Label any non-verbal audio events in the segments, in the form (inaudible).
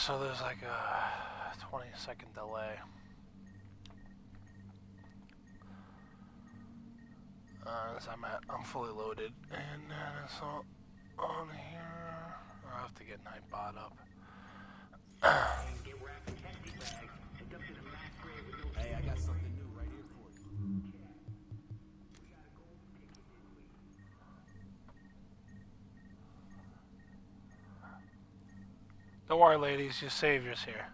So there's like a 20 second delay. Uh, so I'm at, I'm fully loaded, and then it's all on here. I have to get Nightbot up. Hey, I got something new right here for you. Don't worry, ladies, your savior's here.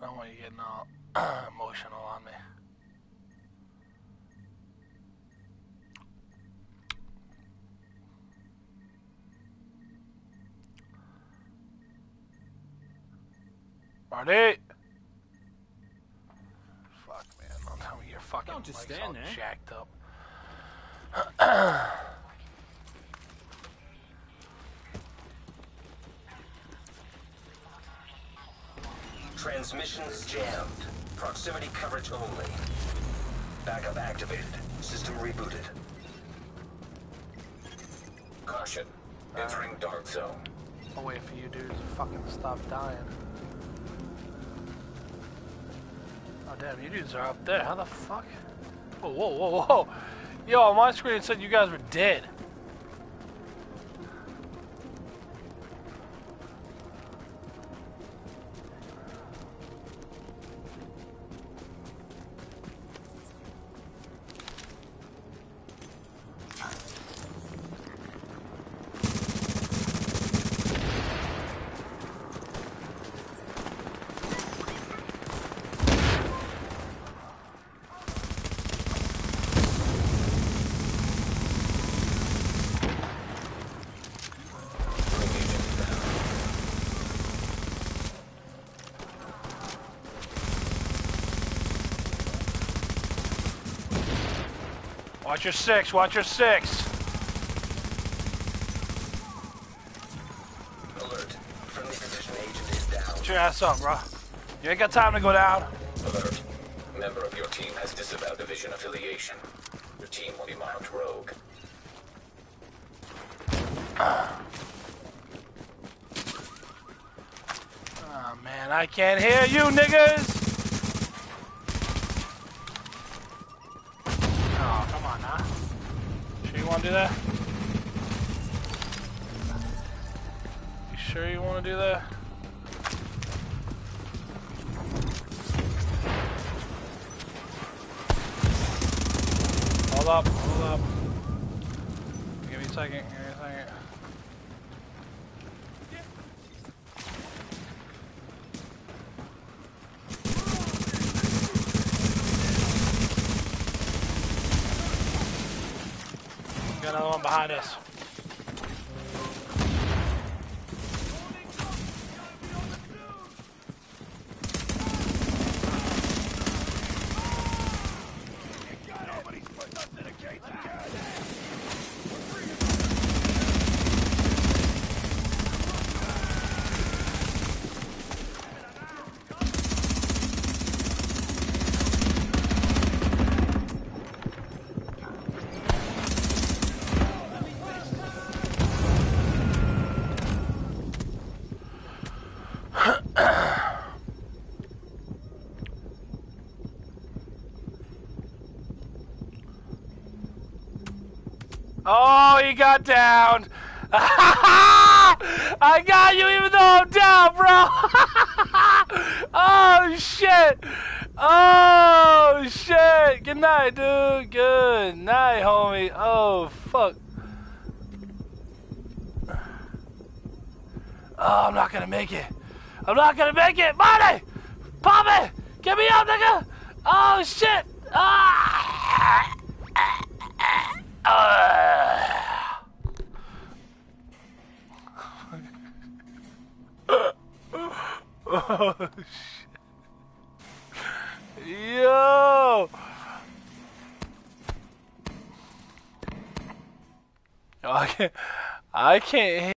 I don't want you getting all (clears throat) emotional on me. Marty! Fuck, man. Don't tell me you're fucking Don't just stand all there. jacked up. Transmissions jammed. Proximity coverage only. Backup activated. System rebooted. Caution. Entering dark zone. I'll wait for you dudes to fucking stop dying. Oh damn, you dudes are up there. How the fuck? Whoa, whoa, whoa, whoa. Yo, on my screen it said you guys were dead. Watch your six, watch your six. Alert. Friendly division agent is down. Get your ass up, bro. You ain't got time to go down. Alert. Member of your team has disavowed division affiliation. Your team will be marked rogue. Oh man, I can't hear you niggas! Do that? Hold up, hold up. Give me a second, give me a second. Got another one behind us. Down. (laughs) I got you even though I'm down, bro. (laughs) oh, shit. Oh, shit. Good night, dude. Good night, homie. Oh, fuck. Oh, I'm not gonna make it. I'm not gonna make it. Marty! It! Get me up, nigga! Oh, shit! Ah! Ah! oh shit. Yo! I can't, I can't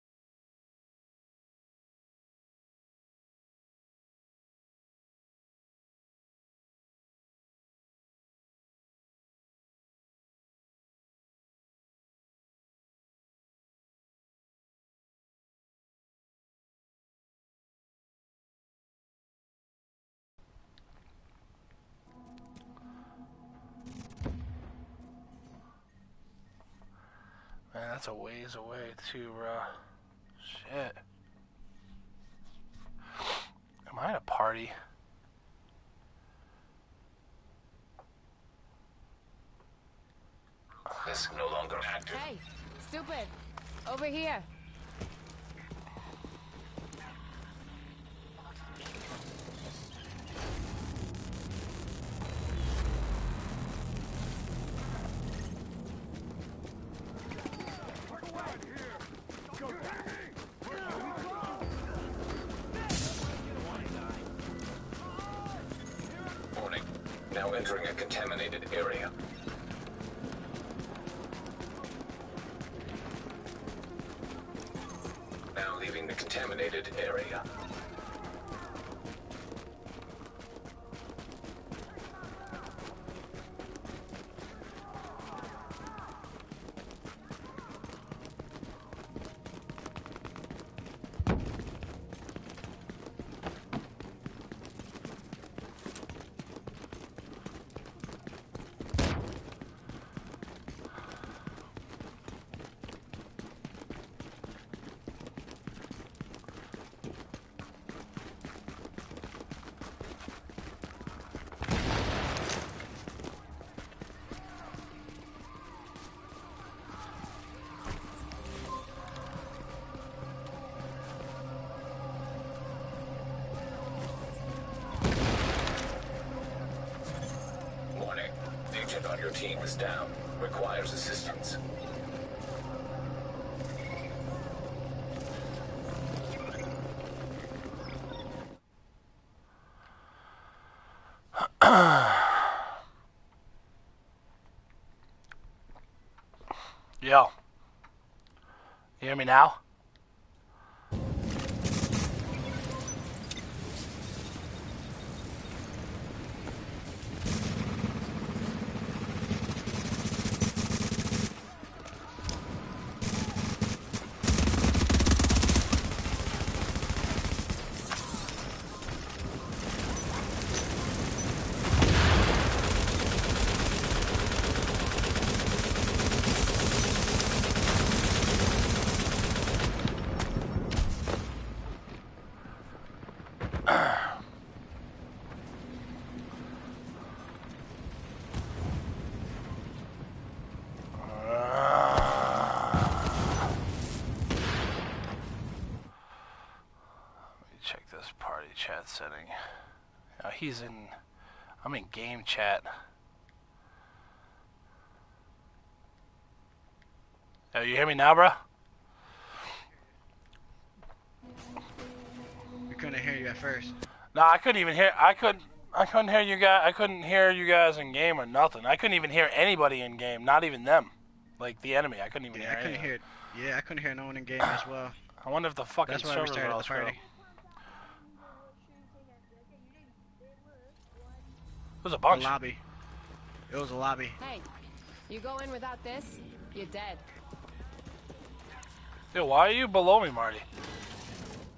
away too, bro. Uh, shit. Am I at a party? This no longer active. Hey, stupid. Over here. Warning. Now entering a contaminated area. Hear me now? Let me check this party chat setting. Now he's in. I'm in game chat. Oh, you hear me now, bro? We couldn't hear you at first. No, I couldn't even hear. I couldn't. I couldn't hear you guys. I couldn't hear you guys in game or nothing. I couldn't even hear anybody in game. Not even them. Like the enemy. I couldn't even Yeah, hear. I couldn't anyone. hear. Yeah, I couldn't hear no one in game as well. I wonder if the fucking That's why we servers are started all the screwed up. Party. A lobby. It was a lobby. Hey, you go in without this, you're dead. Dude, why are you below me, Marty?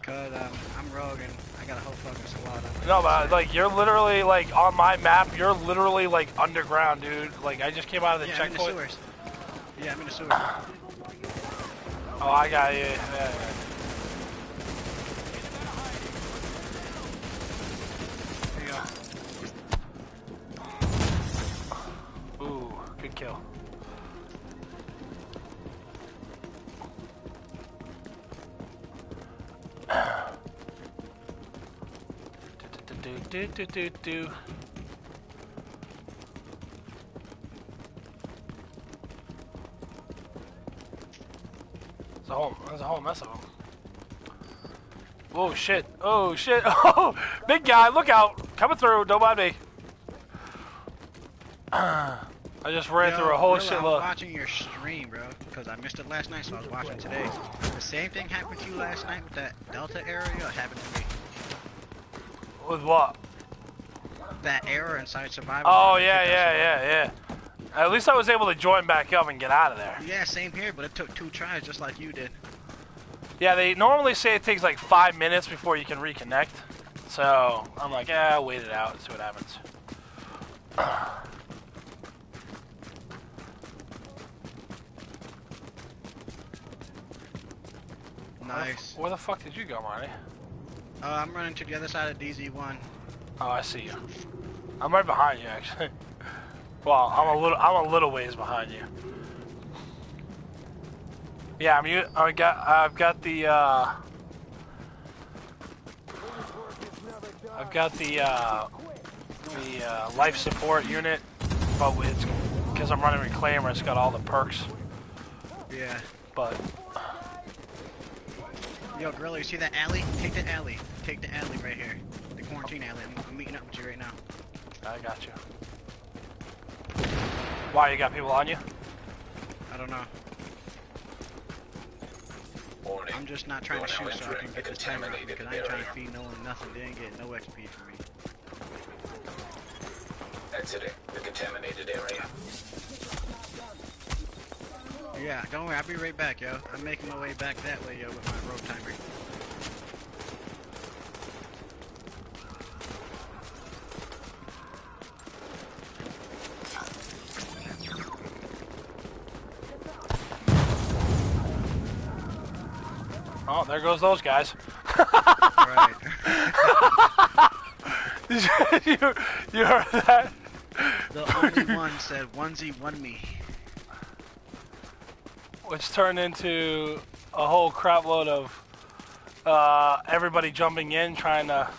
Cause um, I'm rogue and I got a whole fucking squad. of- No, but like you're literally like on my map. You're literally like underground, dude. Like I just came out of the yeah, I'm in the checkpoint. sewers. Yeah, I'm in the sewers. Oh, I got you. Yeah, yeah. Do, do, do. There's a whole, there's a whole mess of them. Oh shit! Oh shit! (laughs) Oh, big guy, look out! Coming through! Don't mind me. (clears throat) I just ran Yo, through a whole Gorilla, I'm watching your stream, bro, because I missed it last night, so I was watching today. The same thing happened to you last night with that Delta area. It happened to me. With what? That error inside Survivor. Oh yeah, yeah, yeah, yeah. At least I was able to join back up and get out of there. Yeah, same here, but it took two tries, just like you did. Yeah, they normally say it takes like five minutes before you can reconnect. So I'm like, yeah, I'll wait it out and see what happens. Nice. Where the fuck did you go, Marty? Uh, I'm running to the other side of DZ1. Oh, I see you. I'm right behind you, actually. (laughs) Well, I'm a little, I'm a little ways behind you. Yeah, I'm. I got, I've got the, uh, I've got the, uh, the uh, life support unit, but it's because I'm running reclaimer. It's got all the perks, Yeah. but Yo, Gorilla, you see that alley? Take the alley. Take the alley right here. The quarantine alley. I'm, I'm meeting up with you right now. I got you. Why you got people on you? I don't know. Warning. I'm just not trying to You're now shoot so I can entering get a this timer out because I ain't trying to feed no one nothing. They ain't get no XP from me. Exiting the contaminated area. Yeah, don't worry. I'll be right back, yo. I'm making my way back that way, yo, with my road timer. Oh, there goes those guys. Right. (laughs) you, you heard that? the only one said onesie won me. Which turned into a whole crapload of uh, everybody jumping in, trying to,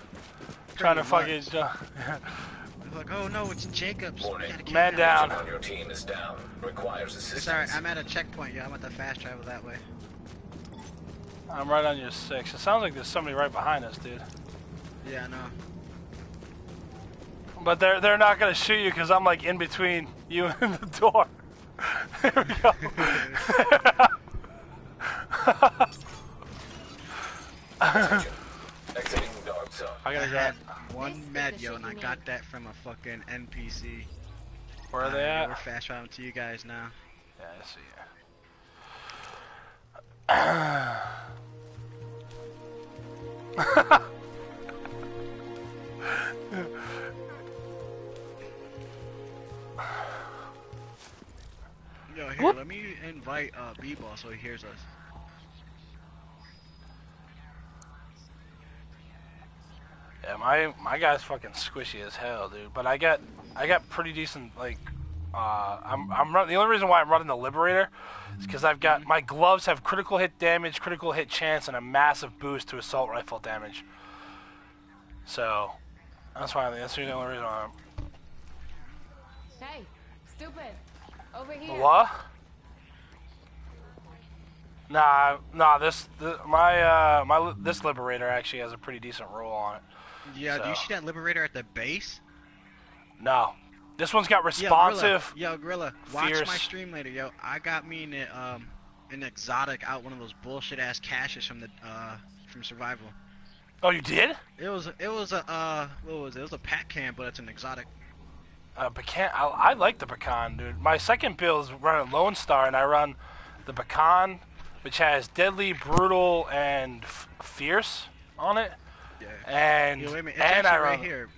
trying to Pretty fucking. Ju- like, oh no, it's Jacobs. Warning. Man down. Agent on your team is down. Requires assistance. alright. I'm at a checkpoint, yo. I'm at the fast travel that way. I'm right on your six. It sounds like there's somebody right behind us, dude. Yeah, I know. But they're they're not gonna shoot you because I'm like in between you (laughs) and the door. (laughs) Here we go. Exiting dark zone. I I gotta had grab. one This med, yo, and I got that from a fucking NPC. Where are they Alright, at? We're fast traveling to you guys now. Yeah, I see you. Yo, here, What? let me invite uh, B-Ball so he hears us. Yeah, my my guy's fucking squishy as hell, dude. But I got I got pretty decent like uh I'm I'm run, the only reason why I'm running the Liberator is because I've got my gloves have critical hit damage, critical hit chance, and a massive boost to assault rifle damage. So that's why that's the only reason why I'm Hey, stupid. Over here. what? Nah, nah. This, this my uh my this Liberator actually has a pretty decent roll on it. Yeah, do you see that Liberator at the base? No, this one's got Yo, responsive. Gorilla, yo, Gorilla, watch fierce. my stream later, yo. I got me an, um, an exotic out one of those bullshit ass caches from the uh from survival. Oh, you did? It was it was a uh what was it? It was a Pakhan, but it's an exotic. Uh, Pakhan. I, I like the Pakhan, dude. My second build is running Lone Star, and I run the Pakhan, which has deadly, brutal, and f- fierce on it. Yeah. And Yo, wait a minute, it's and I run right here.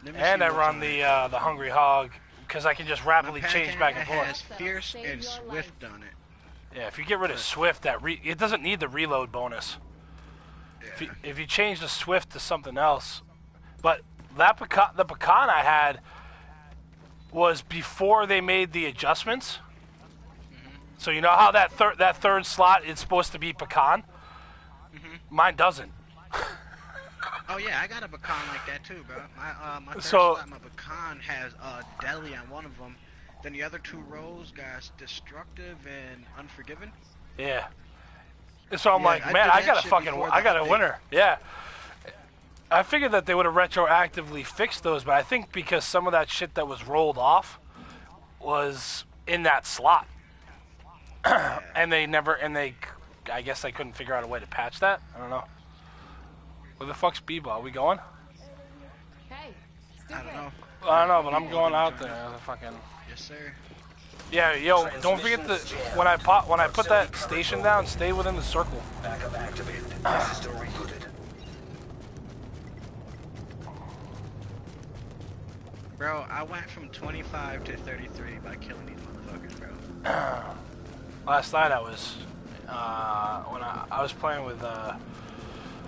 L- let me and I run on the uh, the hungry hog because I can just rapidly change back and forth. has fierce and swift life. on it. Yeah, if you get rid of Swift, that re- it doesn't need the reload bonus. If you, if you change the Swift to something else, but that Pakhan, the Pakhan I had was before they made the adjustments. So you know how that third that third slot is supposed to be Pakhan. Mine doesn't. (laughs) Oh yeah, I got a Pakhan like that too, bro. My uh, my third So- slot, my Pakhan has uh deli on one of them. Then the other two rows got destructive and unforgiven. Yeah. So I'm Yeah, like, man, did I got a fucking, I got a update. winner. Yeah. I figured that they would have retroactively fixed those, but I think because some of that shit that was rolled off was in that slot, (clears throat) and they never, and they, I guess they couldn't figure out a way to patch that. I don't know. Where the fuck's B-ball? we going? Hey, I don't know. I don't know, but I'm going out there. The fucking. Yes, sir. Yeah, yo, don't forget the when I pop when I put that station down, stay within the circle. Backup activated. System rebooted. Bro, I went from 25 to 33 by killing these motherfuckers, bro. (clears throat) Last night I was, uh, when I, I was playing with. Uh,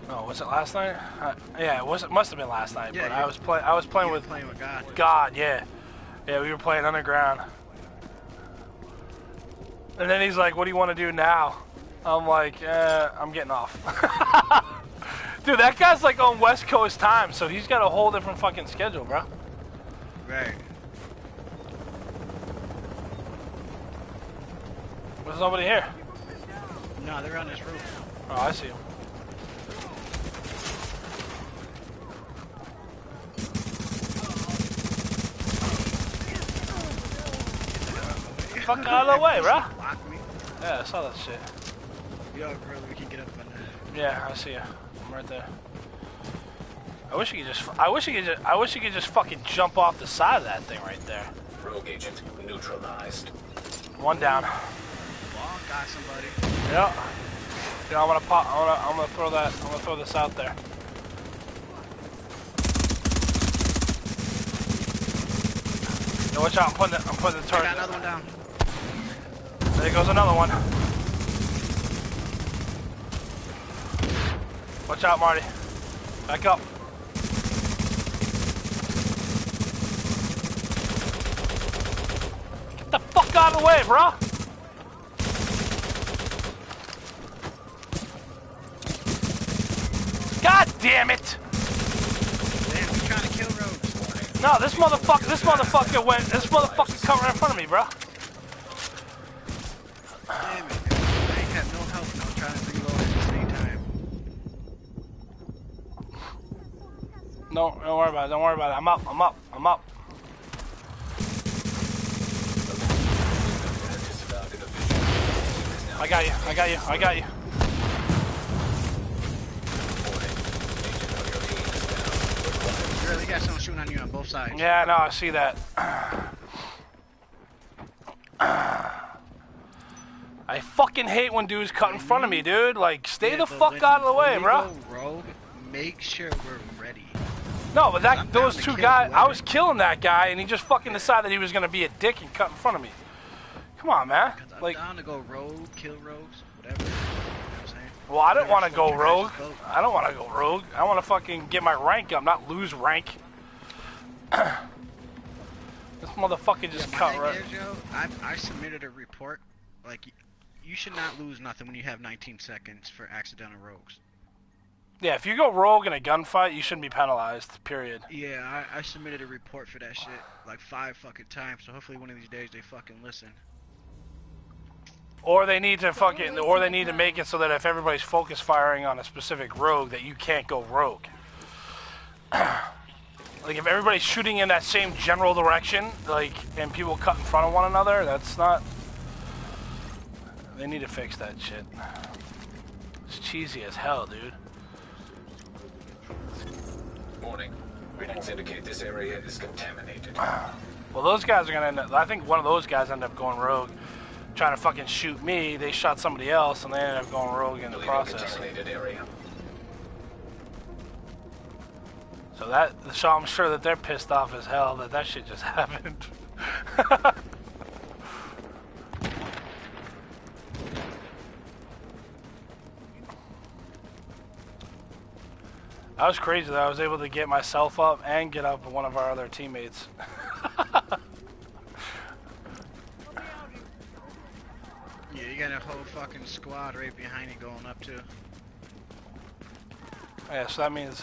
no, was it last night? Uh, yeah, it was. It must have been last night. Yeah, but I was playing. I was playing with playing with God. God. Yeah, yeah. We were playing underground. And then he's like, "What do you want to do now?" I'm like, eh, "I'm getting off." (laughs) Dude, that guy's like on West Coast time, so he's got a whole different fucking schedule, bro. Right. There's nobody here. No, they're on this roof. Oh, I see him. Fuck out of the way, bro. Block me. Yeah, I saw that shit. Yo, bro, we can get up on that. Yeah, I see you. I'm right there. I wish you could just. I wish you could just. I wish you could just fucking jump off the side of that thing right there. Rogue agent neutralized. One down. Well, got somebody. Yep. Yeah, I'm gonna pop. I'm gonna. I'm gonna throw that. I'm gonna throw this out there. Yo, watch out! I'm putting it. I'm putting the I turret. got another one down. There goes another one. Watch out, Marty. Back up. Get the fuck out of the way, bro. God damn it! Damn, we trying to kill Rogues. No, this motherfucker, this motherfucker went, this motherfucker right in front of me, bro. No. No, don't worry about it. Don't worry about it. I'm up. I'm up. I'm up. I got you. I got you. I got you. Down. Really got someone shooting on you on both sides. Yeah, no, I see that. (clears throat) I fucking hate when dudes cut in front of me, dude. Like, stay Yeah, the fuck out of the way, bro. Rogue, make sure we're ready. No, but that I'm those two guys, I was killing that guy, and he just fucking decided that he was gonna be a dick and cut in front of me. Come on, man. I'm Like, down to go rogue, kill rogues, whatever. You know what well, I don't want to go rogue. crash the boat. I don't want to go rogue. I want to fucking get my rank up, not lose rank. (clears throat) this motherfucker just Yeah, cut right. is, yo, I, I submitted a report. Like, you should not lose nothing when you have 19 seconds for accidental rogues. Yeah, if you go rogue in a gunfight, you shouldn't be penalized. Period. Yeah, I, I submitted a report for that shit like five fucking times. So hopefully one of these days they fucking listen. Or they need to fucking, or they need to make it so that if everybody's focus firing on a specific rogue, that you can't go rogue. (clears throat) like if everybody's shooting in that same general direction, like, and people cut in front of one another, that's not. They need to fix that shit. It's cheesy as hell, dude. Warning. Readings indicate this area is contaminated. Well, those guys are gonna end up. I think one of those guys ended up going rogue, trying to fucking shoot me. They shot somebody else, and they ended up going rogue in the Leaving process. area. So that, so I'm sure that they're pissed off as hell that that shit just (laughs) happened. (laughs) That was crazy that I was able to get myself up and get up with one of our other teammates. (laughs) Yeah, you got a whole fucking squad right behind you going up too. Yeah, so that means.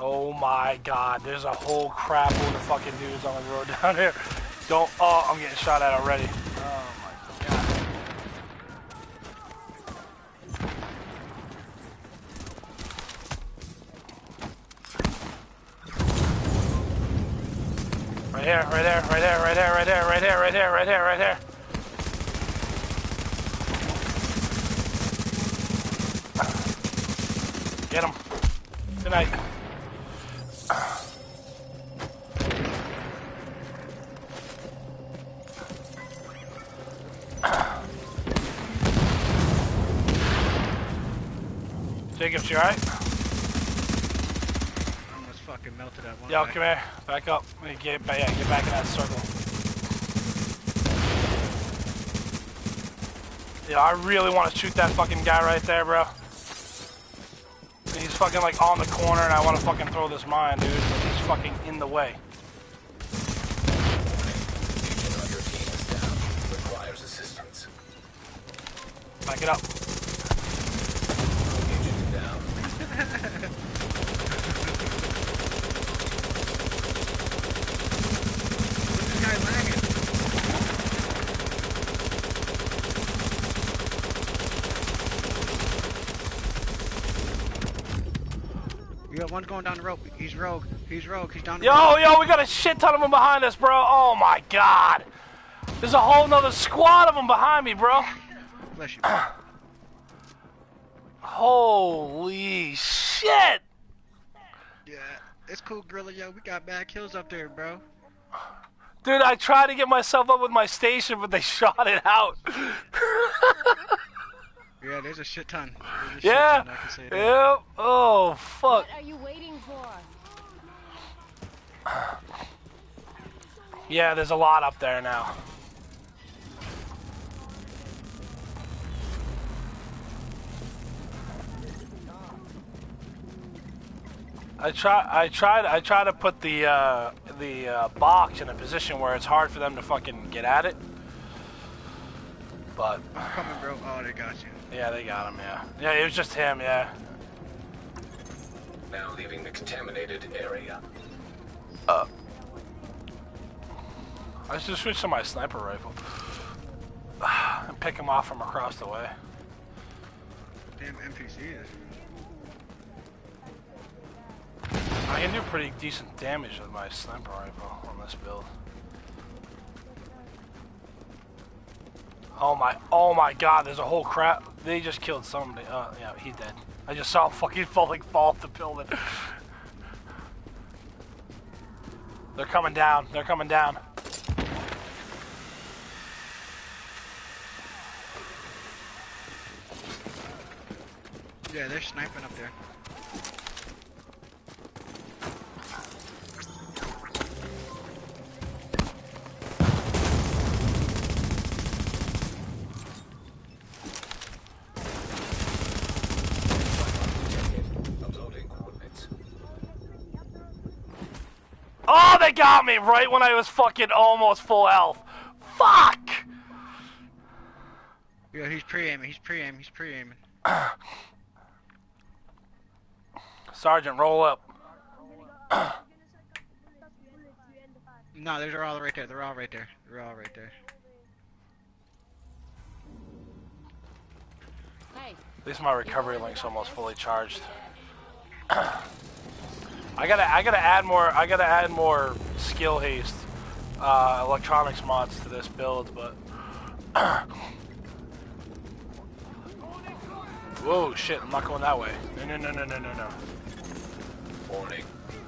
Oh my god, there's a whole crap load of fucking dudes on the road (laughs) down here. Don't. Oh, I'm getting shot at already. Oh my god. Right here, right there, right there, right there, right there, right there, right there, right there, right there. Get him. Good night. Jacobs, you alright? Almost fucking melted that one. Yo, come here. Back up. Get, back- yeah, get back in that circle. Yeah, I really want to shoot that fucking guy right there, bro. He's fucking like on the corner, and I want to fucking throw this mine, dude. But he's fucking in the way. Agent on your team is down. Requires assistance. Back it up. Agent down. What's this guy lagging? We got one going down the rope. He's rogue. He's rogue. He's down the rope. Yo, yo, we got a shit ton of them behind us, bro. Oh my god. There's a whole nother squad of them behind me, bro. Bless you. (clears throat) Holy shit. Yeah, it's cool, Gorilla. Yo, we got bad kills up there, bro. Dude, I tried to get myself up with my station, but they (laughs) shot it out. (laughs) Yeah, there's a shit ton. A shit yeah. ton, I can. Yep. Oh, fuck. What are you waiting for? Yeah, there's a lot up there now. I try, I tried, I try to put the uh, the uh, box in a position where it's hard for them to fucking get at it. But coming, bro. Oh, they got you. yeah, they got him. Yeah, yeah, it was just him. Yeah. Now leaving the contaminated area. Uh. I should switch to my sniper rifle (sighs) and pick him off from across the way. Damn NPCs. I can do pretty decent damage with my sniper rifle on this build. Oh my, oh my god, there's a whole crap. They just killed somebody. Uh, yeah, he's dead. I just saw him fucking (laughs) falling, fall off the building. They're coming down, they're coming down. Yeah, they're sniping up there. Oh, they got me right when I was fucking almost full health. Fuck! Yeah, he's pre-aiming. He's pre-aiming. He's pre-aiming. (clears throat) Sergeant, roll up. No, they're all right there. They're all right there. They're all right there. Hey, At least my recovery link's almost fully charged. (clears throat) I gotta, I gotta add more. I gotta add more skill haste, uh, electronics mods to this build. But (coughs) whoa, shit! I'm not going that way. No, no, no, no, no, no, no. Warning.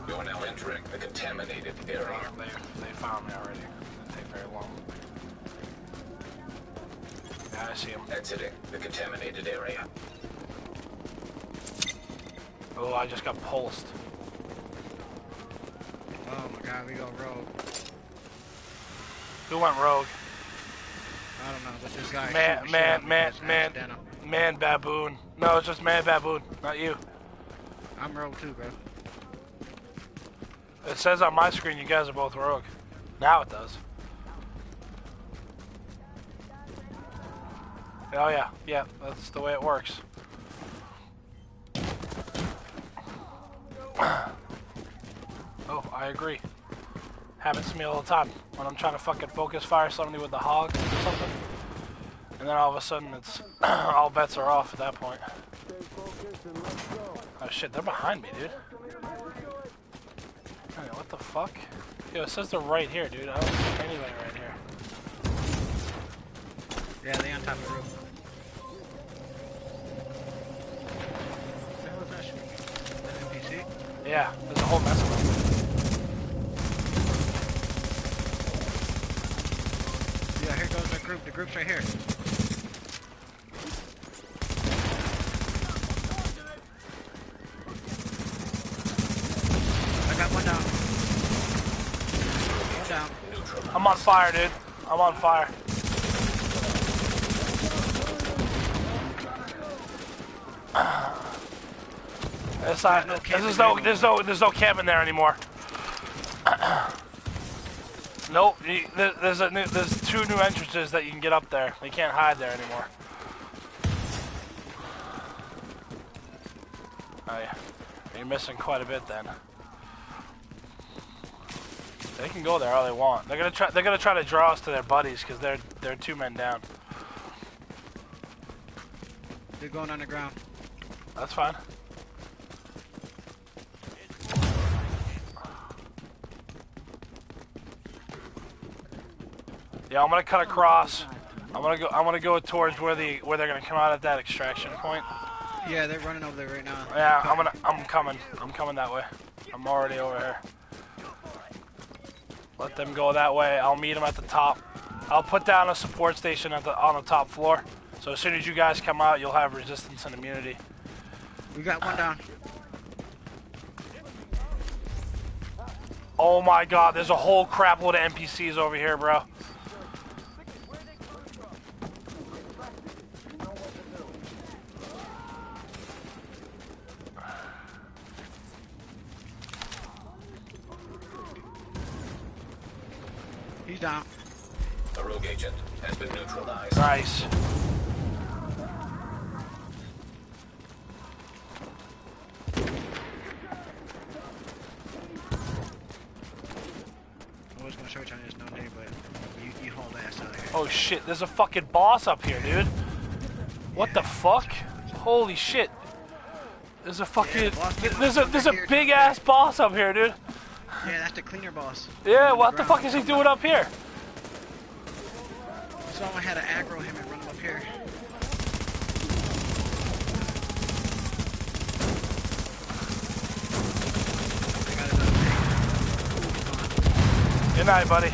You're now entering the contaminated area. They, they found me already. Didn't take very long. Yeah, I see him. Exiting the contaminated area. Oh, I just got pulsed. Oh my god, we go rogue. Who went rogue? I don't know, but this guy. Man, man, man, man, accidental. man, baboon. No, it's just man, baboon, not you. I'm rogue too, bro. It says on my screen you guys are both rogue. Now it does. Oh yeah, yeah, that's the way it works. (clears throat) Oh, I agree. Happens to me all the time when I'm trying to fucking focus fire somebody with the hog or something. And then all of a sudden it's (clears throat) all bets are off at that point. Oh shit, they're behind me, dude. Hey, what the fuck? Yo, it says they're right here, dude. I don't see anybody right here. Yeah, they on top of the roof. What the hell shooting? An NPC? Yeah, there's a whole mess of them. Yeah, here goes the group. The group's right here. I got one down. One down. I'm on fire, dude. I'm on fire. (sighs) It's not. no There's no. anymore. There's no. There's no camping there anymore. (clears throat) nope. There's a. New, there's two new entrances that you can get up there. You can't hide there anymore. Oh yeah. You're missing quite a bit then. They can go there all they want. They're gonna try. They're gonna try to draw us to their buddies because they're they're two men down. They're going underground. That's fine. Yeah, I'm gonna cut across. I'm gonna go. I'm gonna go towards where the where they're gonna come out at that extraction point. Yeah, they're running over there right now. Yeah, I'm gonna. I'm coming. I'm coming that way. I'm already over here. Let them go that way. I'll meet them at the top. I'll put down a support station at the on the top floor. So as soon as you guys come out, you'll have resistance and immunity. We got one down. Oh my god, there's a whole crap load of NPCs over here, bro. He's down. A rogue agent has been neutralized. Nice. I was gonna show you his no name, but you, you hauled ass out of here. Oh shit, there's a fucking boss up here, dude. What the fuck? Holy shit. There's a fucking Yeah, the there's a there's a big ass boss up here, dude. Yeah, that's the cleaner boss. Yeah, what the ground. fuck is he doing up here? Someone had to aggro him and run him up here. I got. Good night, buddy.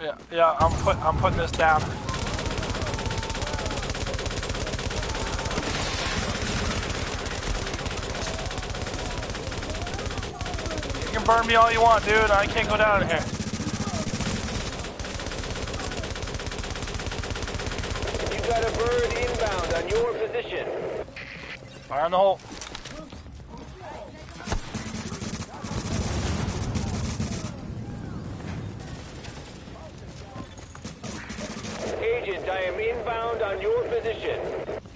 Yeah, yeah, I'm put I'm putting this down. Burn me all you want, dude. I can't go down here. You got a bird inbound on your position. Fire in the hole. Agent, I am inbound on your position.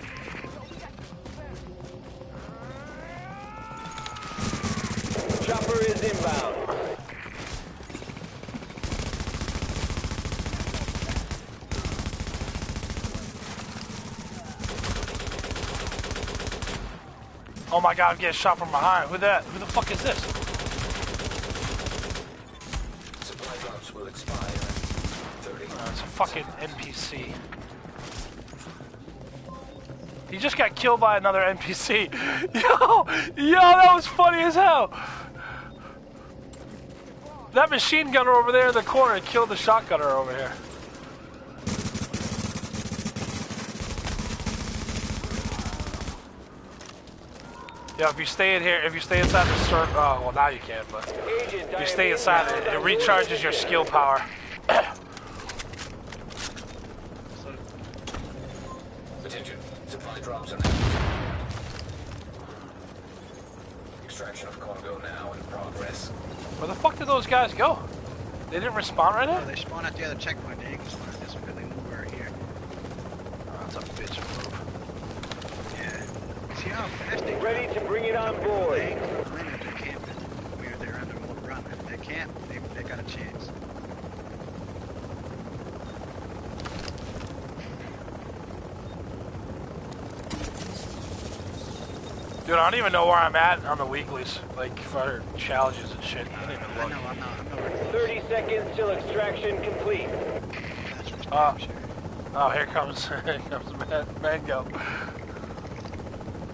Chopper is inbound. Oh my god, I'm getting shot from behind. Who that? Who the fuck is this? Supply drops will expire. in 30 Oh, it's a fucking NPC. He just got killed by another NPC. (laughs) Yo, yo, that was funny as hell. That machine gunner over there in the corner killed the shotgunner over here. Yeah, if you stay in here, if you stay inside the circle, oh, well now you can, but if you stay inside it, it recharges your skill power. (coughs) Attention. Supply drops are now. Extraction of cargo now in progress. Where the fuck did those guys go? They didn't respawn right now? here? they spawn at the other checkpoint. They didn't spawn at this one. 'cause They move right here. Oh, that's a bitch move. Yeah. See how fast they Ready to bring it on board. They run into camping. Where they're under run. If they camp, they, they got a chance. Dude, I don't even know where I'm at on the weeklies, like for challenges and shit. I don't even I know, I'm not, I'm nowhere close. 30 seconds till extraction complete. That's Uh, sure. Oh, here comes (laughs) here comes Man- Mango.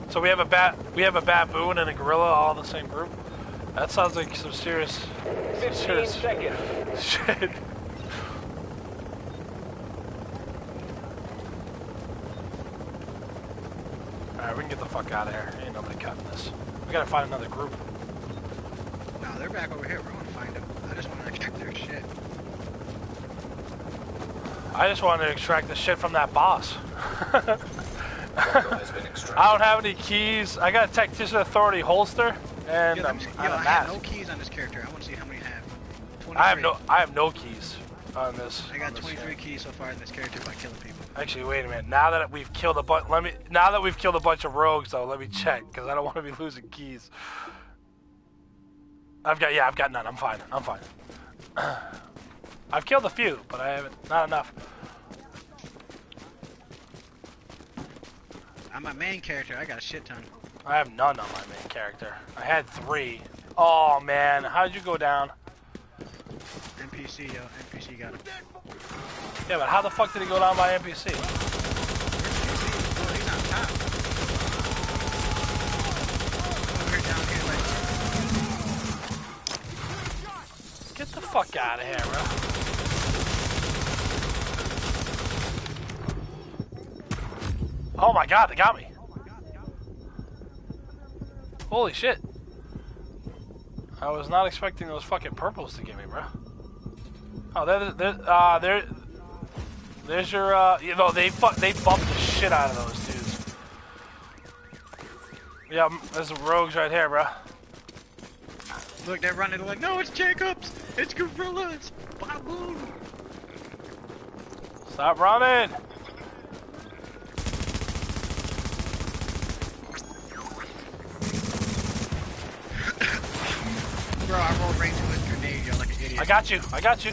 So we have a bat, we have a baboon and a gorilla all in the same group. That sounds like some serious, some 15 serious seconds. (laughs) shit. Alright, we can get the fuck out of here. Ain't nobody cutting this. We gotta find another group. No, they're back over here. We're gonna find them. I just want to check their shit. I just wanted to extract the shit from that boss. Cargo has been (laughs) extracted. I don't have any keys. I got a Tactician Authority holster and Yo, let um, me see- I yo, have I a have mask. no keys on this character. I want to see how many I have. 23. I have no. I have no keys on this. I got on this 23 guy. keys so far in this character by killing people. Actually, wait a minute. Now that we've killed a bunch, let me. Now that we've killed a bunch of rogues, though, let me check because I don't want to be losing keys. I've got. Yeah, I've got none. I'm fine. I'm fine. (clears throat) I've killed a few, but I haven't. Not enough. I'm my main character, I got a shit ton. I have none on my main character. I had three. Oh man, how'd you go down? NPC, yo, NPC got him. Yeah, but how the fuck did he go down by NPC? He's on top. Over down here, like, Get the fuck out of here, bro. Oh my god, they got me. Holy shit. I was not expecting those fucking purples to get me, bro. Oh, there, there, uh, there, there's your, uh, you know, they fuck, they bumped the shit out of those dudes. Yeah, there's the rogues right here, bro. look, they're running. They're like, no, it's Jacobs. It's gorillas. Baboon. Stop running! (laughs) Bro, I rolled right into his grenade, yo, like an idiot. I got you. I got you.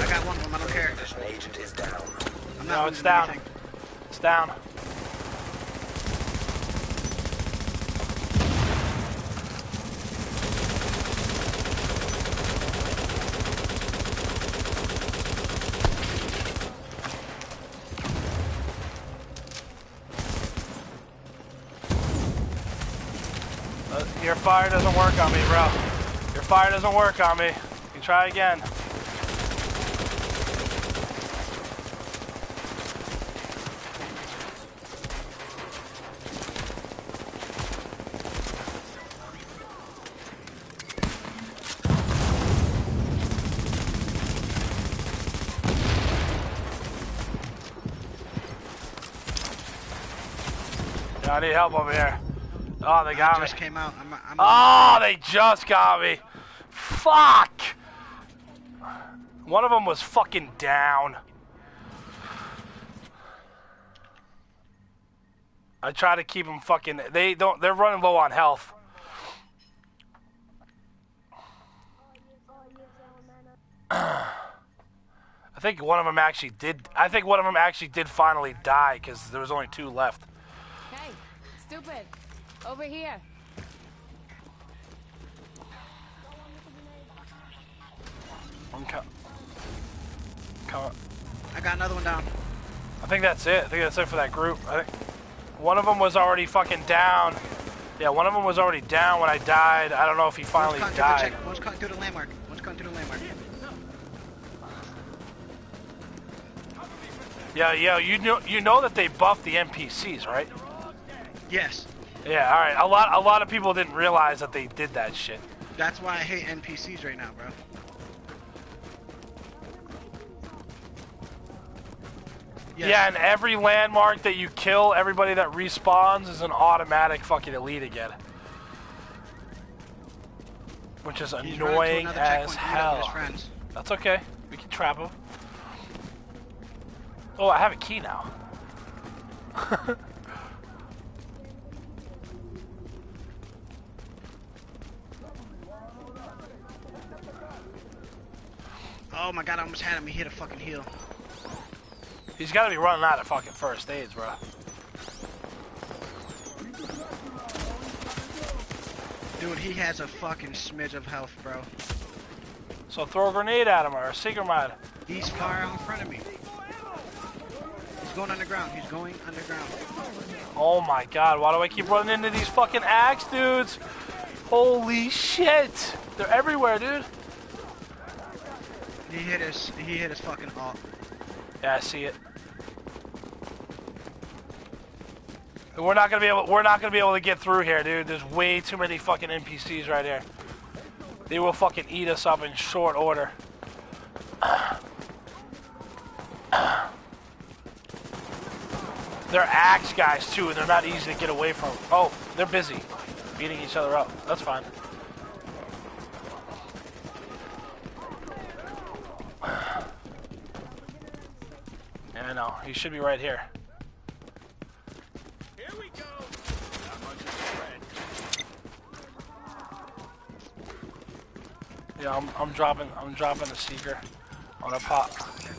I got one of them. I don't care. Agent is down. I'm No, it's down. anything. It's down. Uh, your fire doesn't work on me, bro. Your fire doesn't work on me. You try again. I need help over here. Oh, they I got me. just came out. I'm, I'm Oh, they just got me. Fuck. One of them was fucking down. I try to keep them fucking. They don't. They're running low on health. I think one of them actually did. I think one of them actually did finally die because there was only two left. Hey, stupid. Over here. I'm co- co- I got another one down. I think that's it. I think that's it for that group. I think one of them was already fucking down. Yeah, one of them was already down when I died. I don't know if he finally One's cutting through the died. check- One's cutting through the landmark. One's cutting through the landmark. Yeah, yeah. You know, you know that they buffed the NPCs, right? Yes. Yeah. All right. A lot, a lot of people didn't realize that they did that shit. That's why I hate NPCs right now, bro. Yes. Yeah, and every landmark that you kill, everybody that respawns is an automatic fucking elite again. Which is He's annoying as checkpoint to meet up with his hell. That's okay. We can trap him. Oh, I have a key now. (laughs) Oh my god, I almost had him. He hit a fucking heal. He's got to be running out of fucking first aids, bro. Dude, he has a fucking smidge of health, bro. So throw a grenade at him or a secret mod. He's far out in front of me. He's going underground. He's going underground. Oh my god, why do I keep running into these fucking axe dudes? Holy shit! They're everywhere, dude. He hit his. He hit his fucking alt. Yeah, I see it. We're not gonna be able. We're not gonna be able to get through here, dude. There's way too many fucking NPCs right here. They will fucking eat us up in short order. They're axe guys too, and they're not easy to get away from. Oh, they're busy beating each other up. That's fine. Yeah, I know. He should be right here. Here we go. Not much of a spread. Yeah, I'm, I'm dropping. I'm dropping the seeker. I'm gonna pop.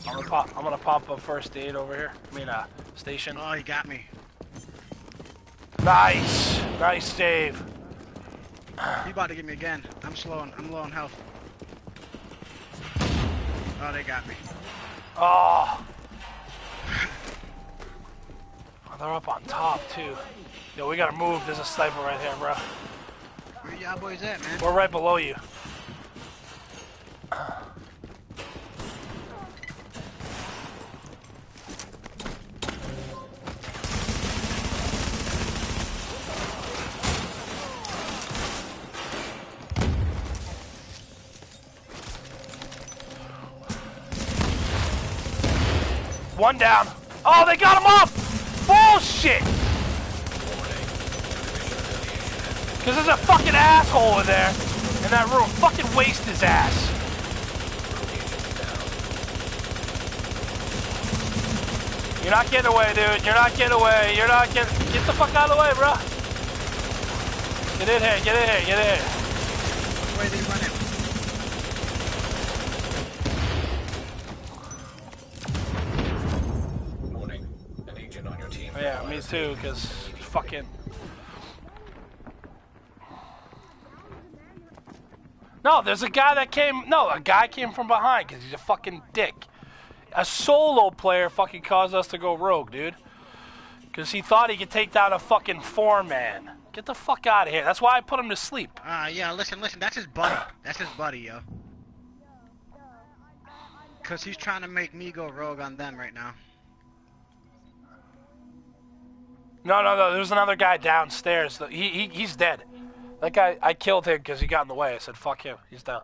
I'm gonna pop. I'm gonna pop a first aid over here. I mean, uh, station. Oh, you got me. Nice, nice save. You about to get me again. I'm slow. On, I'm low on health. Oh, they got me. Oh. They're up on top too. Yo, we gotta move. There's a sniper right here, bro. Where y'all boys at, man? We're right below you. One down. Oh, they got him up! Bullshit! Because there's a fucking asshole in there in that room. Fucking waste his ass. You're not getting away, dude. You're not getting away. You're not getting. Get the fuck out of the way, bro. Get in here. Get in here. Get in here. Which way they running? Warning. An agent on your team. Too. Because fucking. No, there's a guy that came. No, a guy came from behind because he's a fucking dick. A solo player fucking caused us to go rogue, dude. Because he thought he could take down a fucking four man. Get the fuck out of here. That's why I put him to sleep. Ah, yeah, listen, listen, that's his buddy. That's his buddy, yo. Cause he's trying to make me go rogue on them right now. No, no, no. There's another guy downstairs. He, he he's dead. That guy, I killed him because he got in the way. I said, fuck him. He's down.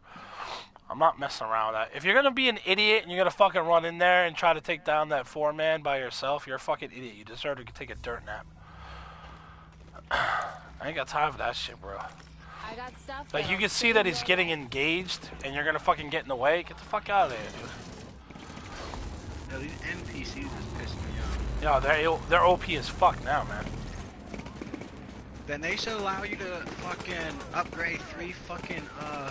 I'm not messing around with that. If you're gonna be an idiot and you're gonna fucking run in there and try to take down that four man by yourself, you're a fucking idiot. You deserve to take a dirt nap. (sighs) I ain't got time for that shit, bro. I got stuff. Like you can see that he's getting engaged, and you're gonna fucking get in the way. Get the fuck out of there, dude. Yo, these NPCs is pissing me off. Yo, they're they're OP as fuck now, man. Then they should allow you to fucking upgrade three fucking uh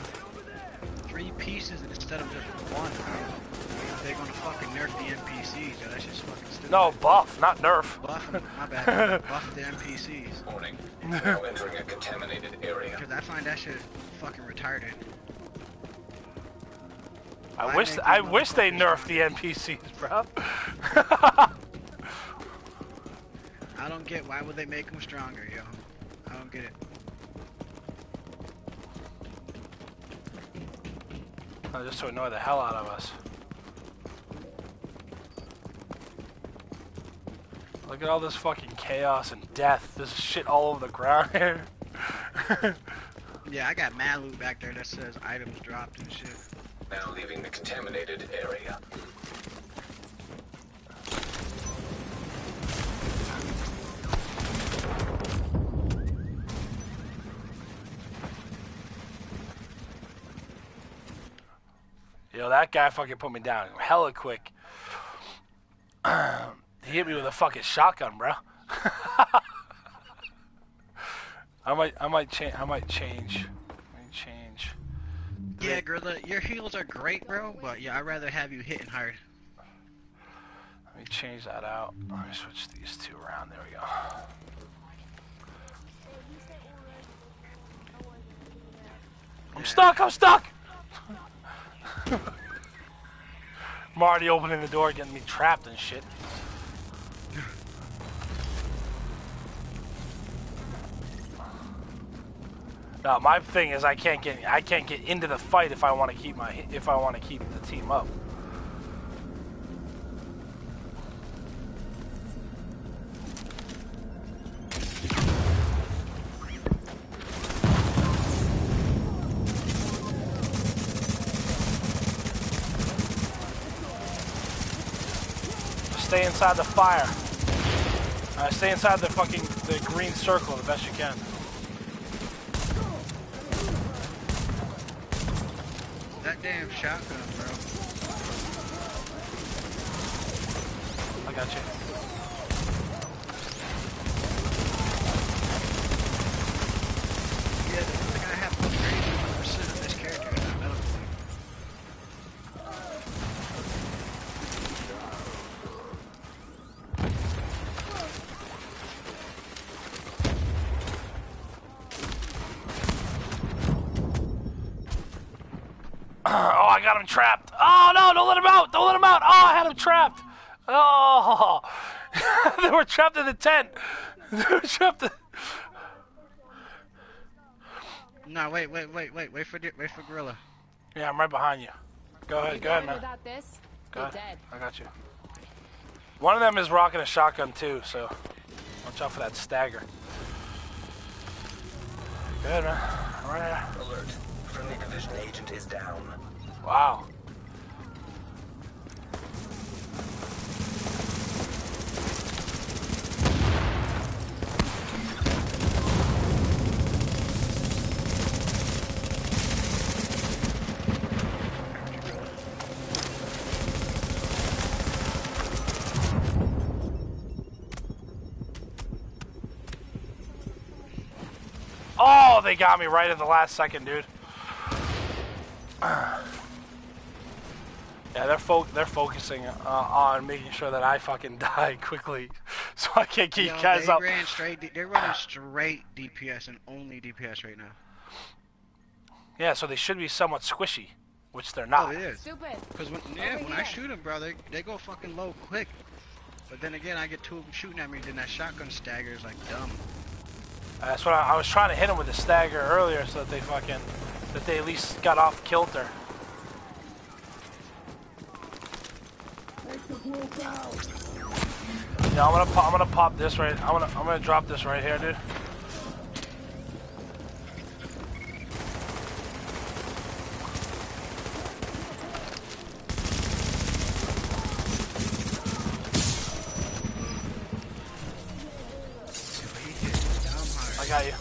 three pieces instead of just one. If They're gonna fucking nerf the NPCs, yo. That's just fucking stupid. No, buff, not nerf. Buff 'em, my (laughs) bad. Buff the NPCs. Warning. (laughs) Now entering a contaminated area. Cause I find that shit fucking retarded. I Why wish I wish they motherfuckers nerfed the NPCs, bro. (laughs) I don't get why would they make them stronger, yo. I don't get it. Oh, just to annoy the hell out of us. Look at all this fucking chaos and death. There's shit all over the ground (laughs) here. Yeah, I got mad loot back there that says items dropped and shit. Now leaving the contaminated area. Yo, that guy fucking put me down hella quick. (clears throat) he hit me with a fucking shotgun, bro. (laughs) I might, I might change. I might change. I might change. Yeah, Gorilla, your heals are great, bro, but yeah, I'd rather have you hitting hard. Let me change that out. Let me switch these two around. There we go. I'm stuck. I'm stuck. Marty opening the door, getting me trapped and shit. No, my thing is I can't get I can't get into the fight if I want to keep my if I want to keep the team up. Stay inside the fire. Uh, stay inside the fucking the green circle the best you can. That damn shotgun, bro. I got you. Yeah, the thing I have got him trapped. Oh no! Don't let him out! Don't let him out! Oh, I had him trapped. Oh, (laughs) they were trapped in the tent. (laughs) They were trapped. In... No, wait, wait, wait, wait, wait for the- wait for Gorilla. Yeah, I'm right behind you. Go ahead, go ahead, man. Without this, Go you're ahead. dead. I got you. One of them is rocking a shotgun too, so watch out for that stagger. Go ahead, man. Right here. Alert. Friendly division agent is down. Wow. Oh, they got me right at the last second, dude. Yeah, they're fo- they're focusing uh, on making sure that I fucking (laughs) die quickly, (laughs) so I can't keep Yo, guys they up. ran straight. D- they're running straight DPS and only DPS right now. Yeah, so they should be somewhat squishy, which they're not. Oh, not. it is. Stupid. Cause when yeah, Over when I shoot them, bro, they they go fucking low quick. But then again, I get two of them shooting at me, then that shotgun staggers like dumb. That's what I, I was trying to hit them with the stagger earlier, so that they fucking that they at least got off kilter. Yeah, I'm gonna pop, I'm gonna pop this right. I'm gonna I'm gonna drop this right here, dude. I got you.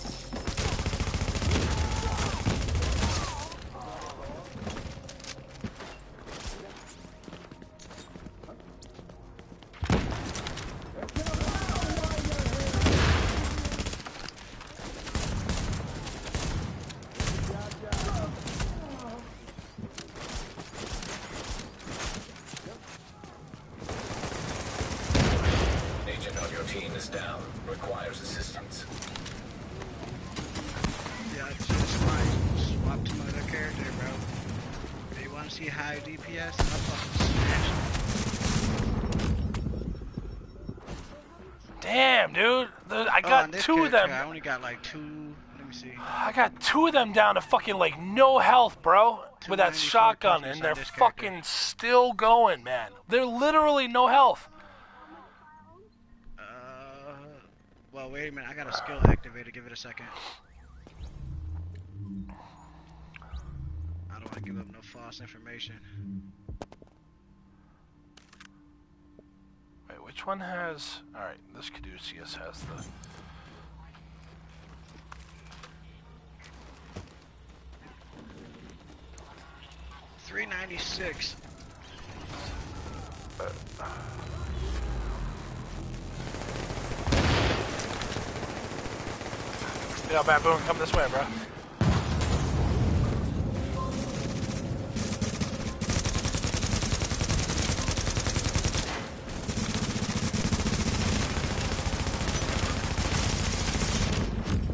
Agent on your team is down. Requires assistance. Yeah, it's just fine. Swap to my other character, bro. If you want to see high DPS, I'll fucking smash. Damn, dude. The- I Oh, got on this two of them. I only got like two. Let me see. I got two of them down to fucking like no health, bro. With that shotgun, and they're character. fucking still going, man. They're literally no health. Uh, well, wait a minute. I got a skill activated. Give it a second. I don't want to give up no false information. Wait, which one has? All right, this Caduceus has the. 396. Yo, baboon, come this way, bro.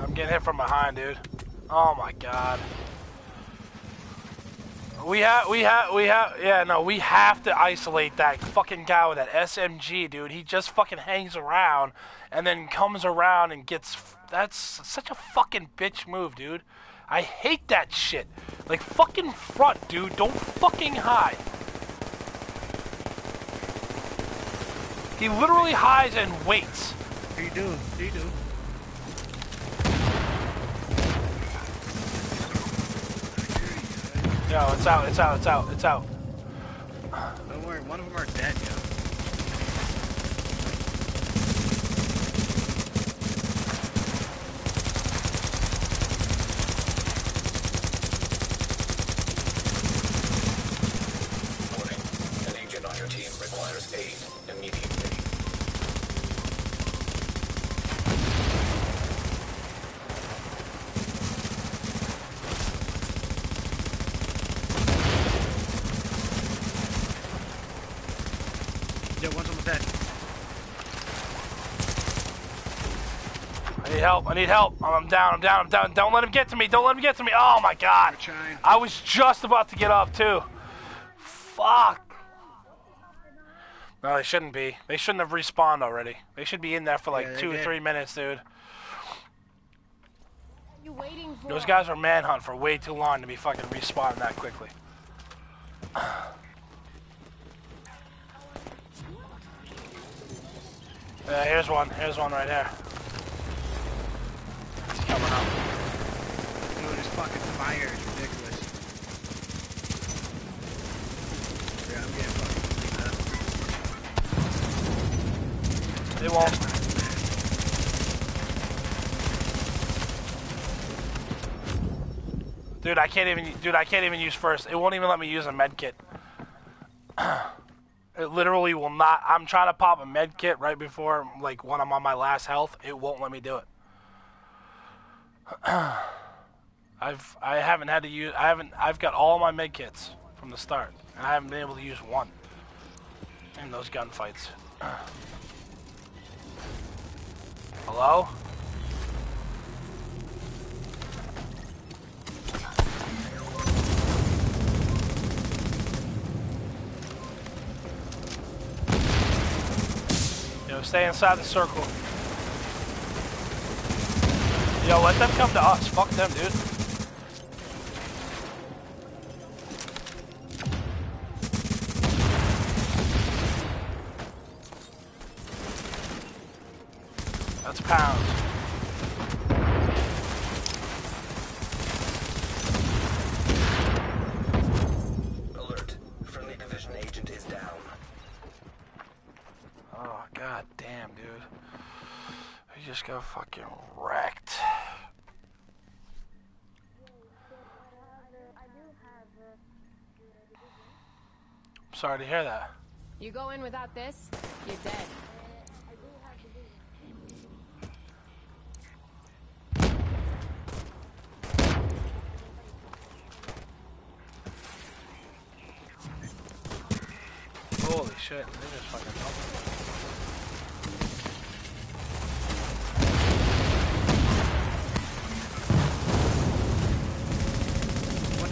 I'm getting hit from behind, dude. Oh my god. We have, we have, we have, yeah, no, we have to isolate that fucking guy with that SMG, dude. He just fucking hangs around and then comes around and gets. That's such a fucking bitch move, dude. I hate that shit. Like, fucking front, dude. Don't fucking hide. He literally hides and waits. He do. He do. Yo, it's out, it's out, it's out, it's out. Don't worry. One of them are dead, yo. dead. I need help. I need help. I'm down. I'm down. I'm down. Don't let him get to me. Don't let him get to me. Oh my god. I was just about to get up too. Fuck. No, they shouldn't be. They shouldn't have respawned already. They should be in there for like Yeah, they two or three minutes, dude. You waiting for? Those guys were manhunt for way too long to be fucking respawning that quickly. Yeah, (sighs) uh, here's one. Here's one right here. Coming up. Dude, this fucking fire is ridiculous. Yeah, I'm getting fucking They won't. Dude, I can't even. Dude, I can't even use first. It won't even let me use a med kit. (clears throat) It literally will not. I'm trying to pop a med kit right before, like, when I'm on my last health. It won't let me do it. (clears throat) I've I haven't had to use. I haven't. I've got all my med kits from the start, and I haven't been able to use one in those gunfights. (clears throat) Hello? Stay inside the circle. Yo, let them come to us. Fuck them, dude. That's pounds. Alert. Friendly division agent is down. Oh, god damn, dude. We just got fucking wrecked. Sorry to hear that. You go in without this, you're dead. Holy shit, they just fucking dumped me.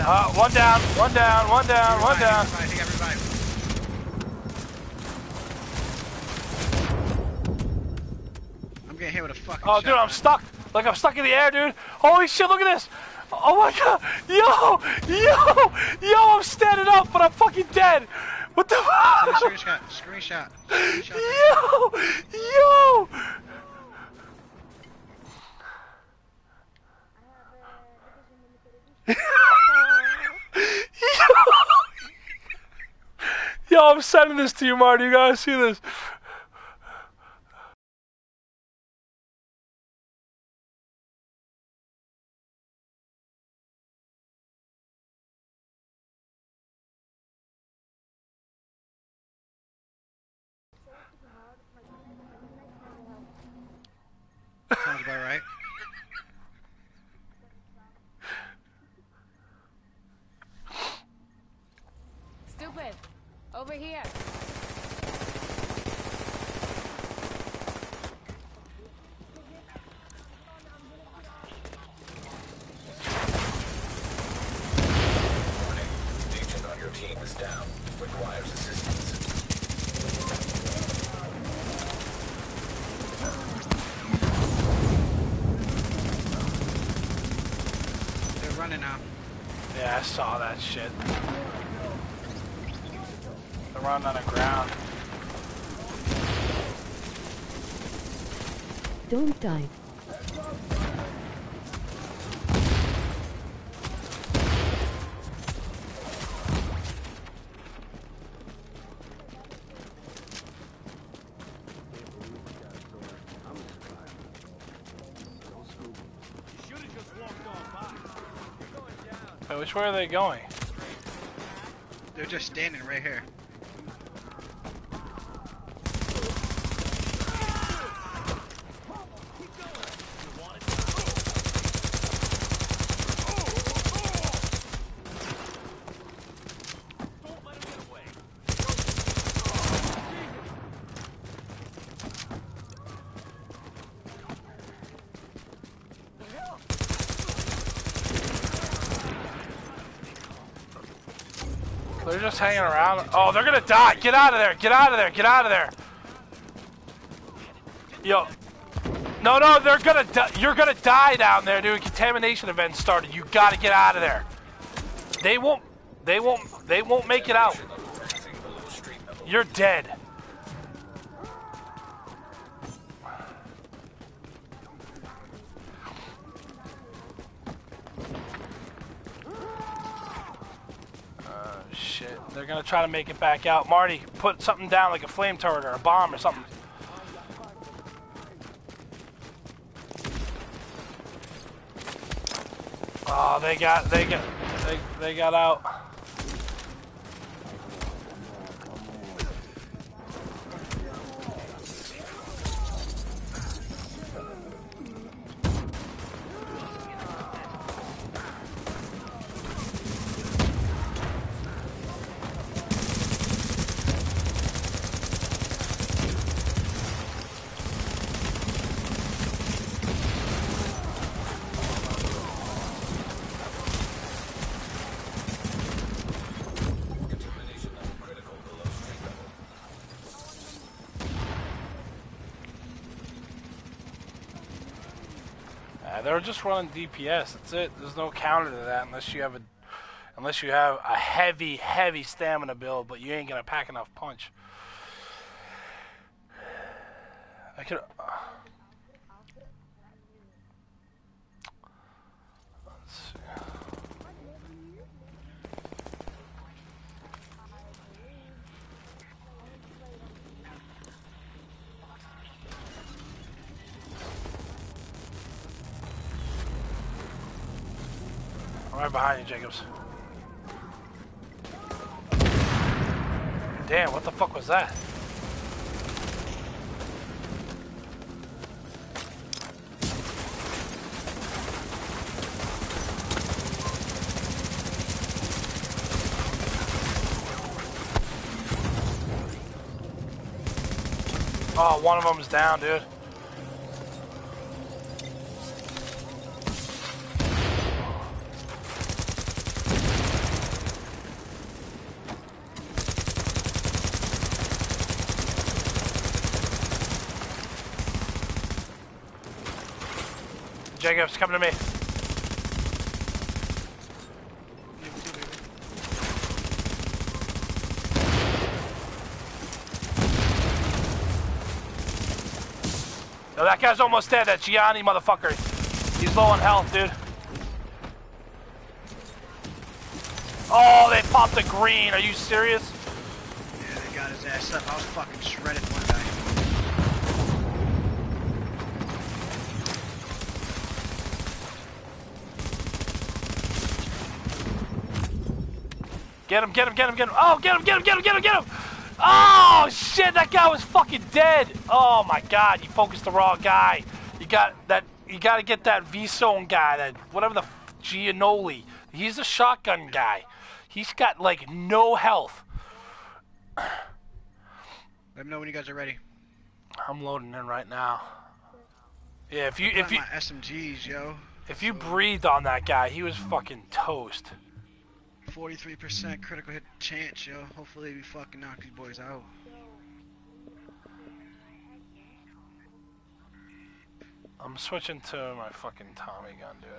Uh, one down, one down, one down, one down. I think everybody. I'm getting hit with a fucking Oh, dude, I'm stuck. Like, I'm stuck in the air, dude. Holy shit, look at this. Oh my god. Yo, yo, yo, I'm standing up, but I'm fucking dead. What the Screenshot, screenshot, screenshot. (laughs) Yo, (laughs) yo. Yo, I'm sending this to you, Marty. You gotta see this. Sounds about right. Stupid. Over here. Warning. Agent on your team is down. Requires assistance. They're running now. Yeah, I saw that shit. They're running on the ground. Don't die. Should've just walked on by. Wait, which way are they going? They're just standing right here. They're just hanging around. Oh, they're gonna die. Get out of there. Get out of there. Get out of there. Yo. No, no, they're gonna die. You're gonna die down there, dude. Contamination event started. You gotta get out of there. They won't. They won't. They won't make it out. You're dead. Uh, shit. They're gonna try to make it back out. Marty, put something down like a flame turret or a bomb or something. Oh, they got, they got, they, they got out. They're just running DPS. That's it. There's no counter to that unless you have a, unless you have a heavy, heavy stamina build, but you ain't gonna pack enough punch. I could. Uh, let's see. I'm right behind you, Jacobs. Damn, what the fuck was that? Oh, one of them's down, dude. Jacobs, come to me. No, that guy's almost dead. That Gianni motherfucker. He's low on health, dude. Oh, they popped the green. Are you serious? Yeah, they got his ass up. I was fucking shredded one guy. Get him, get him, get him, get him. Oh, get him, get him, get him, get him, get him. Oh, shit, that guy was fucking dead. Oh, my God, you focused the wrong guy. You got that, you got to get that V-Zone guy, that, whatever the, f- Gianoli. He's a shotgun guy. He's got, like, no health. Let me know when you guys are ready. I'm loading in right now. Yeah, if you, if you, my SMGs, yo. if you breathed on that guy, he was fucking toast. 43% critical hit chance, yo. Hopefully we fucking knock these boys out. I'm switching to my fucking Tommy gun, dude.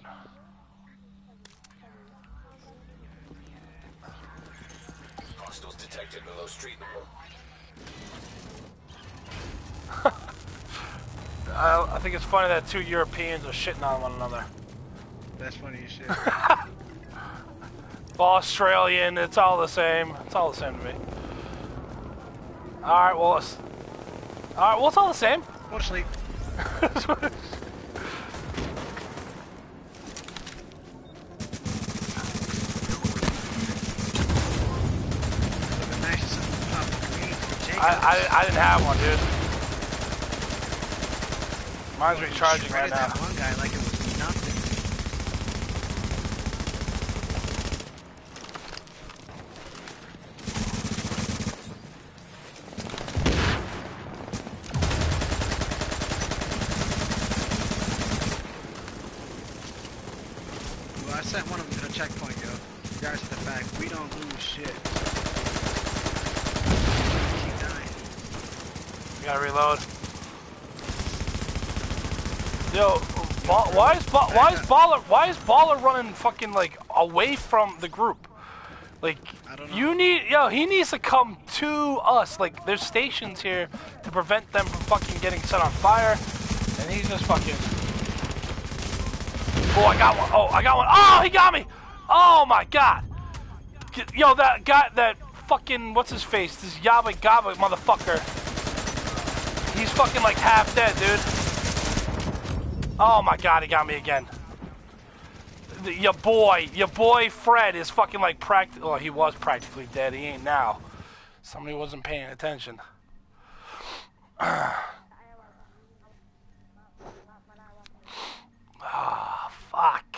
Hostiles detected below street level. (laughs) I, I think it's funny that two Europeans are shitting on one another. That's funny as shit. (laughs) Australian, it's all the same. It's all the same to me. Alright, well, it's, alright, well, it's all the same. Go to sleep. Would've been nice if someone popped a green for Jacob. I, I, I didn't have one, dude. Mine's recharging right now. that one guy like it was nothing. Well, I sent one of them to the checkpoint, yo. Regards to the fact we don't lose shit. I gotta reload. Yo, Ba- why is ba- why is Baller why is Baller running fucking like away from the group? Like I don't know. you need yo, he needs to come to us. Like there's stations here to prevent them from fucking getting set on fire, and he's just fucking. Oh, I got one. Oh, I got one. Oh, he got me. Oh my god. Yo, that guy, that fucking what's his face? This Yabba Gabba motherfucker. He's fucking like half dead, dude. Oh my god, he got me again. Your boy, your boy Fred is fucking like practically. Oh, he was practically dead. He ain't now. Somebody wasn't paying attention. (sighs) Ah, fuck.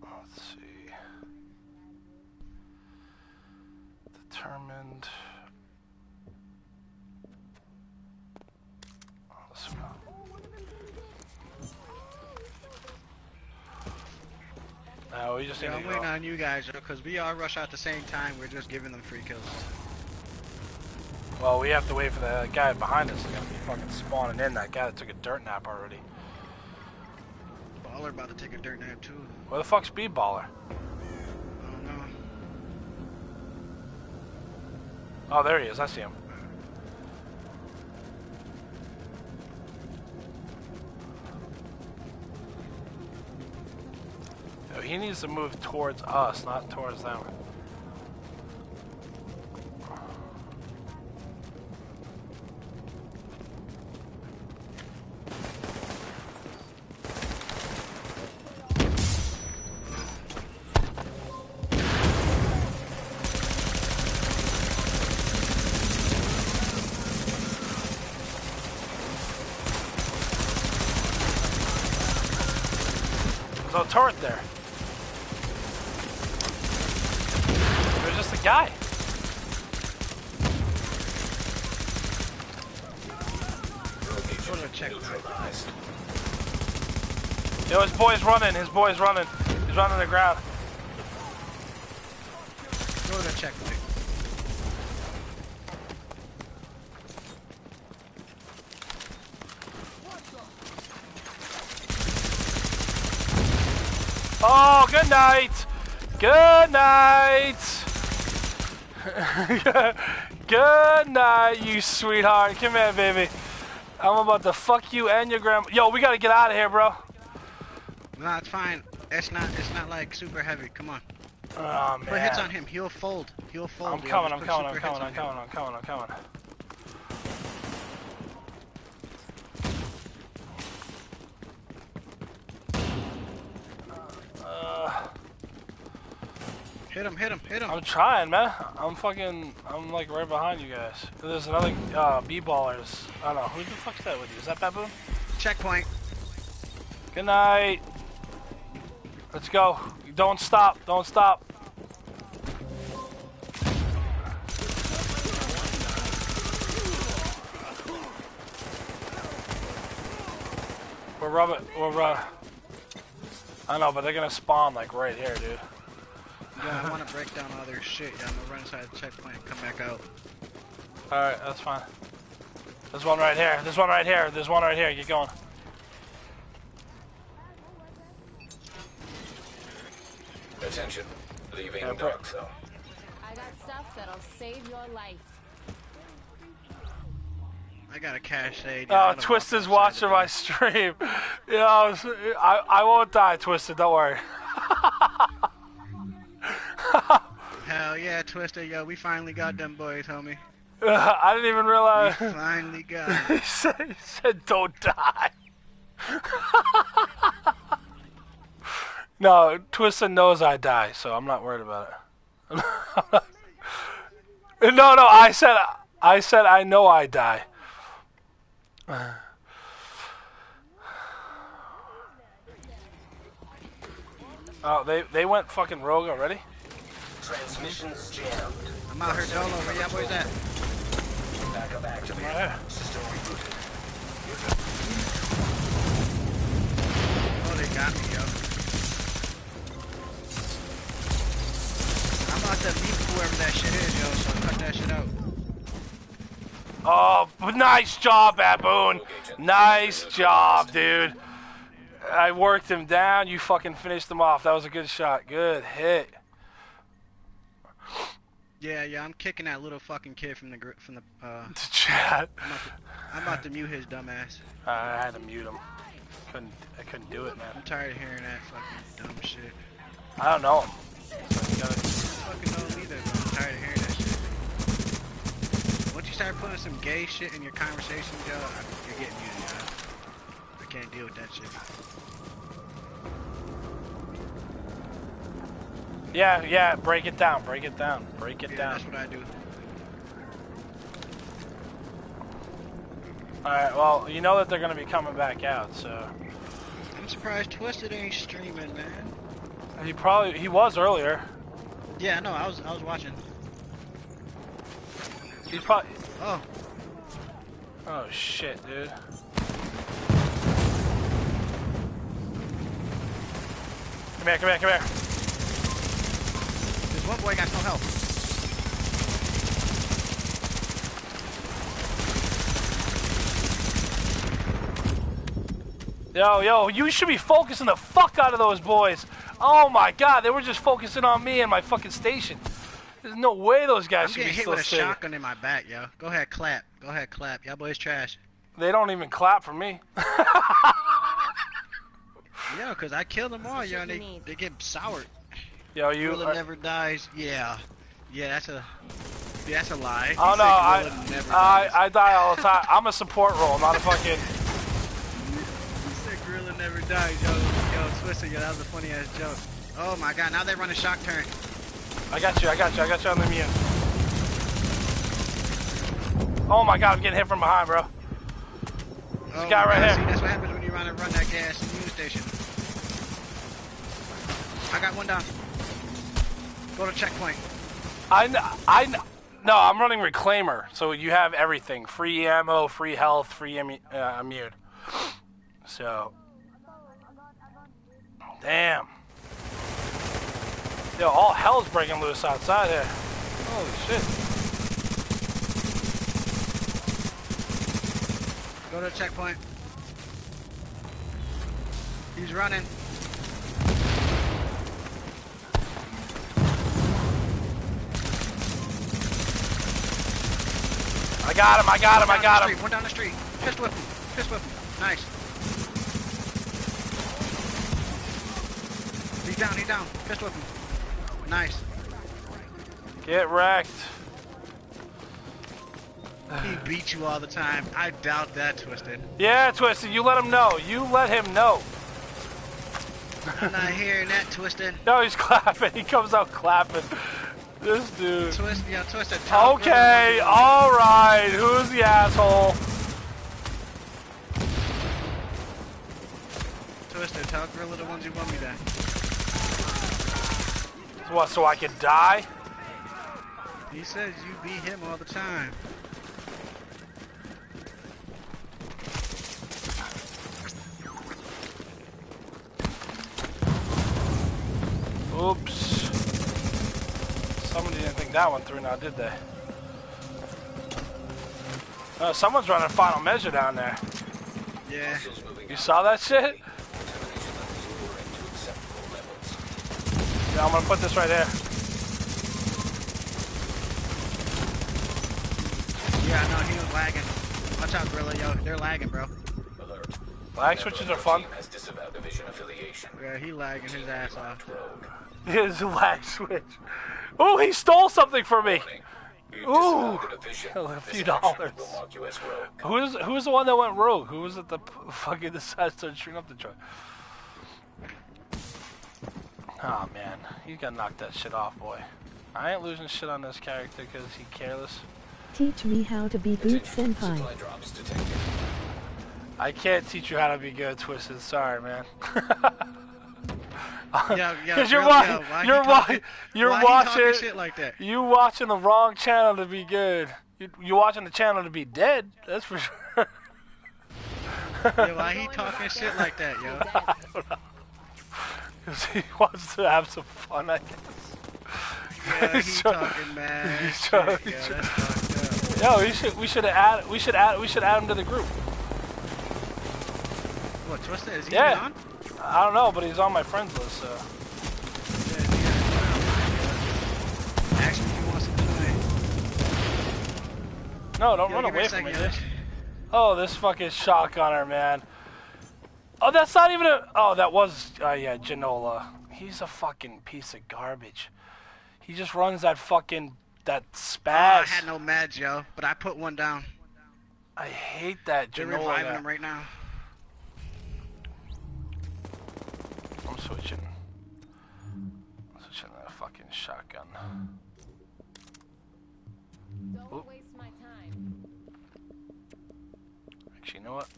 Let's see. Determined. No, uh, we just Yeah, I'm waiting on you guys because we all rush out at the same time. We're just giving them free kills. Well, we have to wait for the guy behind us. He's gonna be fucking spawning in. That guy that took a dirt nap already. Baller about to take a dirt nap too. Where the fuck's Speed Baller? I don't know. Oh, there he is. I see him. Yo, He needs to move towards us, not towards them. Turret there. There's just a guy. Yo, his boy's running. His boy's running. He's running the ground. Go to the checkpoint. Oh, good night. Good night. (laughs) good night, you sweetheart. Come here, baby. I'm about to fuck you and your grandma. Yo, we gotta get out of here, bro. No, it's fine. It's not. It's not like super heavy. Come on. Oh Put hits on him. He'll fold. He'll fold. I'm coming. I'm coming. I'm coming. I'm coming. I'm coming. I'm coming. Uh, Hit him. Hit him. Hit him. I'm trying, man. I'm fucking. I'm like right behind you guys. There's another uh, b-ballers. I don't know. Who the fuck's that with you? Is that Baboon? Checkpoint. Good night. Let's go. Don't stop. Don't stop. We're rubbing. We're uh. I know, but they're gonna spawn like right here, dude. Yeah, I want to break down all their shit. Yeah, I'm gonna run inside the checkpoint and come back out. All right, that's fine. There's one right here. There's one right here. There's one right here. Get going. Attention. Leaving Yeah, bro. dark zone. I got stuff that'll save your life. I got a cash aid. Oh, don't Twisted's watching my door. stream. (laughs) Yeah, I, was, I, I won't die, Twisted. Don't worry. Hell yeah, Twisted. Yo, we finally got them boys, homie. (laughs) I didn't even realize. We finally got. (laughs) he, said, he said, "Don't die." (laughs) no, Twisted knows I die, so I'm not worried about it. no, no, I said, I said, I know I die. (sighs) Oh, they they went fucking rogue already. Transmissions jammed. I'm out here solo. Where y'all boys at? Backup activated. back System rebooted. Oh, they got me, yo. I'm about to meet whoever that shit is, yo, so cut that shit out. Oh, nice job, Baboon. Nice job, dude. I worked him down. You fucking finished him off. That was a good shot. Good hit. Yeah, yeah, I'm kicking that little fucking kid from the gr- from the. Uh, (laughs) To chat. I'm, about to, I'm about to mute his dumb ass. I had to mute him. Couldn't. I couldn't do it, man. I'm tired of hearing that fucking dumb shit. I don't know him. So gotta- I fucking know him either, but I'm tired of hearing that shit. Once you start putting some gay shit in your conversation, yo, I- you're getting muted, yo. I can't deal with that shit. Yeah, yeah. Break it down. Break it down. Break it Yeah, down. that's what I do. All right. Well, you know that they're gonna be coming back out, so I'm surprised Twisted ain't streaming, man. he probably he was earlier. Yeah, no, I was I was watching. He's probably. Oh, Oh shit, dude. Come here, come here, come here. This one boy got no help. Yo, yo, you should be focusing the fuck out of those boys. Oh my god, they were just focusing on me and my fucking station. There's no way those guys I'm should getting be hit still with a standing. shotgun in my back, yo. Go ahead, clap. Go ahead, clap. Y'all boys trash. They don't even clap for me. (laughs) Yo, cause I killed them all, yo, and they, need. they get soured. Yo, you. Gorilla are- uh, never dies. Yeah, yeah, that's a yeah, that's a lie. oh no, I, never I. I die all the time. I'm a support role, not a fucking. (laughs) He said Gorilla never dies. Yo, yo, Twister, yo, that was a funny ass joke. Oh my god, now they run a shock turn. I got you, I got you, I got you on the mute. Oh my god, I'm getting hit from behind, bro. Oh guy right God, here. See, that's what happens when you run and run that gas immune station. I got one down. Go to checkpoint. I, kn- I, kn- no, I'm running Reclaimer, so you have everything: free ammo, free health, free immu- uh, immune. So, damn. Yo, all hell's breaking loose outside here. Holy shit. Go to checkpoint. He's running. I got him, I got him, I got him. One down the street. Fist whip him. Fist whip him. Nice. He's down. He's down. Fist whip him. Nice. Get wrecked. He beat you all the time. I doubt that, Twisted. Yeah, Twisted, you let him know. You let him know. I'm not hearing that, Twisted. No, he's (laughs) clapping. He comes out clapping. This dude. Twist, yeah, Twisted. tell Okay, alright. Who's the asshole? Twisted, tell Gorilla the ones who want me that. What, so I can die? He says you beat him all the time. Oops. Somebody didn't think that one through now, did they? Uh, someone's running a final measure down there. Yeah. You saw that shit? Yeah, I'm gonna put this right here. Yeah, no, he was lagging. Watch out, Gorilla, yo. They're lagging, bro. Lag switches are fun. Has disavowed division affiliation. Yeah, he lagging his ass off. (laughs) His lag switch. Oh, he stole something from me. Ooh. disavowed the division. A few dollars. will mark you as rogue. Who's who's the one that went rogue? Who was it that p- fucking (laughs) decided to string up the truck? Oh man, you gotta knock that shit off, boy. I ain't losing shit on this character because he careless. Teach me how to be Boot Supply Senpai. drops. I can't teach you how to be good, Twisted. Sorry, man. (laughs) Yeah, yeah. Because (laughs) you're watching, yo, you're watching, (laughs) you're he talking watching, shit like that. you watching the wrong channel to be good. You, you're watching the channel to be dead. That's for (laughs) sure. Yeah, why he talking shit like that, yo? Because he wants to have some fun, I guess. Yeah, He's he talking mad he's shit, trying- yo. he's That's fucked up. Yo, we should we should add we should add we should add him to the group. What, Twister? Is he Yeah. on? I don't know, but he's on my friends list. So. Yeah, is he on? Actually, he wants to play. No, don't Yo, run away from me. Oh, this fucking shotgunner, man. Oh, that's not even a. Oh, that was. Uh, yeah, Janola. He's a fucking piece of garbage. He just runs that fucking that Oh, spaz. I had no meds, yo, but I put one down. I hate that They're Janola. reviving guy. him right now. Switching. Switching that fucking shotgun. Don't Oop. waste my time. Actually, you know what?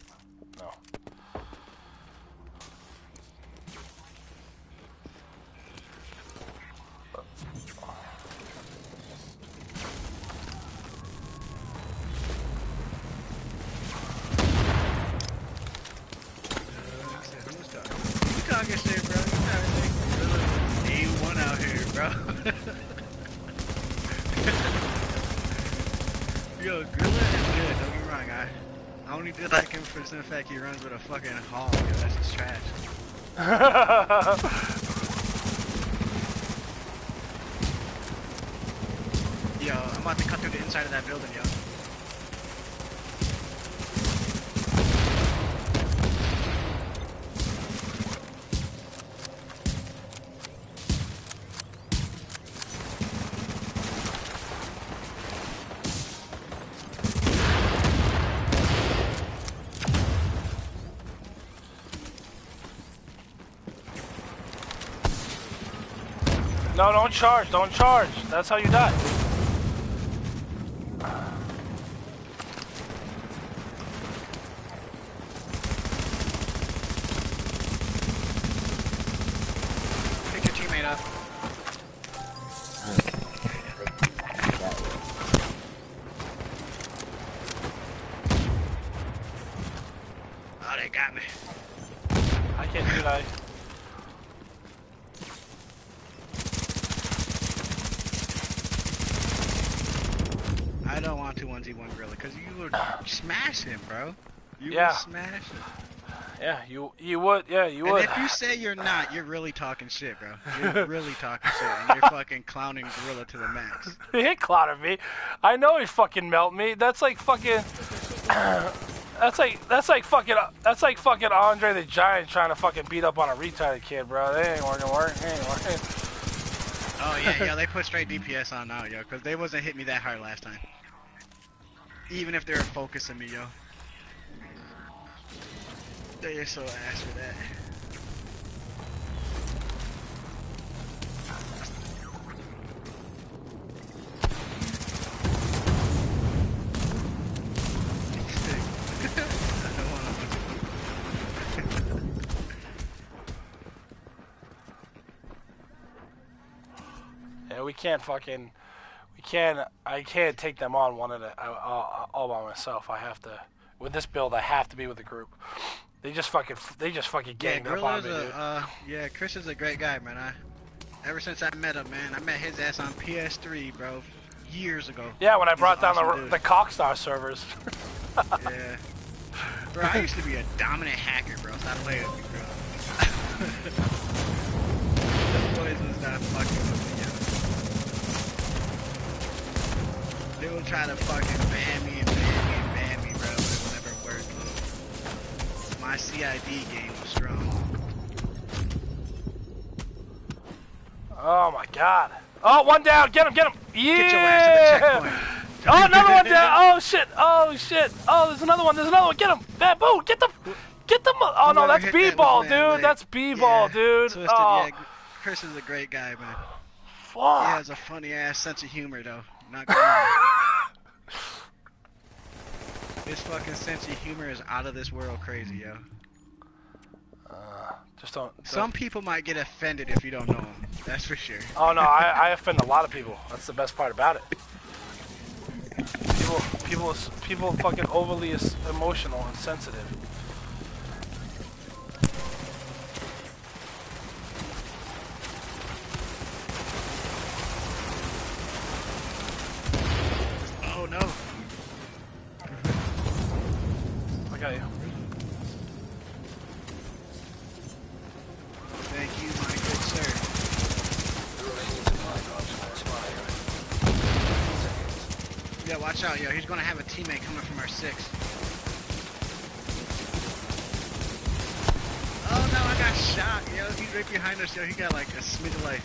Yo, Gorilla is good, don't get me wrong. I, I only did like him for the fact he runs with a fucking hog. Yo, that's just trash. (laughs) Yo, I'm about to cut through the inside of that building, yo. No, don't charge. Don't charge. That's how you die. Smash him. Yeah, you you would. Yeah, you And would. if you say you're not, you're really talking shit, bro. (laughs) You're really talking shit. And you're fucking clowning Gorilla to the max. (laughs) he hit clotted me. I know he fucking melt me. That's like fucking. (clears throat) that's like that's like fucking that's like fucking Andre the Giant trying to fucking beat up on a retarded kid, bro. They ain't working, work. They ain't working. Oh, yeah, yeah, they put straight DPS on now, yo, because they wasn't hit me that hard last time. Even if they were focusing me, yo. They are so ass for that. (laughs) Yeah, we can't fucking. We can't. I can't take them on one at a, all, all by myself. I have to. With this build, I have to be with a group. They just fucking. They just fucking Yeah, ganged up on me, dude. a, uh, yeah, Chris is a great guy, man. I, ever since I met him, man, I met his ass on PS3, bro, years ago. yeah, when I brought down awesome the dude. the Cockstar servers. (laughs) Yeah. Bro, I used to be a dominant hacker, bro. Stop playing with me, bro. (laughs) the boys was not fucking with me, yo. They would try to fucking ban me and ban me and ban me, My CID game was strong. Oh my god. Oh, one down. Get him. Get him. Yeah. Get your ass to the checkpoint. (laughs) Oh, another one down. Oh shit. Oh shit. Oh, there's another one. There's another one. Get him. Bamboo. Get the. Get the. Oh no, that's that B-ball, man, dude. like- That's B-ball, yeah, dude. Twisted, oh, yeah. Chris is a great guy, man. He has a funny ass sense of humor, though. Not gonna lie. (laughs) His fucking sense of humor is out of this world crazy, yo. Uh, just don't. don't- Some people might get offended if you don't know him. That's for sure. Oh no, I, I offend a lot of people. That's the best part about it. People, people, people, fucking overly emotional and sensitive. Thank you, my good sir. Yeah, watch out, yo. He's gonna have a teammate coming from our six. Oh no, I got shot, yo. He's right behind us, yo. He got like a smidge of life.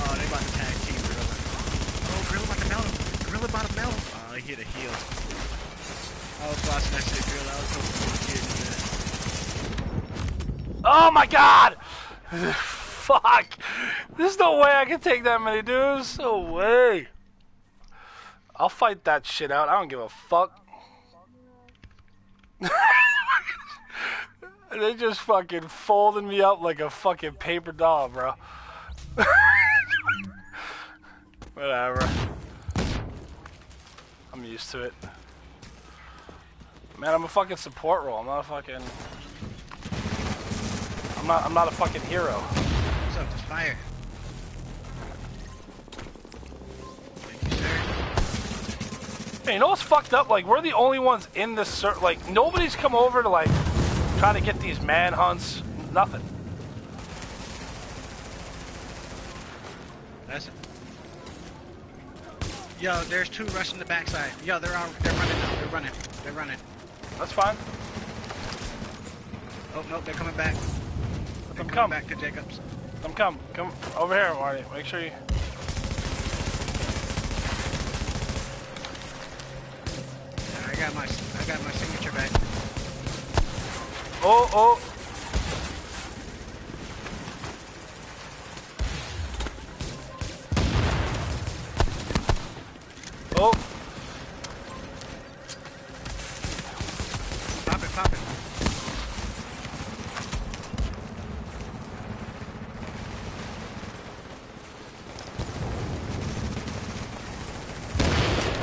Oh, they about to tag team Gorilla. Oh, Gorilla about to melt him. Gorilla about to melt him. Oh, he hit a heal. Oh my god! (sighs) Fuck! There's no way I can take that many dudes. No way. I'll fight that shit out. I don't give a fuck. (laughs) they just fucking folding me up like a fucking paper doll, bro. (laughs) Whatever. I'm used to it. Man, I'm a fucking support role. I'm not a fucking. I'm not. I'm not a fucking hero. What's up? There's fire. Thank you, sir. Hey, you know what's fucked up? Like we're the only ones in this. Like nobody's come over to like try to get these manhunts. Nothing. That's Yo, there's two rushing the backside. Yo, they're out. They're running now. They're running. They're running. That's fine. Oh no, they're coming back. Let them come. back to Jacobs. Let them come. Come over here, Marty. Make sure you. Yeah, I got my I got my signature back. Oh, oh. Oh, Pop it, pop it.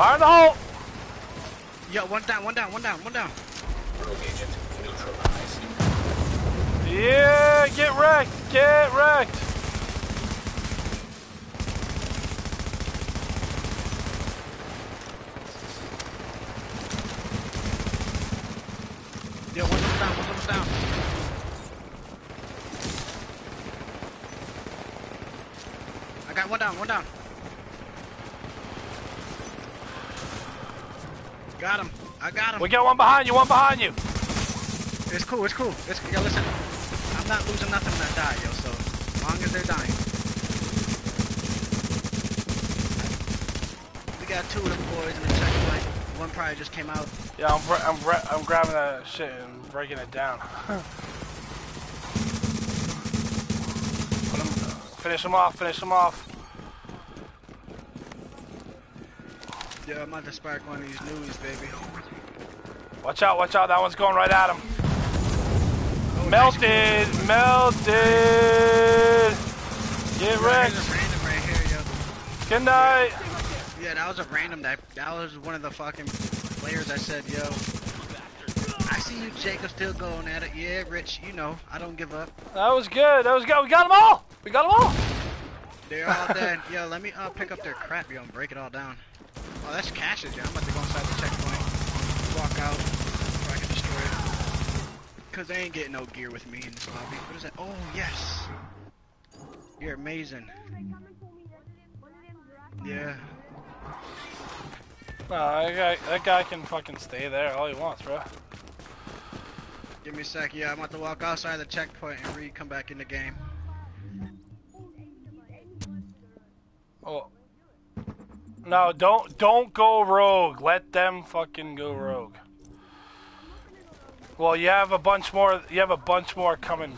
Fire in the hole! Yo, one down, one down, one down, one down. Rogue agent neutralized. Yeah, get wrecked, get wrecked. Yo, one of them down, one of them down. I got one down, one down. Got him. I got him. We got one behind you, one behind you. It's cool, it's cool. It's yo, listen. I'm not losing nothing when I die, yo, so as long as they're dying. We got two of them boys in the checkpoint. One probably just came out. Yeah, I'm, I'm, I'm grabbing that shit and breaking it down. (laughs) Finish him off, finish him off. Yeah, I'm about to spark one of these news, baby. Watch out, watch out, that one's going right at him. Oh, Melted, melted. Get Nice. wrecked. There's a random right here, yo. Good night. Yeah, that was a random. That that was one of the fucking players I said, yo. I see you, Jacob, still going at it. Yeah, Rich, you know, I don't give up. That was good, that was good. We got them all. We got them all. They're all dead. yo, let me uh, pick up their crap, yo, and break it all down. Oh, that's caches, yo. I'm about to go inside the checkpoint, walk out, so I can destroy it. Cause they ain't getting no gear with me in this lobby. What is that? Oh, yes. You're amazing. Yeah. No, that guy, that guy can fucking stay there all he wants, bro. Give me a sec. Yeah, I'm about to walk outside the checkpoint and re come back in the game. Oh. No, don't don't go rogue. Let them fucking go rogue. Well, you have a bunch more. You have a bunch more coming.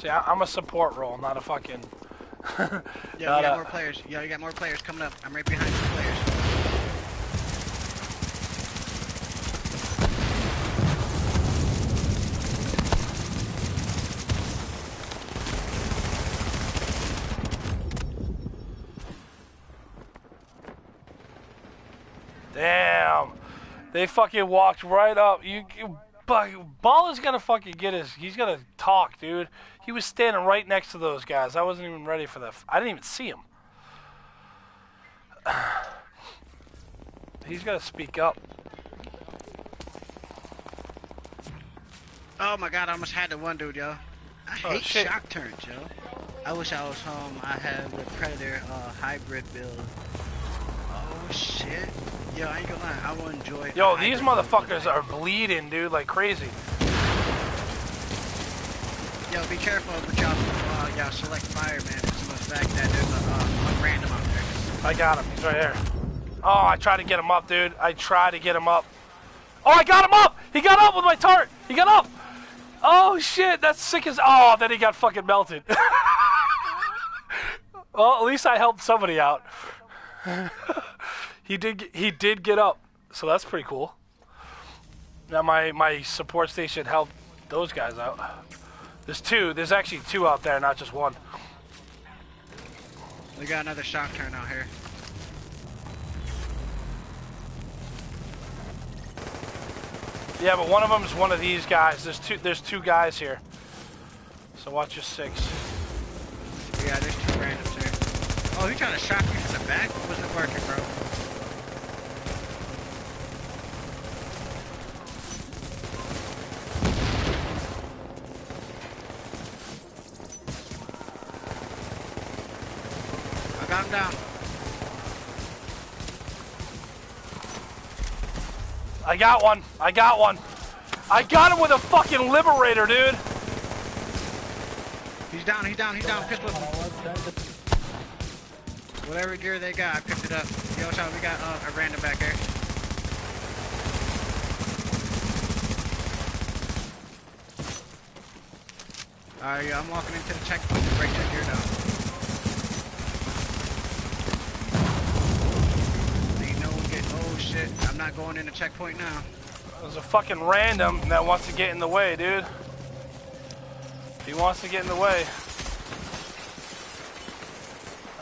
See, I, I'm a support role, not a fucking. (laughs) Yeah, we got a- more players. Yeah, we got more players coming up. I'm right behind the players. Damn. They fucking walked right up. You, you but Baller's gotta fucking get his. He's gotta talk, dude. He was standing right next to those guys. I wasn't even ready for that. I didn't even see him. (sighs) He's gotta speak up. Oh my god, I almost had the one dude, yo. I Oh, hate shit. shock turns, yo. I wish I was home. I have the Predator uh, hybrid build. Oh shit. Yo, I ain't gonna lie, I will enjoy Yo, these motherfuckers are bleeding, dude, like crazy. Yo, be careful with y'all, uh, y'all select fireman because of the fact that there's a, uh, a random out there. I got him. He's right here. Oh, I tried to get him up, dude. I tried to get him up. Oh, I got him up! He got up with my tart! He got up! Oh, shit, that's sick as... Oh, then he got fucking melted. (laughs) well, at least I helped somebody out. (laughs) he did get- he did get up, so that's pretty cool. Now my, my support station helped those guys out. There's two. There's actually two out there, not just one. We got another shock turn out here. Yeah, but one of them is one of these guys. There's two. There's two guys here. So watch your six. Yeah, there's two randoms. Oh, he trying to shock you from the back? Wasn't working, bro. I got him down. I got one. I got one. I got him with a fucking liberator, dude. He's down, he's down, he's down. Pistol. Whatever gear they got, I picked it up. Yo, watch we got uh, a random back there. Alright, I'm walking into the checkpoint to break that gear down. Ain't no one get. Oh shit! I'm not going in the checkpoint now. There's a fucking random that wants to get in the way, dude. He wants to get in the way.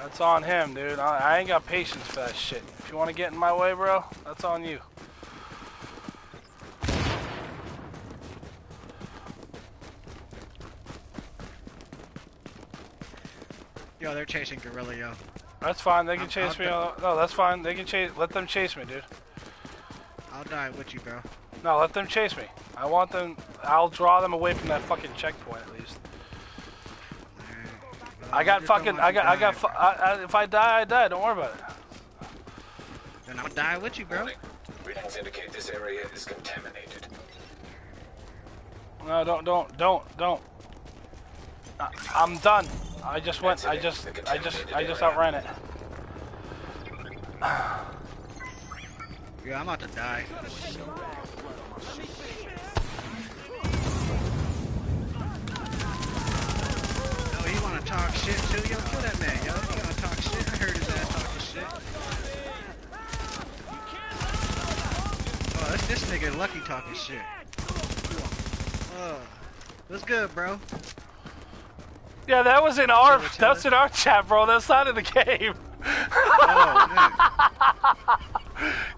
That's on him, dude. I, I ain't got patience for that shit. If you want to get in my way, bro, that's on you. Yo, they're chasing Gorilla, yo. That's fine. They can I'm- chase I'll me. No, that's fine. They can chase. Let them chase me, dude. I'll die with you, bro. No, let them chase me. I want them. I'll draw them away from that fucking checkpoint at least. I got fucking. I got. I got. Fu- I, I, if I die, I die. Don't worry about it. Then I'll die with you, bro. Readings indicate this area is contaminated. No, don't, don't, don't, don't. I, I'm done. I just went. I just. I just. I just outran it. Yeah, I'm about to die. Oh, he wanna talk shit too? Yo, kill that man, yo. He wanna talk shit. I heard his ass talking shit. Oh, that's this nigga Lucky talking shit. Oh, what's good, bro? Yeah, that was in our. Chilla. That's in our chat, bro. That's not in the game. Oh. (laughs)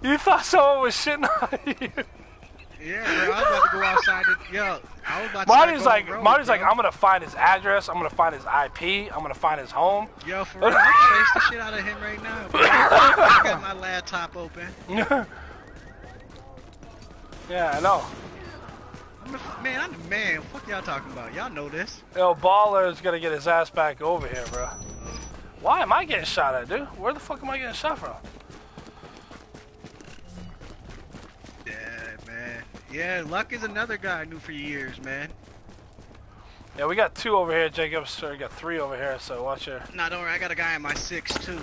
You thought someone was shitting on you. Yeah, bro, I was about to go outside. To, yo, I was about to Marty's going like. Marty's like. I'm gonna find his address. I'm gonna find his IP. I'm gonna find his home. Yo, for real, I trace the shit out of him right now. Bro. (laughs) I got my laptop open. (laughs) yeah, I know. I'm a, man, I'm the man. Fuck y'all talking about? Y'all know this. Yo, Baller's gonna get his ass back over here, bro. Why am I getting shot at, dude? Where the fuck am I getting shot from? Yeah, man. Yeah, Luck is another guy I knew for years, man. Yeah, we got two over here, Jacob. So we got three over here. So watch your. Nah, don't worry, I got a guy in my six too.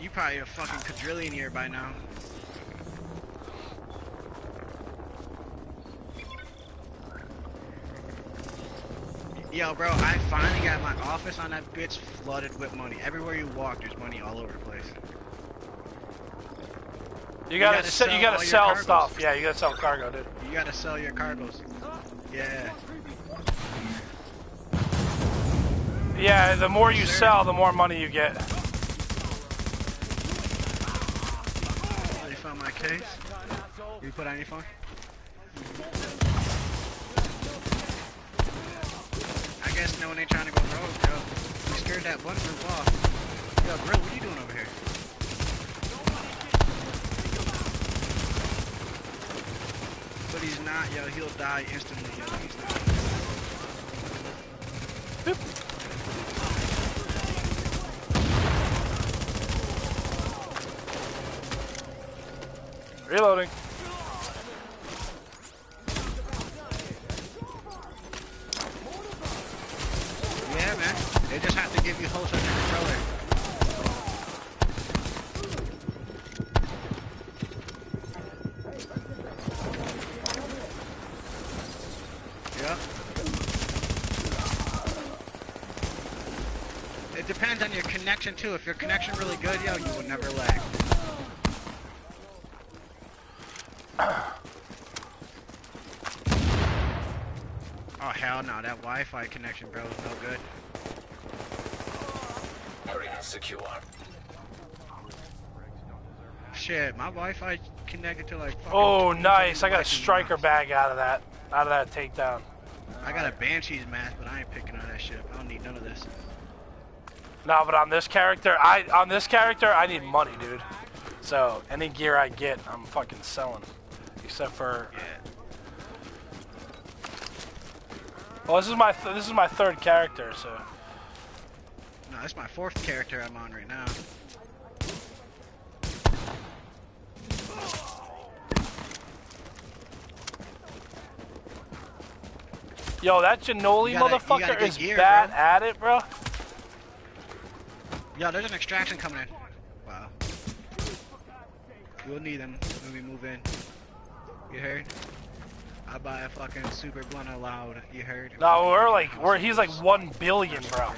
You probably a fucking quadrillion here by now. Yo, bro, I finally got my office on that bitch flooded with money. Everywhere you walk, there's money all over the place. You gotta, gotta sell you gotta sell stuff. Yeah, you gotta sell cargo, dude. You gotta sell your cargoes. Yeah. Yeah, the more you sell, the more money you get. You found my case. You put on your phone? I guess no one ain't trying to go rogue, yo. We scared that one group off. Yo, Grill, what are you doing over here? But he's not, yo. He'll die instantly, yo. He's not. Reloading. They just have to give you on your controller. Yep. It depends on your connection too. If your connection really good, yo, you will never lag. Oh hell no, that Wi-Fi connection, bro, is no good. Area secure. Shit, my Wi-Fi connected to like. Oh, nice. I got a striker now. bag out of that. Out of that takedown. I got a Banshee's mask, but I ain't picking on that shit. I don't need none of this. No, but on this character, I on this character, I need money, dude. So any gear I get, I'm fucking selling. Except for, Yeah. well, this is my th- this is my third character, so No, that's my fourth character I'm on right now. yo, that Janoli gotta- motherfucker is gear, bad bro. at it, bro. Yo, there's an extraction coming in. Wow. We'll need them when we move in. You heard? I buy a fucking super blunt aloud. You heard? No, we're like we're he's like one billion, bro.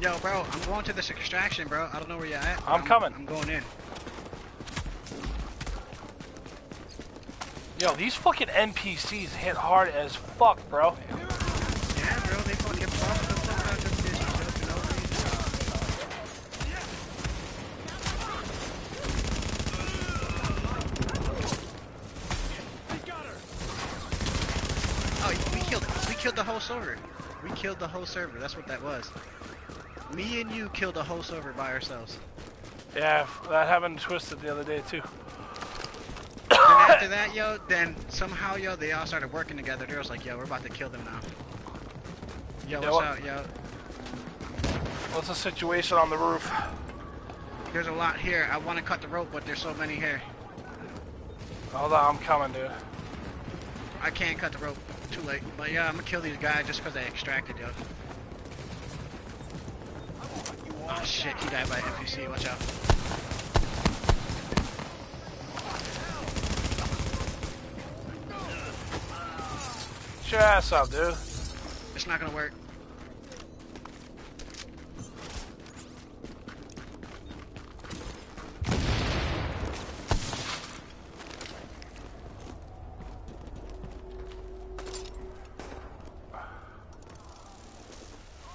Yo, bro, I'm going to this extraction, bro. I don't know where you're at. but I'm coming. I'm going in. Yo, these fucking NPCs hit hard as fuck, bro. Yeah, bro, they fucking bust the fuck out of this bitch no reason. Oh, we killed we killed the whole server. We killed the whole server. That's what that was. Me and you killed a whole server by ourselves. Yeah, that happened to Twisted the other day too. then after that, yo, then somehow, yo, they all started working together. They was like, yo, we're about to kill them now. Yo, Yeah, what's what- yo? What's the situation on the roof? There's a lot here. I want to cut the rope, but there's so many here. Hold on, I'm coming, dude. I can't cut the rope. Too late. But yeah, I'm gonna kill these guys just because they extracted, yo. Oh shit, he died by NPC. Watch out. Get your ass up, dude. It's not gonna work.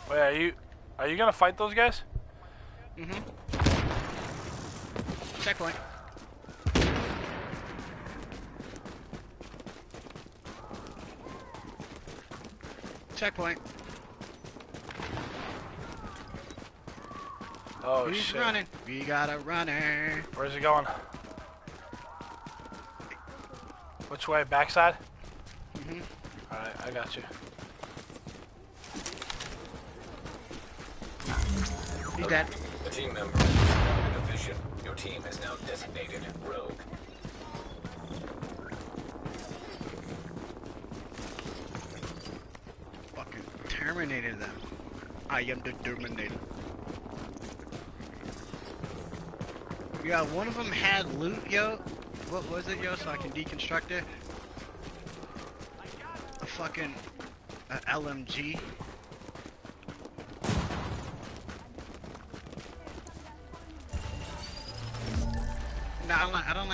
Wait, are you are you gonna fight those guys? Mm-hmm. Checkpoint. Checkpoint. Oh He's shit. running. We got a runner. Where's he going? Which way? Backside? Mhm. Alright, I got you. He's dead. Team member is now in a vision. Your team is now designated rogue. Fucking terminated them. I am the Terminator. Yeah, one of them had loot, yo. What was it, yo? So I can deconstruct it. A fucking a LMG.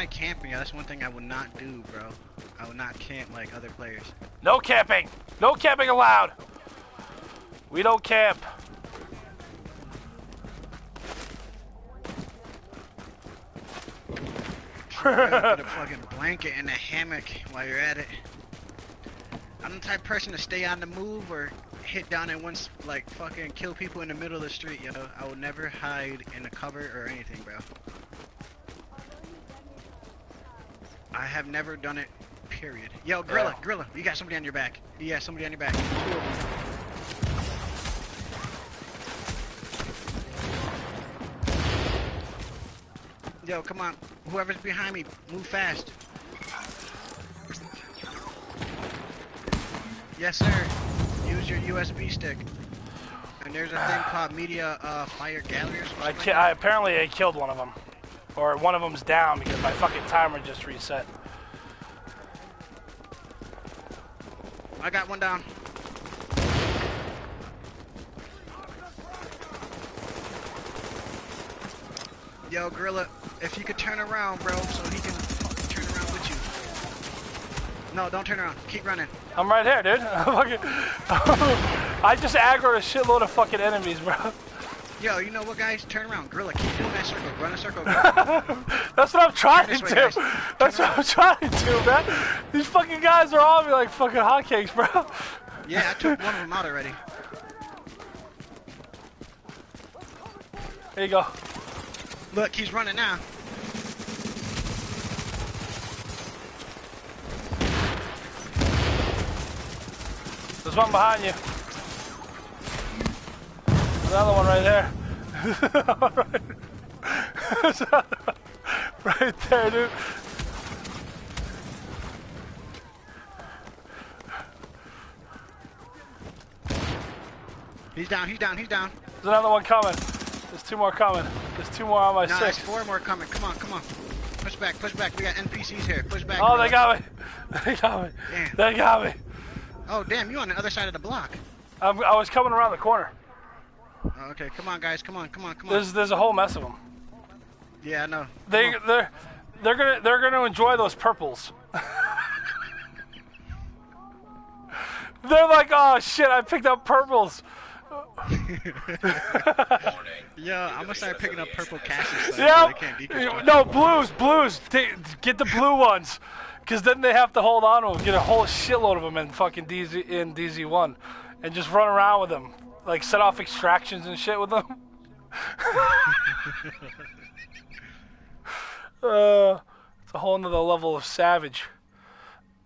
I don't, like, I don't like camping. That's one thing I would not do, bro. I would not camp like other players. No camping! No camping allowed! We don't camp. Get a (laughs) fucking blanket and a hammock while you're at it. I'm the type of person to stay on the move or hit down and once like fucking kill people in the middle of the street, yo. I will never hide in a cover or anything, bro. I have never done it, period. Yo, Gorilla, Yeah. Gorilla, you got somebody on your back. Yeah, somebody on your back. Two of them. Yo, come on. Whoever's behind me, move fast. Yes, sir. Use your USB stick. And there's a thing (sighs) called Media uh, Fire Gallery or something I, like. I apparently I killed one of them, or one of them's down because my fucking timer just reset. I got one down. Yo, Gorilla, if you could turn around, bro, so he can turn around with you. No, don't turn around. Keep running. I'm right here, dude. (laughs) (laughs) I just aggroed a shitload of fucking enemies, bro. Yo, you know what, guys? Turn around. Gorilla, keep doing that circle. Run a circle. (laughs) That's what I'm trying to way, do. guys. That's what I'm trying to do, man. These fucking guys are on me like fucking hotcakes, bro. yeah, I took one of them out already. There you go. Look, he's running now. There's one behind you. Another one right there. There's (laughs) right there, dude. He's down, he's down, he's down. There's another one coming. There's two more coming. There's two more on my No, there's six. four more coming. Come on, come on. Push back, push back. We got NPCs here. Push back. Oh, they got me. (laughs) They got me. Damn. They got me. Oh, damn, you on the other side of the block. I'm, I was coming around the corner. Oh, okay, come on, guys. Come on, come on, come on. There's there's a whole mess of them. Yeah, I know. They they're they're gonna they're gonna enjoy those purples. (laughs) they're like, oh shit, I picked up purples. (laughs) Yeah, I'm gonna start picking up purple caches. Yeah, they can't deconstruct. no blues, blues. Get the blue ones, because then they have to hold on to them. Get a whole shitload of them in fucking DZ in DZ one, and just run around with them, like set off extractions and shit with them. (laughs) uh, it's a whole nother level of savage.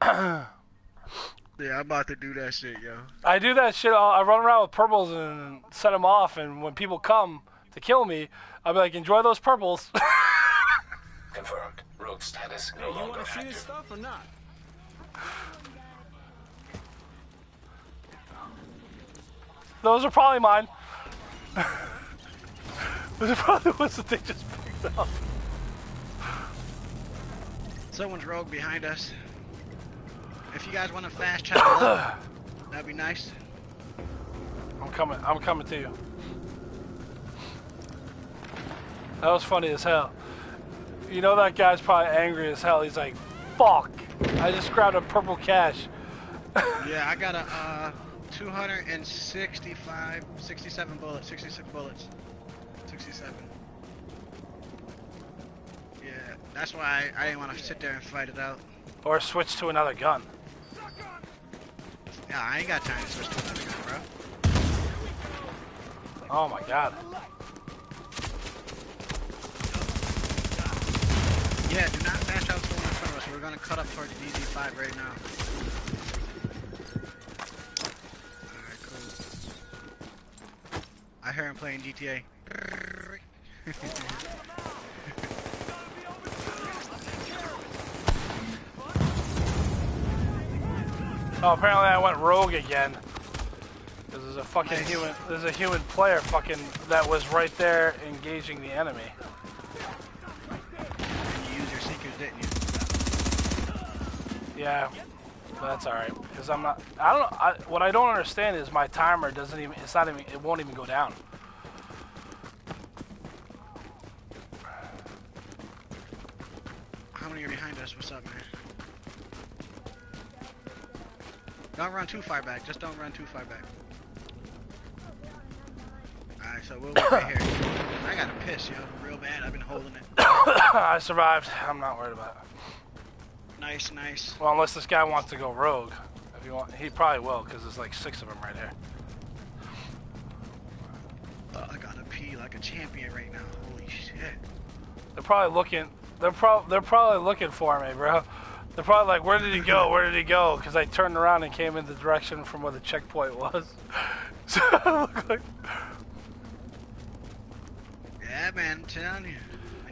(clears throat) Yeah, I'm about to do that shit, yo. I do that shit. all- I run around with purples and set them off, and when people come to kill me, I'll be like, enjoy those purples. (laughs) Confirmed. Rogue status no Hey, you longer wanna see this active. stuff or not? Those are probably mine. (laughs) Those are probably the ones that they just picked up. Someone's rogue behind us. If you guys want to fast travel up, (coughs) that'd be nice. I'm coming. I'm coming to you. That was funny as hell. You know that guy's probably angry as hell. He's like, "Fuck! I just grabbed a purple cache." (laughs) Yeah, I got a uh, 265, 67 bullets, 66 bullets, 67. Yeah, that's why I, I didn't want to sit there and fight it out. Or switch to another gun. Yeah, I ain't got time to switch to another gun, bro. Oh my god. Yeah, do not fast travel to one in front of us. We're gonna cut up towards DZ5 right now. I hear him playing GTA. Oh, apparently I went rogue again. there's a fucking Nice. human. There's a human player fucking that was right there engaging the enemy. and you used your seekers, didn't you? Yeah, that's all right. Because I'm not. I don't. know. I, what I don't understand is my timer doesn't even. It's not even. It won't even go down. How many are behind us? What's up, man? Don't run too far back. Just don't run too far back. Alright, so we'll wait right here. (coughs) I got a piss, yo. Real bad. I've been holding it. (coughs) I survived. I'm not worried about it. Nice, nice. Well, unless this guy wants to go rogue. If he want, he probably will, because there's like six of them right here. Oh, I gotta pee like a champion right now. Holy shit. They're probably looking. They're pro. They're probably looking for me, bro. They're probably like, "Where did he go? Where did he go?" Because I turned around and came in the direction from where the checkpoint was. (laughs) so (laughs) it looked like Yeah, man, I'm telling you.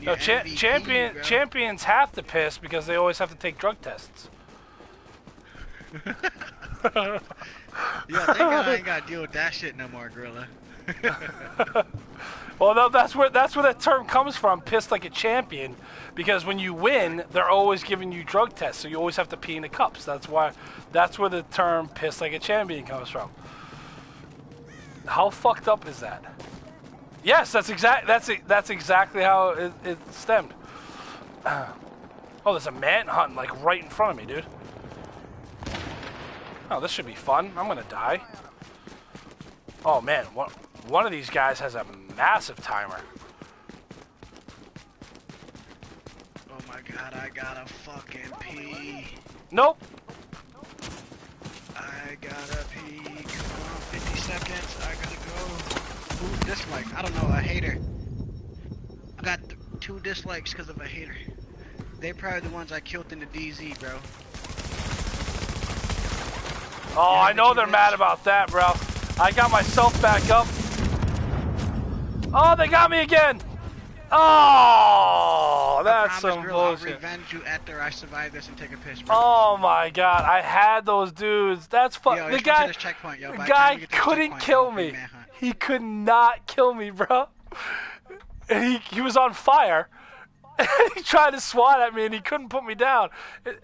No cha- champion. bro. Champions have to piss because they always have to take drug tests. (laughs) Yeah, thank God I ain't (laughs) gotta deal with that shit no more, Gorilla. (laughs) Well, no, that's where that's where that term comes from. Pissed like a champion, because when you win, they're always giving you drug tests, so you always have to pee in the cups. That's why. That's where the term "pissed like a champion" comes from. How fucked up is that? Yes, that's exact. That's that's exactly how it, it stemmed. (clears throat) Oh, there's a manhunt like right in front of me, dude. Oh, this should be fun. I'm gonna die. Oh man, one, one of these guys has a massive timer. Oh my god, I gotta fucking pee. Nope. I gotta pee. Come on, 50 seconds. I gotta go. Ooh, dislike. I don't know, a hater. I got two dislikes because of a hater. They probably the ones I killed in the DZ, bro. Oh, Yeah, I know they're mad about that, bro. I got myself back up. Oh, they got me again. Oh, that's some girl, I'll revenge you after I survive this and take a piss, bro. Oh my god, I had those dudes. That's fu- Yo, the let's get to guy. checkpoint, yo. The By the time guy we get to this couldn't kill me. manhunt. He could not kill me, bro. And he he was on fire. (laughs) And he tried to swat at me and he couldn't put me down.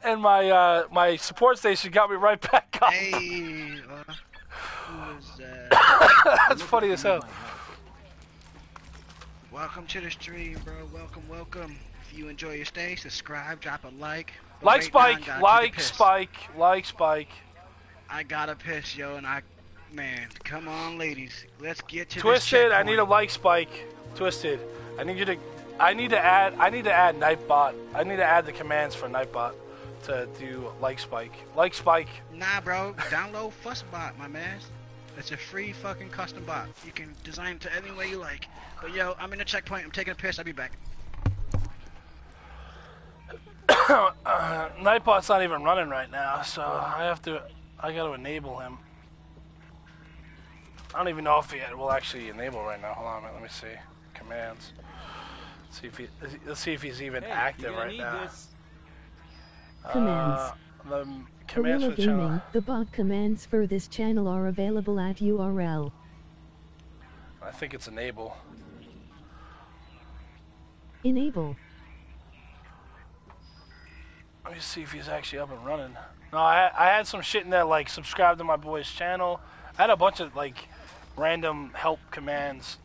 And my uh, my support station got me right (laughs) back up. Hey, uh, who is that? (coughs) That's funny as hell. welcome to the stream, bro. Welcome, welcome. If you enjoy your stay, subscribe, drop a like. But Like right Spike, a like. Spike, like Spike. I gotta piss, yo, and I, man, come on, ladies, let's get to Twisted, I need a like Spike. Twisted, I need you to, I need to add, I need to add Nightbot. I need to add the commands for Nightbot to do like Spike, like Spike. Nah, bro, download Fussbot, my man. It's a free fucking custom bot. You can design it to any way you like. But yo, I'm in a checkpoint. I'm taking a piss. I'll be back. (coughs) uh, Nightbot's not even running right now, so I have to, I got to enable him. I don't even know if he will actually enable right now. Hold on, a minute, let me see. Commands. Let's see if he, let's see if he's even Hey, active right need now. this. Commands. Uh, the commands Gorilla for the channel. Gaming, the bot commands for this channel are available at URL. I think it's enable. Enable. Let me see if he's actually up and running. No, I, I had some shit in there like subscribe to my boy's channel. I had a bunch of like random help commands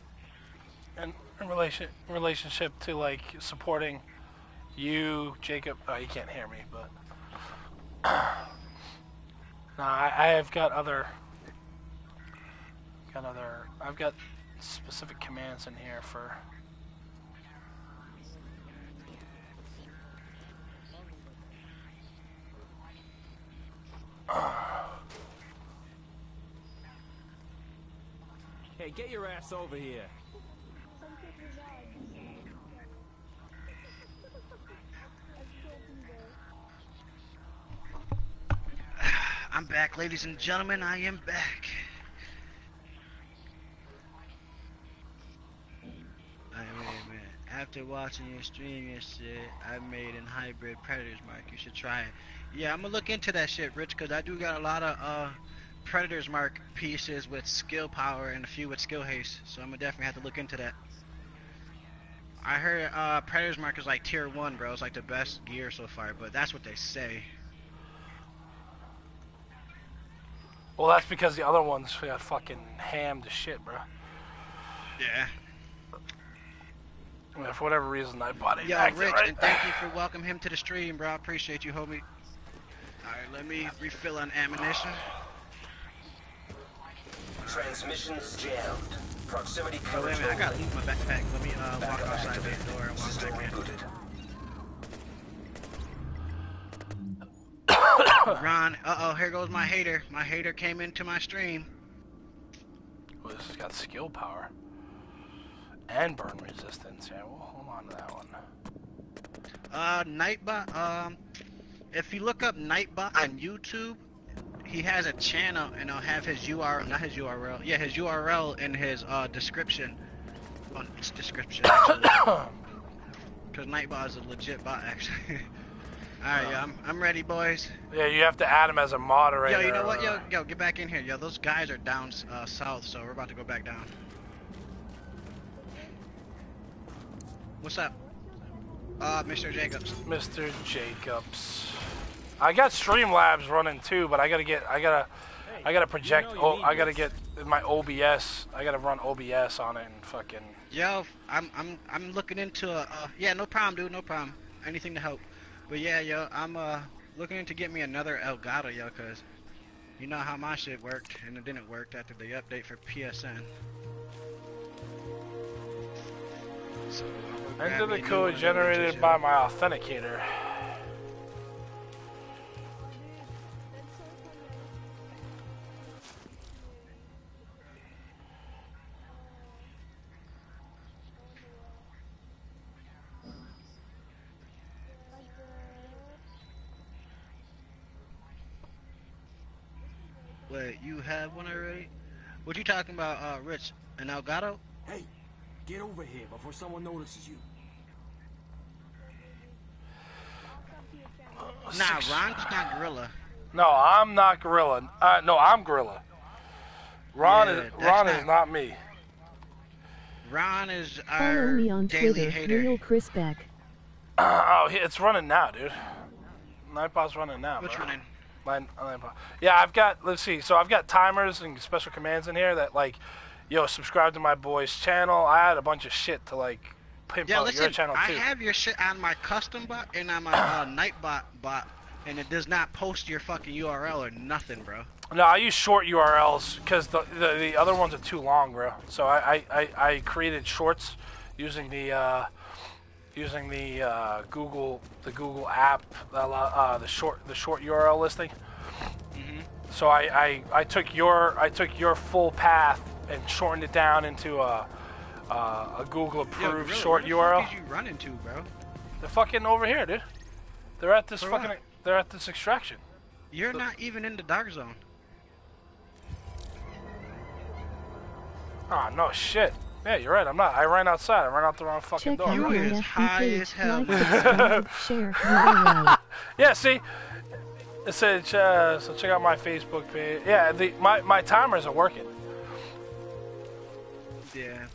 in, in relation relationship to like supporting you, Jacob. Oh, you can't hear me, but (clears throat) no, I, I have got other got other. I've got specific commands in here for. (sighs) Hey, get your ass over here. I'm back, ladies and gentlemen. I am back. I wait minute. After watching your stream yesterday, I made an hybrid predators mark. You should try it. Yeah, I'm gonna look into that shit, Rich, because I do got a lot of uh predators mark pieces with skill power and a few with skill haste. So I'm gonna definitely have to look into that. I heard uh predators mark is like tier one, bro. It's like the best gear so far, but that's what they say. Well, that's because the other ones got fucking hammed to shit, bro. Yeah. I mean, for whatever reason, I bought it. Active, Rich, right? and thank you for welcoming him to the stream, bro. I appreciate you, homie. Alright, let me refill on ammunition. Transmissions jammed. Proximity Oh, wait a minute, I gotta only. leave my backpack. Let me uh, walk Backup outside the door and walk System back in. rebooted. Ron, uh oh, here goes my hater. My hater came into my stream. Well, this has got skill power. And burn resistance. Yeah, we'll hold on to that one. Uh, Nightbot, um, if you look up Nightbot on YouTube, he has a channel and I'll have his URL, not his URL, yeah, his URL in his uh, description. On description. (coughs) Because Nightbot is a legit bot, actually. (laughs) Alright, yeah, I'm, I'm ready, boys. Yeah, you have to add him as a moderator. Yo, you know what? Yo, yo, get back in here. Yo, those guys are down uh, south, so we're about to go back down. What's up? Uh, Mr. Jacobs. Mr. Jacobs. I got Streamlabs running too, but I gotta get, I gotta, I gotta project. you Oh, I gotta this. get my OBS. I gotta run OBS on it and fucking. Yo, I'm I'm I'm looking into a uh, yeah, no problem, dude, no problem. Anything to help. But yeah, yo, I'm uh looking into get me another Elgato, yo, cause you know how my shit worked and it didn't work after the update for PSN. So, I'll go grab Enter the code one of those, generated by my authenticator. Wait, you have one already? What you talking about, uh, Rich? An Elgato? Hey, get over here before someone notices you. Nah, Ron's not Gorilla. No, I'm not Gorilla. Uh, no, I'm Gorilla. Ron Yeah, is that's Ron not- is not me. Ron is our Follow me on daily Twitter, hater. Real Chris Beck. oh, it's running now, dude. Nightbot's running now. What's bro. running? Line. Yeah, I've got. Let's see. So I've got timers and special commands in here that like, yo, subscribe to my boy's channel. I had a bunch of shit to like pimp Yeah, out listen, your channel I too. have your shit on my custom bot and on my uh, Nightbot bot, and it does not post your fucking URL or nothing, bro. No, I use short URLs because the, the the other ones are too long, bro. So I I, I, I created shorts using the uh, using the uh, Google the Google app uh, uh, the short the short URL listing. So I, I, I took your I took your full path and shortened it down into a a, a Google Yo, approved Gorilla, short where the URL. Fuck did you run into, bro? They're fucking over here, dude. They're at this For fucking what? they're at this extraction. You're not even in the dark zone. Oh no shit. Yeah, you're right. I'm not. I ran outside. I ran out the wrong fucking Check door. You is high as hell. like, (laughs) share. (laughs) Yeah, see, it said uh, so. Check out my Facebook page. Yeah, the my my timers are working. Yeah.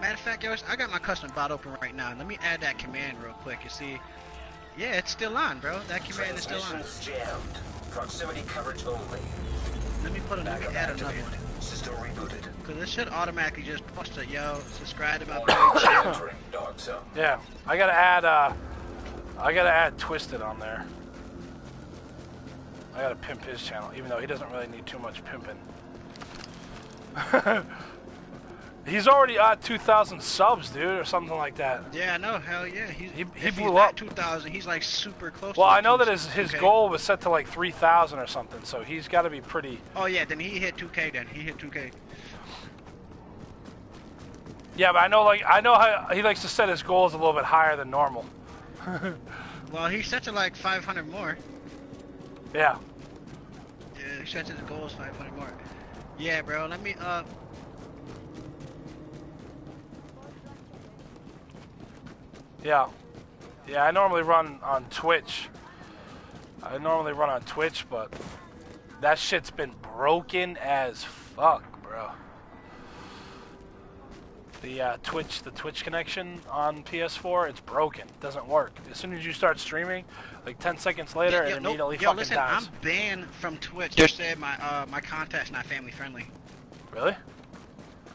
Matter of fact, yo, I got my custom bot open right now. Let me add that command real quick. You see? Yeah, it's still on, bro. That command is still on. Transmissions jammed. Proximity coverage only. Let me put it. Let add another one. System rebooted. Cause this should automatically just post it, yo. Subscribe to my page. units entering dog zone. Yeah, I gotta add. Uh, I gotta add Twisted on there. I gotta pimp his channel, even though he doesn't really need too much pimping. (laughs) He's already at 2,000 subs, dude, or something like that. Yeah, no, hell yeah. He's, He- he blew he's up. 2,000. He's like super close. Well, to I know that his his 2K. goal was set to like 3,000 or something, so he's got to be pretty. Oh yeah, then he hit 2K. Then he hit 2K. Yeah, but I know like I know how he likes to set his goals a little bit higher than normal. (laughs) Well, he set to like 500 more. Yeah. Yeah, he set his goals 500 more. Yeah, bro. Let me uh. Yeah. Yeah, I normally run on Twitch. I normally run on Twitch, but that shit's been broken as fuck, bro. The uh, Twitch, the Twitch connection on PS4, it's broken. It doesn't work. As soon as you start streaming, like 10 seconds later, yo, it no, immediately yo, fucking listen, dies. I'm banned from Twitch. They said my uh my contact's not family friendly. Really?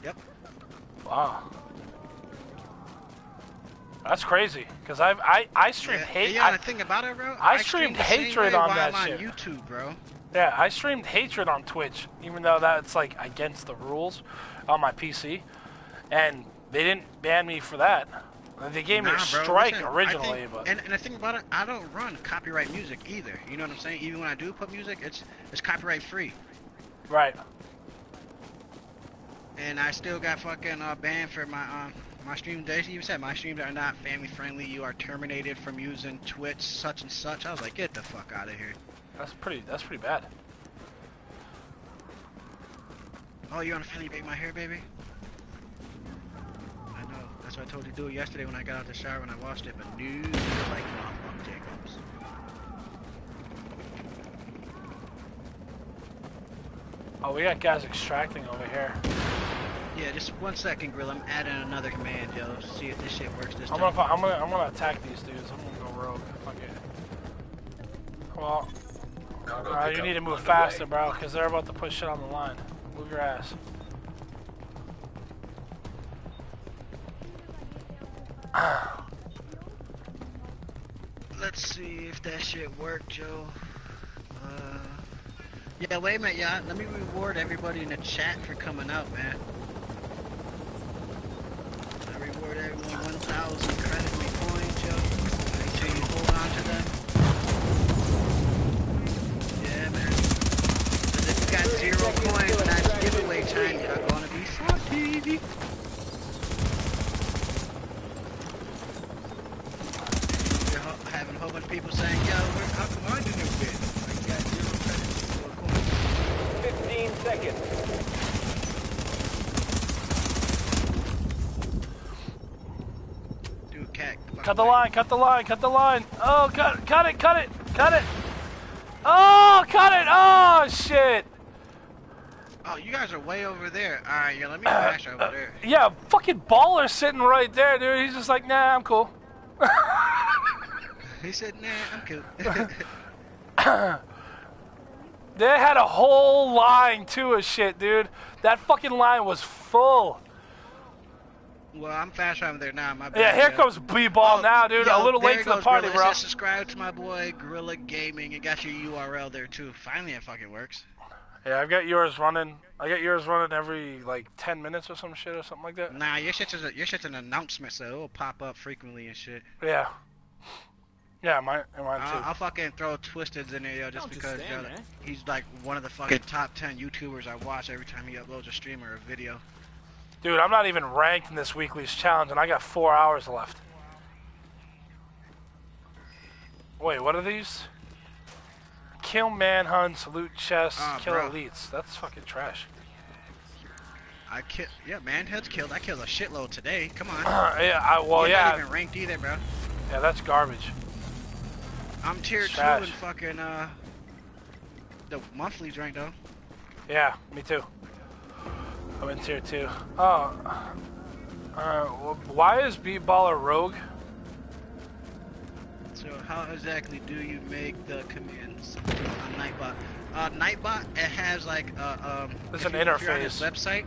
Yep. Wow. That's crazy. Cause I I I stream Yeah, hate. yeah, I, the thing about it, bro. I stream streamed the same hatred on that I'm shit. on YouTube, bro. Yeah, I streamed Hatred on Twitch, even though that's like against the rules on my PC, and they didn't ban me for that. They gave me a strike originally, think- but and, and the thing about it, I don't run copyright music either. You know what I'm saying? Even when I do put music, it's it's copyright free, right. and I still got fucking uh, banned for my um my stream. They even said my streams are not family friendly. You are terminated from using Twitch such and such. I was like, get the fuck out of here. That's pretty. That's pretty bad. Oh, you want to finally bake my hair, baby? I know. That's what I told you to do yesterday when I got out the shower when I washed it, but no, you're like, no, fuck Jacobs. Oh, we got guys extracting over here. Yeah, just one second, Grill. I'm adding another command, yo. See if this shit works this I'm time. gonna. I'm gonna. I'm gonna attack these dudes. I'm gonna go rogue. Fuck it. Well, Cargo uh, you need to move faster, bro, because they're about to put shit on the line. Move your ass. Let's see if that shit worked, Joe. Uh, yeah, wait a minute, yeah. Let me reward everybody in the chat for coming out, man. I reward everyone 1,000 credit points, Joe. Make sure you hold on to them. Yeah, man. 'Cause if you got zero coins that's giveaway time, you're gonna be salty. Having a whole bunch of people saying, yo, how come I didn't win? I got zero credits, zero coins. 15 seconds. Dude, cat. fuck Cut the line. Cut the line. Cut the line. Oh, cut. Cut it. Cut it. Cut it. Oh, cut it. Oh, shit. Oh, you guys are way over there. Alright, yeah, let me uh, crash over uh, there. Yeah, fucking baller sitting right there, dude. He's just like, nah, I'm cool. He said, nah, I'm cool. (laughs) They had a whole line too of shit, dude. That fucking line was full. Well, I'm fast over there now, my bad. Yeah, here yo. comes B-ball Oh, now, dude. yo, a little late to the party, Gorilla. Bro. says subscribe to my boy Gorilla Gaming. It got your URL there too. Finally, it fucking works. Yeah, I've got yours running. I got yours running every like 10 minutes or some shit or something like that. Nah, your shit's a, your shit's an announcement, so it'll pop up frequently and shit. Yeah. Yeah, mine, mine I'll, too. I'll fucking throw Twisted in there, yo, just Don't just because stand yo, there. he's like one of the fucking top 10 YouTubers I watch every time he uploads a stream or a video. Dude, I'm not even ranked in this weekly's challenge, and I got four hours left. Wait, what are these? Kill manhunt, loot chests, Ah, kill bro. elites. That's fucking trash. I kill, yeah, manheads killed. I killed a shitload today. Come on. (clears throat) yeah, I, well, You're yeah, not even ranked either, bro. yeah, that's garbage. I'm tier two in fucking uh the monthlies rank though. Yeah, me too. I'm in tier two. Oh, uh, wh- why is B-Baller rogue? So how exactly do you make the commands on Nightbot? Uh, Nightbot it has like a, um. It's an you- you're on his interface. website,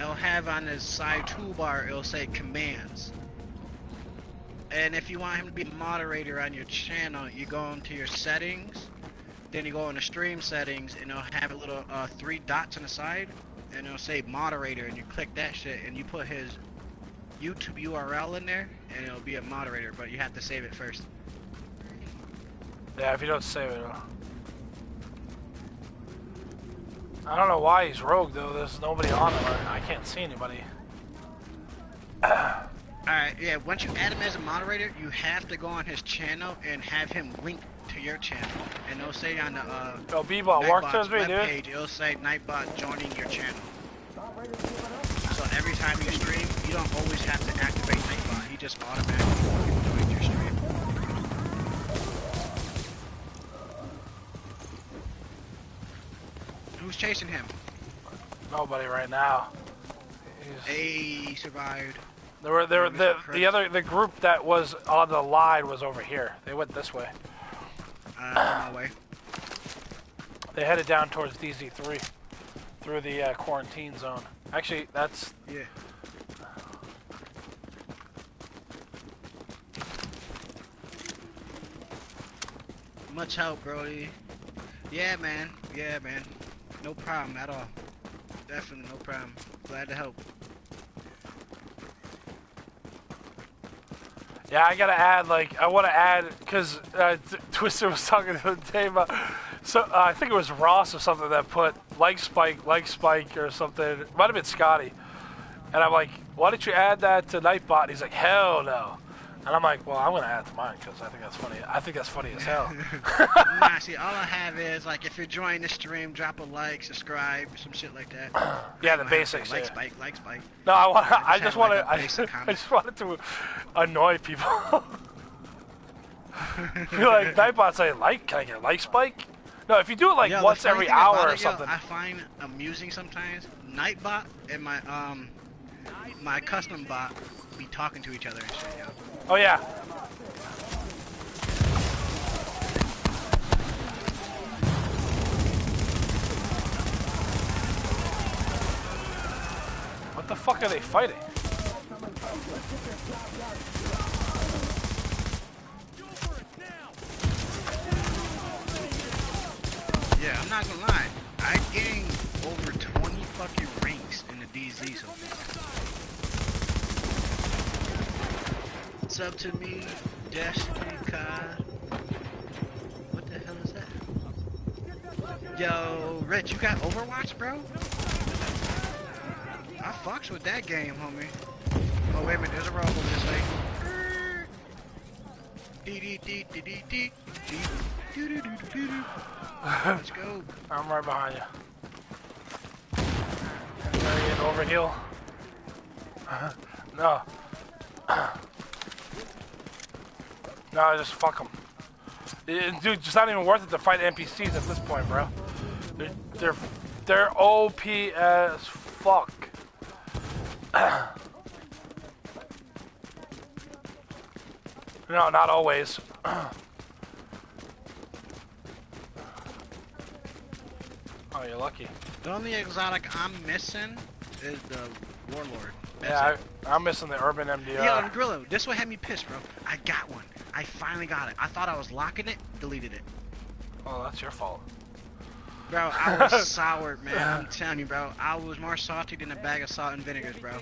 it'll have on his side toolbar it'll say commands. And if you want him to be moderator on your channel, you go into your settings, then you go into stream settings, and it'll have a little uh, three dots on the side, and it'll say moderator, and you click that shit, and you put his YouTube URL in there, and it'll be a moderator, but you have to save it first. Yeah, if you don't save it. it'll- I don't know why he's rogue though. There's nobody on him. I I can't see anybody. (coughs) Alright, yeah, once you add him as a moderator, you have to go on his channel and have him link to your channel. And it'll say on the uh Yo, B-Ball, walk towards me, dude. webpage, it'll say Nightbot joining your channel. So every time you stream, you don't always have to activate Nightbot. He just automatically joins your stream. Who's chasing him? Nobody right now. He's- Hey, he survived. There were there were the the other the group that was on the line was over here. They went this way. Uh, on my way. They headed down towards DZ3 through the uh, quarantine zone. Actually, that's Yeah. Much help, Brody. Yeah, man. Yeah, man. No problem at all. Definitely no problem. Glad to help. Yeah, I gotta add like I want to add because uh, Twister was (laughs) talking the other day about so uh, I think it was Ross or something that put like spike, like spike or something. It might have been Scotty, and I'm like, why don't you add that to Nightbot? And he's like, hell no. And I'm like, well, I'm gonna add to mine because I think that's funny. I think that's funny as hell. (laughs) (laughs) nah, see, all I have is like if you're enjoying the stream, drop a like, subscribe, some shit like that. (clears throat) yeah, the basics. Like yeah. spike, like spike. No, I want. I I just just have, want like, to. a I, (laughs) I just wanted to annoy people. Be like Nightbot say like, can I get a like spike? No, if you do it like Yo, once every hour or it, yo, something. I find amusing sometimes. Nightbot and my um my custom bot be talking to each other and shit, yo. Oh yeah. What the fuck are they fighting? Yeah, I'm not gonna lie. I gained over 20 fucking ranks in the DZ so far. What's up to me, Destiny God? What the hell is that? Yo, Rich, you got Overwatch, bro? I fucks with that game, homie. Oh, wait a minute, there's a over this way. Let's go. I'm right behind you. Ready to overheal? (laughs) no. (clears throat) no, just fuck them. Dude, it's not even worth it to fight NPCs at this point, bro. They're they're, they're OP as fuck. (clears throat) no, not always. (clears throat) oh, you're lucky. The only exotic I'm missing is the Warlord. Yeah. I, I'm missing the urban MDR. Yo, Grillo, this one had me pissed, bro. I got one. I finally got it. I thought I was locking it, deleted it. Oh, that's your fault. Bro, I (laughs) was sour, man. I'm telling you, bro. I was more salty than a bag of salt and vinegars, bro.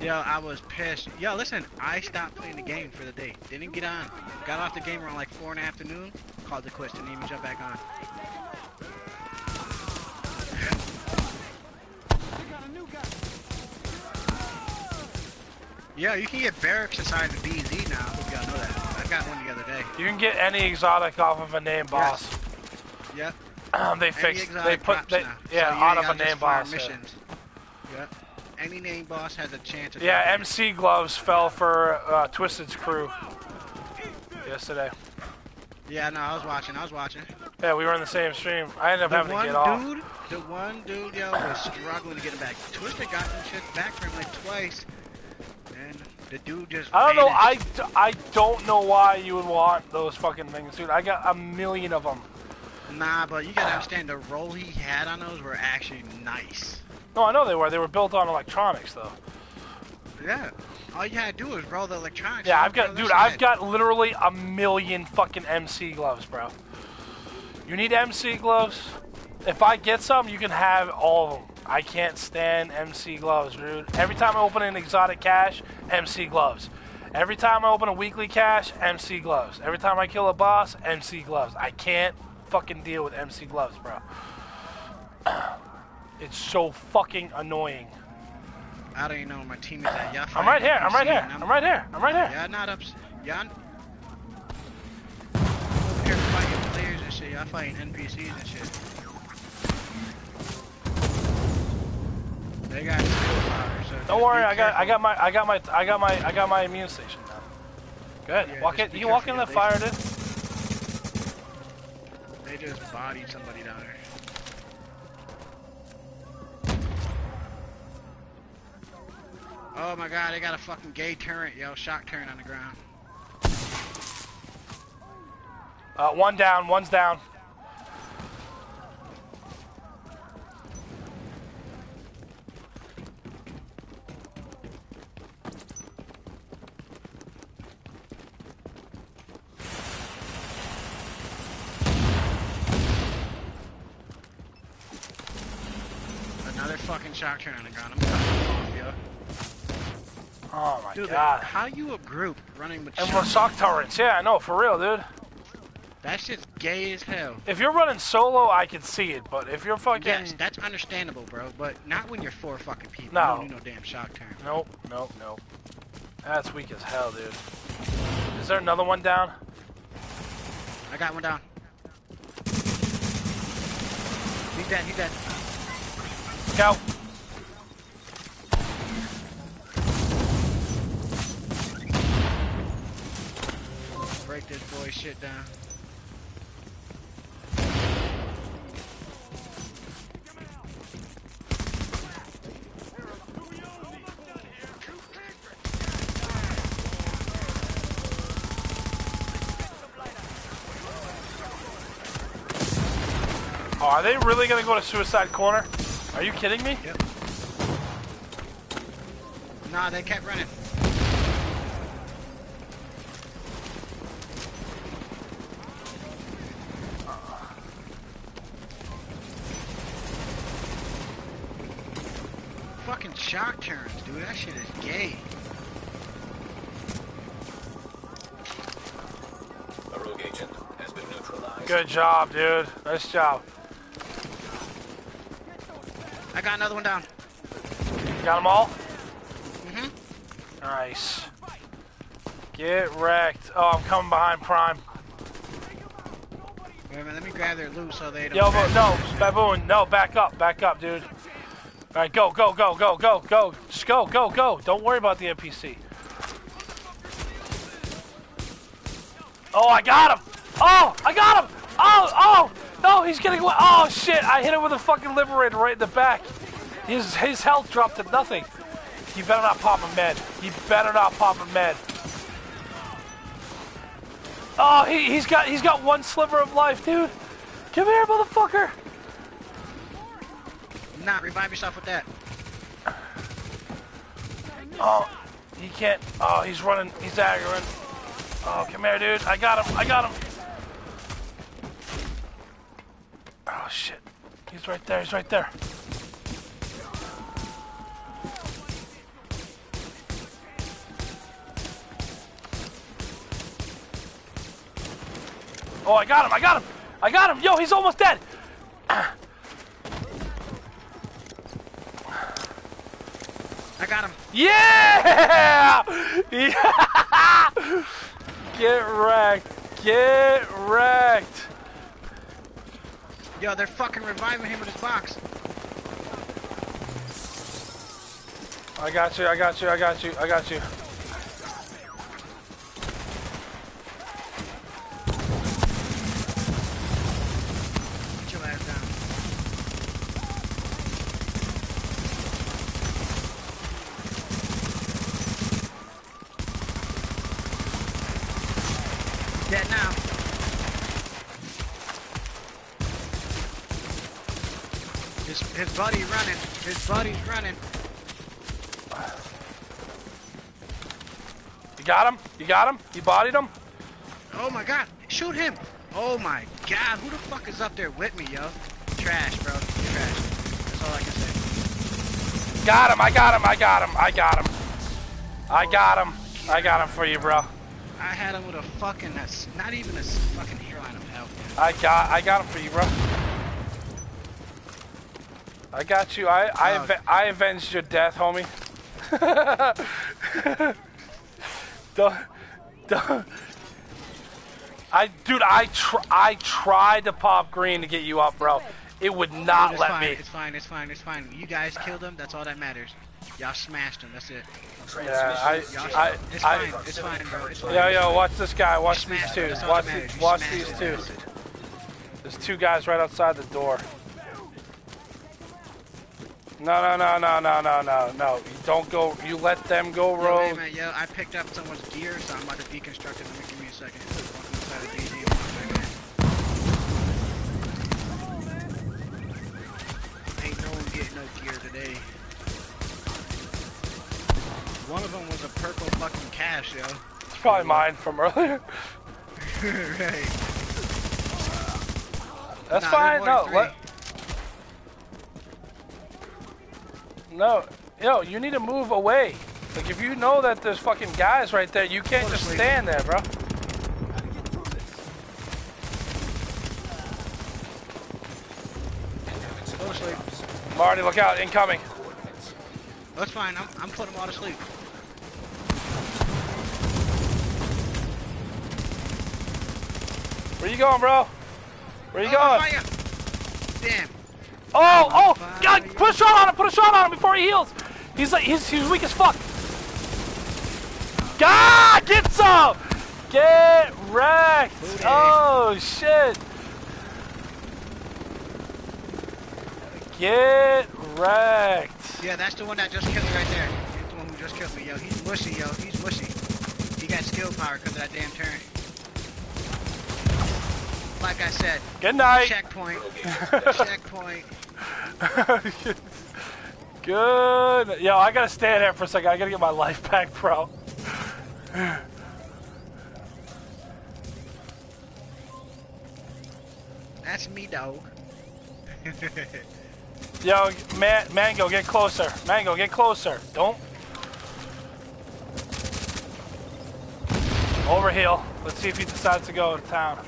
Yo, I was pissed. Yo, listen, I stopped playing the game for the day. Didn't get on. Got off the game around like 4 in the afternoon. Called the quits. Didn't even jump back on. Yeah, you can get barracks inside the DZ now. I Hope y'all know that. I got one the other day. You can get any exotic off of a name boss. Yeah. Yep. (clears throat) they Any fixed. They put. They, now. yeah, So, out of a name boss. yeah. Missions. Yep. Any name boss has a chance. Of Yeah. MC gloves fell for uh, Twisted's crew yesterday. Yeah, no, I was watching. I was watching. Yeah, we were in the same stream. I ended up The having to get off. dude, the one dude, yo, was struggling to get him back. Twisted got some shit back from him like twice, the dude just. I don't know. I, I don't know why you would want those fucking things, dude. I got a million of them. Nah, but you gotta understand the roll he had on those were actually nice. No, I know they were. They were built on electronics, though. Yeah. All you had to do was roll the electronics. Yeah, I've got, dude. I've got literally a million fucking MC gloves, bro. You need MC gloves? If I get some, you can have all of them. I can't stand MC gloves, dude. Every time I open an exotic cache, MC gloves. Every time I open a weekly cache, MC gloves. Every time I kill a boss, MC gloves. I can't fucking deal with MC gloves, bro. (clears throat) It's so fucking annoying. I don't even know where my team is at. Y'all I'm right here. I'm right here. and I'm right here. I'm right here. Y'all not up. Y'all. Over here fighting players and shit. Y'all fighting NPCs and shit. They got power, so Don't worry, I got, I got my, I got my, I got my, I got my immune station now. Good. Yeah, walk it. You walk in the fire, fire, They just bodied somebody down there. Oh my god, they got a fucking gay turret, yo, shock turret on the ground. Uh, one down. One's down. Fucking shock turret on the ground. I'm off, yo. Oh my Dude, god. how you a group running with And shock we're sock turrets. Yeah, I know, for real, dude. That shit's gay as hell. If you're running solo, I can see it, but if you're fucking Yes, that's understandable, bro. But not when you're four fucking people. No. You don't need no damn shock turret. Nope, nope, nope. That's weak as hell, dude. Is there another one down? I got one down. He's dead. He's dead. Go. Break this boy shit down. Oh, are they really gonna go to suicide corner? Are you kidding me? Yep. Nah, they kept running. Fucking shock turns, dude. That shit is gay. A rogue agent has been neutralized. Good job, dude. Nice job. I got another one down. Got them all? Mm-hmm. Nice. Get wrecked. Oh, I'm coming behind Prime. Wait a minute, let me grab their loot so they don't. Yo, but no, baboon, no, back up, back up, dude. All right, go, go, go, go, go, go. Just go, go, go. Don't worry about the NPC. Oh, I got him. Oh, I got him. Oh, oh, no, he's getting away. Oh shit, I hit him with a fucking liberator right in the back. His his health dropped to nothing. He better not pop a med. He better not pop a med. Oh, he, he's got he's got one sliver of life, dude. Come here, motherfucker. Nah, revive yourself with that. Oh, he can't. Oh, he's running. He's aggroing. Oh, come here, dude. I got him. I got him. Oh, shit. He's right there. He's right there. Oh, I got him. I got him. I got him. Yo, he's almost dead. (clears throat) I got him. Yeah! (laughs) Yeah! Get wrecked. Get wrecked. Yo, they're fucking reviving him with his box. I got you. I got you. I got you. I got you. Get your ass down. Dead now. His, his buddy running. His buddy's running. You got him? You got him? You bodied him? Oh my god, shoot him! Oh my god, who the fuck is up there with me, yo? Trash, bro. Trash. That's all I can say. Got him. I got him. I got him. I got him. I got him. I got him for you, bro. I had him with a fucking, not even a fucking hairline of health. I got I got him for you, bro. I got you. I I, Oh. I avenged your death, homie. (laughs) don't, don't. I dude, I tr- I tried to pop green to get you up, bro. It would not Dude, it's let fine, me. It's fine, it's fine, it's fine. You guys killed him, that's all that matters. Y'all smashed him, that's it. Yeah, I, Y'all, I, it's I, fine, it's fine, bro. It's fine. yo, yo, watch this guy. Watch You these two. him, that's all Watch, that these, watch these two. There's two guys right outside the door. No, no, no, no, no, no, no, no. You don't go. You let them go Yo, wait a rogue. minute, yo, I picked up someone's gear, so I'm about to deconstruct it. Let me give me a second. Walking inside of DG in one second. Ain't no one getting no gear today. One of them was a purple fucking cache, yo. It's probably mine from earlier. (laughs) right. That's Nah, fine. No, let. No, yo, you need to move away. Like if you know that there's fucking guys right there, you can't just stand there, bro. Go to sleep. Marty, look out, incoming. That's fine. I'm, I'm putting them all to sleep. Where you going, bro? Where you Oh, going? Damn. Oh, oh, God, put a shot on him, put a shot on him before he heals. He's like, he's, he's weak as fuck. God, get some! Get wrecked! Oh, shit. Get wrecked. Yeah, that's the one that just killed me right there. He's the one who just killed me. Yo, he's mushy, yo. He's mushy. He got skill power because of that damn turn. Like I said, Good night. checkpoint. (laughs) checkpoint. (laughs) Good. Yo, I gotta stand here for a second. I gotta get my life back, bro. That's me, dog. (laughs) Yo, man, Mango, get closer. Mango, get closer. Don't. Overheal. Let's see if he decides to go to town.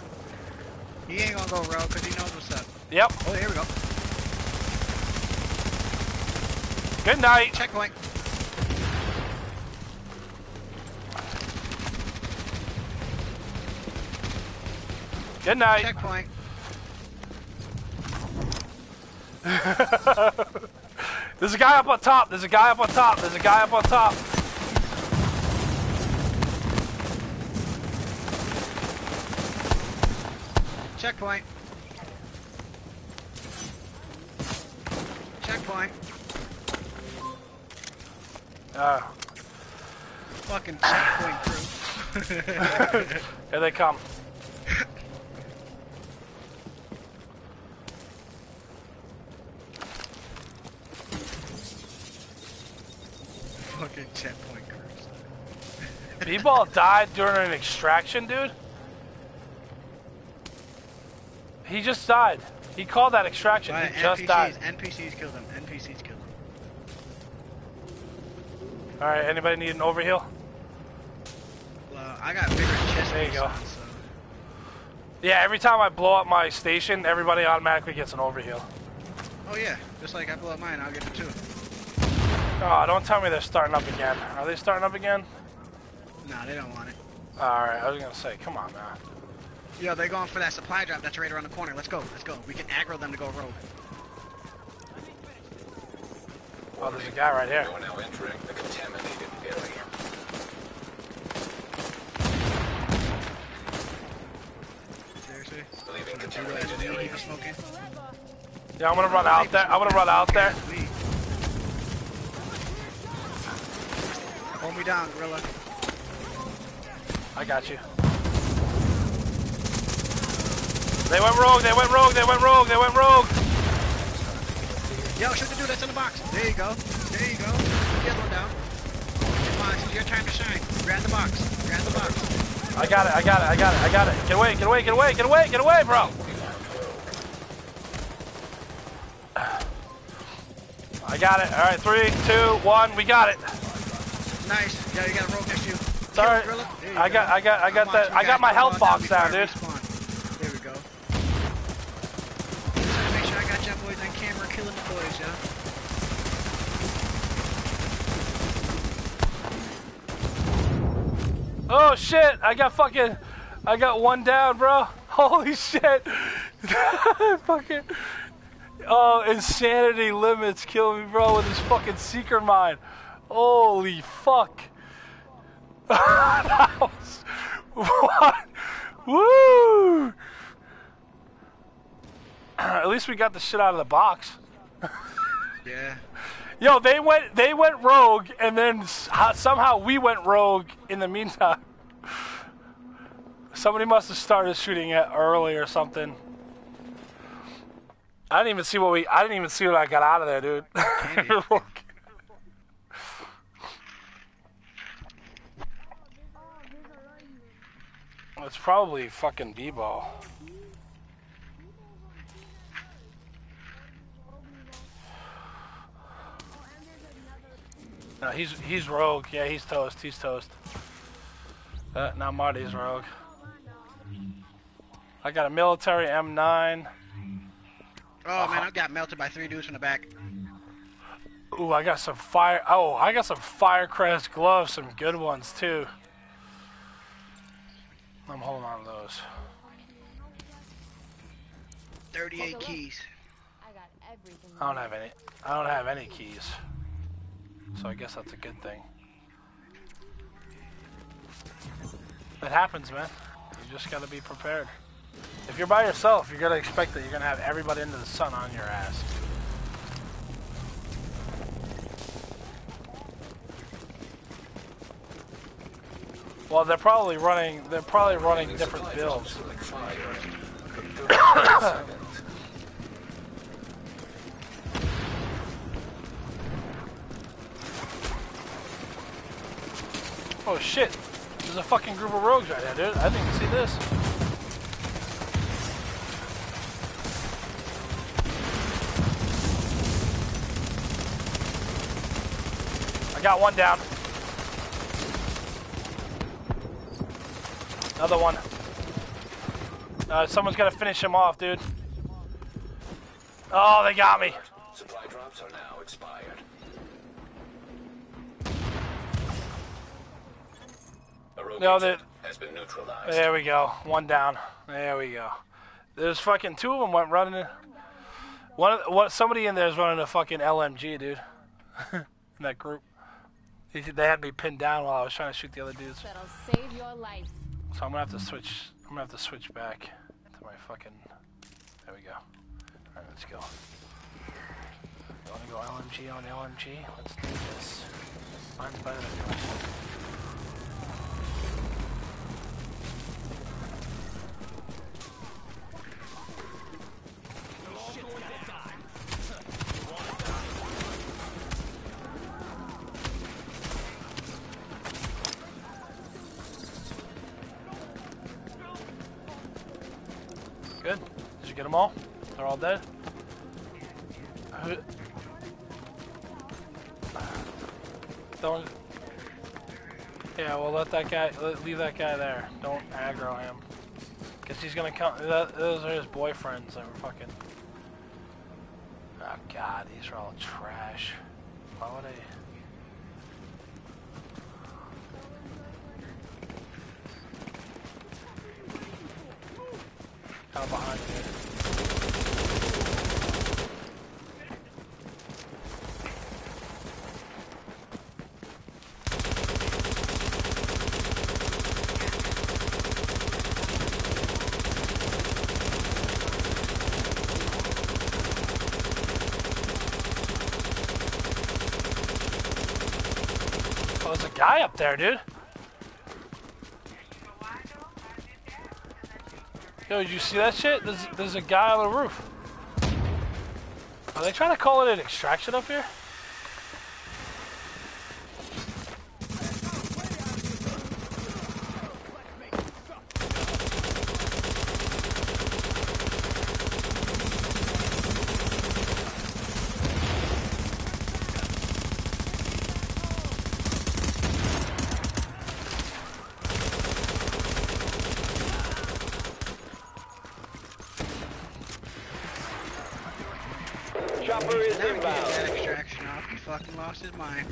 He ain't gonna go rogue because he knows what's up. Yep. Oh, here we go. Good night. Checkpoint. Good night. Checkpoint. (laughs) There's a guy up on top. There's a guy up on top. There's a guy up on top. Checkpoint. Checkpoint. Uh, Fucking checkpoint crew. (laughs) here they come. Fucking checkpoint crews. (laughs) B-ball died during an extraction, dude. He just died. He called that extraction. Right, he just NPCs, died. NPCs killed him. NPCs killed him. All right. Anybody need an overheal? Well, I got bigger chest There you go. on, so. Yeah. Every time I blow up my station, everybody automatically gets an overheal. Oh yeah, just like I blow up mine, I'll get it too. Oh, don't tell me they're starting up again. Are they starting up again? Nah, they don't want it. All right. I was gonna say, come on, man. Yo, they're going for that supply drop that's right around the corner. Let's go, let's go. We can aggro them to go rogue. Oh, there's a guy right here. You are now entering the contaminated area. Seriously? Leaving contaminated area. Yeah, I'm gonna run out there. I'm gonna run out there. Hold me down, gorilla. I got you. They went rogue. They went rogue. They went rogue. They went rogue. Yo, shoot the dude that's in the box. There you go. There you go. Put the other one down. Come on, it's your time to shine. Grab the box. Grab the box. I got it. I got it. I got it. I got it. Get away. Get away. Get away. Get away. Get away, bro. (sighs) I got it. All right. Three, two, one. We got it. Nice. Yeah, you got a rogue next to you. Sorry. Kill the gorilla. There you I go. got. I got. I got I'm that. I you got my health them all down box down, dude. respawn. There we go. Just gotta make sure I got y'all boys on camera killing the boys, yo. Oh shit! I got fucking. I got one down, bro. (laughs) Holy shit! (laughs) fucking. Oh, insanity limits kill me, bro, with his fucking seeker mine. Holy fuck! was (laughs) what? Woo! (clears throat) At least we got the shit out of the box. Yeah. Yo, they went they went rogue, and then somehow we went rogue in the meantime. Somebody must have started shooting it early or something. I didn't even see what we. I didn't even see what I got out of there, dude. (laughs) it's probably fucking b-ball. No, he's he's rogue. Yeah, he's toast. He's toast. Uh, now Marty's rogue. I got a military M9. Oh man, I got melted by three dudes from the back. Ooh, I got some fire. Oh, I got some Firecrest gloves, some good ones too. I'm holding on to those. 38 keys. I got everything. I don't have any. I don't have any keys. So I guess that's a good thing. It happens, man. You just gotta be prepared. If you're by yourself, you're gonna expect that you're gonna have everybody into the sun on your ass. Well, they're probably running. They're probably running different builds. (coughs) (coughs) Oh shit! There's a fucking group of rogues right there, dude. I didn't see this. I got one down. Another one. Uh, someone's gonna finish him off, dude. Oh, they got me. Supply drops are now expired. A rogue No, agent they- has been neutralized. There we go. One down. There we go. There's fucking two of them went running. One, of- what? Somebody in there is running a fucking LMG, dude. (laughs) in that group. They, they had me pinned down while I was trying to shoot the other dudes. That'll save your life. So I'm gonna have to switch. I'm gonna have to switch back to my fucking. There we go. All right, let's go. You wanna go LMG on LMG? Let's do this. Mine's better than yours. They're all dead? Don't. Yeah, well, let that guy. Let, leave that guy there. Don't aggro him. Because he's gonna come. That, those are his boyfriends that were fucking. Oh, God, these are all trash. Why would I. Kind of behind you. Guy up there, dude. Yo, you see that shit? There's, there's a guy on the roof. Are they trying to call it an extraction up here? Chopper is Now get inbound. that extraction off. He fucking lost his mind.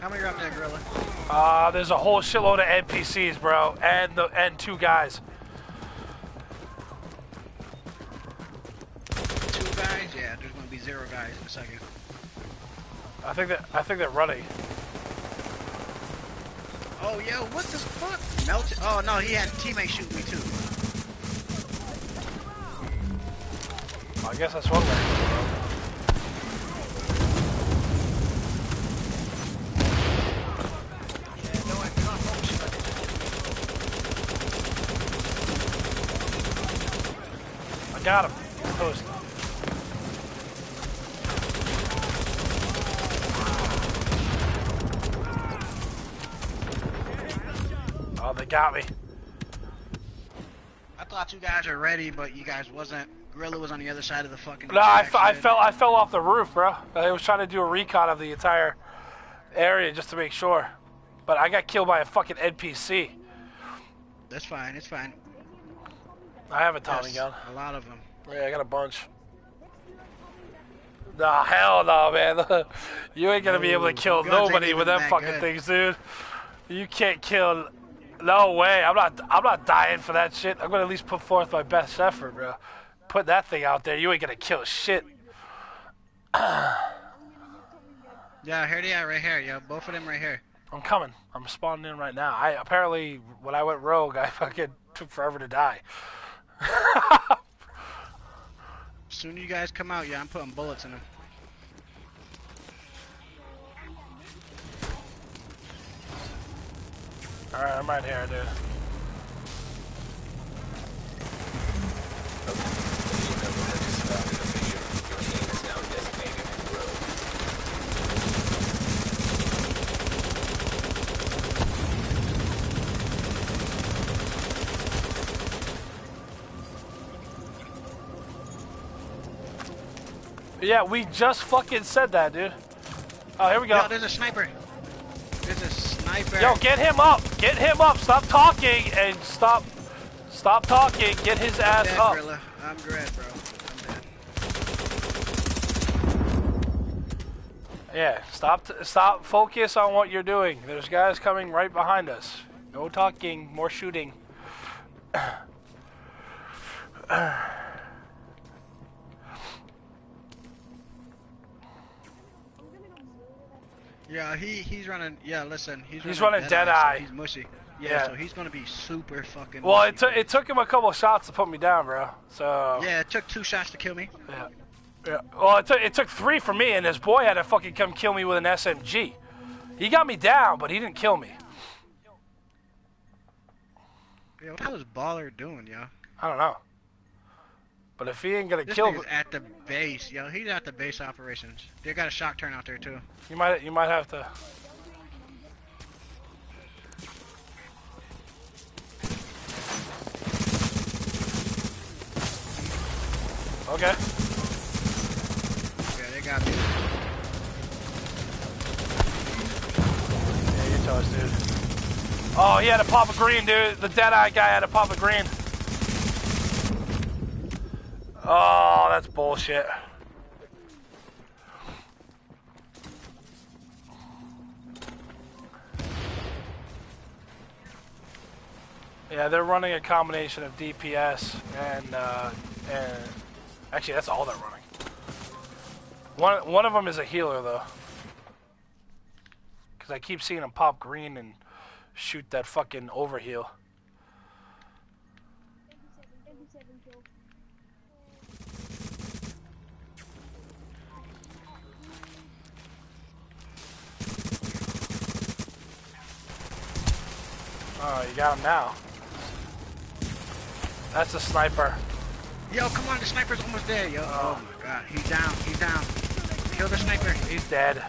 How many are up there, Gorilla? Uh, there's a whole shitload of NPCs, bro, and the and two guys. Two guys? Yeah, there's gonna be zero guys in a second. I think that I think they're running. Oh, yo, what the fuck? Melted? Oh, no, he had a teammate shoot me too. I guess that's one way. I got him. Toast. Oh, they got me. I thought you guys were ready, but you guys wasn't. Gorilla was on the other side of the fucking. No, I, I fell. I fell off the roof, bro. I was trying to do a recon of the entire, area just to make sure. But I got killed by a fucking NPC. That's fine. It's fine. I have a Tommy Yes, gun. A lot of them. Yeah, I got a bunch. Nah, hell no, man. (laughs) you ain't gonna be able to kill nobody with them that fucking good. things, dude. You can't kill. No way. I'm not. I'm not dying for that shit. I'm gonna at least put forth my best effort, bro. Put that thing out there. You ain't gonna kill shit. (clears throat) Yeah, here they are, right here. Yo, both of them right here. I'm coming. I'm spawning in right now. I apparently when I went rogue, I (laughs) fucking took forever to die. (laughs) Soon as you guys come out, yeah, I'm putting bullets in them. All right, I'm right here, dude. Yeah, we just fucking said that, dude. Oh, here we go. Yo, there's a sniper. There's a sniper. Yo, get him up! Get him up! Stop talking and stop, stop talking. Get his I'm ass dead, up. I'm dead, bro. I'm dead. Yeah, stop, t- stop. Focus on what you're doing. There's guys coming right behind us. No talking, more shooting. (clears throat) (clears throat) Yeah, he he's running. Yeah, listen, he's, He's running Deadeye, Deadeye. So he's mushy. Yeah, Yeah. so he's gonna be super fucking. Well, mushy. it took it took him a couple shots to put me down, bro. So Yeah, it took two shots to kill me. yeah. yeah. Well, it took it took three for me, and this boy had to fucking come kill me with an SMG. He got me down, but he didn't kill me. Yeah, what was Baller doing, yo? I don't know. But if he ain't gonna This kill, at the base, yo. He's at the base operations. They got a shock turn out there too. you might you might have to. Okay. Yeah, they got me. Yeah, you toast, dude. Oh, he had a pop of green, dude. The Deadeye guy had a pop of green. Oh, that's bullshit. Yeah, they're running a combination of DPS and uh, and actually that's all they're running. One one of them is a healer though, because I keep seeing him pop green and shoot that fucking overheal. Oh, you got him now. That's a sniper. Yo, come on, the sniper's almost there, yo. Oh. oh, my god, he's down, he's down. Kill the sniper. He's dead.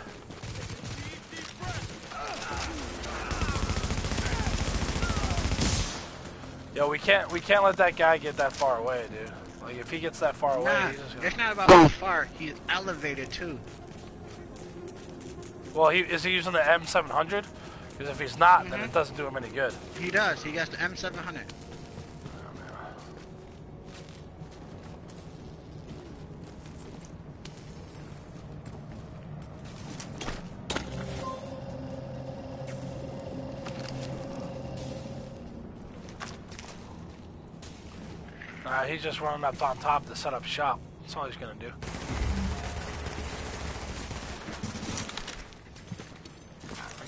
Yo, we can't we can't let that guy get that far away, dude. Like if he gets that far away, Nah, he's just gonna... it's not about how far. He's elevated too. Well, he is he using the M700? Because if he's not, then Mhm. it doesn't do him any good. He does. He gets the M700. Uh, he's just running up on top to set up shop. That's all he's gonna do.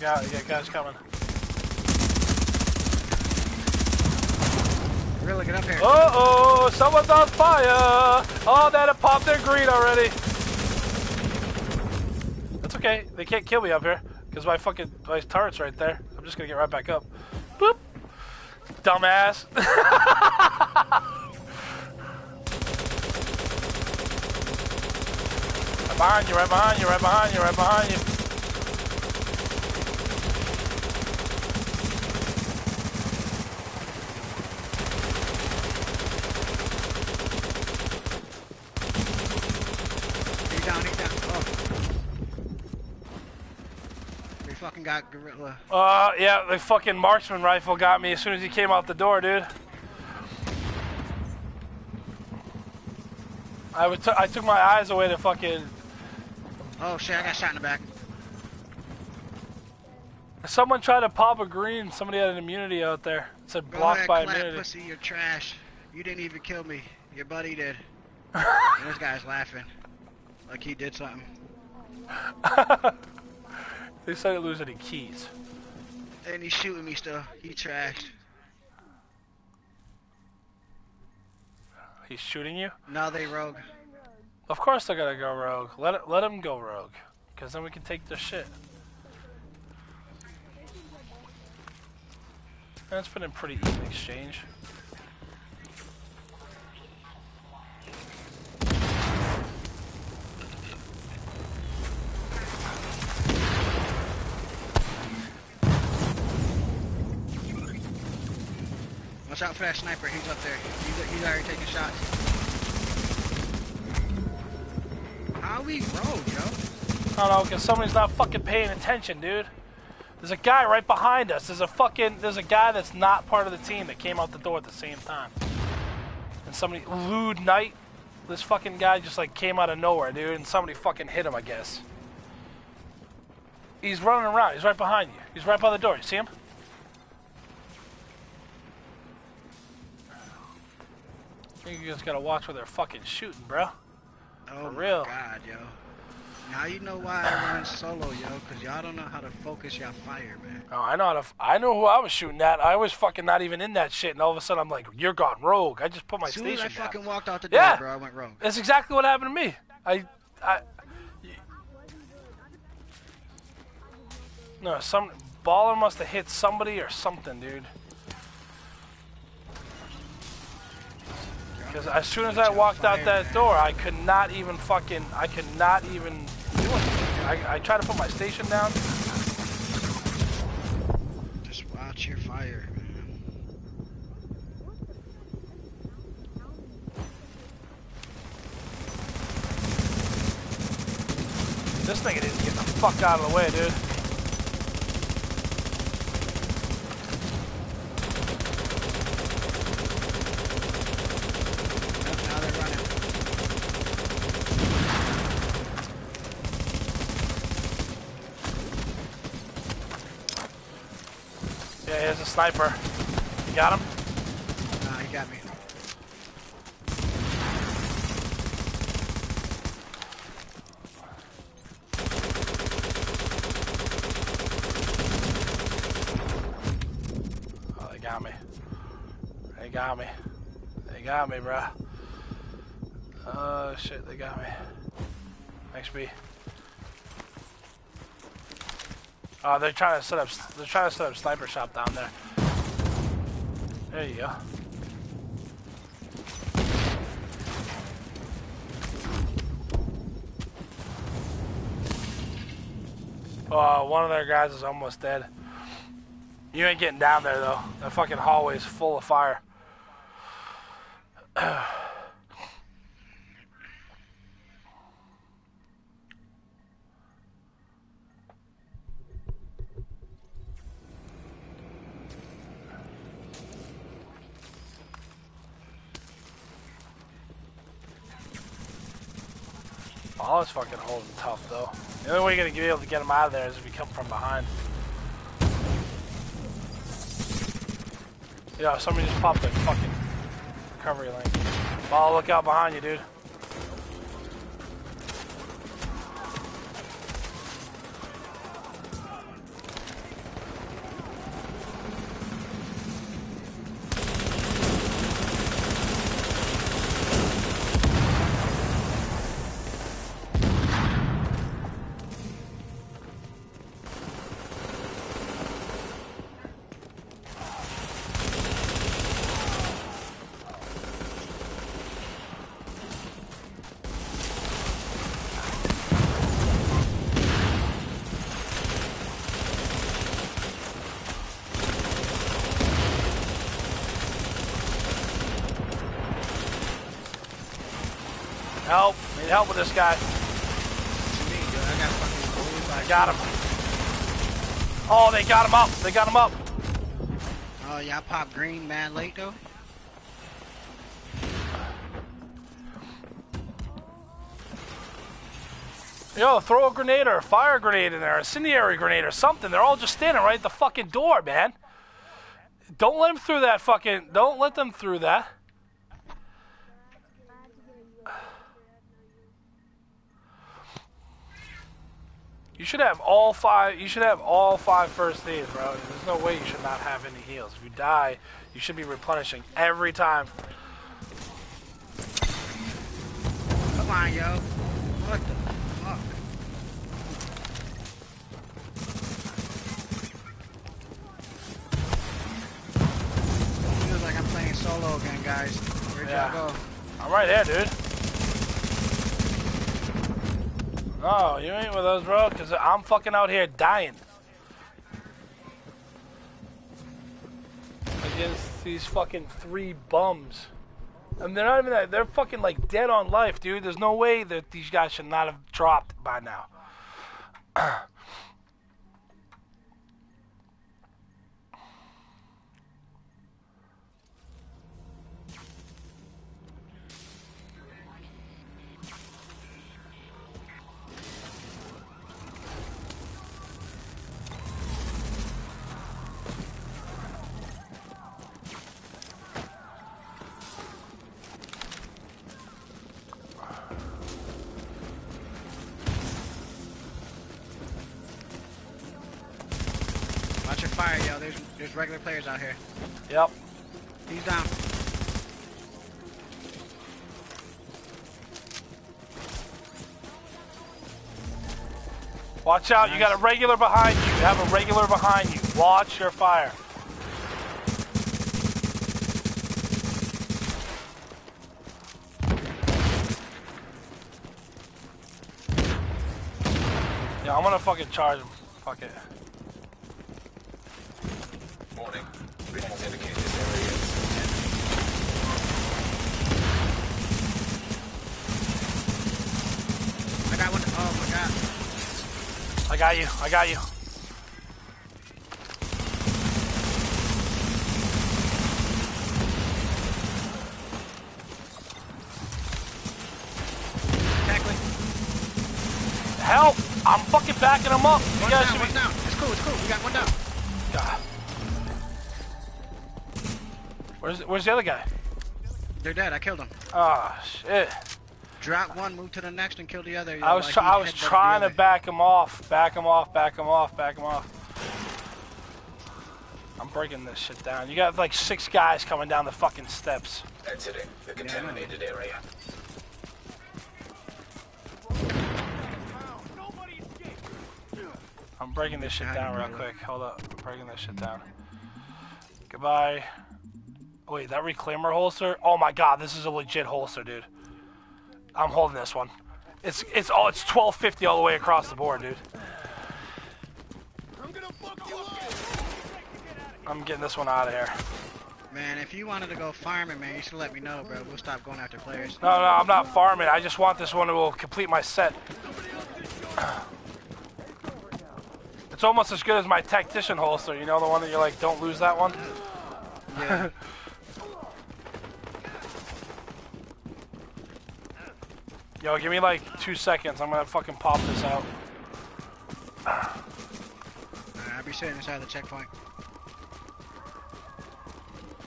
Got, yeah, guys coming. Really, get up here. Uh oh, someone's on fire! Oh, that had popped their green already. That's okay. They can't kill me up here because my fucking my turret's right there. I'm just gonna get right back up. Boop. Dumbass. (laughs) right behind you, right behind you, right behind you, right behind you. He's down, he's down. Oh. Fucking got gorilla. Uh, yeah, the fucking marksman rifle got me as soon as he came out the door, dude. I was t- I took my eyes away to fucking. Oh shit, I got shot in the back. Someone tried to pop a green. Somebody had an immunity out there. It said blocked by immunity. pussy, you're trash. You didn't even kill me. Your buddy did. and (laughs) this guy's laughing. Like he did something. (laughs) They said it lose any keys. And he's shooting me still. He trashed. He's shooting you. Now they rogue. Of course they're gonna go rogue. Let it, let him go rogue, because then we can take their shit. It's been a pretty even exchange. Watch out for that sniper. He's up there. He's, he's already taking shots. How we rogue, yo? I don't know, because somebody's not fucking paying attention, dude. There's a guy right behind us. There's a fucking, there's a guy that's not part of the team that came out the door at the same time. And somebody, lewd night, this fucking guy just like came out of nowhere, dude, and somebody fucking hit him, I guess. He's running around. He's right behind you. He's right by the door. You see him? I think you just gotta watch where they're fucking shooting, bro. Oh For my real. god, yo. Now you know why I run solo, yo, because y'all don't know how to focus your fire, man. Oh, I know how to. F- I know who I was shooting at. I was fucking not even in that shit, and all of a sudden I'm like, "You're gone rogue." I just put my As soon as I down. fucking walked out the door, Yeah. bro, I went rogue. That's exactly what happened to me. I, I. No, some baller must have hit somebody or something, dude. Because as soon as I walked out that door, I could not even fucking. I could not even do anything. I, I tried to put my station down. Just watch your fire, man. This nigga needs to get the fuck out of the way, dude. Nope, now they're running. Yeah, here's a sniper. You got him? Nah, he got me. Oh, they got me. They got me. They got me, bruh. Oh shit, they got me. Thanks, B. Oh, they're trying to set up. They're trying to set up sniper shop down there. There you go. Oh, one of their guys is almost dead. You ain't getting down there though. That fucking hallway is full of fire. (clears throat) Oh, All is fucking holding tough though. The only way you're gonna be able to get him out of there is if you come from behind. Yeah, somebody just popped a fucking recovery link. Ball, look out behind you, dude. With this guy. It's me, dude. I got fucking bullied by I got him. Oh, they got him up. They got him up. Oh, y'all pop green man late though. Yo, throw a grenade or a fire grenade in there, a incendiary grenade or something. They're all just standing right at the fucking door, man. Don't let them through that fucking. Don't let them through that. You should have all five. You should have all five first aids, bro. There's no way you should not have any heals. If you die, you should be replenishing every time. Come on, yo. What the fuck? Feels like I'm playing solo again, guys. Where'd Yeah. y'all go? I'm right here, dude. Oh, you ain't with us, bro, because I'm fucking out here dying. Against these fucking three bums. And they're not even that, they're fucking like dead on life, dude. There's no way that these guys should not have dropped by now. (clears throat) regular players out here. Yep. He's down. Watch out, you got a regular behind you. You have a regular behind you. Watch your fire. Yeah, I'm gonna fucking charge him. Fuck it. Warning. Visuals indicate this area is I got one. Oh my god. I got you. I got you. Tackling. Help! I'm fucking backing him up. You One guys down, one be. down. It's cool, it's cool. We got one down. God. Where's Where's the other guy? They're dead. I killed them. Ah, shit. Drop one, move to the next, and kill the other. I was try- I was trying to back him off, back him off, back him off, back him off. I'm breaking this shit down. You got like six guys coming down the fucking steps. exiting the contaminated area. I'm breaking this shit Behind down real quick. Hold up. I'm breaking this shit down. Goodbye. Wait, that reclaimer holster? Oh my god, this is a legit holster, dude. I'm holding this one. It's it's all it's 1250 all the way across the board, dude. I'm getting this one out of here. Man, if you wanted to go farming, man, you should let me know, bro. We'll stop going after players. No, no, I'm not farming. I just want this one to complete my set. It's almost as good as my tactician holster. You know the one that you're like, don't lose that one. Yeah. (laughs) (laughs) Yo, give me like two seconds. I'm gonna fucking pop this out. I'll be sitting inside the checkpoint.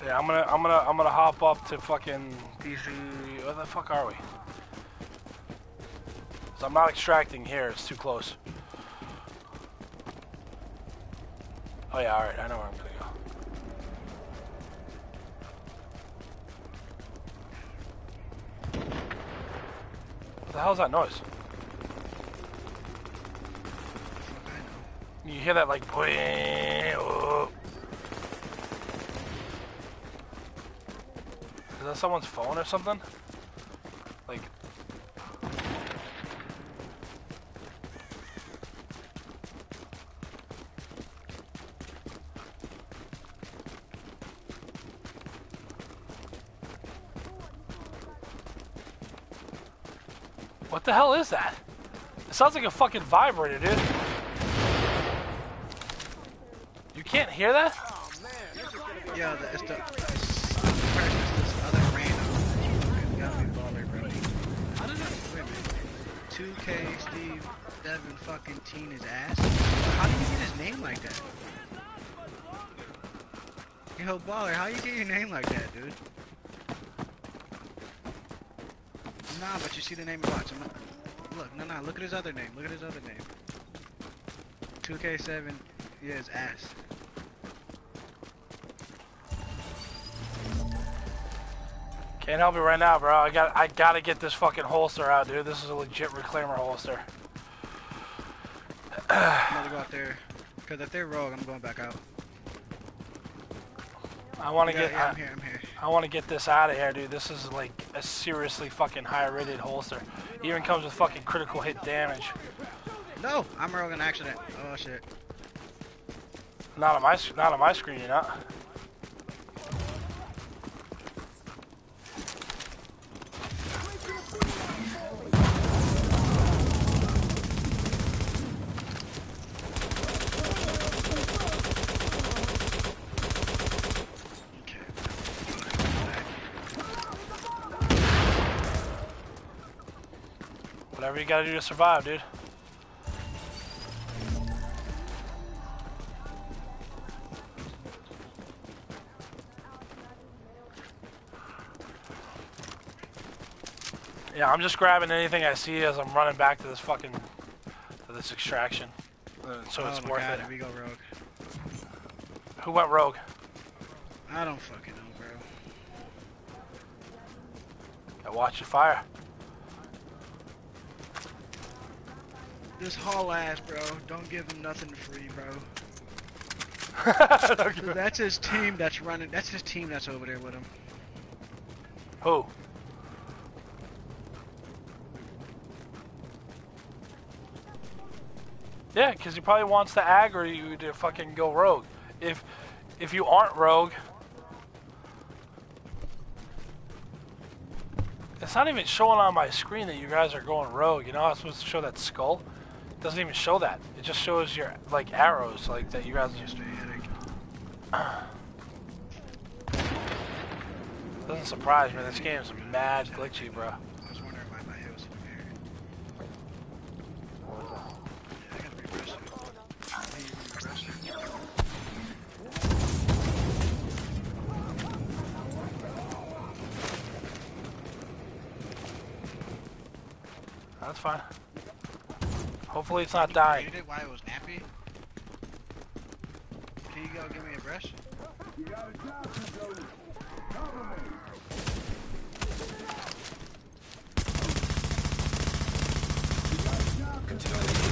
Yeah, I'm gonna, I'm gonna, I'm gonna hop up to fucking DZ. Where the fuck are we? So I'm not extracting here. It's too close. Oh yeah, all right. I know where I'm gonna go. What the hell is that noise? You hear that like? oh. Is that someone's phone or something? Like. What the hell is that? It sounds like a fucking vibrator, dude. You can't hear that? Yeah, the, it's the, it's, the minute. 2K, Steve, Devin, fucking teen his ass? How do you get his name like that? Yo, baller, how you get your name like that, dude? Nah, but you see the name of watch. I'm not, look, no, no, look at his other name. Look at his other name. 2K7, yeah, his ass. Can't help you right now, bro. I got I gotta get this fucking holster out, dude. This is a legit reclaimer holster. I'm gonna go out there. Cause if they're rogue, I'm going back out. I want to Yeah, get yeah, I, I'm here, I'm here. I want to get this out of here, dude. This is like a seriously fucking high rated holster. Even comes with fucking critical hit damage. No, I'm rolling in accident. Oh shit. Not on my not on my screen, you're not. You gotta do to survive, dude. Yeah, I'm just grabbing anything I see as I'm running back to this fucking to this extraction. Uh, So it's oh my worth god, it. we go rogue. Who went rogue? I don't fucking know, bro. I watch you fire. This haul ass, bro. Don't give him nothing free, bro. (laughs) that's his team that's running. That's his team that's over there with him. Who? Yeah, because he probably wants to aggro you to fucking go rogue. If if you aren't rogue, it's not even showing on my screen that you guys are going rogue. You know, I'm supposed to show that skull. It doesn't even show that. It just shows your like arrows, like that you guys Just a headache. (clears throat) Doesn't surprise me. This game's mad glitchy, bro. I was wondering why my hair was in here. Yeah, I gotta refresh it. Hey, you refresh it? That's fine. Hopefully it's not dying. Created it while it was nappy. Can you go give me a brush? Street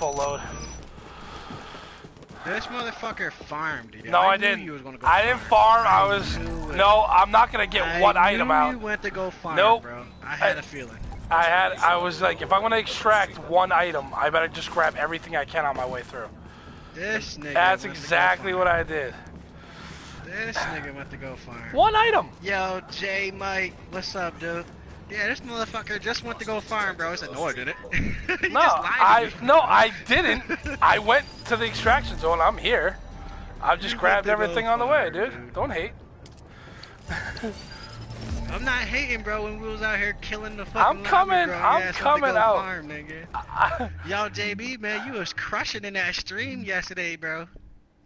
full load. This motherfucker farmed. Yeah, No, I, knew didn't. You was gonna go I didn't farm. I I was. No, I'm not gonna get I one item out. You went to go farm, Nope. bro. I had I- a feeling. I had. I was like, if I'm gonna extract one item, I better just grab everything I can on my way through. This nigga. That's went to go exactly what I did. This nigga went to go farm. One item. Yo, J Mike, what's up, dude? Yeah, this motherfucker just went to go farm, bro. I said, no, I didn't. No, just lied I no, I didn't. I went to the extraction zone. I'm here. I just You grabbed went to go everything on the way, dude. dude. Don't hate. (laughs) I'm not hating, bro. When we was out here killing the fucking I'm coming- bro. I'm Yeah, it's coming went to out. Farm, nigga. (laughs) Yo, JB, man, you was crushing in that stream yesterday, bro.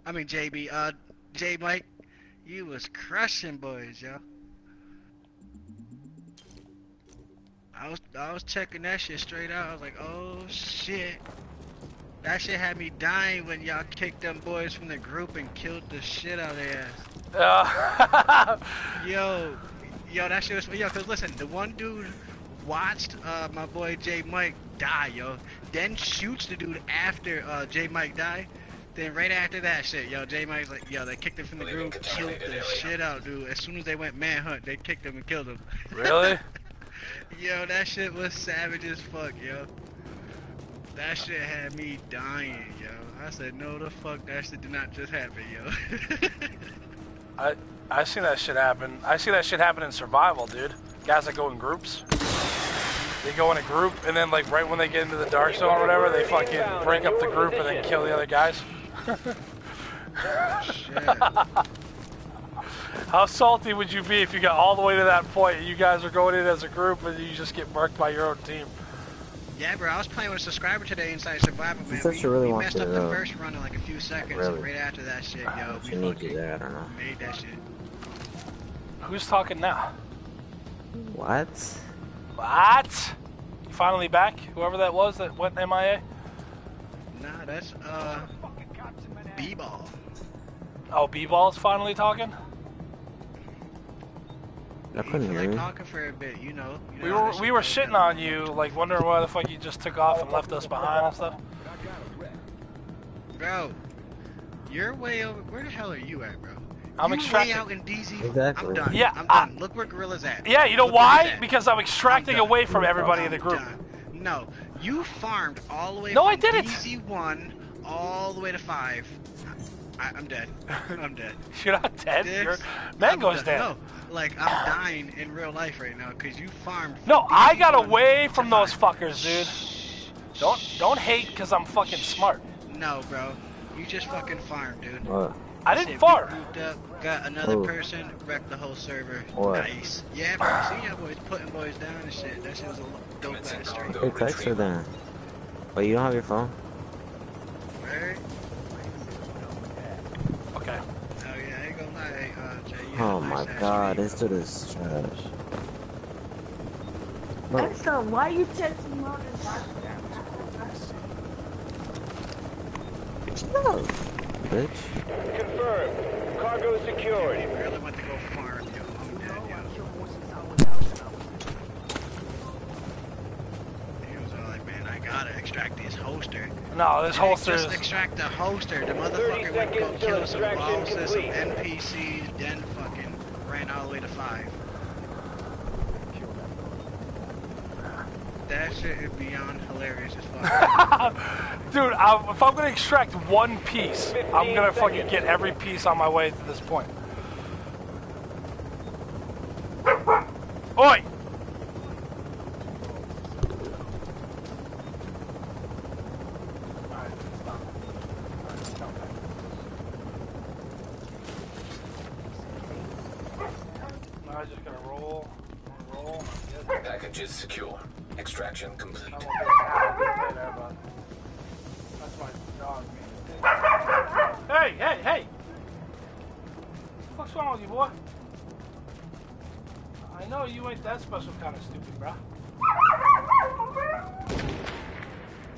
I mean, JB, uh, J Mike, you was crushing, boys, yo. I was, I was checking that shit straight out. I was like, oh shit. That shit had me dying when y'all kicked them boys from the group and killed the shit out of their ass. Uh, (laughs) Yo, yo, that shit was yo. Cause listen, the one dude watched uh, my boy J Mike die, yo. Then shoots the dude after uh, J Mike die. Then right after that shit, yo, J Mike's like, yo, they kicked him from the group, killed the shit out, dude. As soon as they went manhunt, they kicked him and killed him. really? (laughs) Yo, that shit was savage as fuck, yo. That shit had me dying, yo. I said, no, the fuck, that shit did not just happen, yo. (laughs) I I see that shit happen. I see that shit happen in survival, dude. Guys that go in groups. They go in a group, and then like right when they get into the dark zone or whatever, they fucking break up the group and then kill the other guys. (laughs) shit. How salty would you be if you got all the way to that point and you guys are going in as a group and you just get marked by your own team? Yeah, bro, I was playing with a subscriber today inside Survival, man. Since We, you really we messed up the first run in like a few seconds, Really? and right after that shit, yo, we need to fucking do that, I don't know. made that shit. Who's talking now? What? What? You finally back? Whoever that was that went MIA? Nah, that's, uh, B-ball. Oh, B-Ball's finally talking? I couldn't He hear like you. talking for a bit, you know. you We know were this we were shitting on you, like wondering why the fuck you just took off and left us behind and stuff. Bro, you're way over, where the hell are you at, bro? I'm you extracting. way out in DZ. Exactly. I'm done. Yeah, I'm I- done. Look where Gorilla's at. Yeah, you know Look why? Because I'm extracting I'm away from everybody in the group. done. No, you farmed all the way No, from I didn't. DZ1 all the way to 5. I, I'm dead. I'm dead. (laughs) You're not dead. This- You're, Mango's I'm dead. No, like I'm dying in real life right now because you farmed. No, I got away to from those fuckers, dude. Don't don't hate because I'm fucking smart. No, bro. You just fucking farmed, dude. What? I didn't we fart. grouped up, got another Oh. person, wrecked the whole server. What? Nice. Yeah, bro. I seen y'all boys putting boys down and shit. That shit was a dope Commencing ass stream. cargo Hey, text her retrieval. then. Wait, you don't have your phone? Right? Okay. Oh yeah, I ain't gonna lie, uh, Jay. You had Oh a my nice ass god, stream. this dude is trash. Look, Extra, why you texting me all this? no, bitch. Confirmed. Cargo secured. He really went to go farm, yo. I'm. He was all like, man, I gotta extract this holster. No, this holster just is... extract the holster. The motherfucker would go kill some bosses, some NPCs, then fucking ran all the way to five. That shit is beyond hilarious as fuck. (laughs) Dude, I, if I'm gonna extract one piece, I'm gonna fucking get every piece on my way to this point. Oi! Package is secure. Extraction complete. Hey, hey, hey! What's wrong with you, boy? I know you ain't that special kind of stupid, bruh.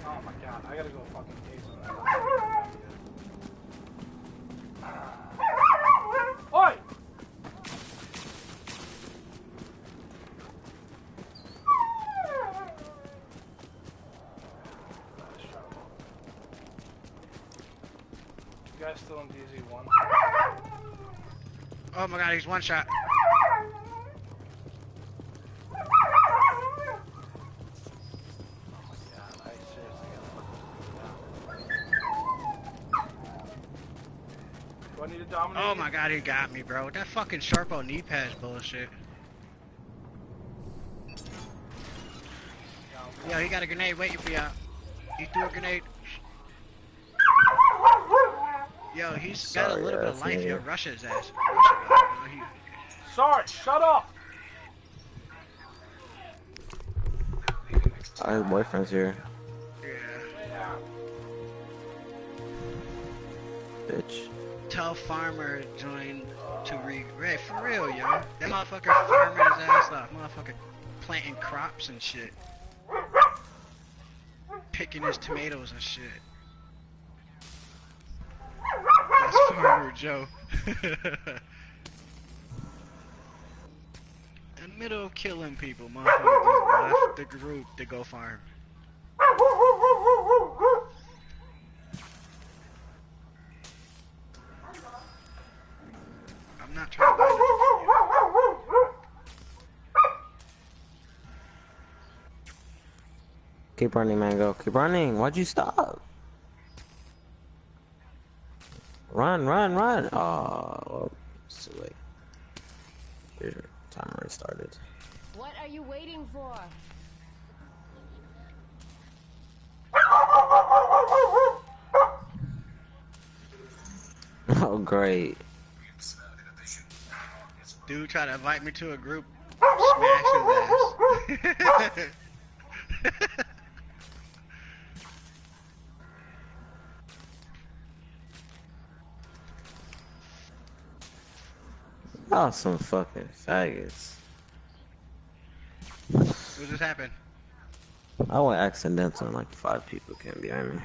Oh my god, I gotta go fucking taser that. Oi! You guys still in DZ1? oh my god, he's one shot. God, I seriously gotta Do I need to dominate? Oh my god, he got me, bro. That fucking Sharpo knee pads bullshit. Yo, he got a grenade waiting for y'all. He threw a grenade. Yo, he's got a Sorry, little bit of life. me. Yo, rush his ass. Rush it, yo. Sorry, shut up! Oh, his boyfriend's here. yeah. Bitch. Tell Farmer join to re. Ray, for real, yo. That motherfucker farming his ass off. Motherfucker planting crops and shit. Picking his tomatoes and shit. That's Farmer Joe. (laughs) The middle of killing people, motherfucker left the group to go farm. I'm not trying to. Keep running, Mango. Keep running. Why'd you stop? Run, run, run. Oh, well, it's too late. Your timer restarted. What are you waiting for? (laughs) Oh, great. Dude tried to invite me to a group, smash his ass. (laughs) Oh, some fucking faggots. what just happened? I went accidental and like five people came behind me.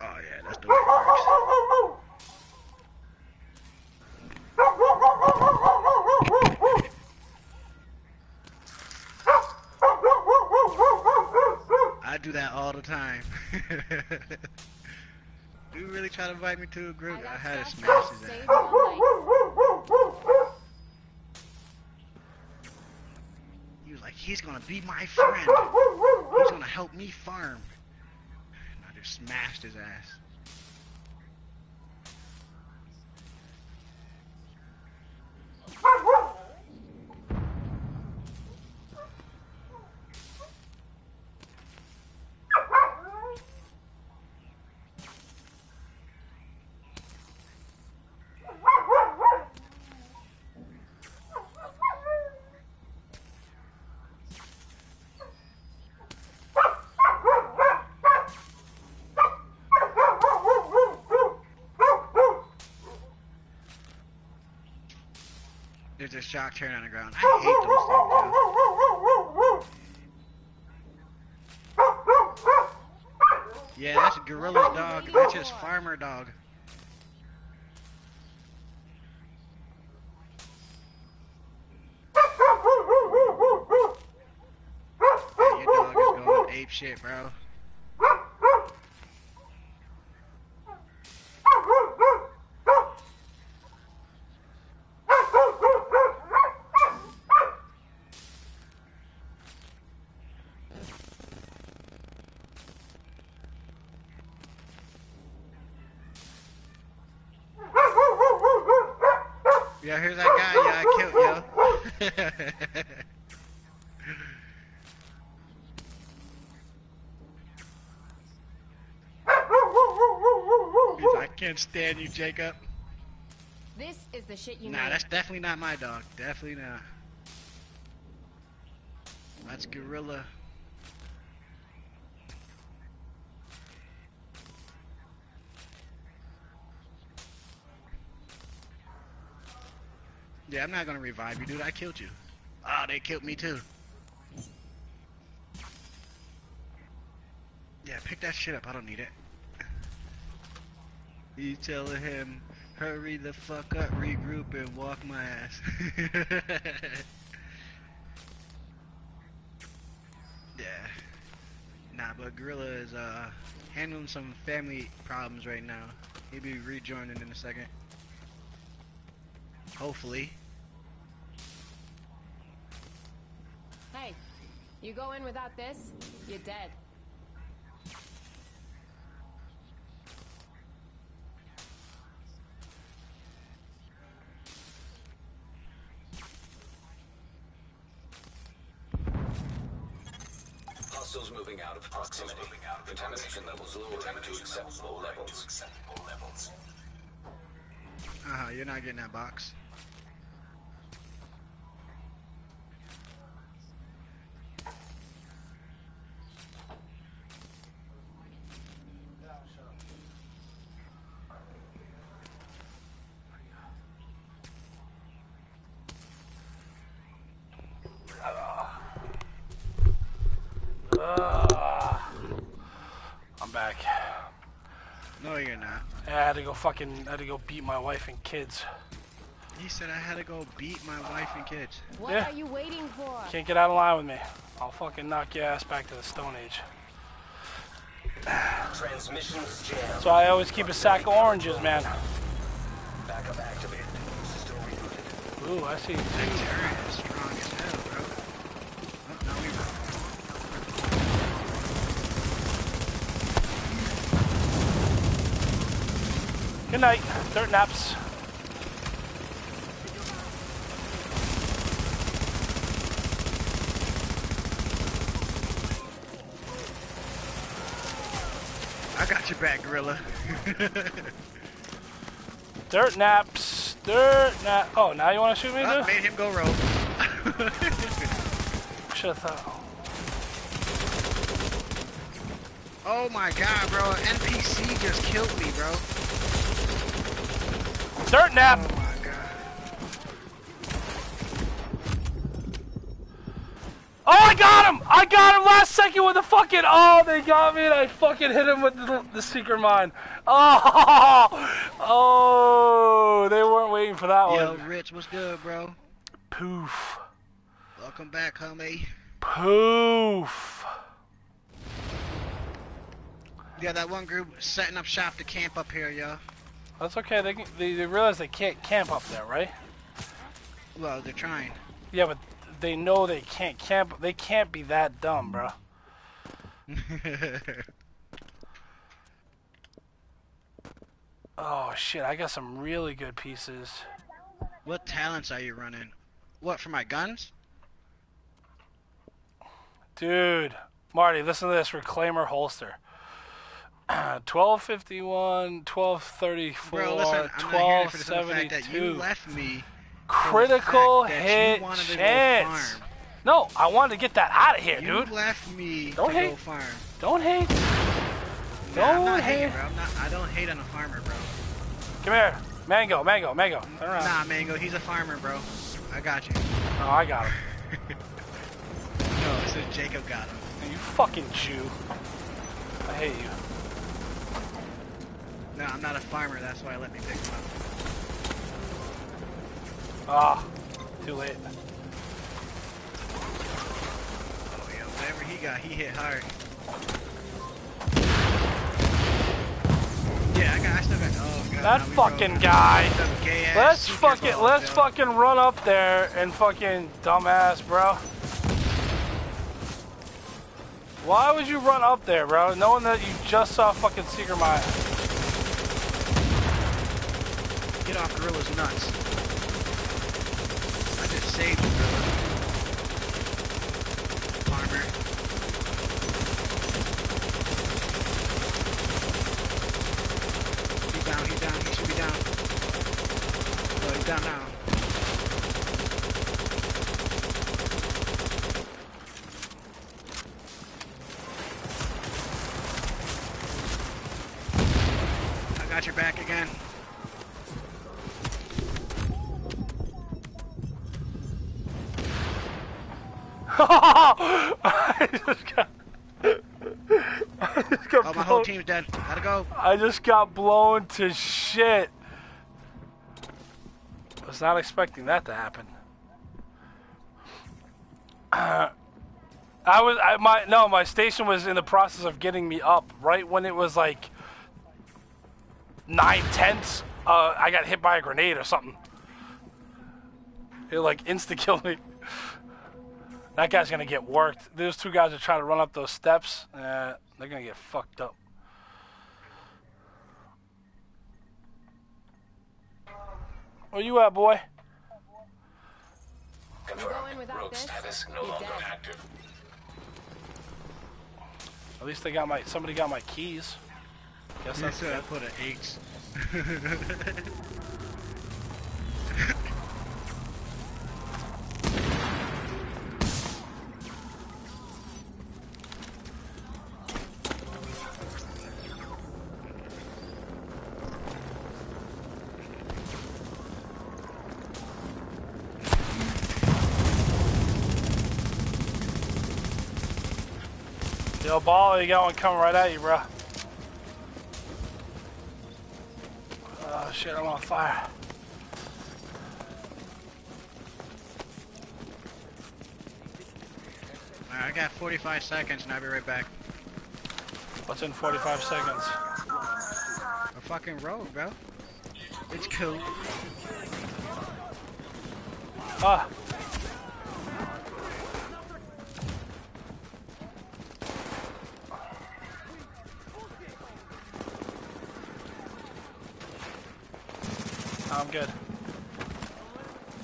Oh yeah, that's the way it works. I do that all the time. (laughs) Do you really try to invite me to a group. I, got had to stuff smash to his ass. your life. He was like, he's gonna be my friend. He's gonna help me farm. And I just smashed his ass. There's a shock turret on the ground. I hate those things. (laughs) Yeah, that's Gorilla's dog. That's his farmer dog. Yeah, your dog is going ape shit, bro. Yeah, here's that guy. Yeah, I killed yo. (laughs) I can't stand you, Jacob. This is the shit you Nah, need. that's definitely not my dog. Definitely not. That's Gorilla. Yeah, I'm not gonna revive you, dude. I killed you. Oh, they killed me too. Yeah, pick that shit up. I don't need it. You telling him, hurry the fuck up, regroup, and walk my ass. (laughs) yeah. Nah, but Gorilla is uh handling some family problems right now. He'll be rejoining in a second. Hopefully. You go in without this, you're dead. Hostiles moving out of proximity. Contamination levels lowering to acceptable levels. Uh huh, you're not getting that box. Ugh. I'm back. No, you're not. Yeah, I had to go fucking, I had to go beat my wife and kids. He said I had to go beat my wife and kids. What Yeah. are you waiting for? Can't get out of line with me. I'll fucking knock your ass back to the Stone Age. Transmissions jammed. So I always keep a sack of oranges, man. Backup activated. System rebooted. Ooh, I see. That turret is strong as hell, bro. Oh, no, we Good night, dirt naps. I got your back, Gorilla. (laughs) Dirt naps. Dirt nap. Oh, now you want to shoot me, oh, made him go rogue. (laughs) Should have thought. oh my god, bro. An NPC just killed me, bro. Dirt nap. Oh my god. Oh, I got him! I got him last second with the fucking. Oh, they got me, and I fucking hit him with the, the seeker mine. (laughs) Oh, oh, they weren't waiting for that Yo, one. Yo, Rich, what's good, bro? Poof, Welcome back, homie. poof. Yeah, that one group setting up shop to camp up here, yo. That's okay. They, can- they they realize they can't camp up there, right? Well, they're trying. Yeah, but they know they can't camp. They can't be that dumb, bro. (laughs) Oh shit! I got some really good pieces. what talents are you running? What, for my guns? Dude, Marty, listen to this reclaimer holster. (clears throat) 1251, 1234, Bro, listen, I'm not here for the simple fact that you left me Critical for the fact that hit you go chance. No, I wanted to get that out of here, You dude. left me Don't to go hate. farm. Don't hate. Nah, I'm Don't not hate. hating, bro. I'm not, I don't hate on a farmer, bro. Come here. Mango, mango, mango. Turn around. Nah, Mango, he's a farmer, bro. I got you. Oh, I got him. (laughs) No, it says Jacob got him. You fucking Jew. I hate you. No, I'm not a farmer. That's why I let me pick him up. Ah, too late. Oh, yeah, whatever he got, he hit hard. Yeah, I got. I still got. Oh god. That fucking guy. Let's fucking let's fucking run up there and fucking dumbass, bro. Why would you run up there, bro, knowing that you just saw fucking Seeker Mine? off Gorilla's nuts. I just saved Gotta go. I just got blown to shit. Was not expecting that to happen. I was I my no my station was in the process of getting me up right when it was like nine tenths. Uh, I got hit by a grenade or something. It like insta killed me. That guy's gonna get worked. Those two guys are trying to run up those steps. Uh, they're gonna get fucked up. Where you at, boy? You go in without Rogue status no longer active. At least they got my somebody got my keys. Guess Yes, that's sir, I put an H. (laughs) ball, you got one coming right at you, bro. Oh shit, I'm on fire. Alright, I got 45 seconds and I'll be right back. What's in 45 seconds? A fucking rogue, bro. It's cool. Ah. I'm good.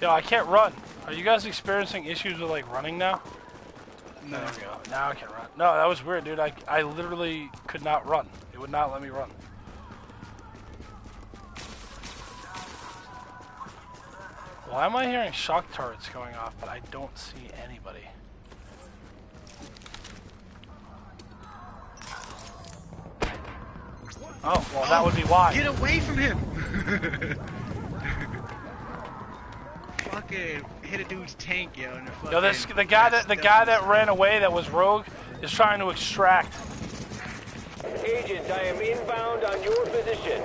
Yo, I can't run. Are you guys experiencing issues with like running now? No. There we go. Now I can run. No, that was weird, dude. I, I literally could not run. It would not let me run. Why am I hearing shock turrets going off, but I don't see anybody? Oh, well, that would be why. Get away from him! (laughs) fucking hit a dude's tank, yo, and fucking Yo, this the guy that the guy that ran away that was rogue is trying to extract. Agent, I am inbound on your position.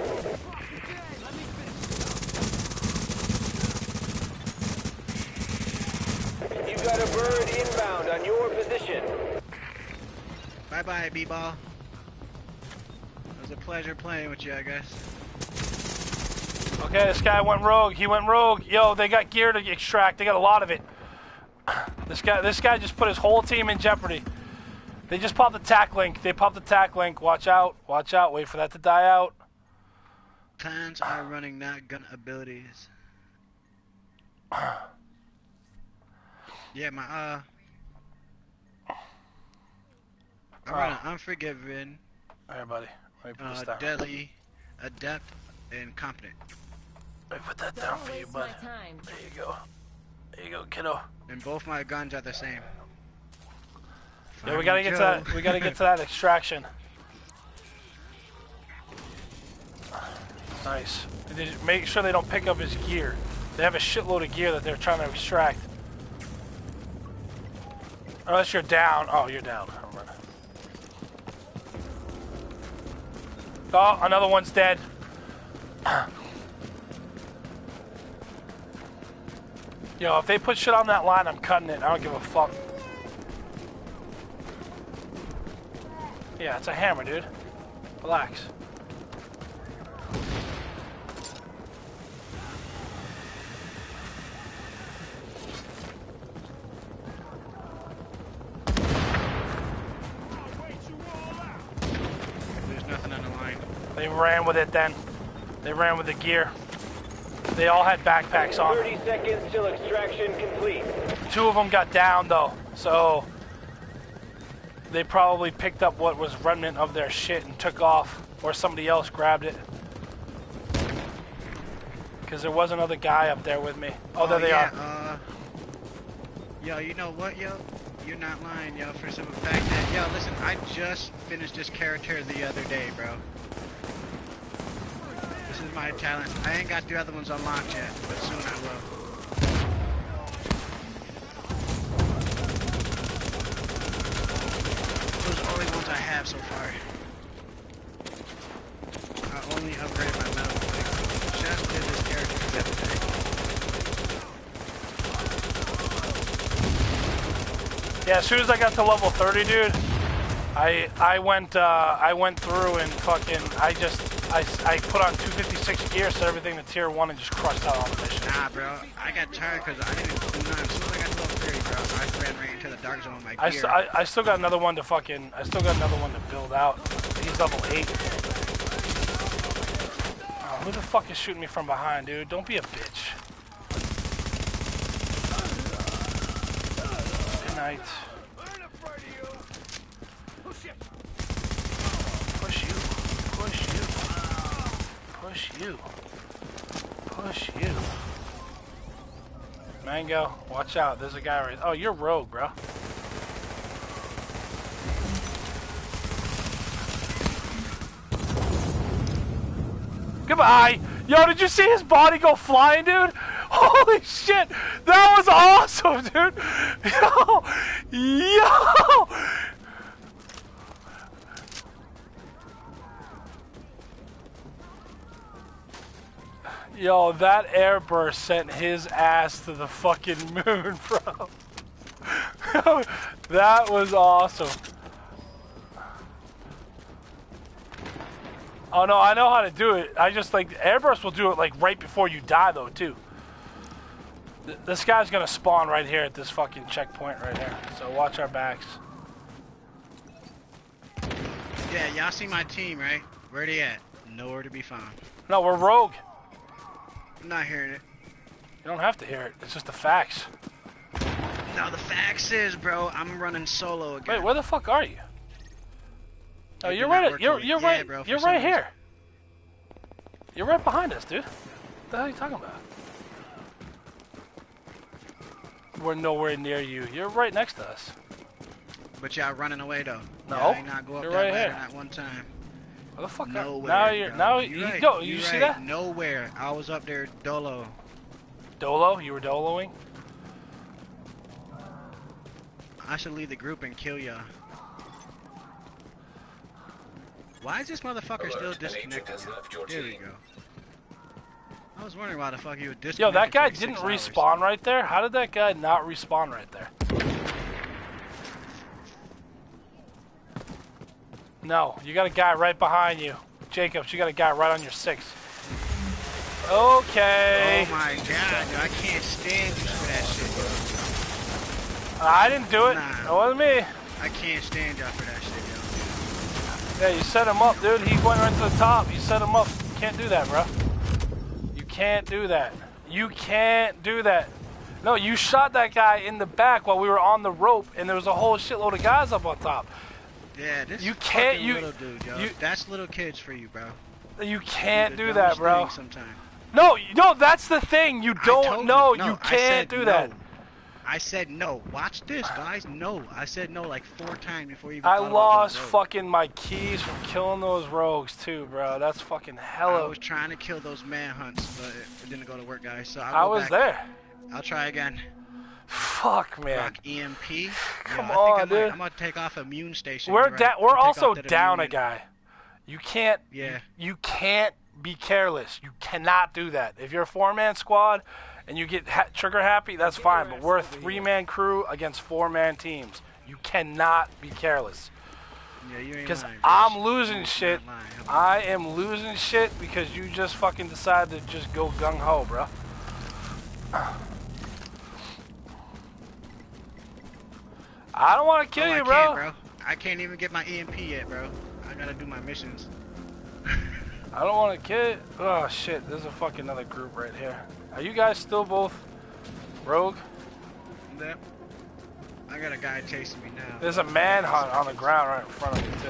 You got a bird inbound on your position. Bye bye, B-ball. It was a pleasure playing with you, I guess. Okay, this guy went rogue. He went rogue. Yo, they got gear to extract. They got a lot of it. (sighs) This guy, this guy just put his whole team in jeopardy. They just popped the tac link. They popped the tac link. Watch out. Watch out. Wait for that to die out. Plans are running not gun abilities. Yeah, my uh. I run an unforgiving, Here, buddy. Let me put this uh, deadly, adept, and competent. Let me put that down Don't for you, waste my bud. time. There you go. There you go, kiddo. And both my guns are the same. Yeah, we gotta get to that. We gotta get to that extraction. Nice. And Make sure they don't pick up his gear. They have a shitload of gear that they're trying to extract. Unless you're down. Oh, you're down. I'm running. Oh, another one's dead. (clears throat) Yo, if they put shit on that line, I'm cutting it. I don't give a fuck. Yeah, it's a hammer, dude. Relax. There's nothing on the line. They ran with it then. They ran with the gear. They all had backpacks on. 30 seconds till extraction complete. Two of them got down though, so they probably picked up what was remnant of their shit and took off, or somebody else grabbed it. Because there was another guy up there with me. Oh, there they yeah, are. Uh, yo, you know what, yo? You're not lying, yo, for some fact that, yo, listen, I just finished this character the other day, bro. This is my talent. I ain't got the other ones unlocked yet, but soon I will. Those are only ones I have so far. I only upgrade my metal. Like, just did this character day. Yeah, as soon as I got to level 30, dude, I I went uh, I went through and fucking I just I, I put on 256 gear, set everything to tier one, and just crushed out all the missions. Nah, bro. I got tired because I didn't do nothing. As soon as I got to level 30, bro, I ran right into the dark zone with my I, gear. st- I, I still got another one to fucking I still got another one to build out. He's level eight. Oh, who the fuck is shooting me from behind, dude? Don't be a bitch. Good night. Push you. Push you. Mango, watch out. There's a guy right. Oh, you're rogue, bro. Goodbye. Yo, did you see his body go flying, dude? (laughs) Holy shit. That was awesome, dude. (laughs) Yo. Yo. Yo, that airburst sent his ass to the fucking (laughs) moon, bro. (laughs) that was awesome. Oh no, I know how to do it. I just like airburst will do it like right before you die though too. Th- This guy's gonna spawn right here at this fucking checkpoint right here. So watch our backs. Yeah, y'all see my team, right? Where they at? Nowhere to be found. No, we're rogue. I'm not hearing it. You don't have to hear it. It's just the facts. No, the facts is, bro, I'm running solo again. Wait, where the fuck are you? Oh, you're right. You're you're Yeah, right. bro, you're right here. You're right behind us, dude. What the hell are you talking about? We're nowhere near you. You're right next to us. But y'all running away though. No, Y'all ain't not go up you're that right here. not one time. Where the fuck? are- Nowhere. now you're bro. now you you right. go. You, see right. that? Nowhere. I was up there dolo. Dolo, you were doloing. I should leave the group and kill y'all. Why is this motherfucker still Alert, an agent disconnected? has left your There we go. I was wondering why the fuck he would disconnect. Yo, that guy didn't six hours. respawn right there. How did that guy not respawn right there? No, you got a guy right behind you. Jacobs, you got a guy right on your six. Okay. Oh my god, I can't stand you for that shit, bro. I didn't do it. Nah. It wasn't me. I can't stand y'all for that shit, yo. Yeah, you set him up, dude. He went right to the top. You set him up. You can't do that, bro. You can't do that. You can't do that. No, you shot that guy in the back while we were on the rope, and there was a whole shitload of guys up on top. Yeah, this You can't- you- little dude, yo. you- That's little kids for you, bro. You can't do that, bro. Sometimes. No, no, that's the thing. You don't know. No, You can't do no. that. I said no. Watch this, guys. No. I said no like four times before you I lost fucking my keys from killing those rogues too, bro. That's fucking I hella. was trying to kill those manhunts, but it didn't go to work, guys. So I'll I was back. there. I'll try again. Fuck, man. Rock EMP. (sighs) Come Yo, I think on, I might, dude. I'm gonna take off immune station. We're You're right. da- we're also off that down a guy. You can't. Yeah. You can't be careless. You cannot do that. If you're a four man squad and you get ha- trigger happy, that's fine. But we're a three man crew against four man teams. You cannot be careless. Yeah, you ain't Because lying, I'm losing You're shit. I'm- I am losing shit because you just fucking decided to just go gung ho, bro. I don't want to kill Oh, I you, can't, bro. bro. I can't even get my EMP yet, bro. I gotta do my missions. I don't want to kill. Oh shit! There's a fucking another group right here. Are you guys still both rogue? Yep. I got a guy chasing me now. There's a manhunt on the ground right in front of me too.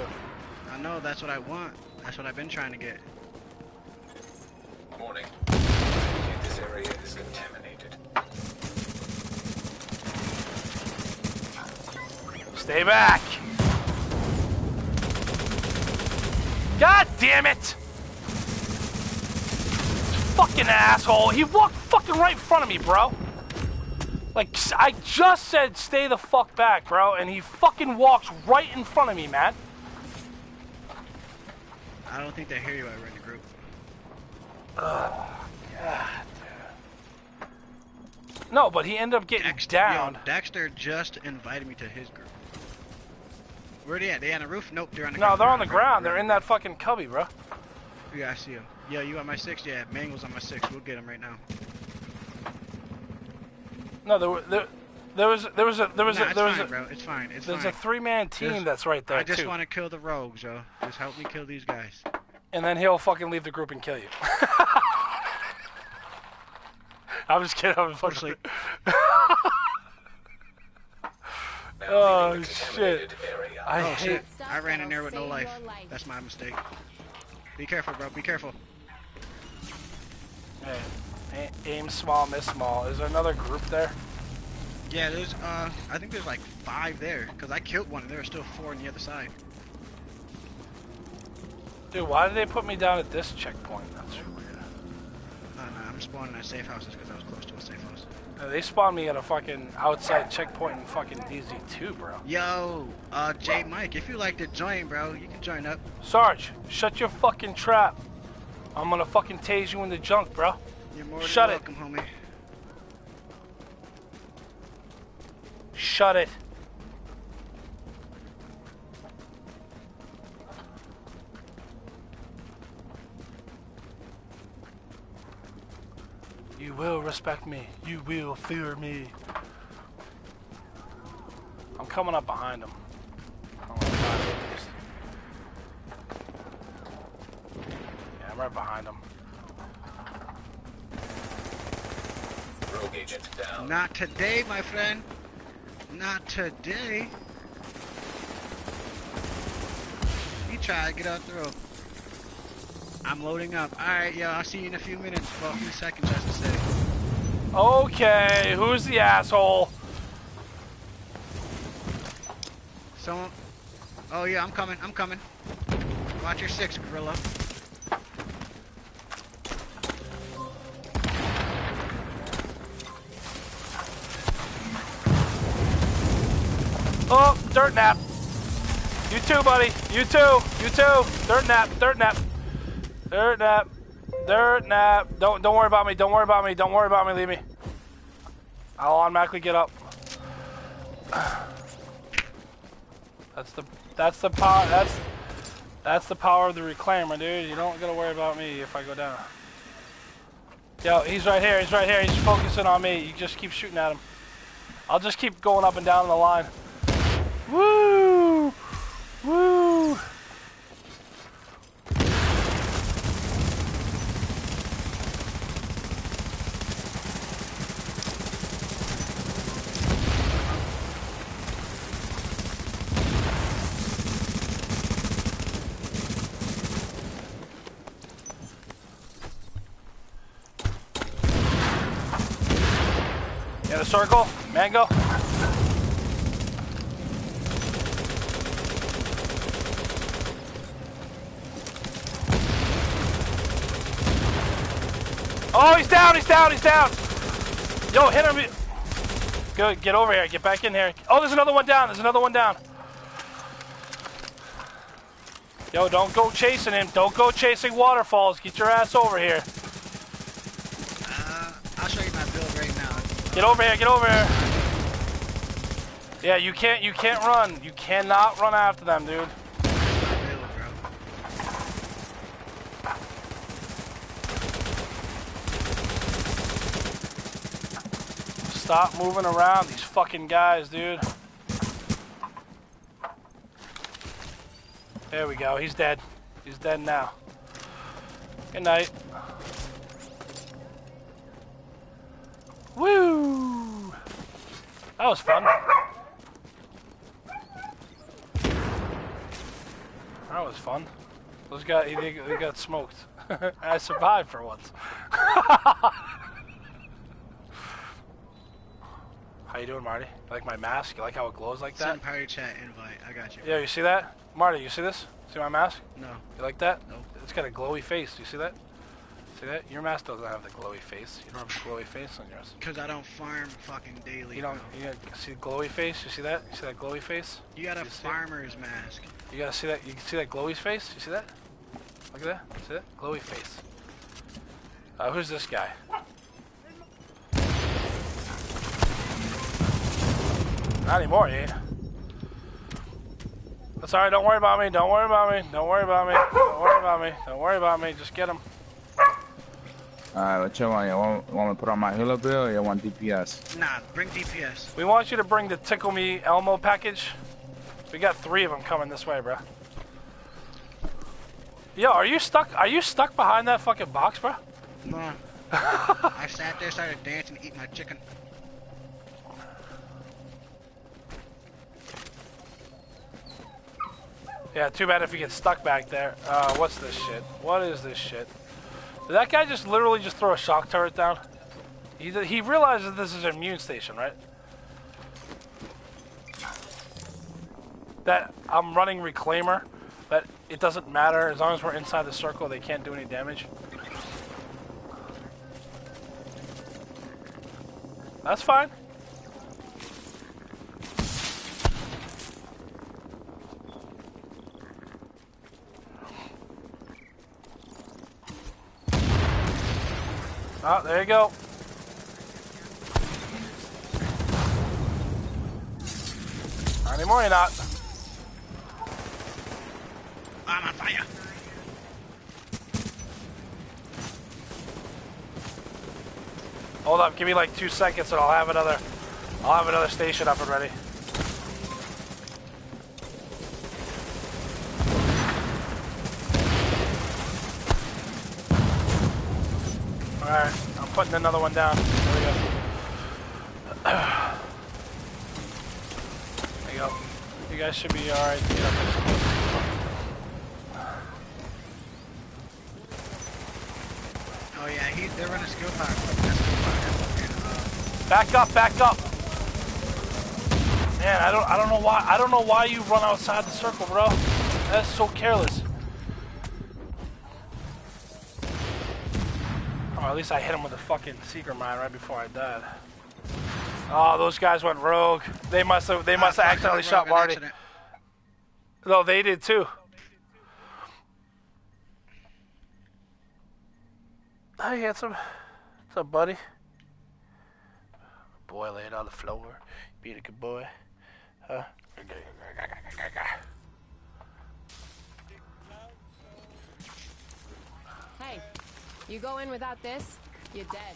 I know, that's what I want. That's what I've been trying to get. Warning. This area is contaminated. Stay back! God damn it! Fucking asshole! He walked fucking right in front of me, bro. Like I just said, stay the fuck back, bro, and he fucking walks right in front of me, man. I don't think they hear you ever in the group. No, but he ended up getting Dexter, down. Yo, Dexter just invited me to his group. Where they at? They on the roof? Nope, they're on the No, ground. they're on the ground. They're in that fucking cubby, bro. Yeah, I see him. Yeah, you on my six? Yeah, Mango's on my six. We'll get him right now. No, there, were- there, there was, there was a, there was Nah, a, it's there was fine, a, bro. It's fine. It's there's fine. a three-man team Just- that's right there I just too. want to kill the rogues, yo. Just help me kill these guys. and then he'll fucking leave the group and kill you. (laughs) I'm just kidding. I'm fucking. (laughs) sleep. Now Oh, shit. area. I oh hate. shit! I ran in there with no life. life. That's my mistake. Be careful, bro. Be careful. Hey, a- aim small, miss small. Is there another group there? Yeah, there's uh, I think there's like five there. Cause I killed one, and there were still four on the other side. Dude, why did they put me down at this checkpoint? That's weird. Uh, nah, I'm spawning at safe houses because I was close to a safe Uh, They spawned me at a fucking outside checkpoint in fucking DZ2, bro. Yo, uh, J Mike, if you like to join, bro, you can join up. Sarge, shut your fucking trap. I'm gonna fucking tase you in the junk, bro. You're more than Shut it. welcome, homie. Shut it. You will respect me. You will fear me. I'm coming up behind him. I don't wanna die at least. Yeah, I'm right behind him. Rogue agent down. Not today, my friend. Not today. You try to get out the rope. I'm loading up. Alright, yo, I'll see you in a few minutes. Well, a few seconds, I should say. Okay, who's the asshole? Someone. Oh, yeah, I'm coming. I'm coming. Watch your six, gorilla. Oh, dirt nap. You too, buddy. You too. You too. Dirt nap. Dirt nap. Dirt nap. Dirt nap. Don't don't worry about me. Don't worry about me. Don't worry about me. Leave me. I'll automatically get up. That's the that's the power. That's that's the power of the reclaimer, dude. You don't gotta worry about me if I go down. Yo, he's right here. He's right here. He's focusing on me. You just keep shooting at him. I'll just keep going up and down the line. Woo! Woo! Circle, mango. Oh, he's down, he's down, he's down. Yo, hit him. Good, get over here, get back in here. Oh, there's another one down, there's another one down. Yo, don't go chasing him. Don't go chasing waterfalls. Get your ass over here. Uh, I'll show you my build right now. Get over here, get over here. Yeah, you can't you can't run. You cannot run after them, dude. Stop moving around these fucking guys, dude. There we go. He's dead. He's dead now. Good night. Woo! That was fun. That was fun. Those guys, they, they got smoked. (laughs) I survived for once. (laughs) How you doing, Marty? You like my mask? You like how it glows like that? Send party chat invite. I got you. Yeah, you see that? Marty, you see this? See my mask? No. You like that? Nope. It's got a glowy face. Do you see that? See that? Your mask doesn't have the glowy face. You don't have a glowy face on yours. Cause I don't farm fucking daily. You don't. bro. You gotta see the glowy face. You see that? You see that glowy face? You got a You farmer's mask. You gotta see that. You can see that glowy face. You see that? Look at that. See that? Glowy face. Uh, who's this guy? Not anymore, ain't. That's alright. Don't worry about me. Don't worry about me. Don't worry about me. Don't worry about me. Don't worry about me. Just get him. Alright, what you want? You want, want me to put on my hula bill or you want DPS? Nah, bring DPS. We want you to bring the Tickle Me Elmo package. We got three of them coming this way, bro. Yo, are you stuck? Are you stuck behind that fucking box, bro? No. (laughs) I sat there, started dancing, eating my chicken. Yeah, too bad if you get stuck back there. Uh, what's this shit? What is this shit? Did that guy just literally just throw a shock turret down? He, he realizes this is an immune station, right? That I'm running Reclaimer, that it doesn't matter. As long as we're inside the circle, they can't do any damage. That's fine. Oh, there you go. Not anymore, you're not. I'm on fire. Hold up, give me like two seconds and I'll have another I'll have another station up and ready. Alright, I'm putting another one down. There we go. There you go. You guys should be alright. to get up. Oh yeah, he, they're running skill power. Skill power. Uh, Back up, back up. Man, I don't I don't know why I don't know why you run outside the circle, bro. That's so careless. Oh, at least I hit him with a fucking seeker mine right before I died. Oh, those guys went rogue. They must have they must have (laughs) accidentally shot Marty. accident. No, they did too. Hi, handsome. What's up, buddy? Boy laying on the floor, being a good boy. Huh? You go in without this, you're dead.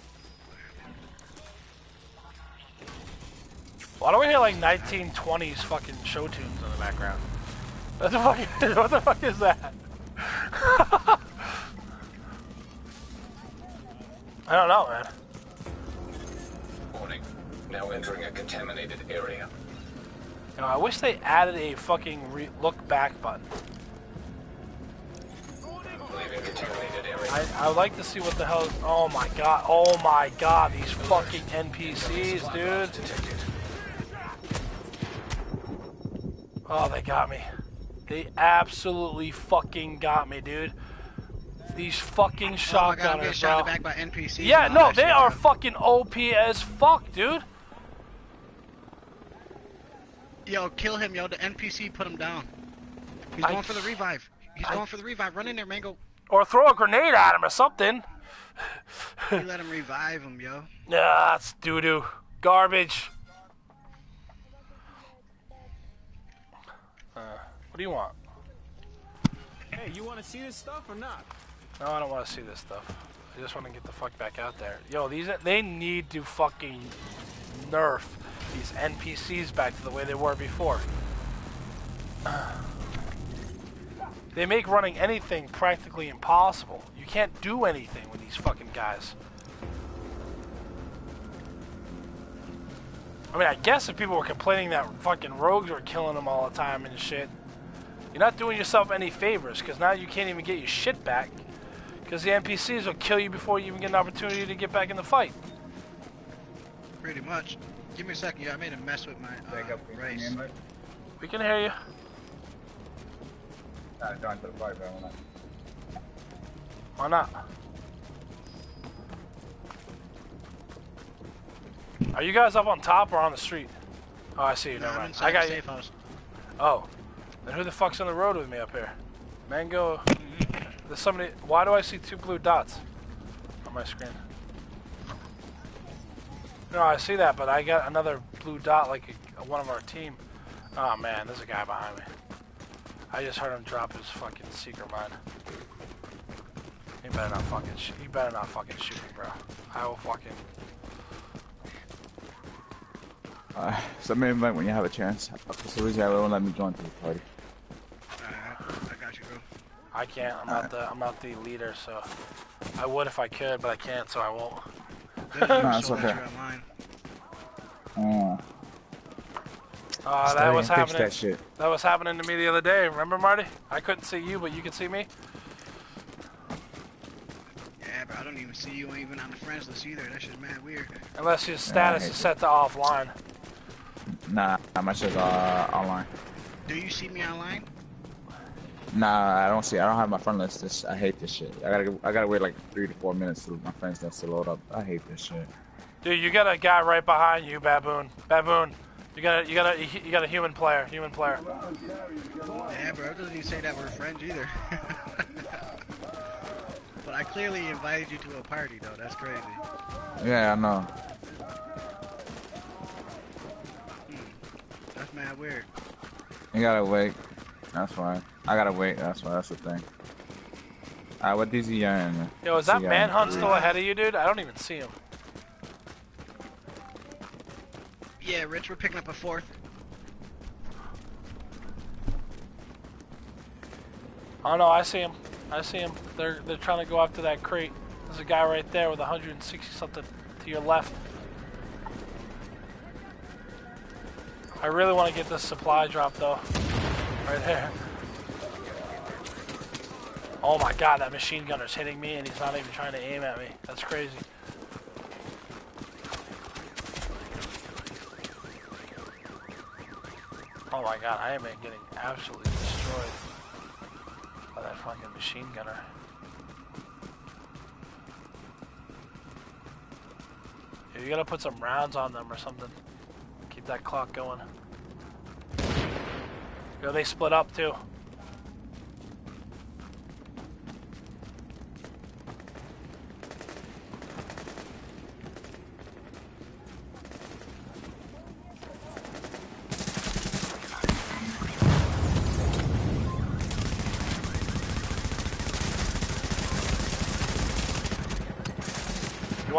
Why don't we hear like 1920s fucking show tunes in the background? What the fuck? Is, (laughs) what the fuck is that? (laughs) I don't know, man. Warning. Now entering a contaminated area. You know, I wish they added a fucking re- look back button. Leaving contaminated area. I, I would like to see what the hell. Oh my god! Oh my god! These fucking NPCs, dude. Oh, they got me. They absolutely fucking got me, dude. These fucking oh god, I'm getting shotgunners, shot bro. back by NPCs. Yeah, no, they are bro. fucking OP as fuck, dude. Yo, kill him, yo. The NPC put him down. He's I- going for the revive. He's I- going for the revive. Run in there, Mango. Or throw a grenade at him or something. You let him revive him, yo. Nah, it's doo doo. Garbage. Uh, what do you want? Hey, you want to see this stuff or not? No, I don't want to see this stuff. I just want to get the fuck back out there. Yo, these they need to fucking nerf these NPCs back to the way they were before. (clears throat) They make running anything practically impossible. You can't do anything with these fucking guys. I mean, I guess if people were complaining that fucking rogues were killing them all the time and shit, you're not doing yourself any favors because now you can't even get your shit back because the NPCs will kill you before you even get an opportunity to get back in the fight. Pretty much. Give me a second. Yeah, I made a mess with my uh, race. We can hear you. Nah, join to the fight, bro. Why not? Why not? Are you guys up on top or on the street? Oh, I see you. No, Never mind. I got you. house. Oh, then who the fuck's on the road with me up here? Mango. (laughs) There's somebody. Why do I see two blue dots on my screen? No, I see that, but I got another blue dot like a, one of our team. Oh man, there's a guy behind me. I just heard him drop his fucking seeker mine. He better not fucking. Sh- he better not fucking shoot me, bro. I will fucking. Uh, send me an invite when you have a chance. For some reason, I won't let me join to the party. Alright, I got you, bro. I can't. I'm not the. I'm not the leader, so I would if I could, but I can't, so I won't. Nah, it's okay. you're. Oh. Uh, that was happening. that shit. That was happening to me the other day. Remember, Marty? I couldn't see you, but you could see me. Yeah, but I don't even see you even on the friends list either. That's just mad weird. Unless your status hate is set to offline. Nah, my shit's uh, online. Do you see me online? Nah, I don't see. I don't have my friend list. This, I hate this shit. I gotta, I gotta wait like three to four minutes for my friends list to load up. I hate this shit. Dude, you got a guy right behind you, Baboon. Baboon. You got a, you got a, you got a human player. Human player. Yeah, bro. It doesn't even say that we're friends either. (laughs) but I clearly invited you to a party, though. That's crazy. Yeah, I know. Hmm. That's mad weird. You gotta wait. That's fine. I gotta wait. That's why. That's the thing. Alright, what DZ you in? Yo, is that manhunt still ahead of you, dude? I don't even see him. Yeah, Rich, we're picking up a fourth. Oh no, I see him. I see him. They're they're trying to go after that crate. There's a guy right there with 160 something to your left. I really want to get this supply drop though. Right there. Oh my god, that machine gunner's hitting me and he's not even trying to aim at me. That's crazy. Oh my god, I am getting absolutely destroyed by that fucking machine gunner. You gotta put some rounds on them or something. Keep that clock going. Yo, they split up too.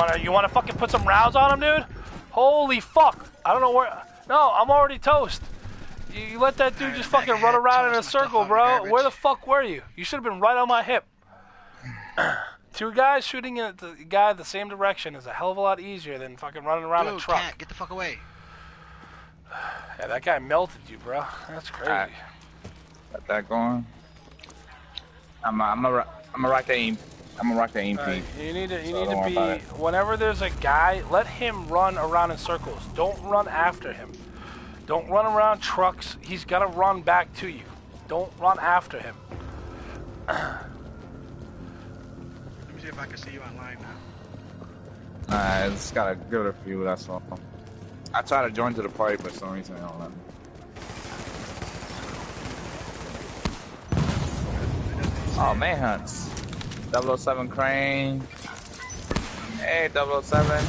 Wanna you wanna fucking put some rounds on him, dude? Holy fuck! I don't know where. No, I'm already toast. You, you let that dude just fucking run around in a circle, bro. Where the fuck were you? You should have been right on my hip. (clears throat) Two guys shooting at the guy the same direction is a hell of a lot easier than fucking running around a truck. cat, get the fuck away. Yeah, that guy melted you, bro. That's crazy. Alright. Got that going. I'm, I'm gonna, I'm gonna rock the aim. I'm gonna rock the aim Alright, feed. you need to you So need to be whenever there's a guy, let him run around in circles. Don't run after him. Don't run around trucks. He's got to run back to you. Don't run after him. (clears throat) Let me see if I can see you online now. Nah, I just gotta give it a few. That's all. I try to join to the party, but for some reason they don't let me. Oh, manhunts. 007 Crane. Hey, 007.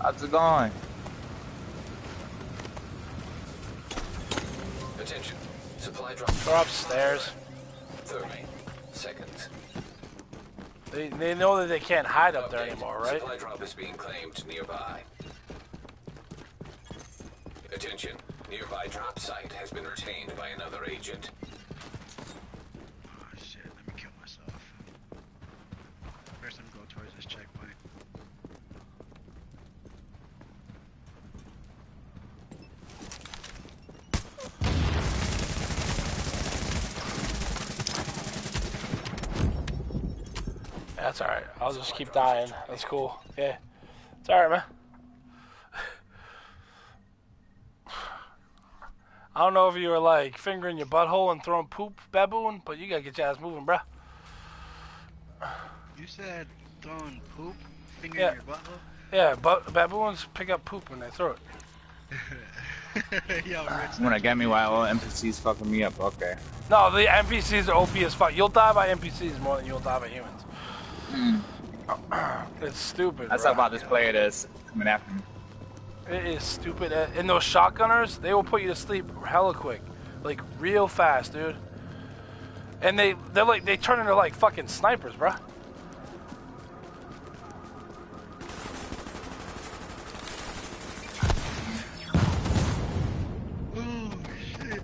How's it going? Attention. Supply drop. They're upstairs. 30 seconds. They, they know that they can't hide up there anymore, right? Supply drop is being claimed nearby. Attention. Nearby drop site has been retained by another agent. Oh shit, let me kill myself. First, I'm gonna go towards this checkpoint. That's alright. I'll just keep dying. That's cool. Yeah. It's alright, man. I don't know if you were like fingering your butthole and throwing poop, baboon, but you gotta get your ass moving, bruh. You said throwing poop, finger Yeah. in your butthole? Yeah, but baboons pick up poop when they throw it. (laughs) Yo, Rich. You wanna get me while all NPCs fucking me up? Okay. No, the NPCs are OP as fuck. You'll die by NPCs more than you'll die by humans. Hmm. (clears throat) it's stupid. Let's bro. talk about this player that's coming after me. It is stupid. And those shotgunners, they will put you to sleep hella quick, like real fast, dude. And they they're like they turn into like fucking snipers, bruh. Oh shit.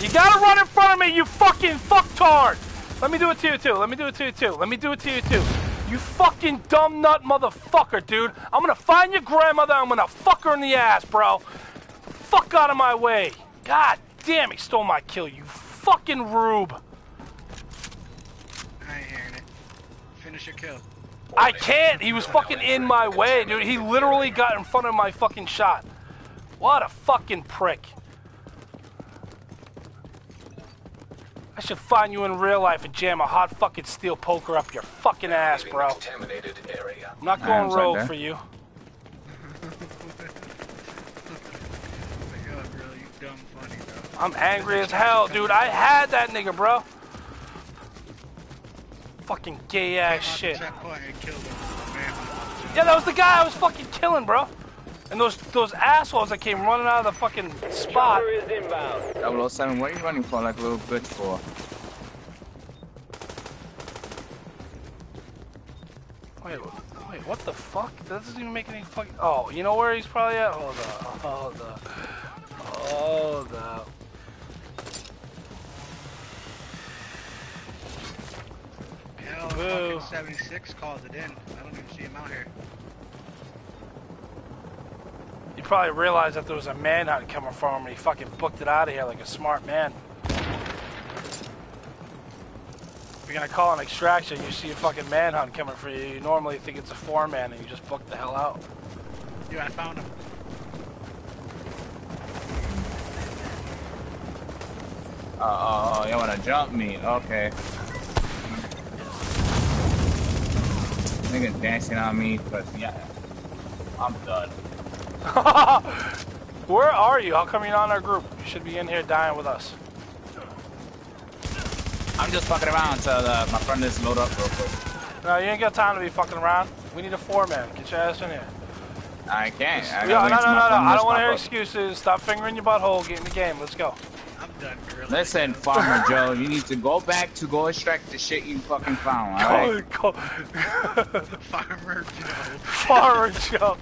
You gotta run in front of me, you fucking fucktard! Let me do it to you too. Let me do it to you too. Let me do it to you too. You fucking dumb nut motherfucker, dude. I'm gonna find your grandmother. I'm gonna fuck her in the ass, bro. Fuck out of my way. God damn, he stole my kill, you fucking rube. I ain't hearing it. Finish your kill. I can't. He was fucking in my way, dude. He literally got in front of my fucking shot. What a fucking prick. I should find you in real life and jam a hot fucking steel poker up your fucking ass, bro. contaminated area. I'm not going am rogue there. for you. Yo, bro, you dumb funny, bro. I'm angry as hell, dude. I had that nigga, bro. Fucking gay ass Came out the shit. checkpoint and killed him. Man, Yeah, that was the guy I was fucking killing, bro. And those those assholes that came running out of the fucking spot. Chopper is inbound. 007, what are you running for like a little bitch for? Wait, wait, what the fuck? That doesn't even make any fucking. Oh, you know where he's probably at? Hold up, hold up, hold up. hell, fucking 76 called it in. I don't even see him out here. You probably realized that there was a manhunt coming for him, and he fucking booked it out of here like a smart man. If you're gonna call an extraction, you see a fucking manhunt coming for you. You normally think it's a four man, and you just book the hell out. Dude, I found him. Oh, oh, you wanna jump me? Okay. Nigga dancing on me, cause yeah, I'm done. (laughs) Where are you? How come you're not in our group? You should be in here dying with us. I'm just fucking around until uh, my friend is load up real quick. No, you ain't got time to be fucking around. We need a four man. Get your ass in here. I can't. I no, no, no, no, no. I don't want to hear excuses. Stop fingering your butthole. Get in the game. Let's go. I'm done grilling. Listen, Farmer (laughs) Joe, you need to go back to go extract the shit you fucking found, alright? Go, go. (laughs) Farmer Joe. Farmer Joe.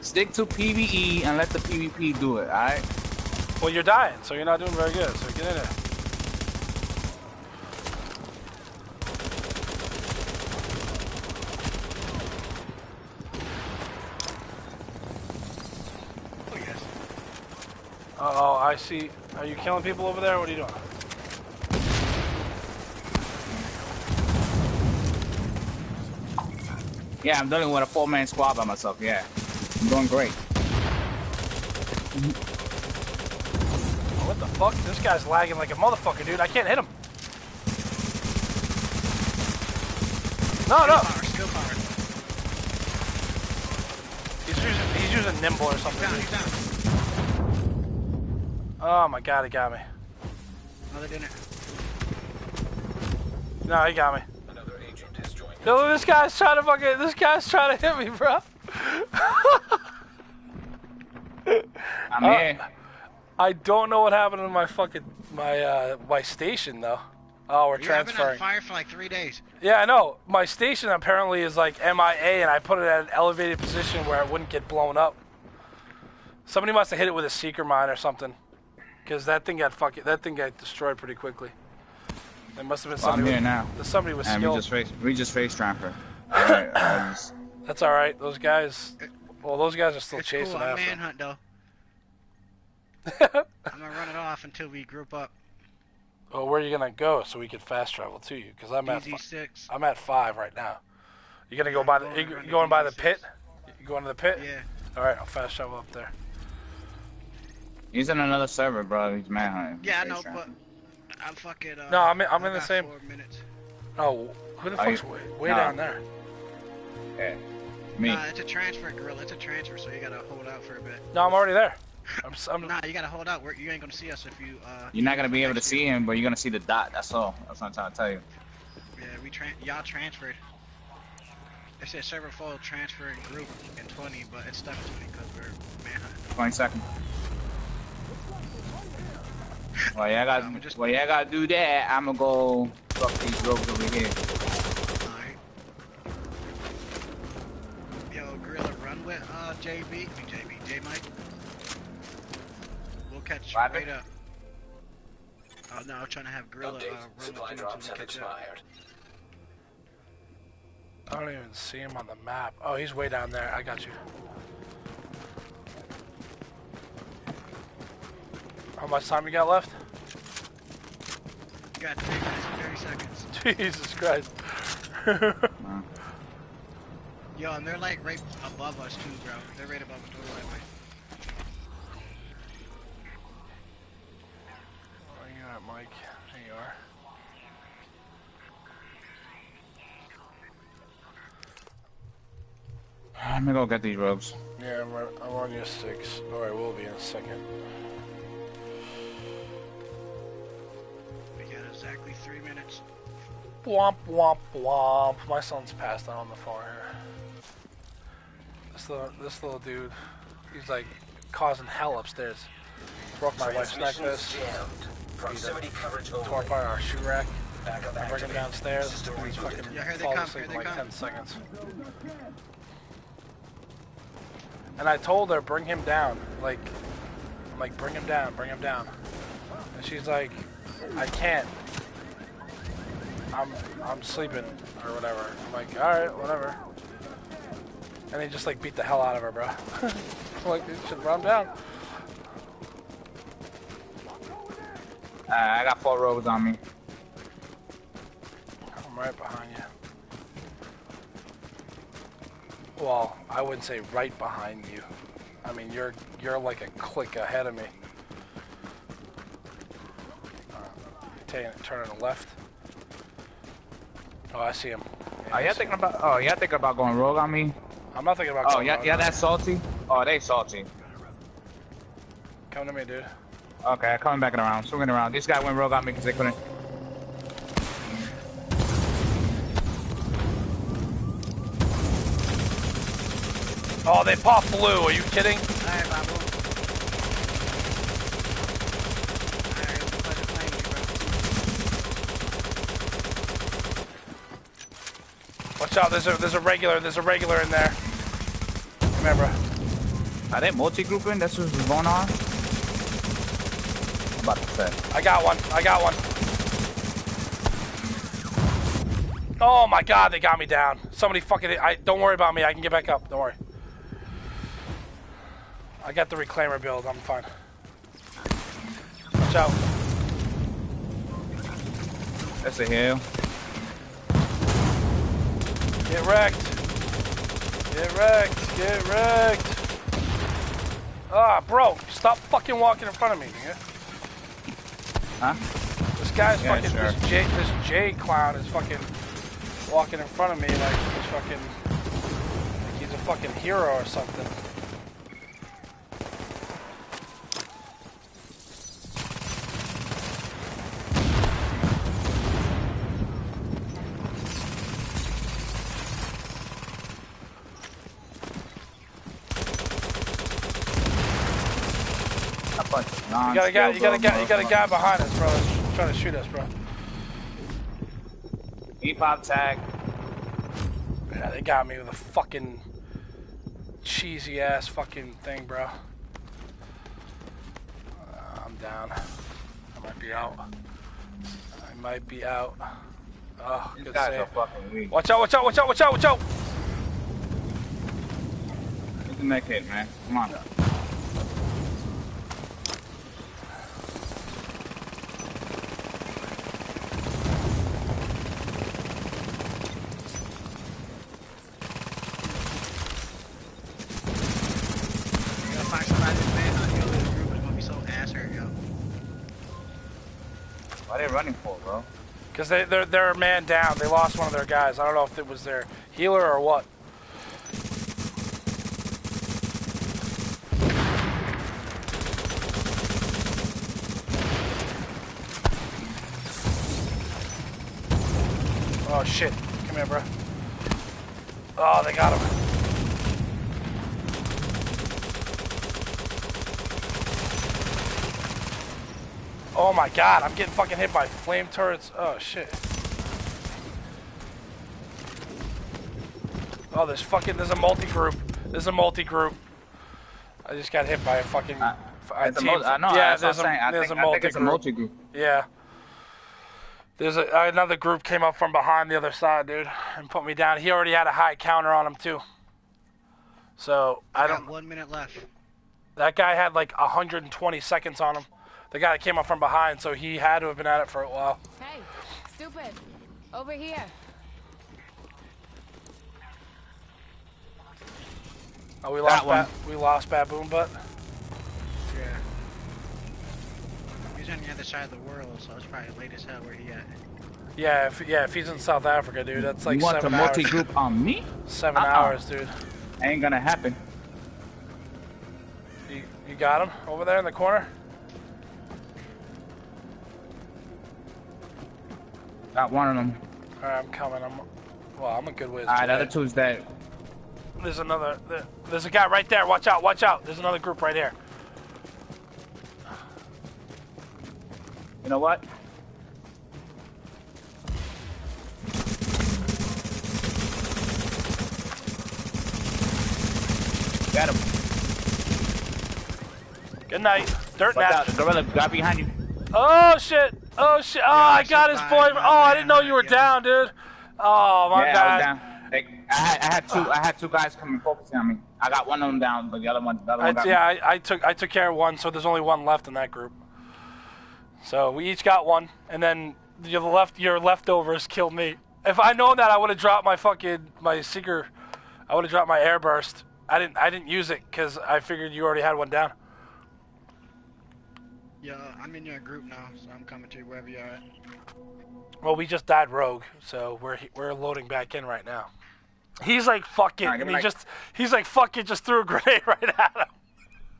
Stick to PvE and let the PvP do it, alright? Well, you're dying, so you're not doing very good. So get in there. Oh. Uh oh, I see. Are you killing people over there? What are you doing? Yeah, I'm dealing with a four-man squad by myself, yeah. I'm doing great. Oh, what the fuck? This guy's lagging like a motherfucker, dude. I can't hit him. No, no. Power, skill power. He's using he's using nimble or something. Down, he's down. Oh my god, he got me. No, they didn't. No, he got me. Another agent has joined. No, this guy's trying to fucking. This guy's trying to hit me, bro. I'm Uh, here. I don't know what happened to my fucking my uh my station though. Oh, we're You have been on transferring. fire for like three days. Yeah, I know. My station apparently is like MIA, and I put it at an elevated position where it wouldn't get blown up. Somebody must have hit it with a seeker mine or something, because that thing got fucking that thing got destroyed pretty quickly. It must have been Well, I'm here with- now. Somebody was And we just face we just face transfer. (coughs) Alright, I just- That's all right. Those guys. Well, those guys are still It's chasing cool. I'm after. him. manhunt though. (laughs) I'm gonna run it off until we group up. Oh, where are you gonna go so we can fast travel to you? Because I'm at fi- DZ6. I'm at five right now. You gonna go by the? You you going by the pit? You going to the pit? Yeah. All right, I'll fast travel up there. He's in another server, bro. He's manhunting. Yeah, I know, transfer. but I'm fucking. Uh, No, I'm in- I'm in the same- Four minutes. Oh, who the Are fuck's you- way, way No. down there? Yeah. Me. Nah, it's a transfer, gorilla. It's a transfer, so you gotta hold out for a bit. No, I'm already there. I'm, s- I'm (laughs) Nah, you gotta hold out. We're, you ain't gonna see us if you. Uh, You're not gonna be able to see him, but you're gonna see the dot. That's all. That's what I'm trying to tell you. Yeah, we tran y'all transferred. It said server full transfer in group in 20, but it's stuck 20 because we're manhunting. 20 seconds. Well, yeah, I got. Well, yeah, I gotta do that. I'ma go fuck these rogues over here. Alright. Yo, gorilla, run with uh JB. I mean JB, J Mike. We'll catch you Roger. right up. Oh no, I'm trying to have gorilla uh, run Supply with you drops until have we catch up. expired. I don't even see him on the map. Oh, he's way down there. I got you. How much time you got left? You got 3 minutes and 30 seconds. (laughs) Jesus Christ. Yo, and they're like right above us too, bro. They're right above us. Go the right way. Where you at, Mike? There you are. Let me go get these robes. Yeah, I'm, I'm on your six. Or I will be in a second. We got exactly 3 minutes. Womp womp womp. My son's passed out on the floor here. This little, this little dude, he's like causing hell upstairs. Broke my wife's necklace. Transmissions jammed. Proximity coverage Tore only. apart our shoe rack. Backup I bring him downstairs. System He's fucking Yeah, here falls come, asleep in like come. 10 seconds. And I told her, bring him down. Like, I'm like, bring him down, bring him down. And she's like, I can't. I'm, I'm sleeping or whatever. I'm like, all right, whatever. And they just like beat the hell out of her, bro. (laughs) Like, you should run down. Uh, I got four rogues on me. I'm right behind you. Well, I wouldn't say right behind you. I mean, you're you're like a click ahead of me. Uh, taking turning left. Oh, I see him. Oh, y'all thinking about? Oh, y'all thinking about going rogue on me? I'm not thinking about. Oh, yeah, yeah, that's salty. Oh, they salty. Come to me, dude. Okay, I'm coming back around, swinging around. This guy went rogue on me because they couldn't. Oh, they pop blue. Are you kidding? Alright, Babu. Alright, it was a pleasure playing with you, bro. Watch out. There's a there's a regular. There's a regular in there. Bro. Are they multi-grouping? That's what's going on? I'm about to say. I got one. I got one. Oh my god, they got me down. Somebody fucking I don't worry about me. I can get back up. Don't worry. I got the reclaimer build. I'm fine. Watch out. That's a hill. Get wrecked. Get wrecked. Get wrecked. Ah, bro, stop fucking walking in front of me, nigga. Huh? This guy's Yeah, fucking sure. this J this J clown is fucking walking in front of me like he's fucking like he's a fucking hero or something. You got a guy. You got a guy. You got a guy behind us, bro. That's trying to shoot us, bro. E-pop tag. Yeah, they got me with a fucking cheesy ass fucking thing, bro. Uh, I'm down. I might be out. I might be out. Oh, These good save. are fucking weak. Watch out! Watch out! Watch out! Watch out! Watch out! Get the neck hit, man. Come on. You gotta find somebody to man on yo. This group is gonna be so ass hurt, yo. What are they running for, bro? Because they, they're, they're a man down. They lost one of their guys. I don't know if it was their healer or what. Oh shit. Come here, bro. Oh, they got him. Oh my god, I'm getting fucking hit by flame turrets. Oh shit. Oh, there's fucking, there's a multi-group. There's a multi-group. I just got hit by a fucking. Uh, a It's a team- mul- I know, yeah, that's what I'm there's a, saying. There's think- a I think it's a multi-group. multi-group. Yeah. There's a, another group came up from behind the other side, dude, and put me down. He already had a high counter on him too. So I got don't. one minute left. That guy had like 120 seconds on him. The guy that came up from behind, so he had to have been at it for a while. Hey, stupid. Over here. Oh, we That lost. one. Ba- we lost Baboon Butt. Yeah. He's on the other side of the world, so it's probably late as hell where he at. Yeah, if, yeah. If he's in South Africa, dude, that's like you want the seven hours. multi-group on me? Seven Uh-uh. hours, dude. Ain't gonna happen. You, you got him over there in the corner. Got one of them. All right, I'm coming. I'm. Well, I'm a good whiz. Alright, other two's dead. There's another. There, there's a guy right there. Watch out! Watch out! There's another group right here. You know what? Got him. Good night. Dirt Watch nap. out, Gorilla got behind you. Oh shit! Oh shit! Oh, oh, I got his boy. Oh, I didn't know you were down, dude. Oh my yeah, I god. down. Like, I, had, I had two. I had two guys coming focusing on me. I got one of them down, but the other one, the other I, one yeah. I, I took I took care of one, so there's only one left in that group. So we each got one, and then your left your leftovers killed me. If I known that, I would have dropped my fucking my seeker. I would have dropped my airburst. I didn't I didn't use it because I figured you already had one down. Yeah, I'm in your group now, so I'm coming to you wherever you're at. Well, we just died rogue, so we're we're loading back in right now. He's like fucking. it, Alright, and he me just he's like fucking just threw a (laughs) grenade right at him.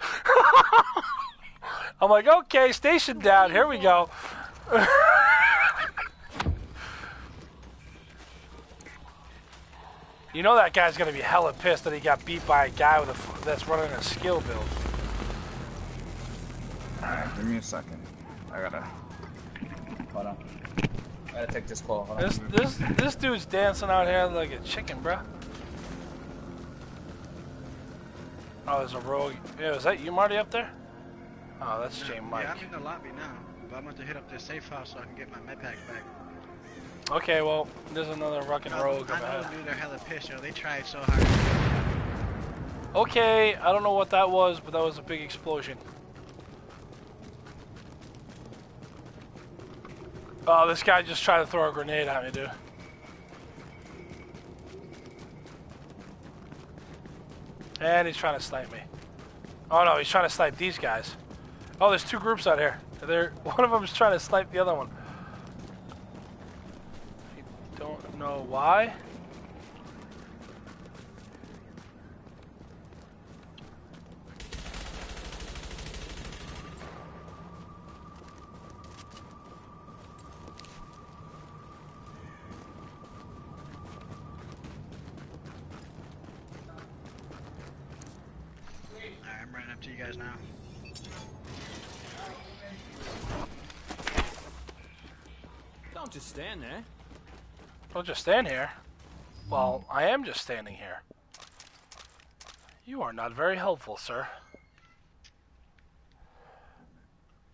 (laughs) I'm like, okay, station down. Here we go. (laughs) you know that guy's gonna be hella pissed that he got beat by a guy with a f- that's running a skill build. Alright, give me a second. I gotta. Hold on. I gotta take this call. Hold on. This this this dude's dancing out here like a chicken, bruh. Oh, there's a rogue. Yeah, is that you, Marty, up there? Oh, that's J Mike. Yeah, I'm in the lobby now, but I'm about to hit up this safe house so I can get my med packs back. Okay, well, there's another rockin' I, rogue I up know ahead. dude, they're hella pissed, yo. They tried so hard. Okay, I don't know what that was, but that was a big explosion. Oh, this guy just tried to throw a grenade at me, dude. And he's trying to snipe me. Oh no, he's trying to snipe these guys. Oh, there's two groups out here. They're, (laughs) one of them is trying to snipe the other one. I don't know why. Alright, I'm running up to you guys now. Don't just stand there. Don't just stand here. Well, I am just standing here. You are not very helpful, sir.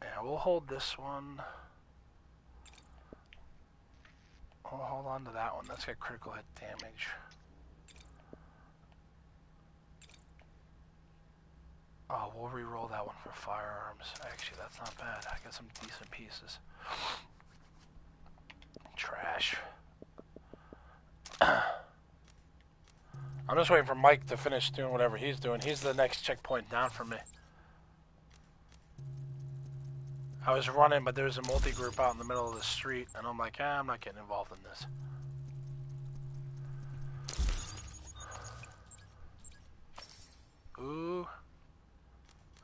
Yeah, we'll hold this one. We'll hold on to that one. That's got critical hit damage. Oh, we'll re-roll that one for firearms. Actually, that's not bad. I got some decent pieces. Trash. I'm just waiting for Mike to finish doing whatever he's doing. He's the next checkpoint down from me. I was running, but there was a multi-group out in the middle of the street, and I'm like, ah, I'm not getting involved in this. Ooh.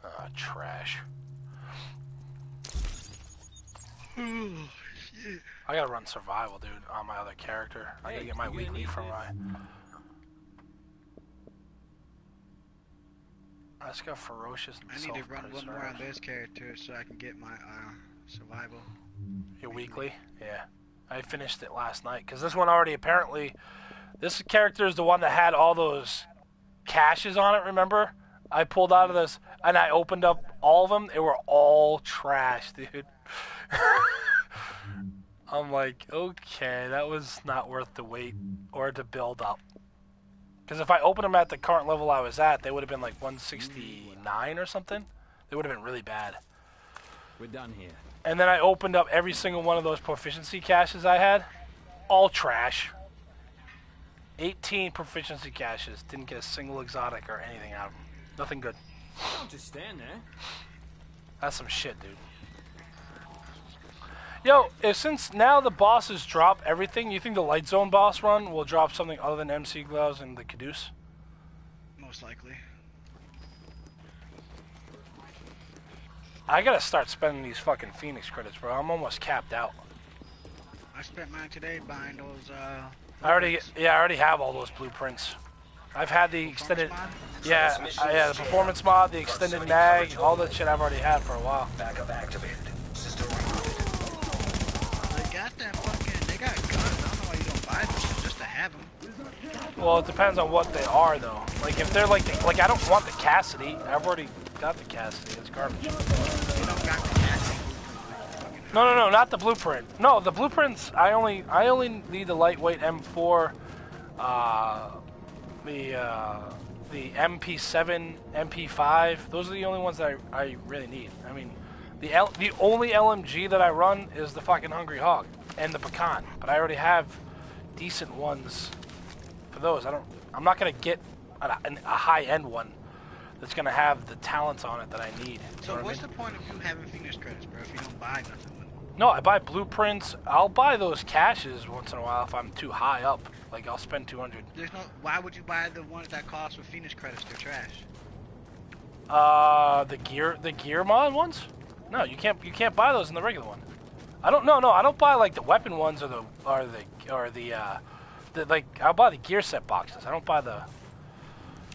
Ah, trash. I gotta run survival, dude, on my other character. I gotta get my weekly from my. I just got ferocious and I need to run one more on this character so I can get my uh, survival. Your weekly? Yeah. I finished it last night because this one already apparently. This character is the one that had all those caches on it. Remember? I pulled out of this and I opened up all of them. They were all trash, (laughs) dude. I'm like, okay, that was not worth the wait or to build up. Because if I opened them at the current level I was at, they would have been like 169 or something. They would have been really bad. We're done here. And then I opened up every single one of those proficiency caches I had. All trash. 18 proficiency caches. Didn't get a single exotic or anything out of them. Nothing good. Don't just stand there. That's some shit, dude. Yo, if since now the bosses drop everything, you think the Light Zone boss run will drop something other than MC gloves and the Caduce? Most likely. I gotta start spending these fucking Phoenix credits, bro. I'm almost capped out. I spent mine today buying those. Uh, I already, yeah, I already have all those blueprints. I've had the extended, yeah, I, yeah, the performance mod, the extended mag, all that shit I've already had for a while. Backup activated. System They got that fucking. They got guns. I don't know why you don't buy them just to have them. Well, it depends on what they are, though. Like if they're like, the, like I don't want the Cassidy. I've already got the Cassidy. It's garbage. You don't got the casting. No, no, no, not the blueprint. No, the blueprints. I only, I only need the lightweight M4, uh, the uh, the MP7, MP5. Those are the only ones that I, I really need. I mean, the L, the only LMG that I run is the fucking Hungry Hog and the Pakhan. But I already have decent ones for those. I don't. I'm not gonna get a, a high end one that's gonna have the talents on it that I need. So know what I what's mean? the point of you having Phoenix credits, bro? If you don't buy nothing. No, I buy blueprints. I'll buy those caches once in a while if I'm too high up. Like I'll spend 200. There's no. Why would you buy the ones that cost with Phoenix credits? They're trash. Uh, the gear, the gear mod ones? No, you can't. You can't buy those in the regular one. I don't. No, no, I don't buy like the weapon ones or the or the or the uh, the like. I'll buy the gear set boxes. I don't buy the.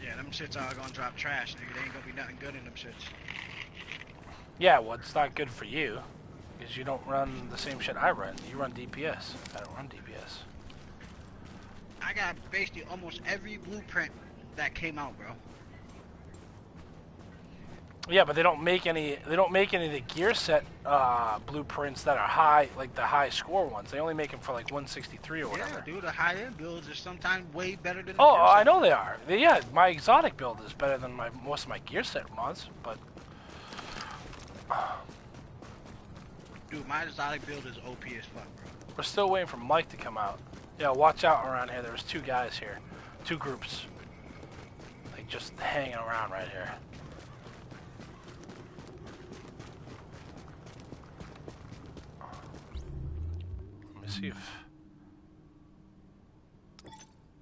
Yeah, them shits are gonna drop trash, nigga. They ain't gonna be nothing good in them shits. Yeah, well, it's not good for you because you don't run the same shit I run. You run DPS. I don't run DPS. I got basically almost every blueprint that came out, bro. Yeah, but they don't make any. They don't make any of the gear set uh, blueprints that are high, like the high score ones. They only make them for like 163 or whatever. Yeah, dude, the high end builds are sometimes way better than. the Oh, I know they are. They- yeah, my exotic build is better than my most of my gear set mods, but Dude, my exotic build is OP as fuck, bro. we're still waiting for Mike to come out. Yeah, watch out around here. There's two guys here, two groups, like just hanging around right here. Let me see if.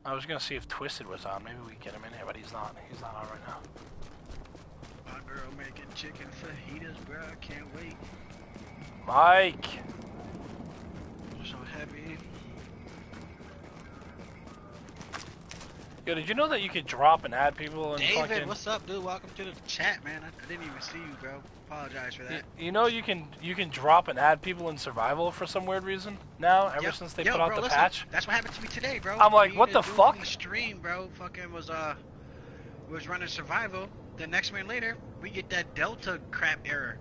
I was gonna see if Twisted was on. Maybe we get him in here, but he's not. He's not on right now. My girl making chicken fajitas, bro. I can't wait. Mike. So heavy. Yo, did you know that you could drop and add people and David, fucking? what's up, dude? Welcome to the chat, man. I, I didn't even see you, bro. Apologize for that. You know you can you can drop and add people in survival for some weird reason now. Ever Yep. since they Yo, put out the listen, patch. That's what happened to me today, bro. I'm like, Me what the fuck? The stream, bro, fucking was uh was running survival. The next minute later, we get that Delta crap error.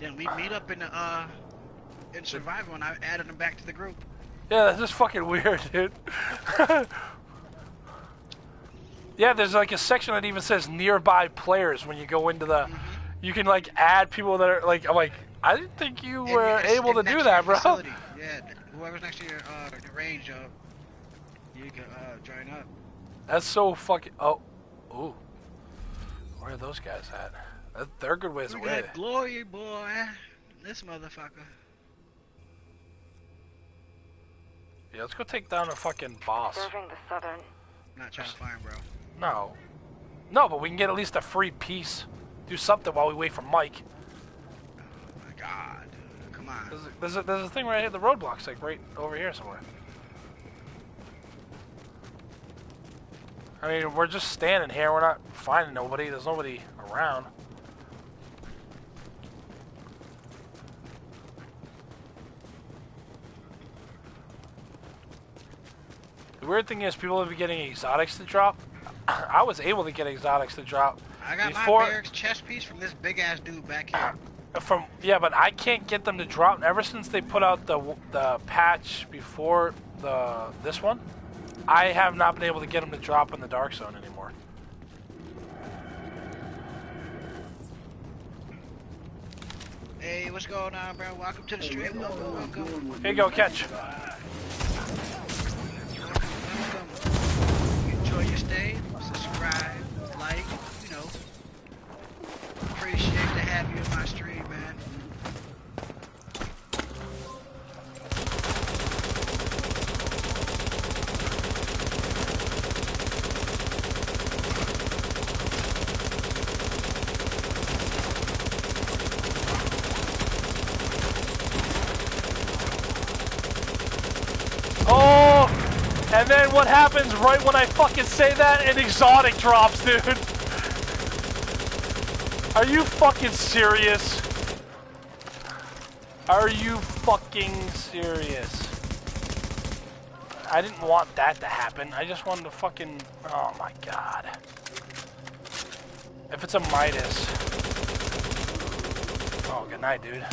Then we meet up in the uh in survival, and I added them back to the group. Yeah, that's just fucking (laughs) weird, dude. (laughs) yeah, there's like a section that even says nearby players when you go into the. Mm-hmm. You can like add people that are like. I'm like, I didn't think you And were it's- able to do that, your bro. facility. Yeah, whoever's next to your uh range, uh, you can uh join up. That's so fucking. Oh, ooh. Where are those guys at? They're good ways Look away. at that glory boy, this motherfucker. Yeah, let's go take down a fucking boss. Serving the southern. Not trying to find, bro. No. No, but we can get at least a free piece. Do something while we wait for Mike. Oh my God, come on. There's a, there's a, there's a thing right here, the roadblock's like right over here somewhere. I mean, we're just standing here. We're not finding nobody. There's nobody around. The weird thing is, people have been getting exotics to drop. (coughs) I was able to get exotics to drop I got before my barracks chest piece from this big ass dude back here. (coughs) from yeah, but I can't get them to drop. Ever since they put out the the patch before the this one, I have not been able to get them to drop in the dark zone anymore. Hey, what's going on, bro? Welcome to the stream. Welcome, welcome. Here you go, catch. Enjoy your stay. Subscribe, like, you know. Appreciate to have you in my stream, man. Oh, and then what happens right when I fucking say that? An exotic drops, dude. Are you fucking serious? Are you fucking serious? I didn't want that to happen. I just wanted to fucking. Oh my god. If it's a Midas. Oh, good night, dude.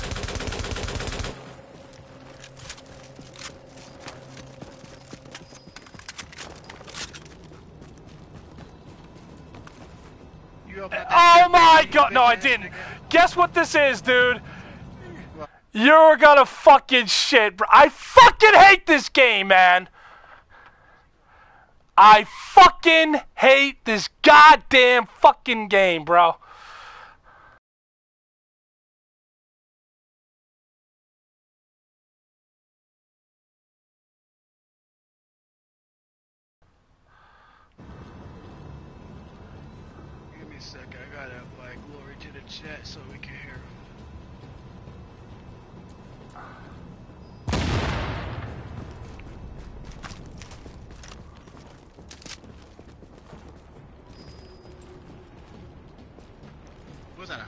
You open up Oh my god! No, I didn't. Guess what this is, dude? You're gonna fucking shit, bro. I fucking hate this game, man. I fucking hate this goddamn fucking game, bro.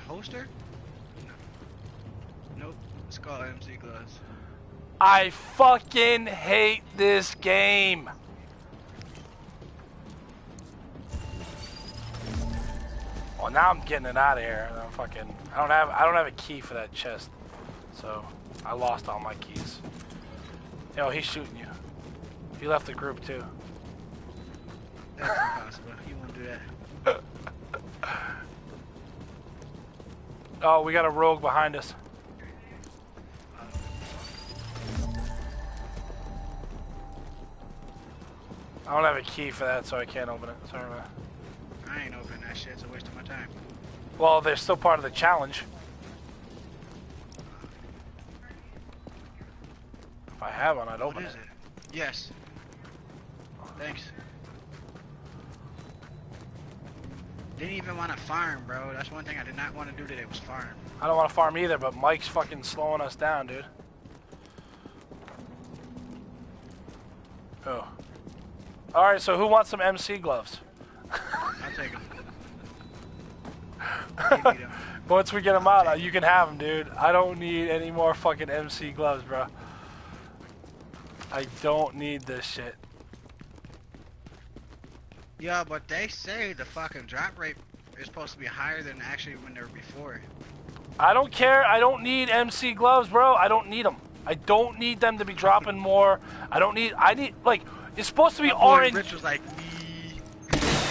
Holster? No. Nope. It's called MC gloves. I fucking hate this game. Well, now I'm getting it out of here. I'm fucking. I don't have. I don't have a key for that chest, so I lost all my keys. Yo, he's shooting you. He left the group too. That's impossible. You won't do that. (laughs) Oh, we got a rogue behind us. I don't have a key for that, so I can't open it. Sorry, man. I ain't opening that shit. It's a waste of my time. Well, they're still part of the challenge. If I have one, I'd What open is it. it? Yes. Thanks. Didn't even want to farm, bro. That's one thing I did not want to do today was farm. I don't want to farm either, but Mike's fucking slowing us down, dude. Oh. All right, so who wants some MC gloves? I'll take them. (laughs) Once we get them out, uh, you can have them, dude. I don't need any more fucking MC gloves, bro. I don't need this shit. Yeah, but they say the fucking drop rate is supposed to be higher than actually when they were before. I don't care. I don't need MC gloves, bro. I don't need them. I don't need them to be dropping (laughs) more. I don't need. I need like it's supposed to be orange. Rich was like,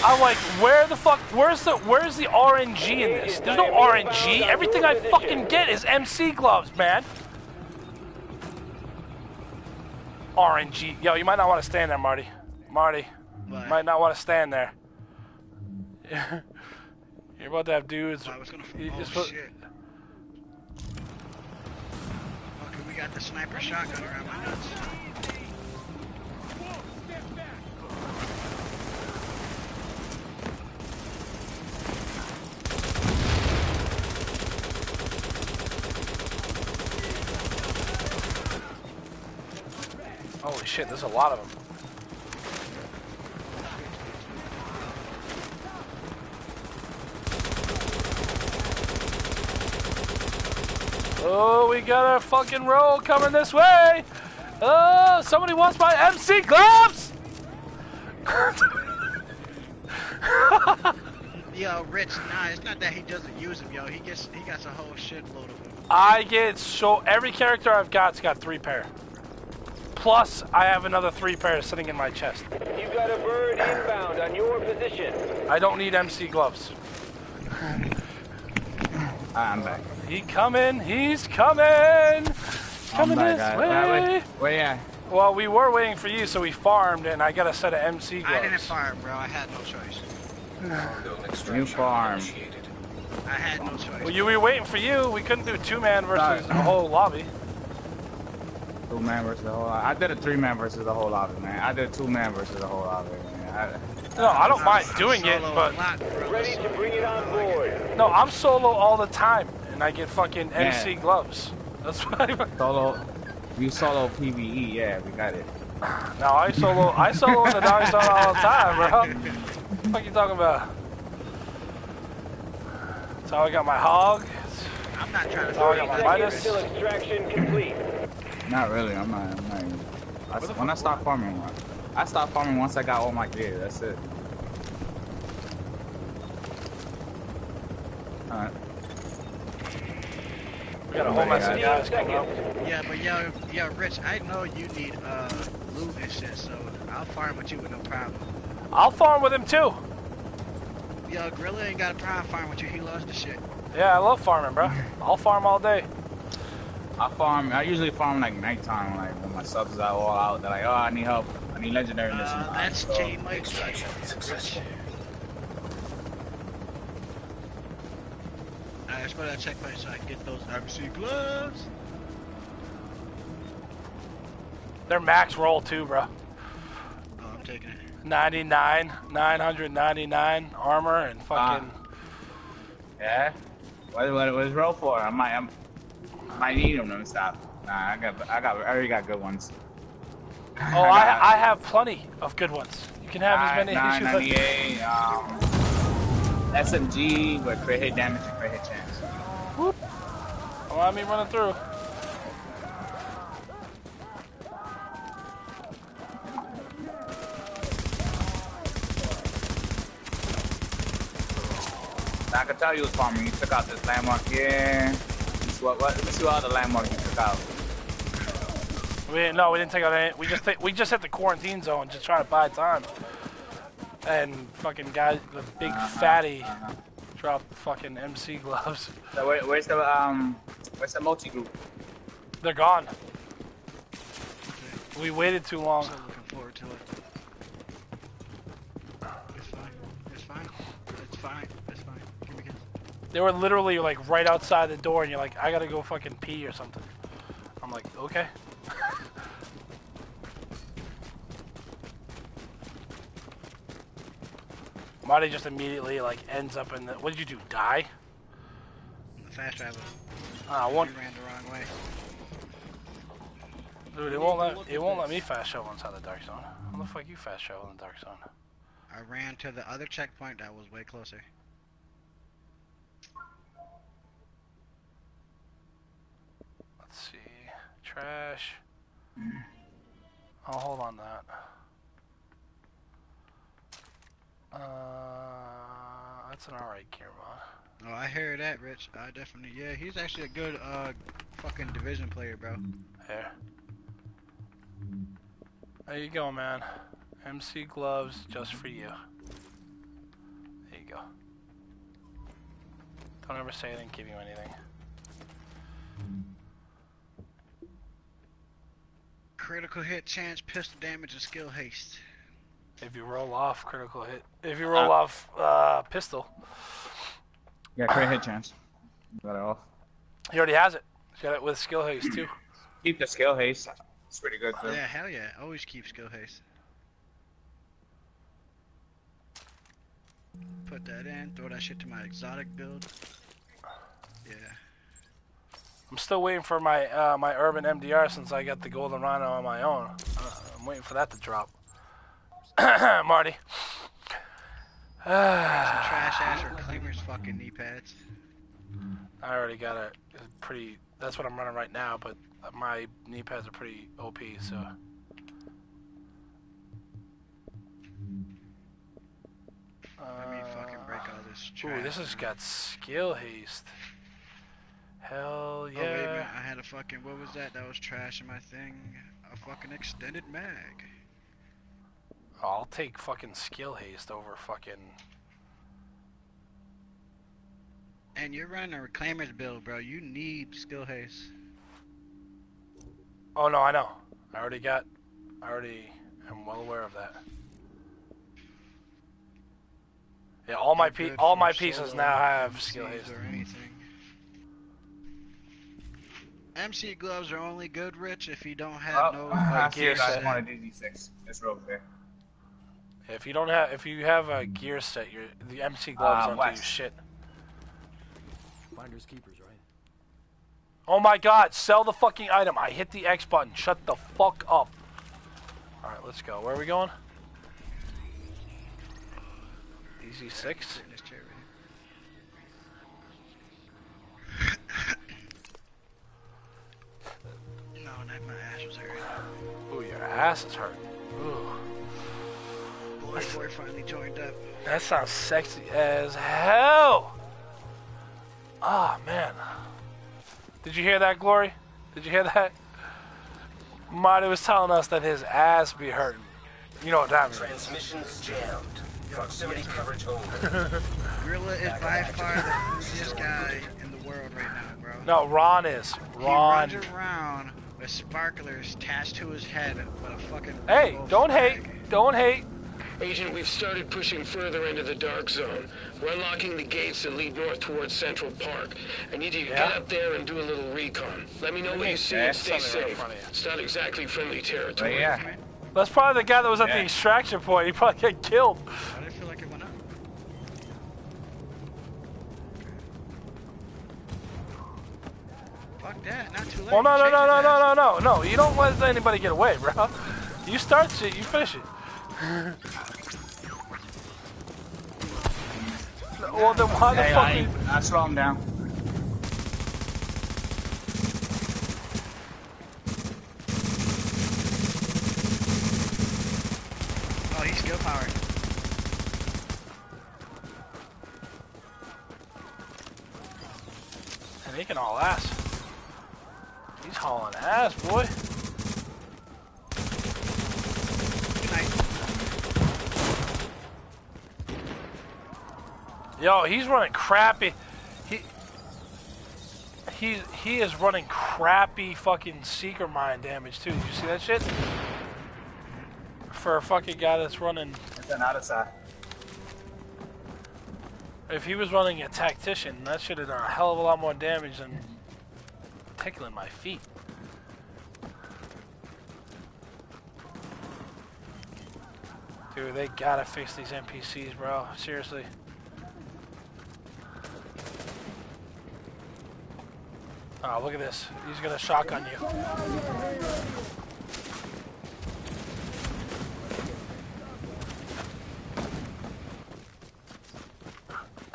I'm like, where the fuck? Where's the Where's the RNG in this? There's no RNG. Everything I fucking get is MC gloves, man. RNG. Yo, you might not want to stand there, Marty. Marty, you might not want to stand there. (laughs) You're about to have dudes. I was gonna. you- Oh supposed- shit. Okay, we got the sniper shotgun around my nuts. Holy shit, there's a lot of them. Oh, we got a fucking roll coming this way. Oh, somebody wants my MC gloves. Yo, Rich, nah, it's not that he doesn't use them, yo. He gets, he got a whole shitload of them. I get so every character I've got's got three pair. Plus, I have another three pairs sitting in my chest. You got a bird inbound on your position. I don't need MC gloves. I'm back. He coming. He's coming. Coming oh I'm this back, way. guys. Wait, wait, yeah. Well, we were waiting for you, so we farmed, and I got a set of MC gloves. I didn't farm, bro. I had no choice. New farm. I had no choice. Well, you we were waiting for you. We couldn't do two man versus the whole lobby. Two man versus the whole. I did a three man versus the whole lobby, man. I did two man versus the whole lobby. Man. No, I don't mind doing it, but Ready to bring it on board. no, I'm solo all the time, and I get fucking Yeah. MC gloves. That's why. I, (laughs) solo. You solo PVE, yeah, we got it. (sighs) No, I solo. I solo in the dark zone all the time, bro. What the fuck you talking about? That's how I got my hog. I'm not trying That's how I got my Midas. Until extraction complete. Not really. I'm not. I'm not. Even, I, when I start farming, I start farming once I got all my gear. That's it. Alright. We got a whole mess of guys coming up. Yeah, but yo, yo, Rich, I know you need uh loot and shit, so I'll farm with you with no problem. I'll farm with him too. Yo, Gorilla ain't got a problem farming with you. He loves the shit. Yeah, I love farming, bro. I'll farm all day. I farm. I usually farm like nighttime, like when my subs are all out. They're like, oh, I need help. I need legendary missions. Uh, that's So- J Mike. Successful. Alright, let's go to that checkpoint so I can get those MC gloves. They're max roll too, bro. Oh, I'm taking it. 99, 999 armor and fucking. Yeah. What what what is roll for? I might I'm, I might need them. Let me stop. Nah, I got I got I already got good ones. oh, (laughs) I, I have plenty of good ones. You can have as many as you like. 998, um, SMG with crit hit damage and crit hit chance. Allow me running through. I can tell you was farming. You took out this landmark here. What, what, let me see what other landmark you took out. We didn't, no, we didn't take out any. We just we just hit the quarantine zone, just trying to buy time. And fucking guy, the big fatty, dropped fucking MC gloves. So where, where's the um, where's the multi group? They're gone. We waited too long. So looking forward to it. It's fine. It's fine. It's fine. It's fine. Give me this. They were literally like right outside the door, and you're like, I gotta go fucking pee or something. I'm like, okay. (laughs) Marty just immediately like ends up in the. What did you do? Die? The fast travel. Ah, one. You ran the wrong way. Dude, it won't let it won't let me fast travel inside the dark zone. How the fuck you fast travel in the dark zone? I ran to the other checkpoint that was way closer. Let's see. Trash. I'll hold on that. Uh, that's an alright gear mod. Oh, I hear that, Rich. I definitely, yeah, he's actually a good, uh, fucking division player, bro. There. There you go, man. MC gloves just for you. There you go. Don't ever say I didn't give you anything. Critical hit chance, pistol damage, and skill haste. If you roll off critical hit, if you roll off uh, pistol, Yeah, crit hit chance. Got it off. he already has it. He's got it with skill haste too. (clears throat) Keep the skill haste. It's pretty good too. Yeah, hell yeah. Always keep skill haste. Put that in, throw that shit to my exotic build. Yeah. I'm still waiting for my uh, my urban MDR since I got the golden rhino on my own. Uh, I'm waiting for that to drop. (clears throat) Marty. Trash ass Reclaimer's fucking knee pads. I already got a pretty. That's what I'm running right now, but my knee pads are pretty OP. So Let me fucking break all this ooh, this has got skill haste. Hell yeah. Oh, wait a minute. yeah! I had a fucking, what was that? That was trash in my thing. A fucking extended mag. I'll take fucking skill haste over fucking. And you're running a Reclaimer's build, bro. You need skill haste. Oh no, I know. I already got. I already am well aware of that. Yeah, all my pe- all my pieces solo now have MCs skill haste. Or anything. MC gloves are only good, Rich, if you don't have no Oh, (laughs) I like, see gear you guys set. want a DD6. It's real clear. If you don't have, if you have a gear set, your the MC gloves Uh, don't do shit. Finders keepers, right? Oh my god, sell the fucking item. I hit the X button. Shut the fuck up. Alright, let's go. Where are we going? Easy six. in this chair right here. (coughs) no, not my ass was hurting. Ooh, your ass is hurting. Ooh. Boy, boy finally joined up. That sounds sexy as hell. Ah, man. Did you hear that, Glory? Did you hear that? Marty was telling us that his ass be hurting. You know what that means. Transmissions jammed. Proximity coverage only. (laughs) Gorilla is by far the fruitiest guy in the world right now, bro. No, Ron is. He Ron. runs around with sparklers attached to his head with a fucking. Hey, don't flag. hate. Don't hate. Agent, we've started pushing further into the dark zone. We're unlocking the gates that lead north towards Central Park. I need you to Yeah? get up there and do a little recon. Let me know what you see Yeah, and stay something right safe. front of you. It's not exactly friendly Right territory. here. That's probably the guy that was at the extraction point. He probably got killed. Why did I feel like it went up? Fuck that, not too late. Well, no, no, Change no, no, no, no, no, no. You don't let anybody get away, bro. You start shit, you finish it. Well, then why the Hey, fuck? I, you- I slow him down. Oh, he's skill powered. And he can all ass. He's hauling ass, boy. Good night. Yo, he's running crappy. He he he is running crappy fucking seeker mine damage too. Did you see that shit? For a fucking guy that's running, It's an side. if he was running a tactician, that should have done a hell of a lot more damage than tickling my feet. Dude, they gotta fix these NPCs, bro. Seriously. Oh, look at this. He's gonna shotgun you.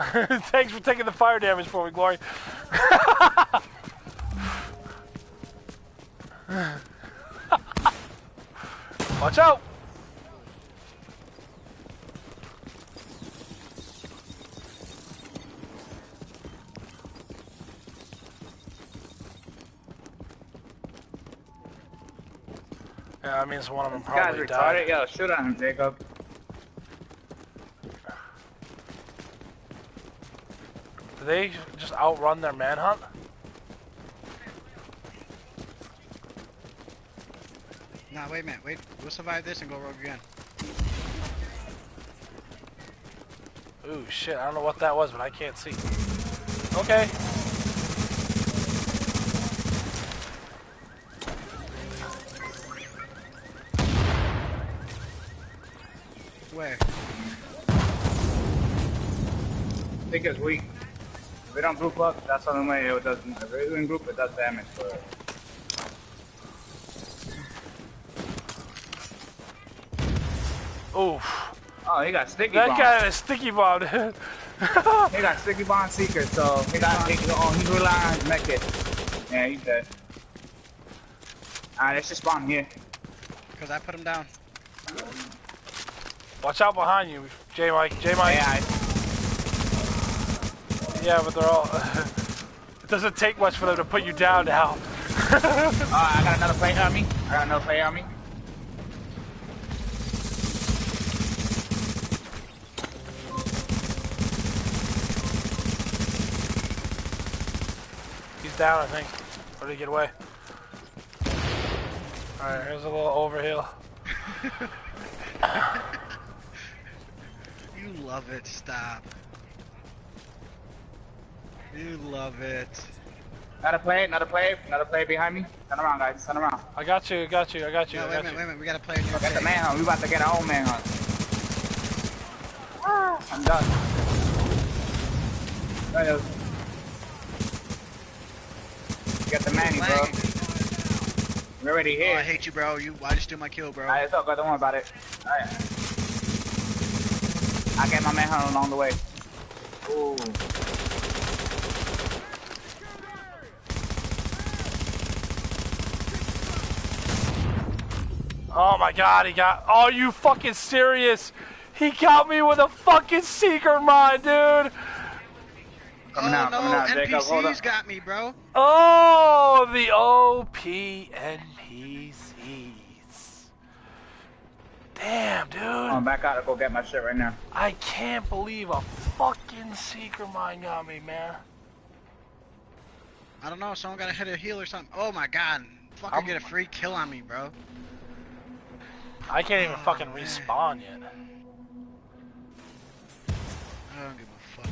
(laughs) Thanks for taking the fire damage for me, Glory. (laughs) Watch out! Yeah, that means one of them This guy's probably retarded. died. Yo, shoot on him, Jacob. Do they just outrun their manhunt? Nah, wait a minute. Wait. We'll survive this and go rogue again. Ooh, shit, I don't know what that was, but I can't see. Okay. Where? I think it's weak. If we don't group up, that's the only way it doesn't. If we in group, it does damage. But Oof. oh, he got sticky That bomb. guy had a sticky bomb, dude. (laughs) he got sticky bomb seeker, so he got oh, he, oh, he's relying on his med kit. Yeah, he's dead. Alright, let's just spawn here. Because I put him down. Watch out behind you, J Mike. J Mike. Yeah, Yeah, but they're all. (laughs) it doesn't take much for them to put you down now. Oh, (laughs) I got another player on me. I got another player on me. He's down, I think. Or did he get away? Alright, here's a little overhill. (laughs) You love it. Stop. You love it. Another player, another player, another player behind me. Turn around, guys. Turn around. I got you, I got you, I got you, No, wait a minute, wait a minute. We gotta play a new Get the game. manhunt. We about to get our own manhunt. Ah. I'm done. There it is. Get the manny, bro. We're already Oh, here. I hate you, bro. You why just steal my kill, bro? Alright, it's all good. Don't worry about it. Alright. I get my manhunt along the way. Ooh. Oh my god, he got. Are you fucking serious? He got me with a fucking seeker mine, dude. Coming oh out, no, coming out, Jacob. Hold up. Got me, bro. Oh, the OPNPCs. Damn, dude. I'm back out to go get my shit right now. I can't believe a fucking seeker mine got me, man. I don't know. Someone got to hit a heal or something. Oh my god. Fucker I'm- get a free kill on me, bro. I can't even Oh, fucking man. respawn yet. I don't give a fuck.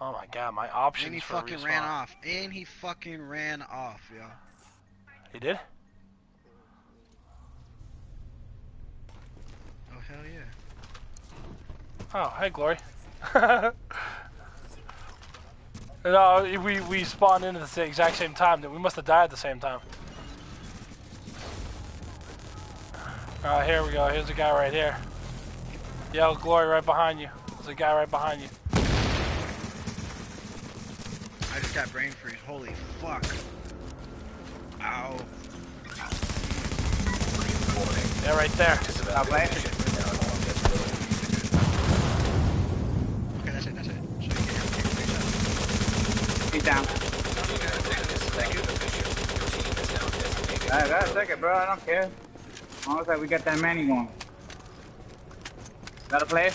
Oh my god, my options And he for fucking respawn. ran off. And he fucking ran off, yo. He did? Hell yeah. Oh, hey, Glory. (laughs) no, we we spawned in at the sa- exact same time. We must have died at the same time. Alright, here we go. Here's a guy right here. Yo, Glory right behind you. There's a guy right behind you. I just got brain freeze. Holy fuck. Ow. Yeah, right there. I'll play. Okay, that's it, that's it. So down. Alright, that's second, bro. I don't care. As long as we get that manny going. Got a play?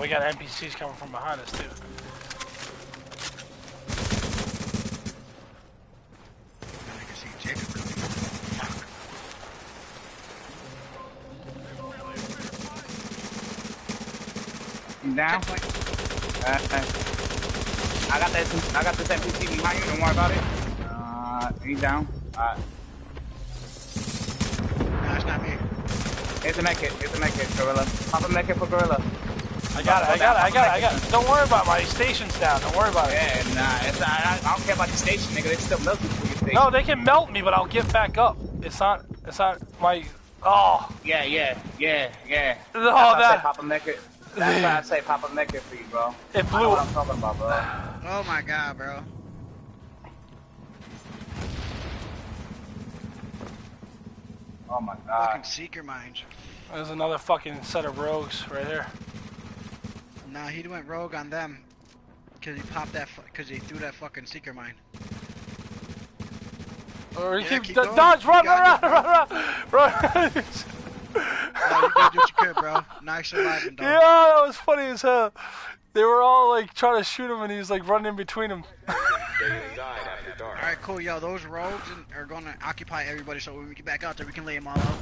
We got NPCs coming from behind us too. I can see Jacob coming. He's down. Uh, I got this. I got this NPC behind you. Don't worry about it. Uh, he's down. Uh, No, it's not me. here's a med kit. Here's a med kit, Gorilla. Pop a med kit for Gorilla. I got it. I got it. I got it. I got it. Don't worry about my station's down. Don't worry about it. Yeah, nah, it's I, I don't care about the station, nigga. They still milk you for your station. No, they can melt me, but I'll get back up. It's not. It's not my. Oh. Yeah, yeah, yeah, yeah. No, That's I that- say Papa Mecca. That's why I say Papa Mecca for you, bro. It I know blew. what I'm talking about, bro. Oh my god, bro. Oh my god. Fucking seeker mines. There's another fucking set of rogues right here. Nah, he went rogue on them. Cause he popped that, cause he threw that fucking seeker mine. Or he Yeah, keep, keep going. dodge, run, run, run, run, run, run. Oh, you did what you could, bro. Nice surviving, dog. Yeah, that was funny as hell. They were all like trying to shoot him, and he was like running in between them. Alright, cool, yo. Those rogues are gonna occupy everybody, so when we get back out there, we can lay them all out.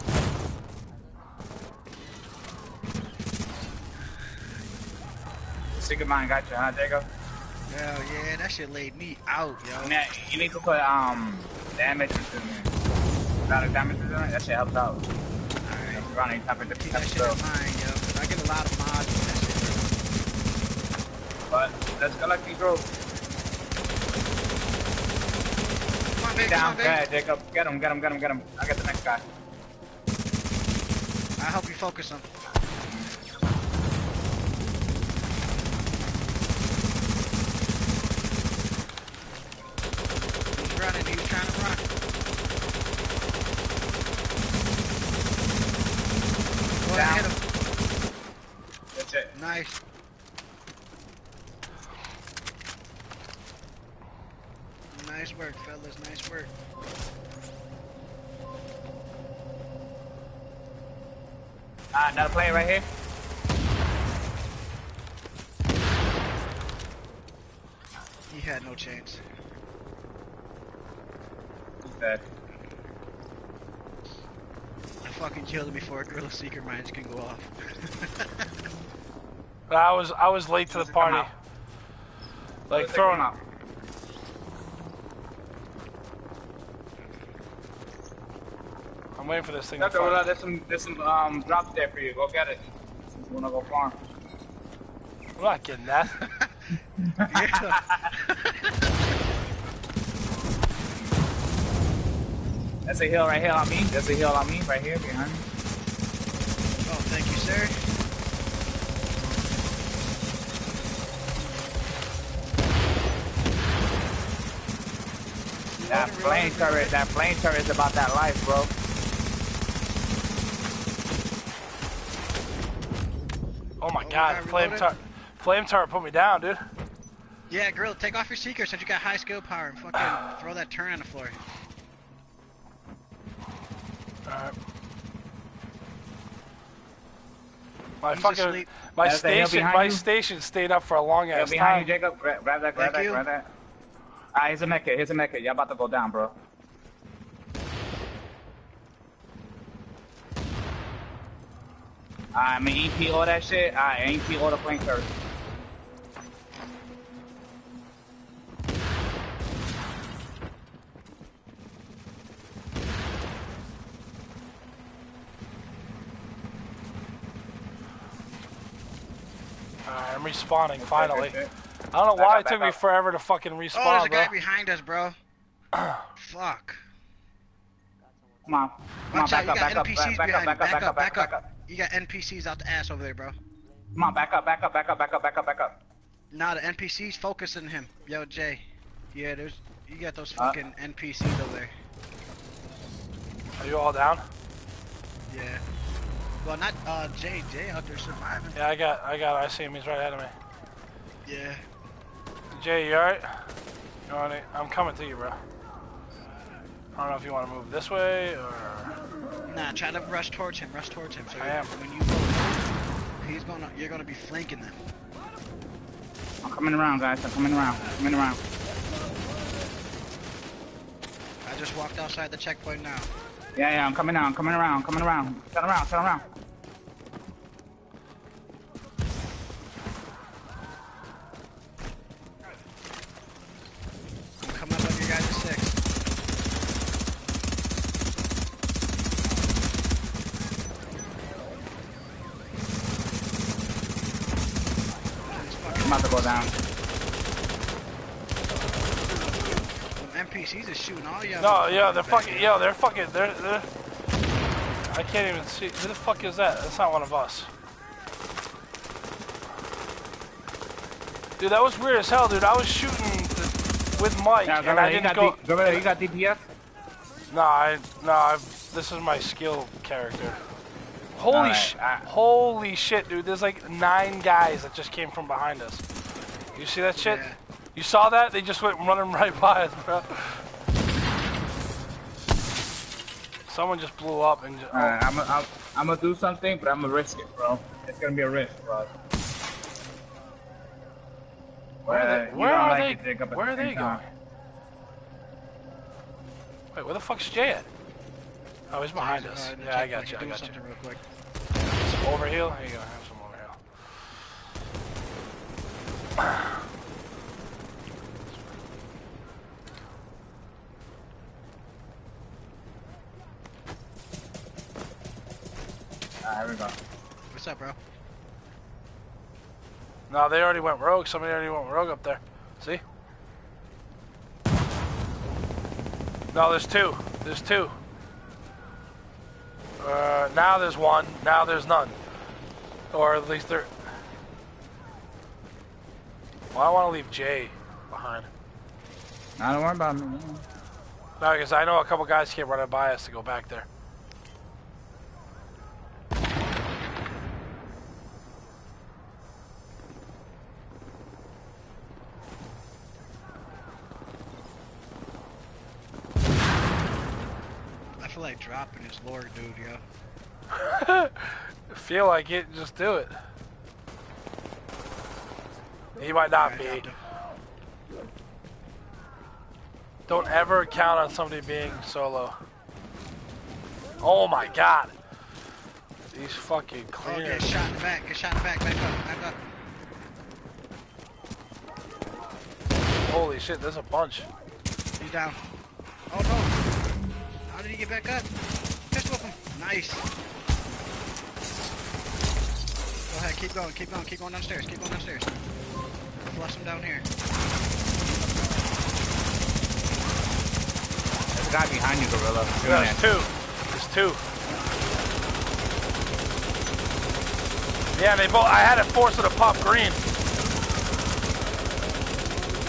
Seeker Mine got you, huh, Jacob? Hell yeah, that shit laid me out, yo. Now, you need to put um damage into. Got a damage into it? That shit helps out. Alright. Running of Keep type that of shit in mind, yo. 'cause I get a lot of mods with that shit. But let's go like these roads. Come on, baby, come Down on, baby. bad, Jacob. Get him, get him, get him, get him. I got the next guy. I help you focus them. He's running, he's trying to run. Go Down. That's it. Nice. Nice work, fellas. Nice work. Ah, another player right here. He had no chance. He's dead. I fucking killed him before a Gorilla Seeker mines can go off. (laughs) I was I was late to the party. Like throwing up. I'm waiting for this thing to Okay, well, fire. there's some there's some um drops there for you. Go get it. Since you wanna go farm. I'm not getting that. (laughs) (laughs) That's a hill right here on me. That's a hill on me right here behind me. Oh, thank you, sir. That flame turret, that flame turret is about that life, bro. Oh my Oh, god, flame turret, flame turret put me down, dude. Yeah, Gorilla, take off your Seeker since you got high skill power and fucking throw that turn on the floor. Alright. My He's fucking asleep. my That's station my you? station stayed up for a long ass behind time. you, Jacob. Grab, grab that, grab Thank that, you. grab that. Ah, here's a mecha, here's a mecha. Y'all about to go down, bro. I mean, EP all that shit. I EP all the flame turret. Alright, I'm respawning finally. Okay, (laughs) okay. I don't know why up, it took me forever to fucking oh, respawn, Oh, there's respawn, a bro. guy behind us, bro. (clears throat) Fuck. Come on, come on, Watch out, back you up, got back up, NPCs back up, behind back you. up, back up, back up, back up. You got NPCs out the ass over there, bro. Come on, back up, back up, back up, back up, back up, back up. Nah, the NPCs focusing him. Yo, Jay. Yeah, there's you got those Huh? fucking NPCs over there. Are you all down? Yeah. Well, not uh Jay. Jay out there surviving. Yeah, I got I got I see him, he's right ahead of me. Yeah. Jay, you alright? You want it? I'm coming to you, bro. I don't know if you want to move this way or Nah, try to rush towards him. Rush towards him. So I am. when you go, he's gonna you're gonna be flanking them. I'm coming around, guys. I'm coming around. I'm Coming around. I just walked outside the checkpoint now. Yeah, yeah, I'm coming around. I'm coming around. I'm coming around. Turn around. Turn around. I'm coming up on your guys' six. go down. Them NPCs are shooting all y'all. No, yeah, they're fucking, yo, they're fucking, they're, they're. I can't even see. Who the fuck is that? That's not one of us. Dude, that was weird as hell, dude. I was shooting the, with Mike, Yeah, and I didn't go. D- you got DPS? No, I, no, I, this is my skill character. Holy Alright, sh- I- holy shit, dude. There's like nine guys that just came from behind us. You see that shit? Yeah. You saw that? They just went running (laughs) right by us, bro. Someone just blew up and just, Alright, oh. I'm gonna I'm, I'm gonna do something, but I'm gonna risk it, bro. It's gonna be a risk, bro. Where are they? you Where are like they? it, Jacob, at Where are same they time. going? Wait, where the fuck's Jay at? Oh, he's behind us. Yeah, I got you. you're I doing got you. real quick. Some overheal? Here you go. Have some overheal. Alright, here we go. What's up, bro? No, they already went rogue. Somebody already went rogue up there. See? No, there's two. There's two. Uh, now there's one. Now there's none. Or at least there. Well, I want to leave Jay behind. I don't worry about me. No, because I know a couple guys came running by us to go back there. Feel like dropping his lore, dude, yo. (laughs) Feel like it, just do it. He might not be. Don't ever count on somebody being solo. Oh my god. These fucking Oh, get shot in the back. Get shot in the back. Back up. Back up. Holy shit, there's a bunch. He's down. Oh no. How did he get back up? Pistol whip him. Nice. Go ahead. Keep going. Keep going. Keep going downstairs. Keep going downstairs. Flush him down here. There's a guy behind you, Gorilla. Yeah, there's two. There's two. Yeah, they both. I had to it forced to pop green.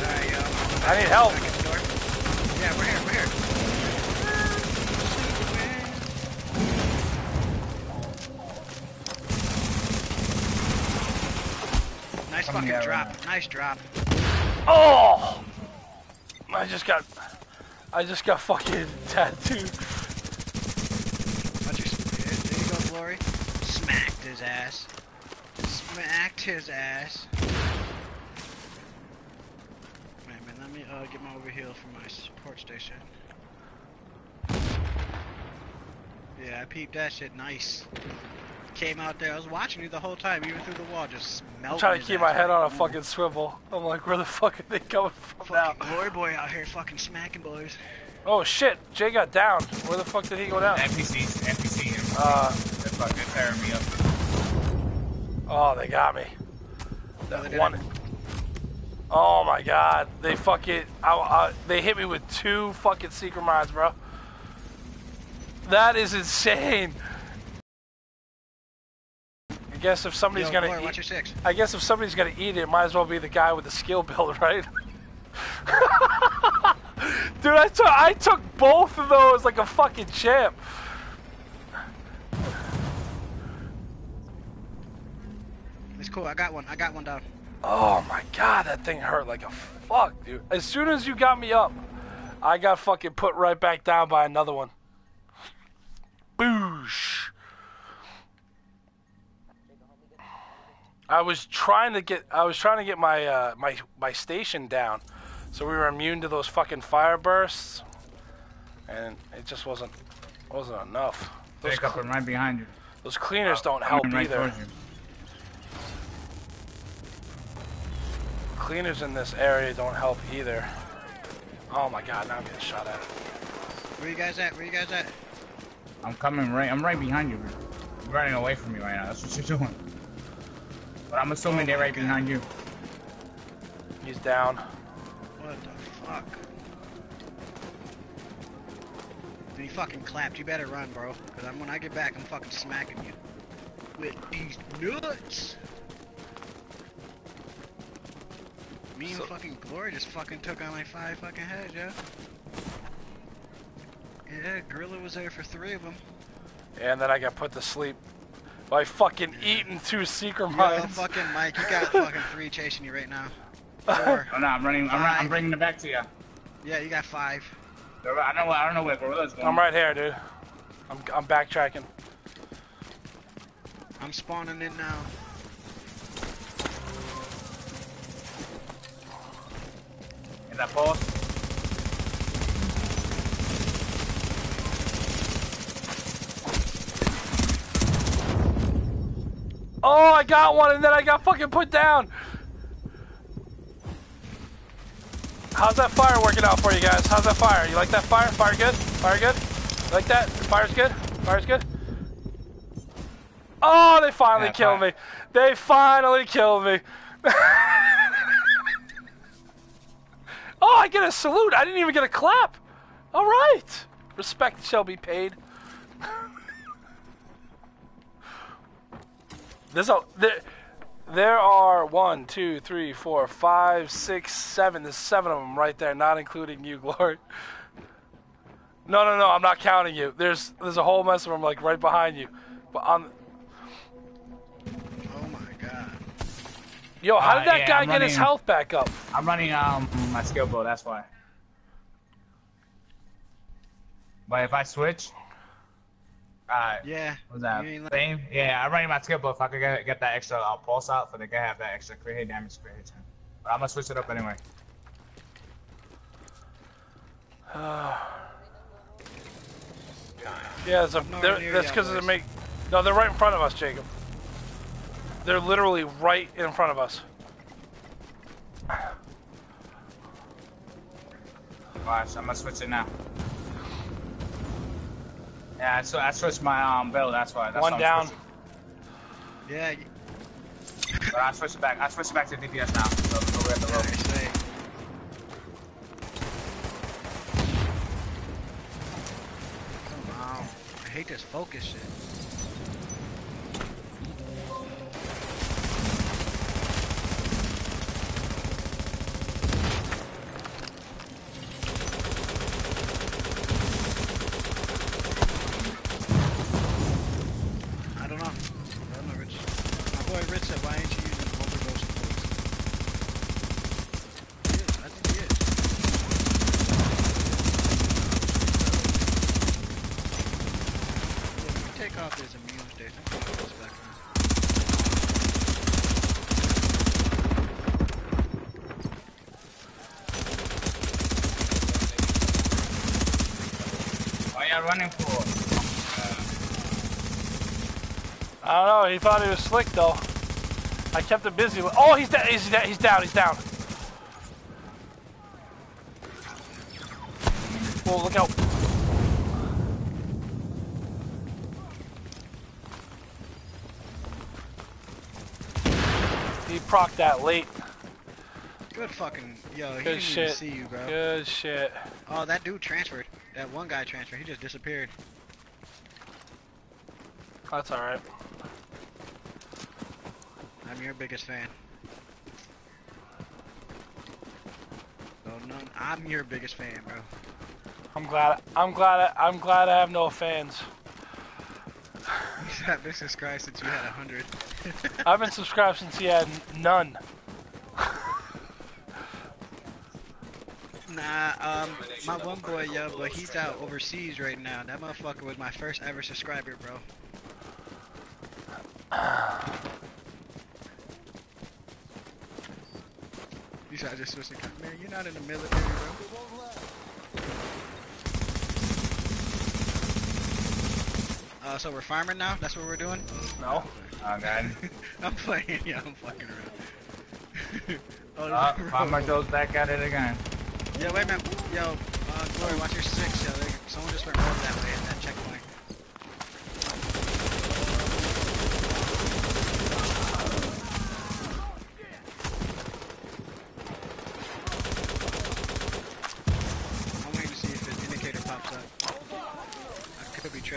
Alright, yo. Uh, I need help. Back at the door. Yeah, we're here. We're here. Nice Coming fucking drop. Nice drop. Oh! I just got. I just got fucking (laughs) tattooed. Watch your, there there you go, Glory. Smacked his ass. Smacked his ass. Wait a minute, let me uh, get my overheal from my support station. Yeah, I peeped that shit. Nice. Came out there. I was watching you the whole time, even through the wall, just melting. I'm trying to keep my head on a fucking swivel. I'm like, where the fuck are they coming from now? Glory boy out here fucking smacking boys. Oh shit, Jay got down. Where the fuck did he go down? NPCs, NPC, NPC. Uh, They're fucking tearing me up. oh, they got me. They That didn't. one. Oh my god, they fucking, I, I, they hit me with two fucking seeker mines, bro. That is insane. I guess if somebody's Yo, gonna eat, six. I guess if somebody's gonna eat it, it might as well be the guy with the skill build, (laughs) right? Dude, I took I took both of those like a fucking champ. It's cool. I got one. I got one down. Oh my god, that thing hurt like a fuck, dude. As soon as you got me up, I got fucking put right back down by another one. Boosh. I was trying to get I was trying to get my uh, my my station down, so we were immune to those fucking fire bursts, and it just wasn't wasn't enough. Those, Jacob, cl- I'm right behind you. those cleaners don't help right either. Cleaners in this area don't help either. Oh my god, now I'm getting shot at. Where you guys at? Where you guys at? I'm coming right. I'm right behind you. You're running away from me right now. That's what you're doing. But I'm assuming Oh they're right God. behind you. He's down. What the fuck? Then he fucking clapped. You better run, bro. Cause when I get back, I'm fucking smacking you with these nuts. Me and fucking Glory just fucking took on like five fucking heads, yeah. Yeah, Gorilla was there for three of them. And then I got put to sleep by fucking eating two seeker Yo, mines. fucking Mike, you got (laughs) fucking three chasing you right now. Four. Oh no, I'm running. I'm, run, I'm bringing it back to you. Yeah, you got five. I don't know. I don't know where Gorilla's going. I'm right here, dude. I'm, I'm backtracking. I'm spawning in now. In that post. Oh, I got one, and then I got fucking put down. How's that fire working out for you guys? How's that fire? You like that fire? Fire good? Fire good? You like that? Fire's good? Fire's good? Oh, they finally Yeah, killed fire. me. They finally killed me. (laughs) oh, I get a salute. I didn't even get a clap. All right. Respect shall be paid. There's a there, there are one, two, three, four, five, six, seven. There's seven of them right there, not including you, (laughs) Glory. No, no, no. I'm not counting you. There's there's a whole mess of them like right behind you. But on. Oh my god. Yo, how Uh, did that yeah, guy I'm get his health back up? I'm running um my skill bow. That's why. But if I switch, uh, Yeah. what's that? Like- Same? Yeah, I'm running my skill bow. If I could get, get that extra uh, pulse out for the guy have that extra crit hit damage, crit hit time. But I'm gonna switch it up anyway. (sighs) Yeah, it's a, Nowhere they're- near that's because they make. No, they're right in front of us, Jacob. They're literally right in front of us. Alright, so I'm gonna switch it now. Yeah, so I switched my um build. That's why. That's One why down. switching. Yeah, But I switched it back. I switched it back to DPS now. So, so we're at the yeah, road. I say. Come on. I hate this focus shit. I don't know. I don't know, Rich. My boy Rich said, why ain't you using overdose bullets? He is. I think he is. Yeah, let me take off this immune station. Put this back on. Oh yeah, running for. I don't know. He thought he was slick though. I kept him busy. with- Oh, he's down. He's, da- he's down. He's down. Whoa, look out. He procced that late. Good fucking yo. He Good didn't shit. even see you, bro. Good shit. Oh, that dude transferred. That one guy transferred. He just disappeared. That's alright. I'm your biggest fan. Oh no, I'm your biggest fan, bro. I'm glad. I'm glad. I, I'm glad I have no fans. You have been subscribed since you had a hundred. (laughs) I've been subscribed since he had none. Nah, um, my one boy, yo, but he's out overseas right now. That motherfucker was my first ever subscriber, bro. (sighs) (sighs) (sighs) You should just switch the con- Man, you're not in the military, bro. Uh, so we're farming now? That's what we're doing? No. Oh god. (laughs) I'm playing, yeah, I'm fucking around. (laughs) oh, is Farmer. Joe's back at it again. Yo, wait a minute. Yo, uh, Glory, watch your six. Yo, they, someone just went over that way at that checkpoint.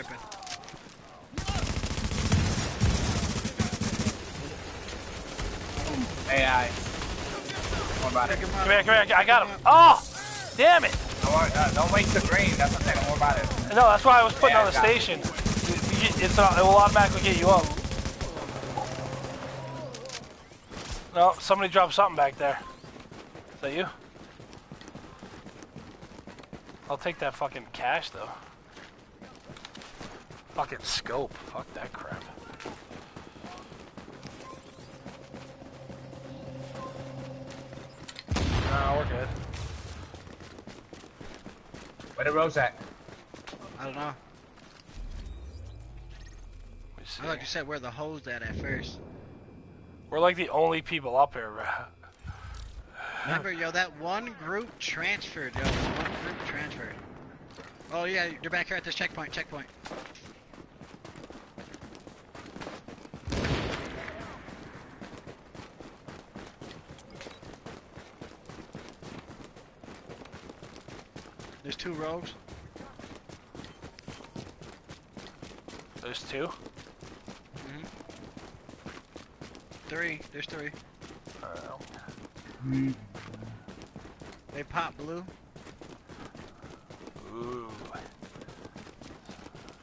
Tripping. AI. What about it? Come here, come here. I got him. Oh, damn it. Don't, uh, don't waste the green. That's what I'm saying. Don't about it. No, that's why I was putting Yeah, on the got it. station. It's not, it will automatically get you up. No, somebody dropped something back there. Is that you? I'll take that fucking cash though. Fucking scope. Fuck that crap. No, we're good. Where the rose at? I don't know. Let me I thought you said where the hose at at first. We're like the only people up here, bro. Remember, yo, that one group transferred, yo. One group transferred. Oh yeah, you're back here at this checkpoint. Checkpoint. There's two rogues. There's two. hmm Three. There's three. They pop blue. Ooh.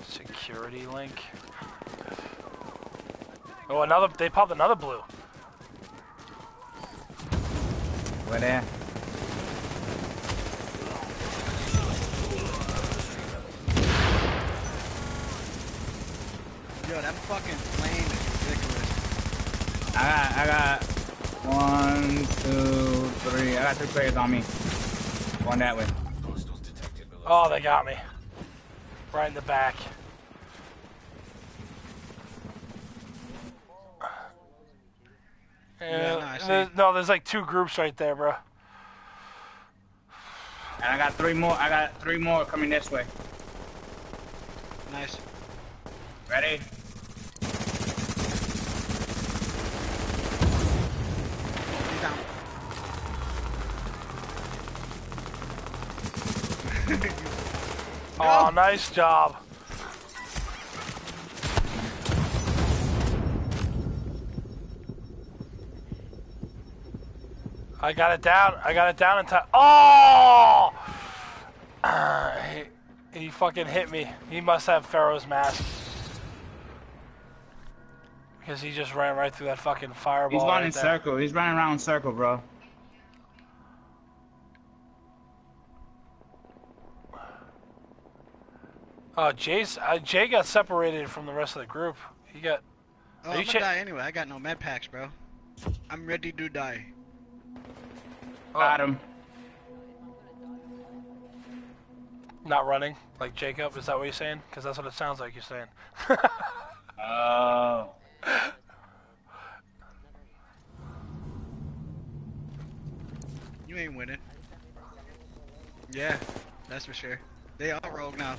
Security link. Oh, another. They popped another blue. Where there? Yo, that fucking flame is ridiculous. I got, I got one, two, three. I got three players on me. One that way. Oh, they got me. Right in the back. Yeah, Uh, no, there's, no, there's like two groups right there, bro. And I got three more. I got three more coming this way. Nice. Ready? He's down. Oh, nice job. I got it down. I got it down in time. Oh! (clears throat) He, he fucking hit me. He must have Pharaoh's mask. Because he just ran right through that fucking fireball. He's running right circle. He's running around in circle, bro. Oh, Jay's, uh, Jay got separated from the rest of the group. He got. Oh, I'm you gonna die anyway. I got no med packs, bro. I'm ready to die. Got him. Not running like Jacob. Is that what you're saying? Because that's what it sounds like you're saying. (laughs) Oh. You ain't winning. Yeah, that's for sure. They all rogue now.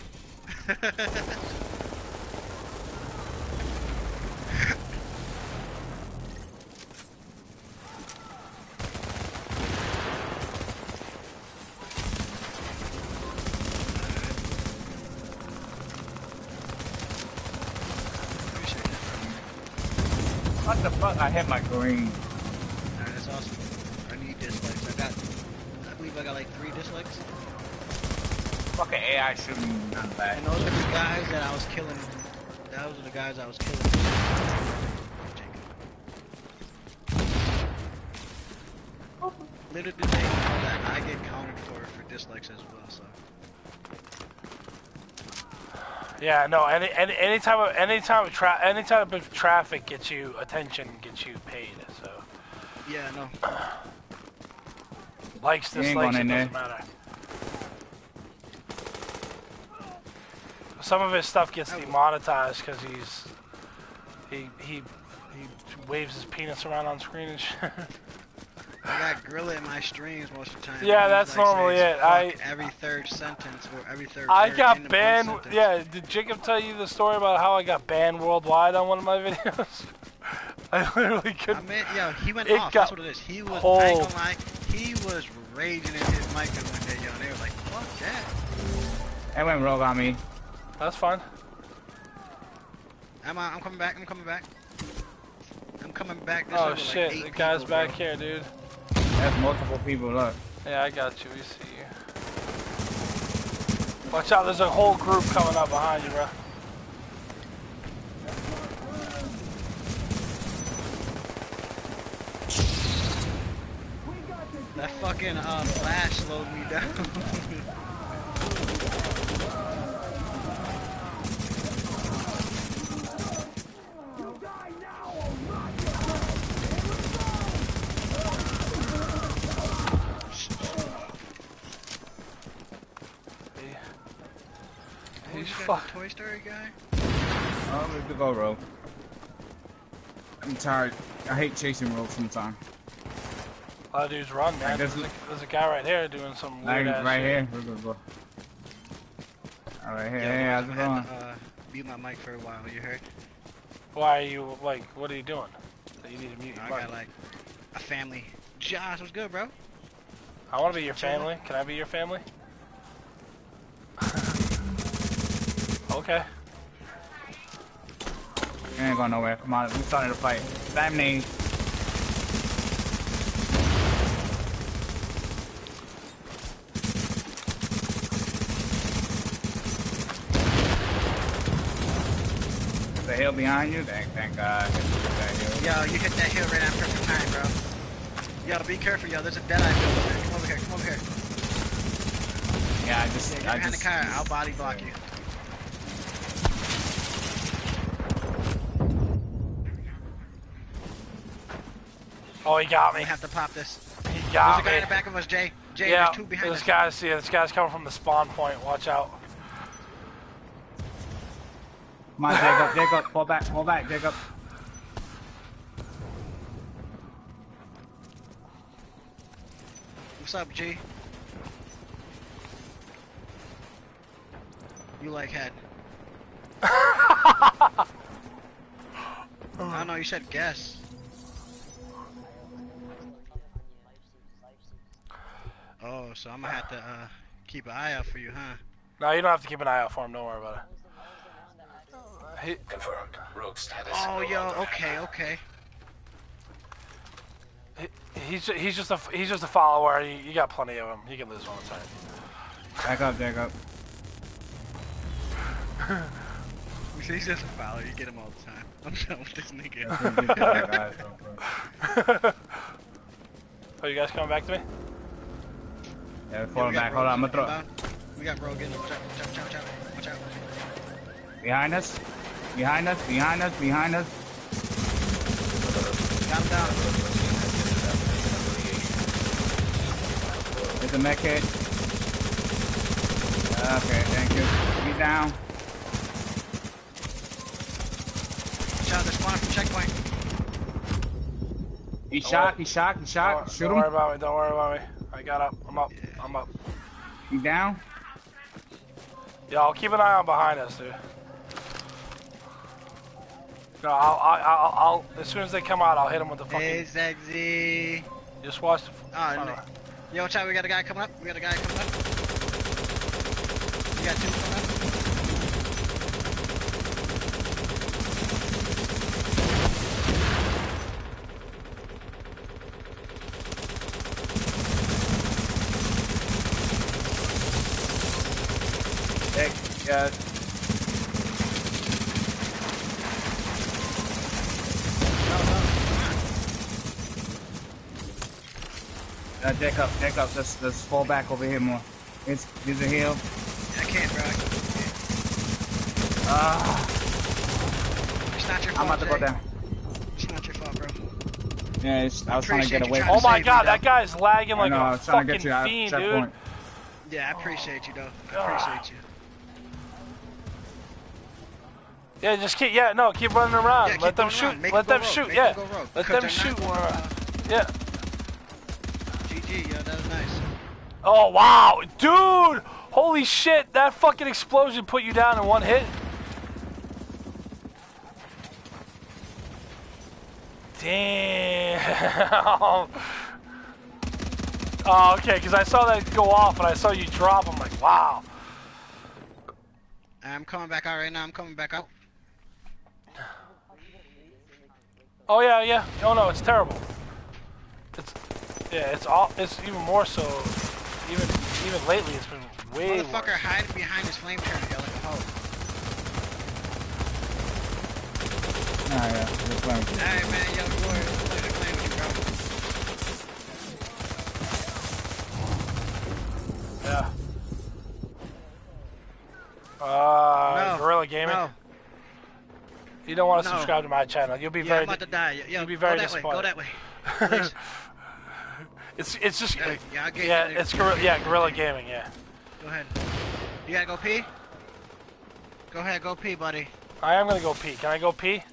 What the fuck? I hit my green. Alright, that's awesome. I need dislikes. I got, I believe I got like three dislikes. Fucking AI shooting me in the back. And those are the guys that I was killing. Those are the guys I was killing. Little did they know that I get counted for for dislikes as well. So Yeah, no. Any any any type of any type of tra- any type of traffic gets you attention, gets you paid. So yeah, no. likes, You ain't dislikes, it in doesn't there. matter. Some of his stuff gets demonetized because he's he he he waves his penis around on screen and shit. (laughs) I got gorilla in my streams most of the time. Yeah, that's like normally it. I- every third sentence or every third. I word got banned. Yeah, did Jacob tell you the story about how I got banned worldwide on one of my videos? (laughs) I literally I couldn't. mean, yo, he went It off. got That's what it is. He was. pulled. I ain't. He was raging in his mic one day, yo. And they were like, "Fuck that." They went rogue on me. That's fine. I'm, uh, I'm coming back. I'm coming back. I'm coming back. This Oh shit, like, the guy's people, back bro. here, dude. There's multiple people. Look. Yeah, I got you. We see you. Watch out, there's a whole group coming up behind you, bro. That fucking uh, flash slowed me down. (laughs) fuck. Toy Story guy? Oh, we have to go, bro. I'm tired. I hate chasing rogue sometimes. A lot of dudes run, man. I There's guess a, there's a guy right here doing some Like, weird ass right shit. here. We're gonna go. All right, here. Yeah, hey, how's it going? to, uh, mute my mic for a while. You heard? Why are you, like, what are you doing? You need to mute your I mic. got like a family. Josh, what's good, bro? I want to be your family. Can I be your family? (laughs) okay. You ain't going nowhere. Come on, we starting to fight. Bam nade. There's a hill behind you? Thank, thank God. Yo, you hit that hill right on perfect time, bro. Yo, be careful, yo. There's a dead eye over there. Come over here. Come over here. Yeah, I just, Yeah, I behind just, the car. I'll body block you. Oh, he got me. We have to pop this. He There's got a guy in the back of us, Jay. Jay, yeah, there's two behind this us. guy's yeah, this guy's coming from the spawn point. Watch out. come on, Jacob, (laughs) Jacob, pull back, pull back, Jacob. What's up, G? You like head. (laughs) I don't know, you said guess. Oh, so I'm gonna have to uh, keep an eye out for you, huh? No, you don't have to keep an eye out for him. Don't worry about it. He, Confirmed. Rogue status. Oh, no yo, longer okay, okay. he he's ju- he's just a he's just a follower. You, you got plenty of him. He can lose one time. Back up, Jacob. (laughs) He's just a follower, you get him all the time. (laughs) I'm done with this nigga. Are (laughs) you guys coming back to me? Yeah, Yeah, falling we got back. Hold on, I'm gonna throw. We got Rogue in. Watch out, watch out, watch out, watch out. Behind us. Behind us, behind us, behind us. Got him down. There's a mech hit. Okay, thank you. Be down. Watch out, they're spawning from checkpoint. He's shot, he's shot, he's shot. Don't, Shoot don't worry about me. Don't worry about me. I got up. I'm up. I'm up. You down. Yeah, I'll keep an eye on behind us, dude. No, I'll, I'll, I'll, I'll as soon as they come out, I'll hit them with the fucking. Hey. Just watch the. Oh, no. Yo, watch we got a guy coming up. We got a guy coming up. We got two coming up. Hey, yeah. Uh, Jacob, Jacob, let's, let's fall back over here more. It's, there's a hill. I can't, bro. I can't. Ah, It's not your fault, I'm about to go Jay. down. It's not your fault, bro. Yeah, it's, I was trying to get away. Oh my god, that though. guy's lagging like know, I a was trying to fucking get you fiend, checkpoint. dude. Yeah, I appreciate you, though. I appreciate you. Yeah, just keep. Yeah, no, keep running around. Yeah, keep Let them going shoot. Let them them go rogue. shoot. Yeah. them go rogue. Let them shoot. not when gonna, we're- Yeah. GG, yo, that was nice. Oh wow, dude! Holy shit! That fucking explosion put you down in one hit. Damn. (laughs) Oh, okay, because I saw that go off and I saw you drop. I'm like, wow. I'm coming back out right now. I'm coming back out. Oh yeah, yeah. Oh no, it's terrible. It's yeah, it's all. It's even more so. Even even lately, it's been way Motherfucker worse. hiding behind his flame turret, yo, like a hoe. Nah, yeah. Just playing with you. Alright, man, yo, boy, it's a pleasure playing with you, bro. Yeah. Uh, No, Gorilla Gaming. no. You don't want to No. subscribe to my channel. You'll be Yeah, very. I'm about to die. Yo, you'll be very go that way, go that way. (laughs) Please. It's it's just Yeah, yeah, yeah, it's gorilla yeah Gorilla Gaming yeah. Go ahead. You gotta go pee? Go ahead, go pee, buddy. I am gonna go pee. Can I go pee?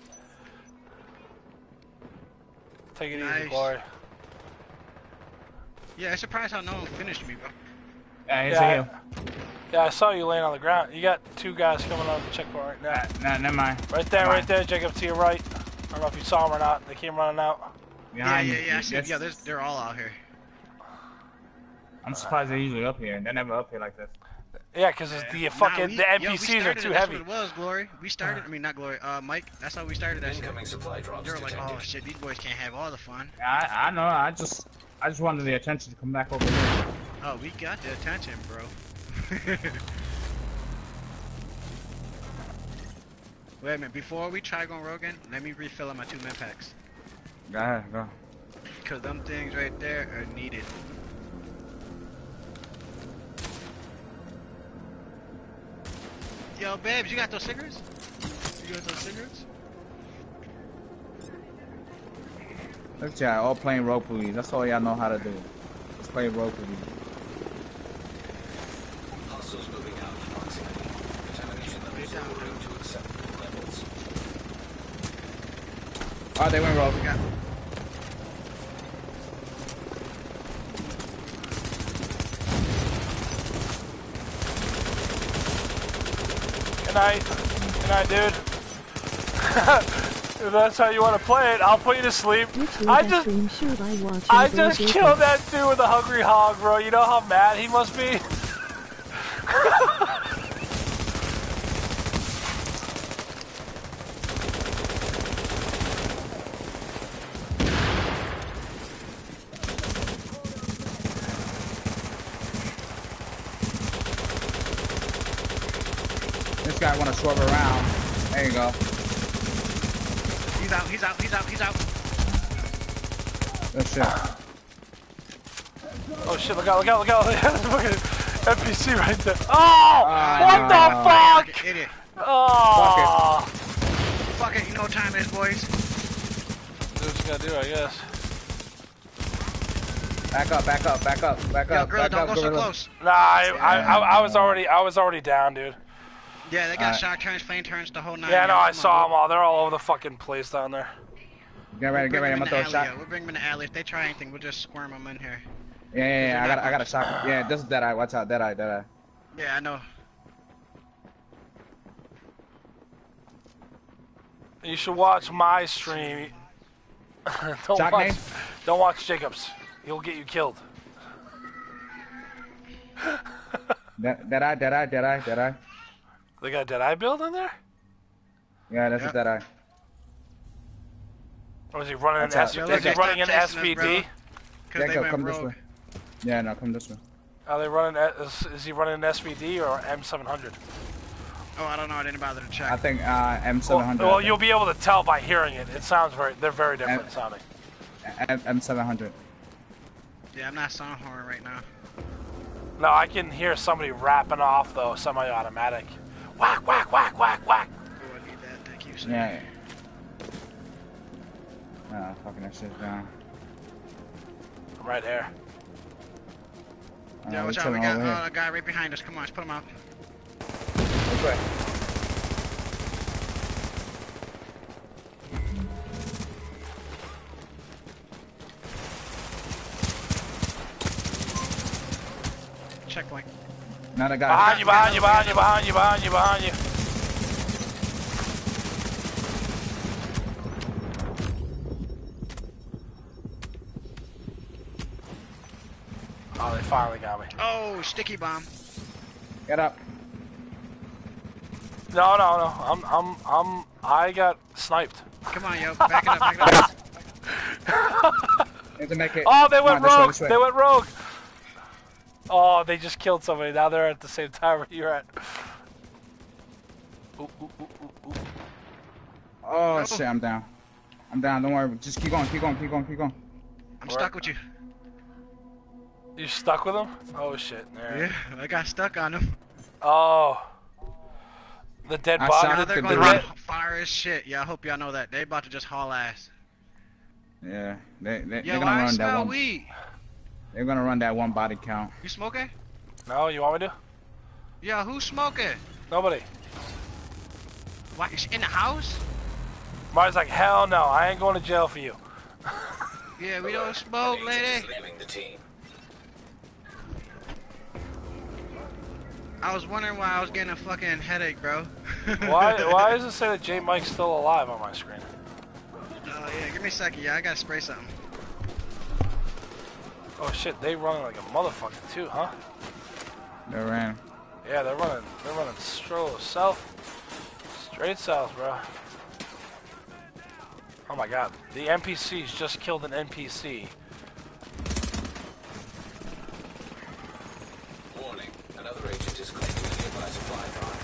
Take it easy, Nice. Glory. Yeah, I'm surprised how no one finished me, bro. Yeah, he's Yeah, here. Yeah, I saw you laying on the ground. You got two guys coming out of the checkpoint right now. Nah, never mind. Right there, Never right mind. there, Jacob, to your right. I don't know if you saw them or not. They came running out. Yeah, Behind yeah, you. yeah. I see, yeah, there's, they're all out here. I'm surprised they're usually up here. And they're never up here like this. Yeah, because the Nah, fucking we- the yo, we NPCs are too it, that's heavy. what it was, Glory. We started, I mean, not Glory, uh, Mike, that's how we started that shit. Incoming supply drops They were like, detected. oh shit, these boys can't have all the fun. I I know. I just I just wanted the attention to come back over here. Oh, we got the attention, bro. (laughs) Wait a minute, before we try going rogue, let me refill on my two med packs. Go ahead, go. (laughs) Cause them things right there are needed. Yo, babes, you got those cigarettes? You got those cigarettes? Look at y'all all playing rogue police. That's all y'all know how to do. Just play rogue police. Hostiles moving out of proximity. Contamination levels down. improved to acceptable levels. Oh, they went rogue. We night. Good night, dude. (laughs) if that's how you want to play it, I'll put you to sleep. I just I watch? I and just killed that dude with a hungry hog, bro. You know how mad he must be? (laughs) This swerve around. There you go. He's out, he's out, he's out, he's out. Good shit. Oh shit, look out, look out, look out. There's a fucking NPC right there. Oh! Ah, what no. the fuck? Fucking idiot. Oh! Fuck it, you know what time it is, boys. Do what you gotta do, I guess. Back up, back up, back up, back Yo, up, Gorilla, back don't up, go so close. Nah, I, I, I, I was already, I was already down, dude. Yeah, they got Alright. shock turns, flame turns, the whole nine. Yeah, no, yards. I saw them all. They're all over the fucking place down there. Get ready, get ready. I'm gonna throw a shot. alley. We'll bring them in the alley. If they try anything, we'll just squirm them in here. Yeah, yeah, yeah. I got, I got a shot. Yeah, this is Deadeye. Watch out, Deadeye, Deadeye. Yeah, I know. You should watch my stream. (laughs) don't Shock watch, name? don't watch Jacobs. He'll get you killed. (laughs) De- Deadeye, Deadeye, Deadeye, Deadeye. They got a Dead Eye build in there? Yeah, that's Yep. a Deadeye. Or is he running an That's S- is he running an stop chasing us, SVD? bro. Cause they Jacob, went come this way. Yeah, no, come this way. Are they running? a- Is, is he running an SVD or M700? Oh, I don't know. I didn't bother to check. I think uh, M700. well, you'll be able to tell by hearing it. It sounds very. They're very different And- sounding. M- M700. Yeah, I'm not sound horn right now. No, I can hear somebody rapping off though, semi-automatic. Whack, whack, whack, whack, whack. Oh, I need that. Thank you, sir. Yeah. Ah, fucking that shit's down. I'm right here. Uh, Yeah, we watch out. We got here. uh, a guy right behind us. Come on, let's put him out. Which way? Checkpoint. Another guy. Behind you, behind you, behind you, behind you, behind you, behind you. Oh, they finally got me. Oh, sticky bomb. Get up. No, no, no. I'm, I'm, I'm. I got sniped. Come on, yo. Back it up, back it up. (laughs) To make it. Oh, they went on, this way, rogue. this way. They went rogue. Oh, they just killed somebody. Now they're at the same time where you're at. Ooh, ooh, ooh, ooh, ooh. Oh shit, I'm down. I'm down. Don't worry. Just keep going. Keep going. Keep going. Keep going. I'm stuck with you. You stuck with them? Oh shit. There. Yeah, I got stuck on him. Oh. The dead I body. shot Now The, they're going to fire as shit. Yeah, I hope y'all know that. They about to just haul ass. Yeah. They, they, Yo, they're gonna I run that smell one. weed. They're gonna run that one body count. You smoking? no, you want me to? Yeah, who's smoking? Nobody. Why, is she in the house? Marty's like, hell no, I ain't going to jail for you. Yeah, we don't (laughs) smoke, lady. leaving the team. I was wondering why I was getting a fucking headache, bro. (laughs) Why why does it say that J Mike's still alive on my screen? Oh yeah, give me a second. Yeah, I gotta spray something. Oh shit, they running like a motherfucker too, huh? They ran. Yeah, they're running they're running straight south. Straight south, bro. Oh my god. The NPCs just killed an NPC. Warning. Another agent is claiming a nearby supply drop.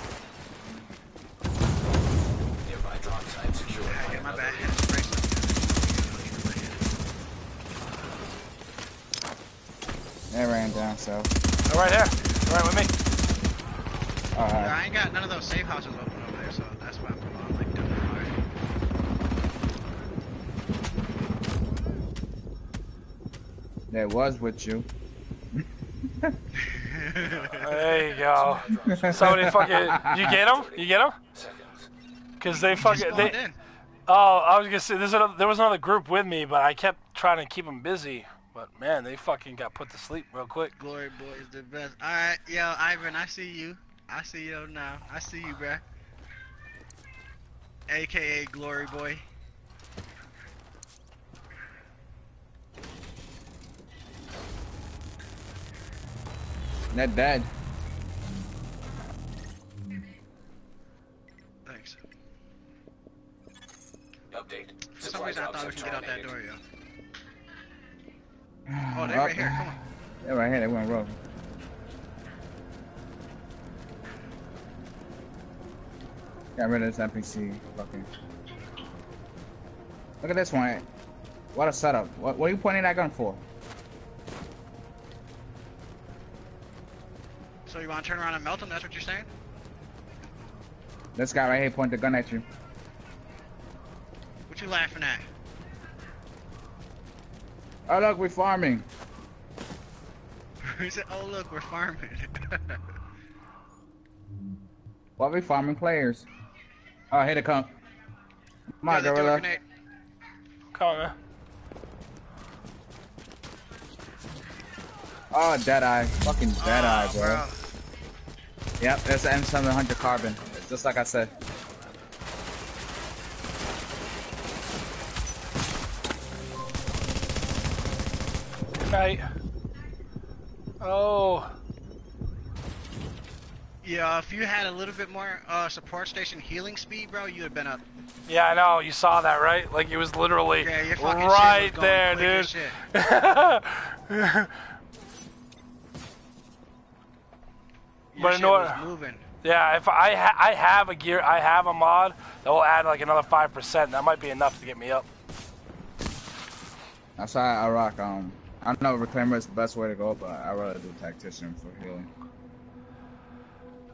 Nearby drop site secured by Yeah, my another bad. agent. Had to spray something. They ran down south. They're right here. They're right with me. Yeah, Alright. I ain't got none of those safe houses open over there, so that's why I'm I'm, like doing it. That was with you. (laughs) There you go. Somebody fucking you get them? You get them? Seconds. Cause they Just fucking they, in. Oh, I was gonna say another, there was another group with me, but I kept trying to keep them busy. But man, they fucking got put to sleep real quick. Glory boy is the best. Alright, yo, Ivan, I see you. I see you now. I see you, bruh. AKA Glory Boy. That dead. Thanks. Update. For some Supply reason, I thought we could get out that door, yo. Oh, (sighs) they're right here. Come on. They're right here. They went rogue. Got rid of this NPC. Fucking. Look at this one. What a setup. What, what are you pointing that gun for? So you want to turn around and melt them? That's what you're saying? This guy right here pointed the gun at you. What you laughing at? Oh look, we're farming. he said, "Oh look, we're farming." (laughs) What we farming players? Oh, here they come. Come on, Yo, they threw a gorilla. grenade. Come on, man. Oh, Deadeye. Fucking oh, Deadeye, Oh, bro. Yep, there's an M700 carbon. Just like I said. Good night. Oh, Yeah, if you had a little bit more uh, support station healing speed, bro, you'd have been up. yeah, I know. You saw that, right? Like it was literally Yeah, your fucking shit right was going there, dude. shit. (laughs) Your But in order- was moving. yeah, if I ha- I have a gear, I have a mod that will add like another five percent. That might be enough to get me up. That's how I rock. Um, I don't know Reclaimer is the best way to go, but I rather do Tactician for healing.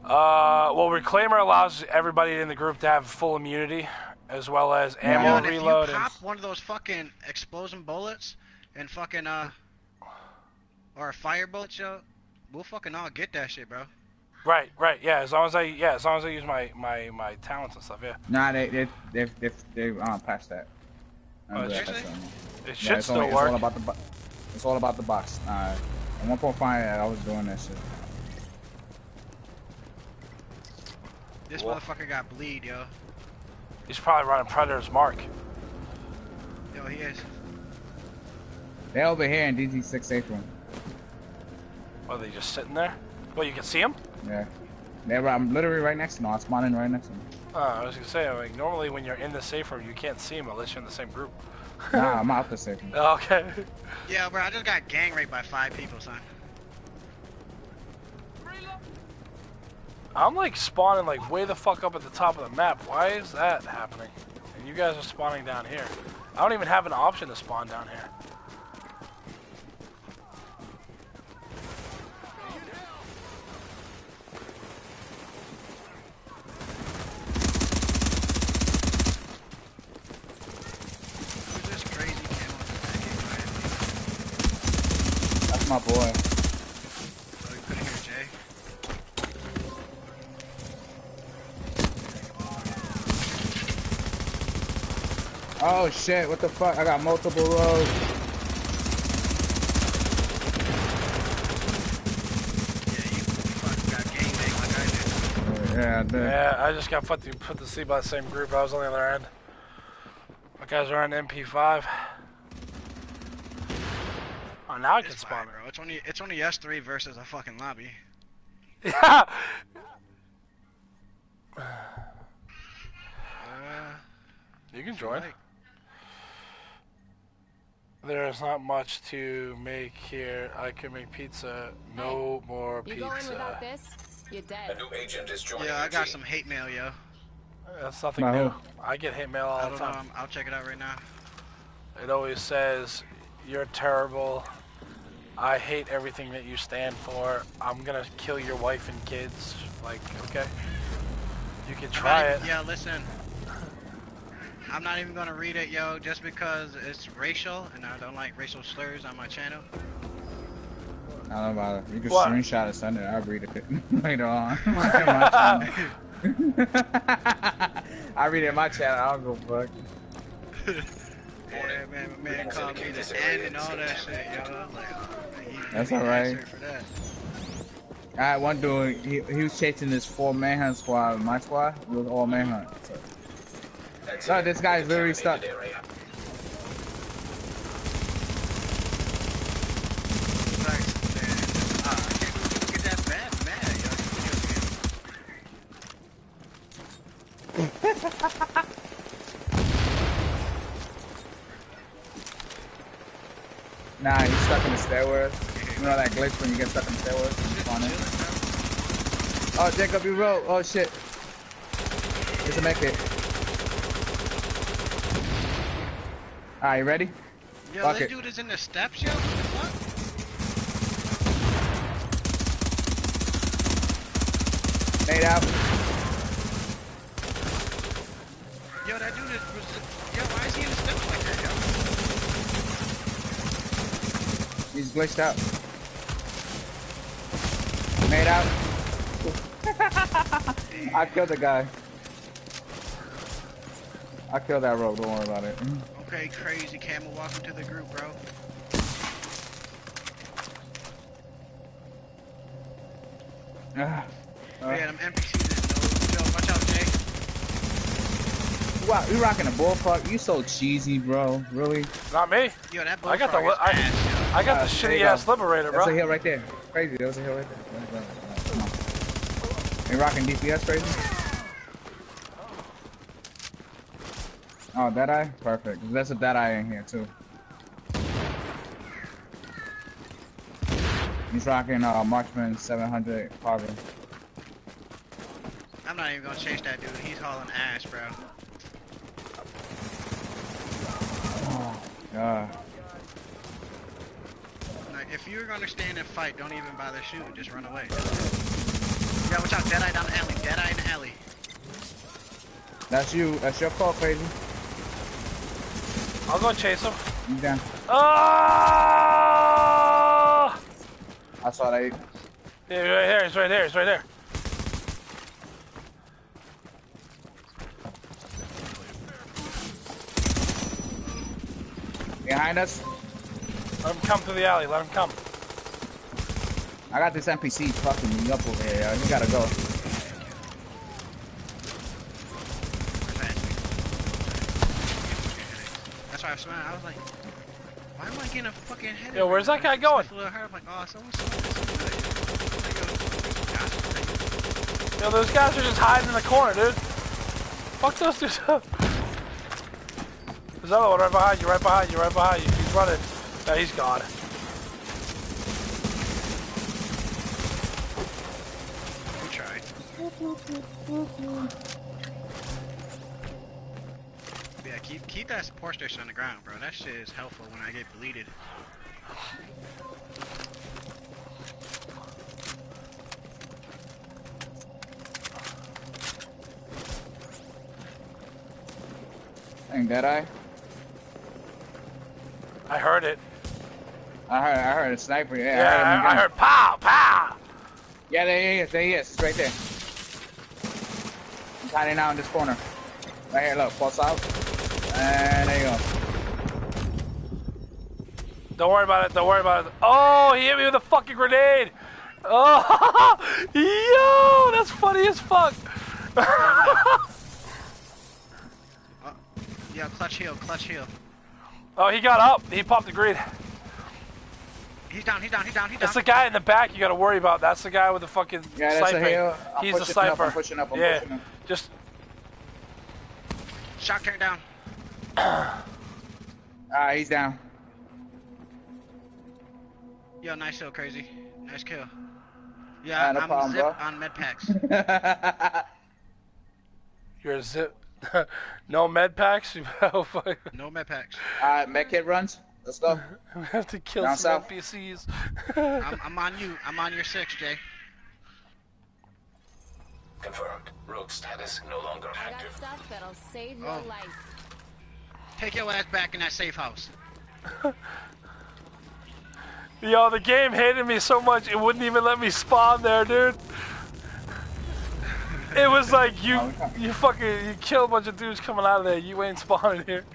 Uh, well, Reclaimer allows everybody in the group to have full immunity, as well as ammo Yo, and if reload. you and- pop one of those fucking explosion bullets and fucking uh, or a fire bullet, yo, we'll fucking all get that shit, bro. Right, right, yeah. As long as I, yeah, as long as I use my my my talents and stuff, yeah. Nah, they they they they, they um patched that. Oh, I'm glad seriously? It should it's still only, It's work. all about the bo- It's all about the box. Uh, at 1.5, I was doing that shit. This Wha- motherfucker got bleed, yo. He's probably running Predator's Mark. Yo, he is. They over here in DG6 room. Are they just sitting there? Well, you can see him. Yeah. Never, I'm literally right next to them. I'm spawning right next to them. Uh, I was gonna say, like, normally when you're in the safe room, you can't see them unless you're in the same group. (laughs) Nah, I'm out the safe. Okay. Yeah, bro, I just got gang raped by five people, son. I'm like spawning like way the fuck up at the top of the map. Why is that happening? And you guys are spawning down here. I don't even have an option to spawn down here. Who's this crazy camo That's my boy. Oh, shit, what the fuck? I got multiple rows. Yeah, I did. Yeah, I just got put to put to sea by the same group. I was on the other end. My guys are on MP5. Oh, now I can It's spawn. fine, bro. It's only it's only S three versus a fucking lobby. Yeah. (sighs) Uh, You can join. There's not much to make here. I can make pizza. No more pizza. You go in pizza. without this, you're dead. A new agent is joining yeah, I got team. some hate mail, yo. That's nothing By new. I get hate mail all the don't know. time. I'm- I'll check it out right now. It always says, "You're terrible. I hate everything that you stand for. I'm gonna kill your wife and kids." Like, okay, you can try not it. Yeah, listen. I'm not even gonna read it, yo, just because it's racial and I don't like racial slurs on my channel. I don't know about it. You can What? screenshot it, send it. I'll read it (laughs) later on. (laughs) My channel. (laughs) I read it in my channel. I don't go fuck. Yeah, man, my man called me the N and all that shit, yo. I'm like, oh, man, That's you need an alright. that. I had one dude. He, he was chasing this four manhunt squad. My squad it was all manhunt. So. That's No, it. this guy's literally stuck. Contaminated area. Like, man, ah, (laughs) I can't believe you get that bad, man, yo. Nah, he's stuck in the stairwell. You know that glitch when you get stuck in the stairwells? You spawn in? Oh, Jacob, you wrote. Oh shit. It's a mech. Alright, you ready? Yo, Fuck this it. dude is in the steps, yo. What? Made out. Yo, that dude is. Yo, why is he in the steps like that, yo? He's glitched out. Made out. (laughs) I killed the guy. I killed that rogue, don't worry about it. Okay, crazy camel, welcome to the group, bro. Ah. yeah, them NPCs is no. Yo, watch out, Jay. Wow, you rocking a bullfuck? You so cheesy, bro. Really? Not me. Yo, that I got the is I, ass, yo. I got Uh, the there you shitty go. ass liberator, bro. That's a hill right there. Crazy, that was a hill right there. Come on. You rocking DPS, crazy? Oh, that eye? Perfect. There's a Deadeye in here, too. He's rocking uh, Marksman 700 carbon. I'm not even gonna chase that dude. He's hauling ass, bro. Uh, Like, if you're gonna stand and fight, don't even bother shooting. Just run away. Yeah, watch out. Deadeye down the alley. Deadeye in the alley. that's you. That's your call, crazy. I'll go chase him. You down. Ah! I saw that. Yeah, he's right here, He's right there. He's right there. Behind us. Let him come through the alley. Let him come. I got this NPC fucking me up over here. yo. You gotta go. That's why I smiled. I was like, why am I getting a fucking headache? Yo, where's that guy going? I'm like, oh, so so so good. Yo, Yo, those guys are just hiding in the corner, dude. Fuck those dudes up. There's another one right behind you, right behind you, right behind you. He's running. No, he's gone. We tried. Yeah, keep keep that support station on the ground, bro. That shit is helpful when I get bleeded. Ain't that I? I heard it. I heard, I heard a sniper. Yeah, Yeah, I heard, him I, I heard pow, pow. Yeah, there he is. There he is. It's right there. He's hiding out in this corner. Right here, look. Pulse out. And there you go. Don't worry about it. Don't worry about it. Oh, he hit me with a fucking grenade. (laughs) Oh, yo, that's funny as fuck. (laughs) Uh, yeah, clutch heal, clutch heal. Oh, he got up. He popped the grenade. He's down, he's down, he's down, he's down. It's the guy in the back you got to worry about. That's the guy with the fucking Yeah, that's sniper. heal. I'm He's the pushing up, I'm sniper. pushing up, I'm yeah, pushing up. just Shot turned down. (clears throat) Ah, he's down. Yo, nice kill, crazy. Nice kill. Ah, Yeah, no I'm problem, zip bro. on med packs. (laughs) you're a zip. No med packs. (laughs) No med packs. Alright, med kit runs. Let's go. (laughs) we have to kill Down some south. NPCs. I'm, I'm on you. I'm on your six, Jay. Confirmed. Rogue status no longer I got active. stuff that'll save your Oh. life. Take your ass back in that safe house. (laughs) Yo, the game hated me so much it wouldn't even let me spawn there, dude. It was like you, you fucking, you kill a bunch of dudes coming out of there. You ain't spawning here.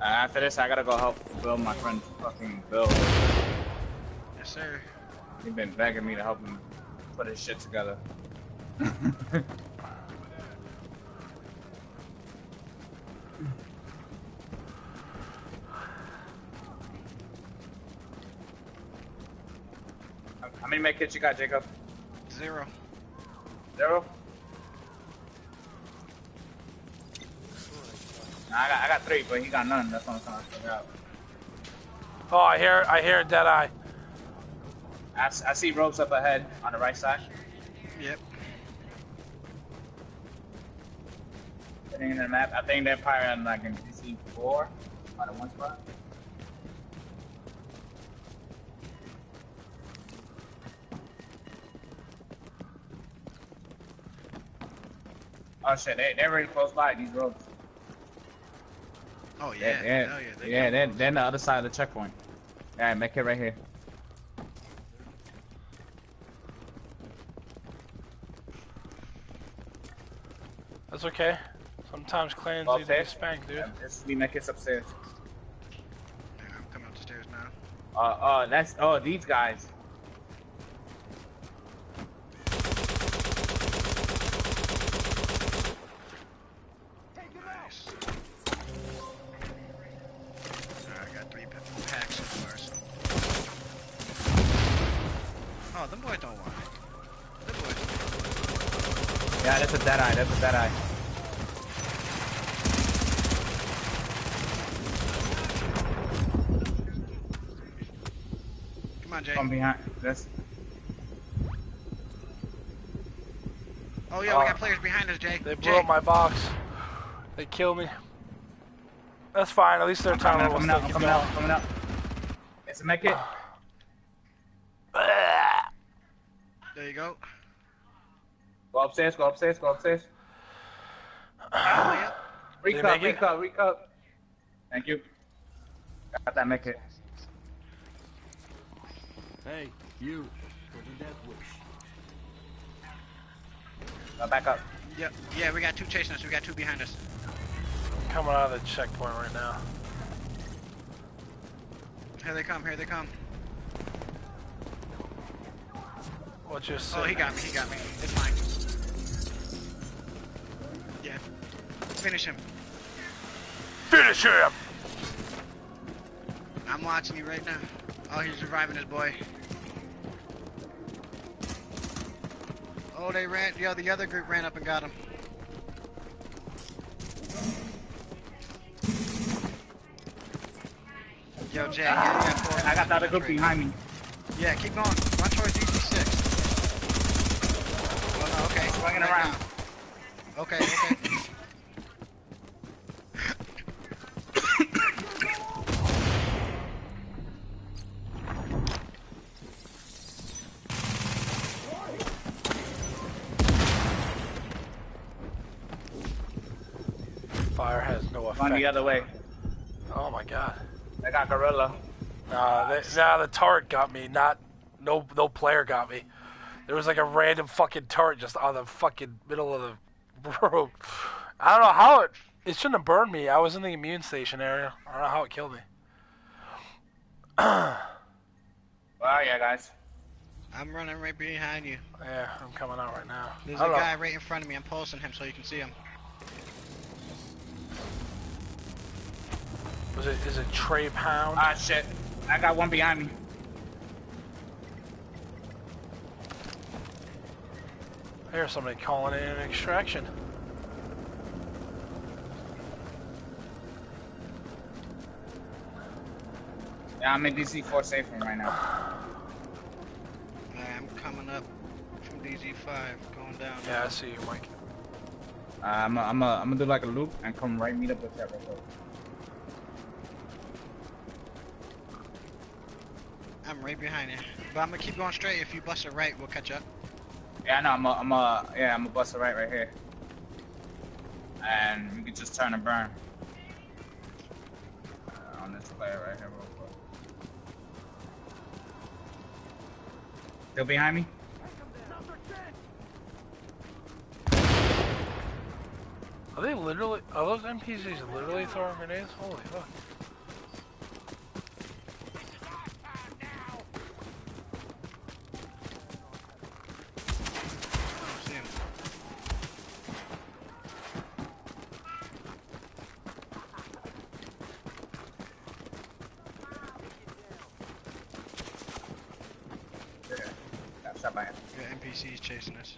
After this, I gotta go help build my friend, fucking Bill. Yes, sir. He's been begging me to help him put his shit together. (laughs) How many med kits you got, Jacob? Zero. Zero? Nah, I got, I got three, but he got none. That's what I'm trying to figure out. Oh, I hear, I hear Deadeye. I, I see ropes up ahead on the right side. Yep. Sitting in the map. I think they're probably on like in DZ four on the one spot. Oh shit, they, they're really close by these ropes. Oh yeah. Yeah, yeah, Hell yeah. They yeah. got- They're, they're on the other side of the checkpoint. Alright, make it right here. That's okay. Sometimes clans Well, need to be spanked, dude. Yeah, This we make it upstairs. Yeah, I'm coming up the stairs now. Uh, uh, that's oh these guys. Nice. Alright, I got three pa- packs of bars. Oh, them boys don't want it. Them boys don't want Yeah, that's a Deadeye. That's a Deadeye. Come on, Jay. From behind. That's Oh yeah, we Oh. got players behind us, Jay. They blew Jay. up my box. They killed me. That's fine. At least their coming tower out, will coming out, keep coming out, coming out. It's a make it. There you go. Go upstairs. Go upstairs. Go upstairs. Yeah. Did they Recup, recup, recup. Thank you. Got that make it. Hey, you. For the death wish. Uh, back up. Yeah, yeah, we got two chasing us. We got two behind us. Coming out of the checkpoint right now. Here they come. Here they come. What just? Oh, he got me. He got me. It's fine. Yeah. Finish him. Finish him. I'm watching you right now. Oh, he's reviving his boy. Oh, they ran. Yo, the other group ran up and got him. Yo, Jay, yeah, you got four. I got the other group behind me. Yeah, keep going. Run towards DC6. Oh, no, okay. Swinging Right around. now. Okay, okay. Fire has no effect. Run the other way. Oh my god. I got gorilla. Nah, they, nah, the turret got me. Not no no player got me. There was like a random fucking turret just on the fucking middle of the (laughs) road. I don't know how it. It shouldn't have burned me. I was in the immune station area. I don't know how it killed me. Where are ya guys? I'm running right behind you. Yeah, I'm coming out right now. There's a know. guy right in front of me. I'm pulsing him so you can see him. Was it is it Trey Pound? Ah shit. I got one behind me. I hear somebody calling in an extraction. Yeah, I'm in DZ4 safe room right now. I'm coming up from DZ5, going down. Yeah, I see you, Mike. Uh, I'm i I'm i I'm gonna do like a loop and come right meet up with that real quick. I'm right behind you. But I'm gonna keep going straight. If you bust it right, we'll catch up. Yeah, no, I'm a, I'm a, yeah, I'm a bust right right here. And we can just turn and burn. Uh, on this player right here real quick. Still behind me? Are they literally? Are those NPCs literally throwing grenades? Holy fuck! See him. Yeah. Got shot by him. Yeah, NPCs chasing us.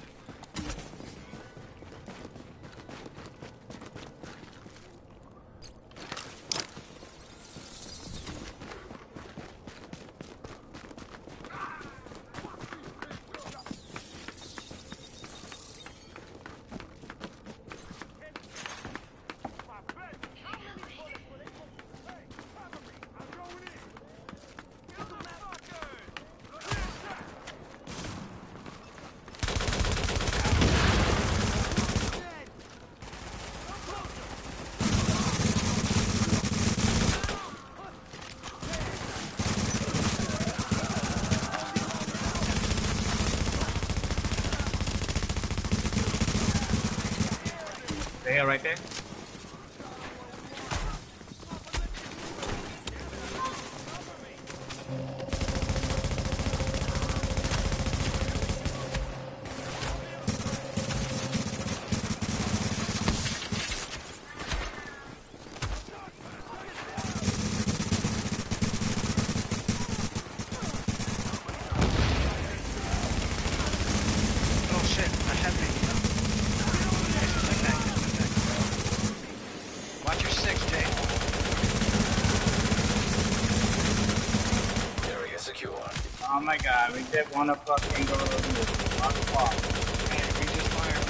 They here right there? Oh shit, a heavy. Like that, like that. Watch your six, Jay. Area secure. Oh my god, we did want to fucking go to the on the clock. Hey, we just fired.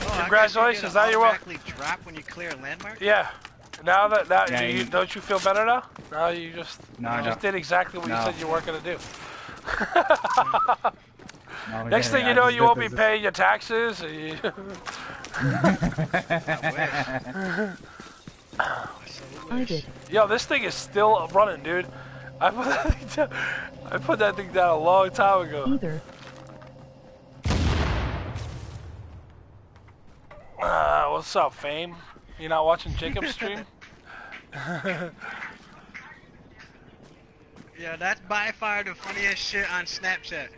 Oh, I guess you Congratulations, get now an you're wel- automatically drop when you clear a landmark? Yeah. Now that that Yeah, you, you- don't you feel better now? Now you just No, you I just did exactly what you said you weren't gonna do. (laughs) No, Next yeah, thing I you know, you won't be paying your taxes. you- (laughs) I did. Yo, this thing is still running, dude. I put that thing down. I put that thing down a long time ago. Either. Uh, what's up, Fame? You not watching Jacob's (laughs) stream? Yeah, that's by far the funniest shit on Snapchat.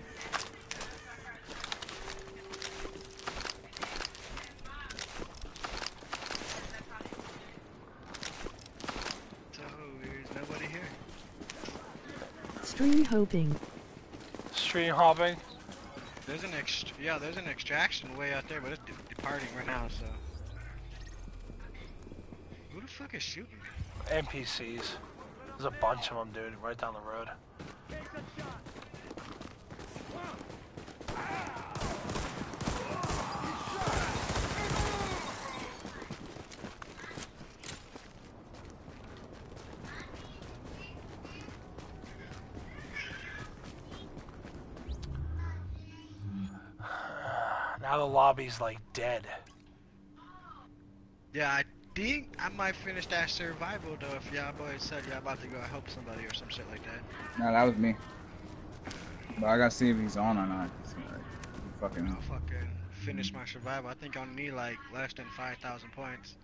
Stream hoping. Stream hopping. There's an ex yeah, there's an extraction way out there, but it's de departing right now, so. Who the fuck is shooting me? NPCs. There's a bunch of them, dude, right down the road. Now the lobby's like dead. Yeah, I think I might finish that survival though if y'all boys said y'all about to go help somebody or some shit like that. No, that was me. But I gotta see if he's on or not. Like, fucking. I'll fucking finish my survival. I think I'll need like less than 5,000 points.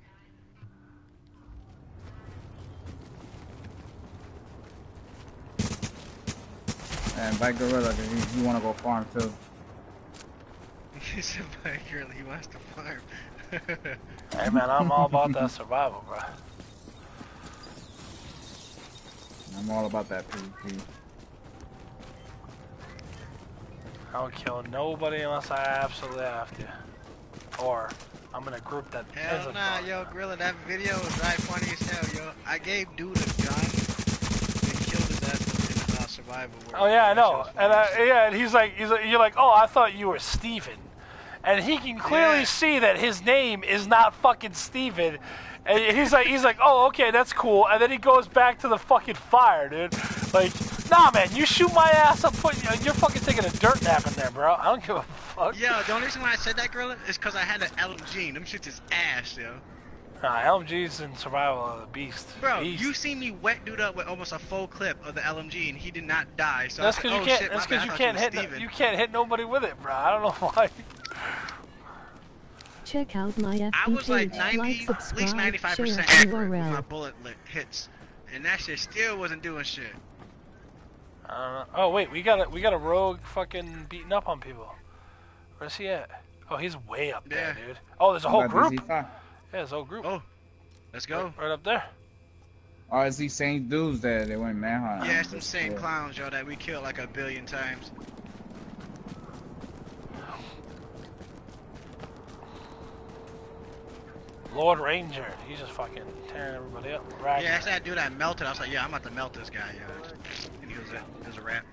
And invite Gorilla because he, he wanna go farm too. He said my girl, he wants to farm. (laughs) Hey man, I'm all about that survival, bro. I'm all about that PvP. I don't kill nobody unless I absolutely have to. Or I'm in a group that Hell isn't. nah, yo, Gorilla, that video was right funny as hell, yo. I gave dude a gun and killed his ass in uh, survival. Oh yeah, I know. And funny uh, yeah, and he's like, he's like, you're like, oh, I thought you were Steven. And he can clearly Yeah. see that his name is not fucking Steven. And he's like, he's like, oh, okay, that's cool. And then he goes back to the fucking fire, dude. Like, nah, man, you shoot my ass, I'm putting, you're fucking taking a dirt nap in there, bro. I don't give a fuck. Yo, the only reason why I said that, Gorilla, is because I had an LMG. and Them shits is ass, yo. Nah, LMG's in survival of the beast. Bro, beast. you seen me wet dude up with almost a full clip of the LMG, and he did not die. So That's because was you oh, can't. oh, shit, that's because you can't hit. no- you can't hit nobody with it, bro. I don't know (laughs) why. Check out my FB I was like page, 90, like, at least 95% share, accurate with my bullet lit hits. And that shit still wasn't doing shit. I don't know. Oh wait, we got a we got a rogue fucking beating up on people. Where's he at? Oh, he's way up there, dude. Oh, there's a whole group. Yeah, there's a whole group. Oh, let's go. Right, right up there. Oh, it's these same dudes that they went manhunt. Yeah, it's them same clowns, yo, that we killed like a billion times. Lord Ranger. He's just fucking tearing everybody up. Ragging. Yeah, that's that dude that melted. I was like, yeah, I'm about to melt this guy, Yeah. And he was a, he was a rat.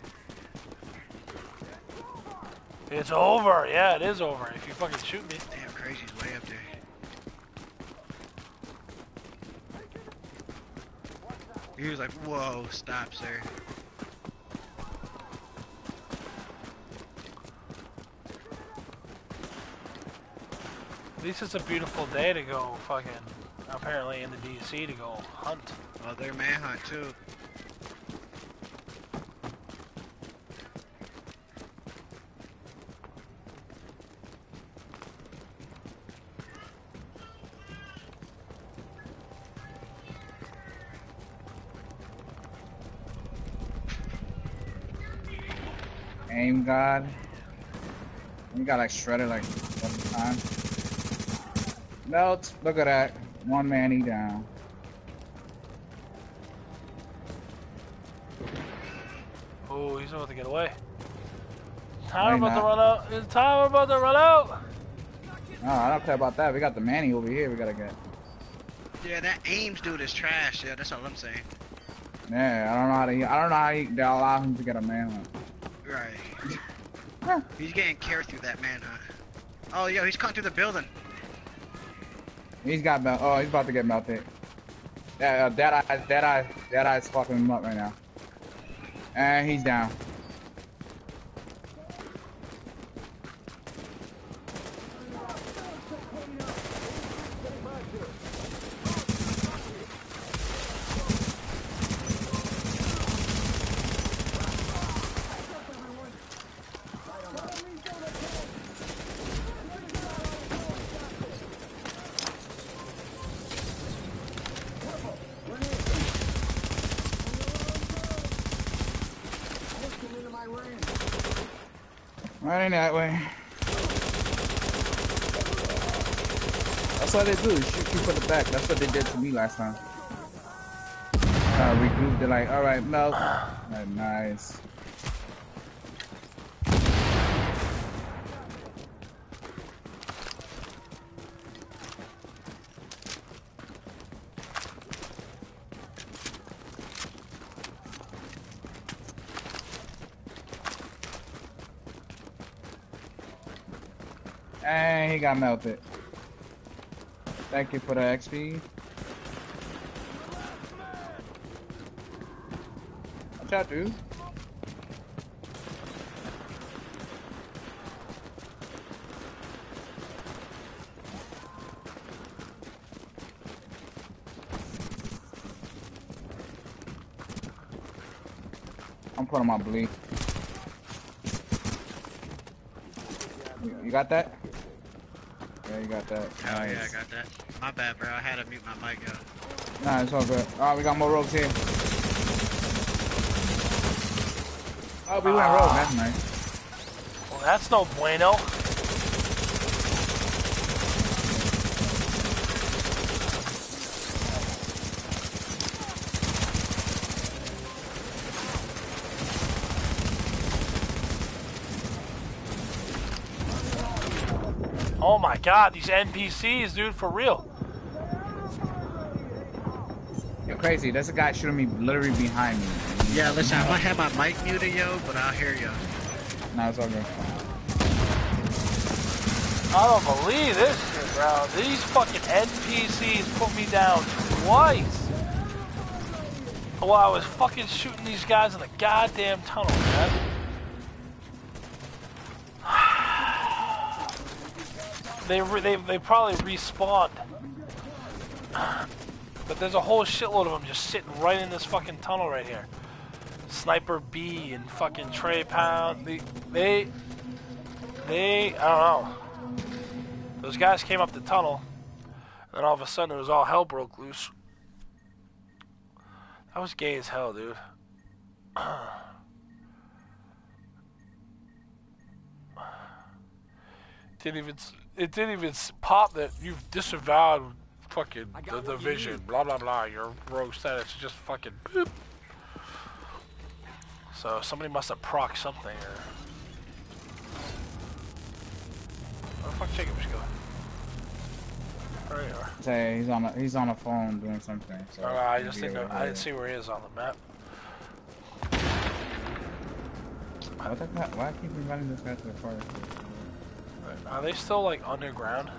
It's over. Yeah, it is over. If you fucking shoot me. Damn, crazy's way up there. He was like, whoa, stop, sir. At least it's a beautiful day to go fucking. Apparently in the DC to go hunt. Oh, they're manhunt too. Aim God. We got like shredded like one time. Melt. Look at that. One man he down. Oh, he's about to get away. Time about he's to run out. Is time about to run out? No, I don't care about that. We got the Manny over here. We gotta get. Yeah, that Ames dude is trash. Yeah, that's all I'm saying. Yeah, I don't know how to. I don't know how he, they allow him to get a manhunt. Right. he's getting carried through that manhunt. Oh, yo, he's coming through the building. He's got melt. Oh, he's about to get melted. Yeah, uh, that eye, that eye, that eye's fucking him up right now. And he's down. Running way. That's what they do. Shoot you from the back. That's what they did to me last time. Uh, regrouped. They're like, all right, melt. Alright, nice. He got melted. Thank you for the XP. Watch out, dude. I'm putting my bleed. You got that? Yeah, you got that. Oh yeah, I got that. My bad, bro. I had to mute my mic out. Nah, it's all good. Alright, we got more ropes here. Oh, we went rogue. That's nice. Well, that's no bueno. Oh my god, these NPCs, dude, for real. You're crazy. There's a guy shooting me literally behind me. Yeah, listen, I might have my mic muted, yo, but I'll hear you. Nah, it's all good. I don't believe this shit, bro. These fucking NPCs put me down twice. While I was fucking shooting these guys in the goddamn tunnel, man. They, they, they probably respawned. (sighs) But there's a whole shitload of them just sitting right in this fucking tunnel right here. Sniper B and fucking Trey Pound. They, they, they, I don't know. Those guys came up the tunnel, and then all of a sudden it was all hell broke loose. That was gay as hell, dude. (sighs) didn't even it didn't even pop that you've disavowed fucking the division. Blah blah blah. Your rogue status is just fucking. Boop. So somebody must have proc something or. Where the fuck Jacob's going? There you are. Say he's on a he's on a phone doing something. So Alright, I just be didn't I didn't see where he is on the map. What the fuck? Why keep inviting this guy to the forest? Are they still like underground?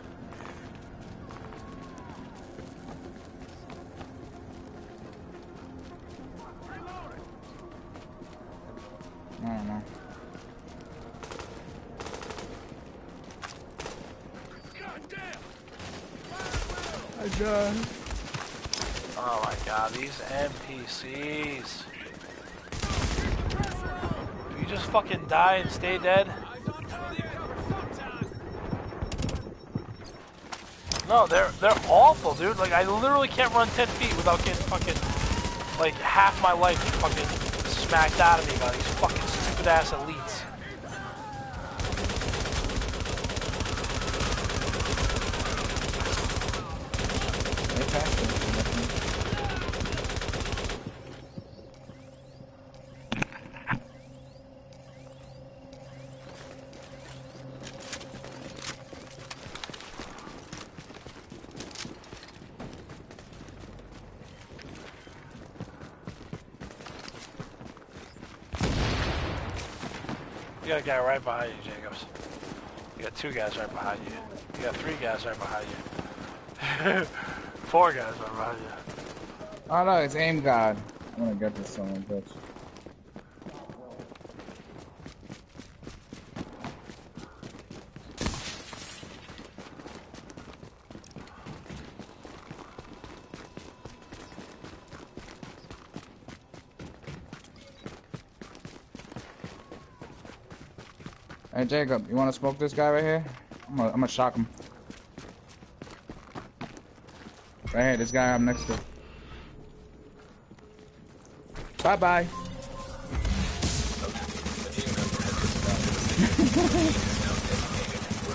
I don't know. I died. Oh my god, these NPCs. Do you just fucking die and stay dead? No, they're they're awful, dude. Like I literally can't run ten feet without getting fucking like half my life fucking smacked out of me by these fucking stupid ass elites. Right behind you, Jacobs. You got two guys right behind you. You got three guys right behind you. (laughs) Four guys right behind you. Oh no, it's aim god. I'm gonna get this someone, bitch. Hey Jacob, you wanna smoke this guy right here? I'm gonna, I'm gonna shock him. Right here, this guy I'm next to. Bye bye. (laughs)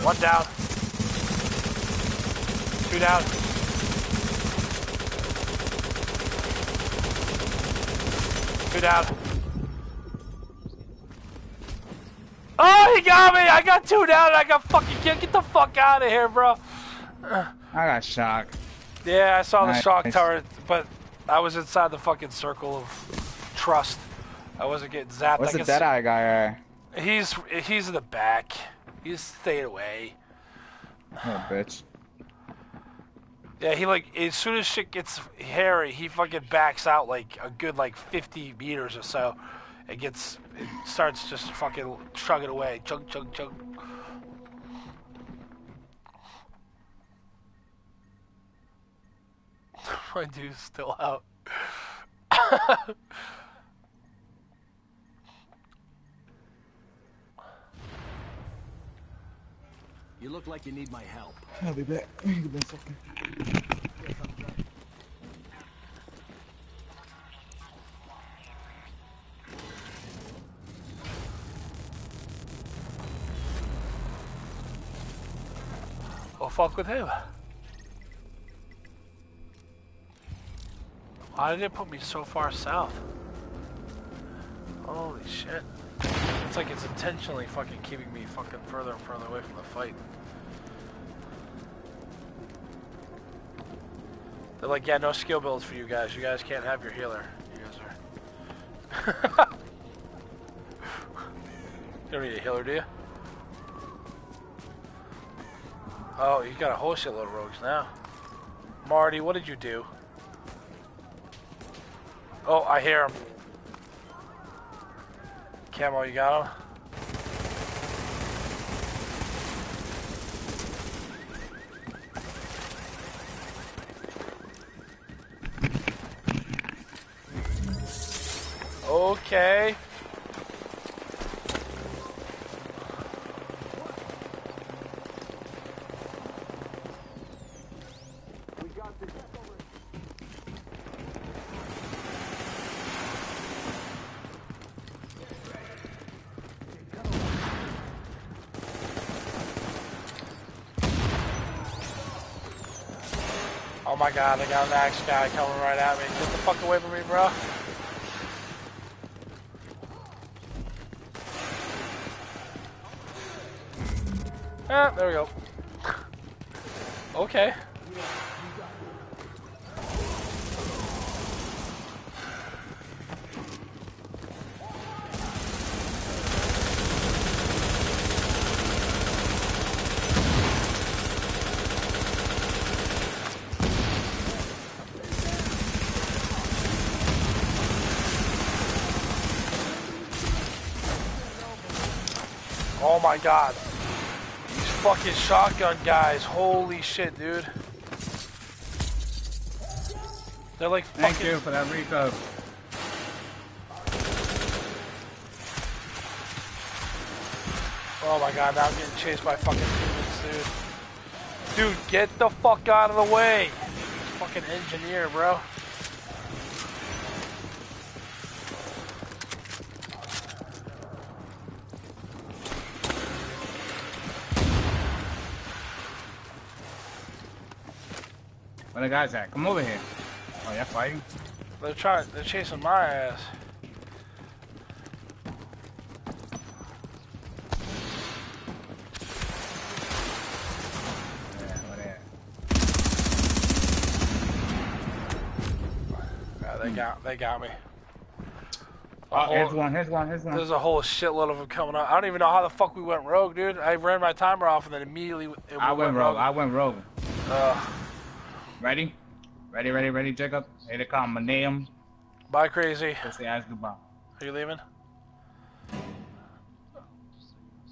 One down. Two down. Two down. (laughs) Oh, he got me! I got two down and I got fucking get, get the fuck out of here, bro. I got shocked. Yeah, I saw the Nice. shock tower, but I was inside the fucking circle of trust. I wasn't getting zapped. What's I the Deadeye guy? See- He's he's in the back. He's staying away. Oh, bitch. Yeah, he like as soon as shit gets hairy, he fucking backs out like a good like 50 meters or so. It gets, it starts just fucking chugging away, chug chug chug. (laughs) My dude's still out. You look like you need my help. I'll be back. Give me a second. Fuck with him. Why did it put me so far south? Holy shit. It's like it's intentionally fucking keeping me fucking further and further away from the fight. They're like, yeah, no skill builds for you guys. You guys can't have your healer. You guys are... (laughs) you don't need a healer, do you? Oh, you got a whole shitload of rogues now. Marty, what did you do? Oh, I hear him. Camo, you got him? Okay. God, I got an axe guy coming right at me. Get the fuck away from me, bro. Ah, there we go. (laughs) Okay. Oh my god. These fucking shotgun guys. Holy shit, dude. They're like Thank you for that Rico. Oh my god, now I'm getting chased by fucking humans, dude. Dude, get the fuck out of the way. Fucking engineer, bro. The guys at? Come over here. Oh, you're fighting? They're trying, they're chasing my ass. They? Yeah, got, they got me. Oh, whole- here's one, here's one, here's one. There's a whole shitload of them coming up. I don't even know how the fuck we went rogue, dude. I ran my timer off and then immediately it I went rogue, I went rogue. Ready? Ready, ready, ready, Jacob? Here they come, my name. Bye, crazy. Let's say ask goodbye. Are you leaving?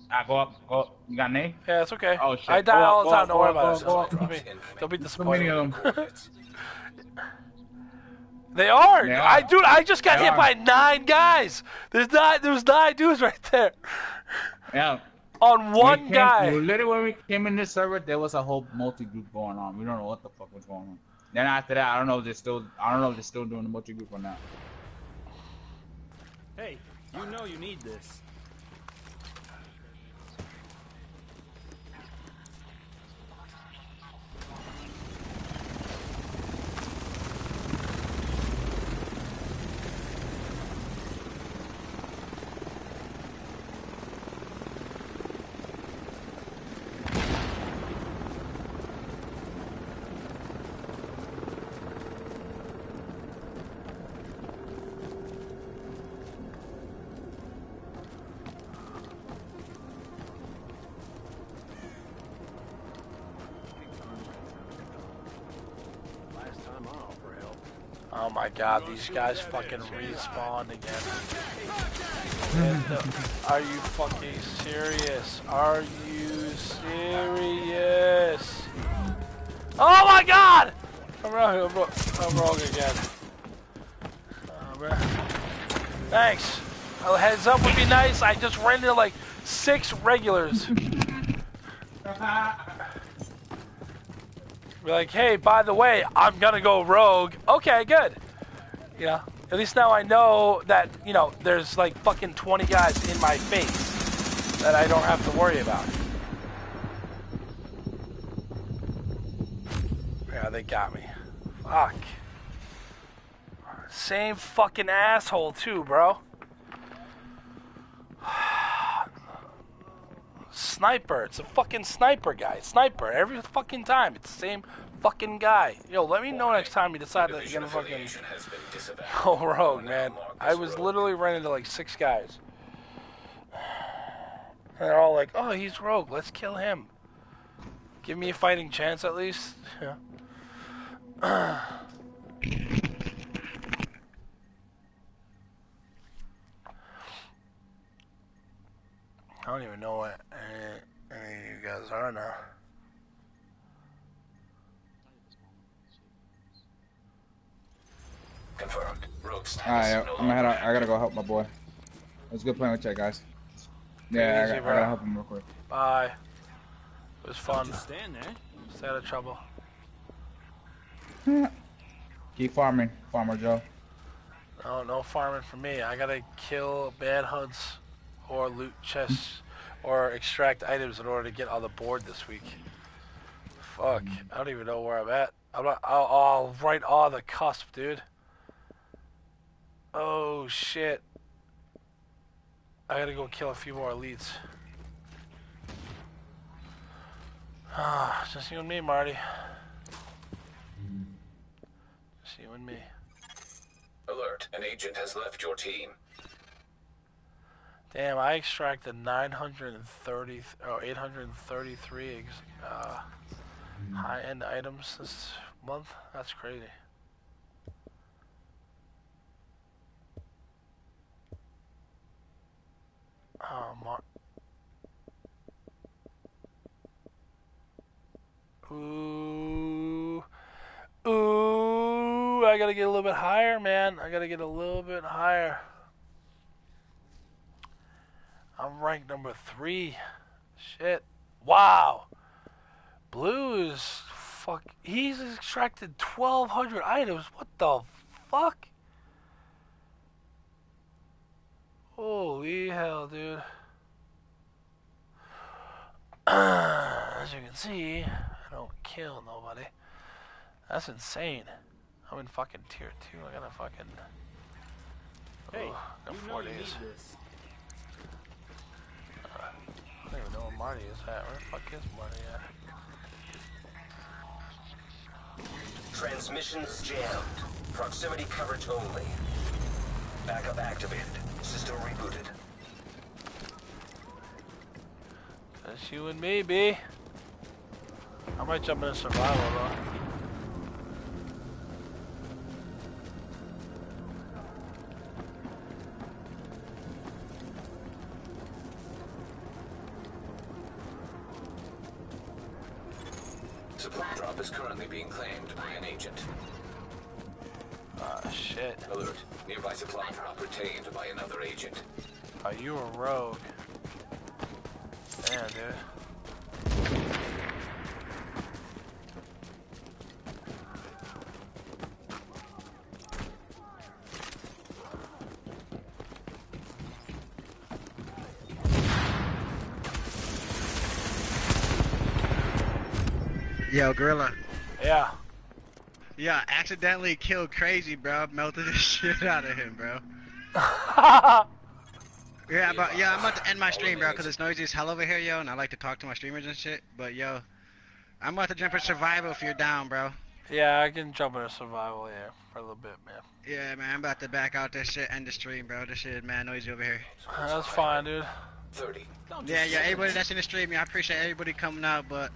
I go up, go up. You got a name? Yeah, it's okay. Oh, shit. I die all the time. Don't worry about it. go up, go Don't be, up. don't be So many of disappointed. them. (laughs) They are. They I are. dude, I just got They hit are. by nine guys. There's nine. There's nine dudes right there. Yeah. On one came- guy. Literally, when we came in this server, there was a whole multi-group going on. We don't know what the fuck was going on. Then after that, I don't know if they're still, I don't know if they're still doing the multi-group or not. Hey, you know you need this. Oh my god, these guys fucking respawned again. Uh, are you fucking serious? Are you serious? Oh my god! I'm wrong, I'm wrong, I'm wrong again. Oh. Thanks. A heads up would be nice. I just ran into like six regulars. Be like, hey, by the way, I'm gonna go rogue. Okay, good. You know, at least now I know that, you know, there's like fucking 20 guys in my face that I don't have to worry about. Yeah, they got me. Fuck. Same fucking asshole too, bro. (sighs) Sniper. It's a fucking sniper guy. Sniper. Every fucking time. It's the same fucking guy. Yo, let me know next time you decide that you're gonna fucking go (laughs) rogue, man. I was literally running into like six guys. And (sighs) they're all like, oh, he's rogue. Let's kill him. Give me a fighting chance at least. (laughs) Yeah. I don't even know what any, any of you guys are now. Confirmed. Rogue status. Alright, I'm gonna head out. I gotta go help my boy. It was good playing with you guys. Yeah, I, Easy, got, I gotta help him real quick. Bye. It was fun. Just stand there. Stay out of trouble. (laughs) Keep farming, Farmer Joe. No, no farming for me. I gotta kill bad hunts or loot chests (laughs) or extract items in order to get on the board this week. Fuck. Mm. I don't even know where I'm at. I'm not. I'll, I'll right on the cusp, dude. Oh shit. I gotta go kill a few more elites. Ah, just you and me, Marty. Just you and me. Alert. An agent has left your team. Damn, I extracted 930 or 833 uh, high-end items this month. That's crazy. Oh, Mar- Ooh. Ooh, I gotta get a little bit higher, man. I gotta get a little bit higher. I'm ranked number three. Shit. Wow. Blue is fuck. He's extracted 1,200 items. What the fuck? Holy hell, dude. (clears throat) As you can see, I don't kill nobody. That's insane. I'm in fucking tier two. I gotta fucking. Hey, Oh, got you four days. need this. I don't even know where Marty is at. Where the fuck is Marty at? Transmissions jammed. Proximity coverage only. Backup activated. System rebooted. That's you and me, B. I might jump into survival though. Yo, Gorilla. Yeah. Yeah, accidentally killed Crazy, bro. Melted the (laughs) shit out of him, bro. (laughs) Yeah, but yeah, I'm about to end my stream, bro, because it's noisy as hell over here, yo, and I like to talk to my streamers and shit. But yo, I'm about to jump in survival if you're down, bro. Yeah, I can jump into survival, yeah, for a little bit, man. Yeah, man, I'm about to back out this shit, end the stream, bro. This shit is mad noisy over here. (laughs) That's fine, dude. 30. Yeah, yeah, everybody that's in the stream, yeah, I appreciate everybody coming out, but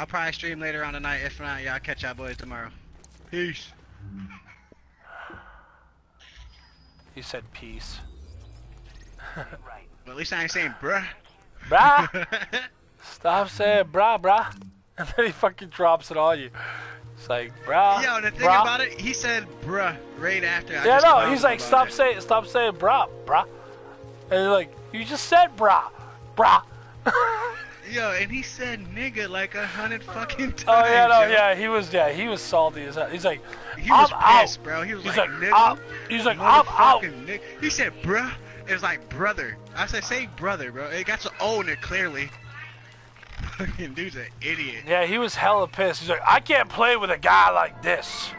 I'll probably stream later on tonight. If not, yeah, I'll catch y'all boys tomorrow. Peace. He said peace. Well, at least I ain't saying bruh. Brah! (laughs) Stop saying brah, brah. And then he fucking drops it on you. It's like, brah. Yo, the thing brah. about it, he said bruh right after. I Yeah, just no, he's like, stop it. saying, stop saying brah, brah. And you're like, you just said brah, brah. (laughs) Yo, and he said nigga like a hundred fucking times. (laughs) Oh yeah, no, yo. yeah, he was, yeah, he was salty as hell. He's like, He was I'm pissed, out. bro. He was He's like, like, nigga. He's like, I'm out. nigga. He said, bruh. It was like brother. I said, say brother, bro. It got to own it clearly. (laughs) Fucking dude's an idiot. Yeah, he was hella pissed. He's like, I can't play with a guy like this.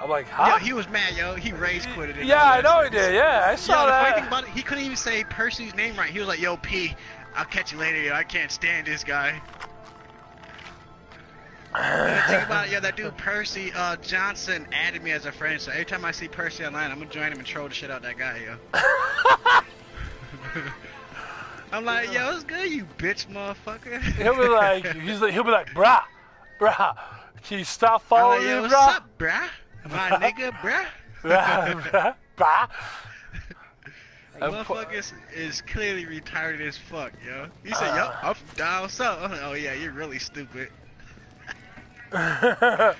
I'm like, huh? Yo, he was mad, yo. He raised quitted it. Yeah, I know he did. Yeah, I saw yo, the that. funny thing about it, he couldn't even say Percy's name right. He was like, yo, P, I'll catch you later, yo. I can't stand this guy. (laughs) Thing about it, yo, that dude Percy uh, Johnson added me as a friend, so every time I see Percy online, I'm gonna join him and troll the shit out that guy, yo. (laughs) I'm like, yo, it's good, you bitch motherfucker. (laughs) He'll be like, he's like, he'll be like, brah, brah, can you stop following like, me, what's brah? up, bruh? My nigga, bruh? brah, brah, brah. Motherfucker is, is clearly retarded as fuck, yo. He said, yo, I'm from down south. I'm like, oh yeah, you're really stupid. (laughs)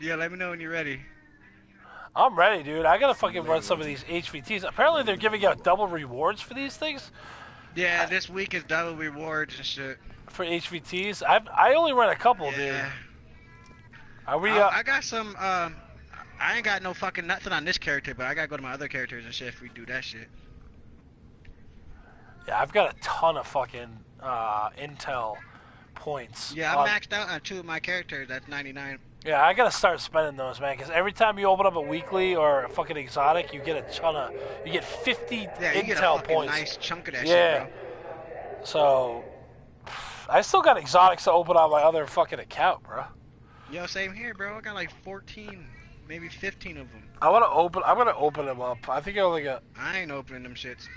Yeah, let me know when you're ready. I'm ready, dude. I gotta fucking run some of these HVTs. Apparently, they're giving out double rewards for these things Yeah, this week is double rewards and shit. for HVTs. I've I only run a couple, dude. Are we? I, Uh, I got some, um, I ain't got no fucking nothing on this character, but I gotta go to my other characters and shit if we do that shit. yeah, I've got a ton of fucking uh, intel points. Yeah, I'm on- maxed out on two of my characters. That's 99. Yeah, I gotta start spending those, man. Because every time you open up a weekly or a fucking exotic, you get a ton of, you get 50 Yeah, you intel get a fucking points. nice chunk of that yeah. shit, So, I still got exotics to open on my other fucking account, bro. bro. Yo, same here, bro. I got like 14, maybe 15 of them. I want to open. I'm gonna open them up. I think I only got. I ain't opening them shits.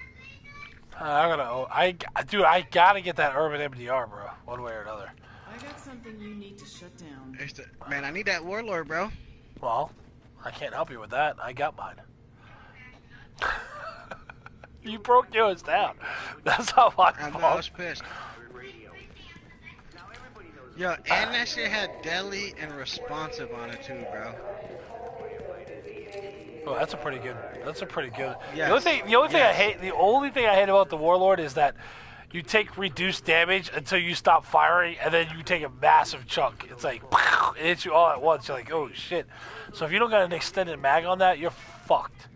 I'm gonna. I dude, I gotta get that urban MDR, bro. One way or another. I got something you need to shut down. It's the, man, I need that warlord, bro. Well, I can't help you with that. I got mine. (laughs) you broke yours down. (laughs) That's how I. I know, I was pissed. Yo, and that shit had deadly and responsive on it too, bro. Oh, that's a pretty good. That's a pretty good. The only thing, the only thing I hate, the only thing I hate about the warlord is that you take reduced damage until you stop firing, and then you take a massive chunk. It's like (laughs) it hits you all at once. You're like, oh shit. So if you don't got an extended mag on that, you're fucked.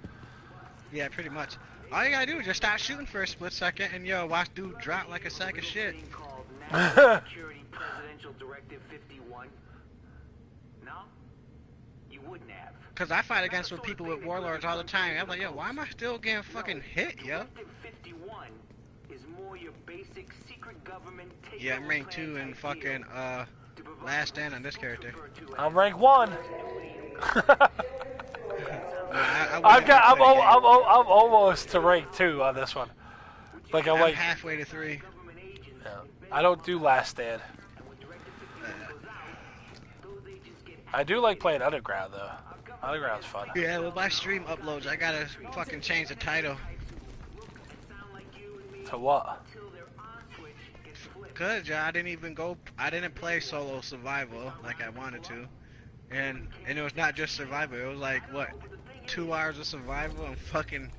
Yeah, pretty much. All you gotta do is just stop shooting for a split second and yo, watch dude drop like a sack of shit. (laughs) Security Presidential Directive 51. No? You wouldn't have. Cause I fight against with people with warlords all the time. I'm like, yo, why am I still getting fucking hit, yo? Directive 51 is more your basic secret government Yeah, I'm rank two and fucking uh last stand on this character. I'm rank one. I, (laughs) I I've got. I'm, al- I'm, al- I'm almost to rank two on this one. Like I'm I'm like. halfway to three. Yeah. I don't do last stand. I do like playing Underground though. Fun. Yeah, with my stream uploads, I gotta fucking change the title. To what? Cause I didn't even go. I didn't play solo survival like I wanted to, and and it was not just survival. It was like what, two hours of survival and fucking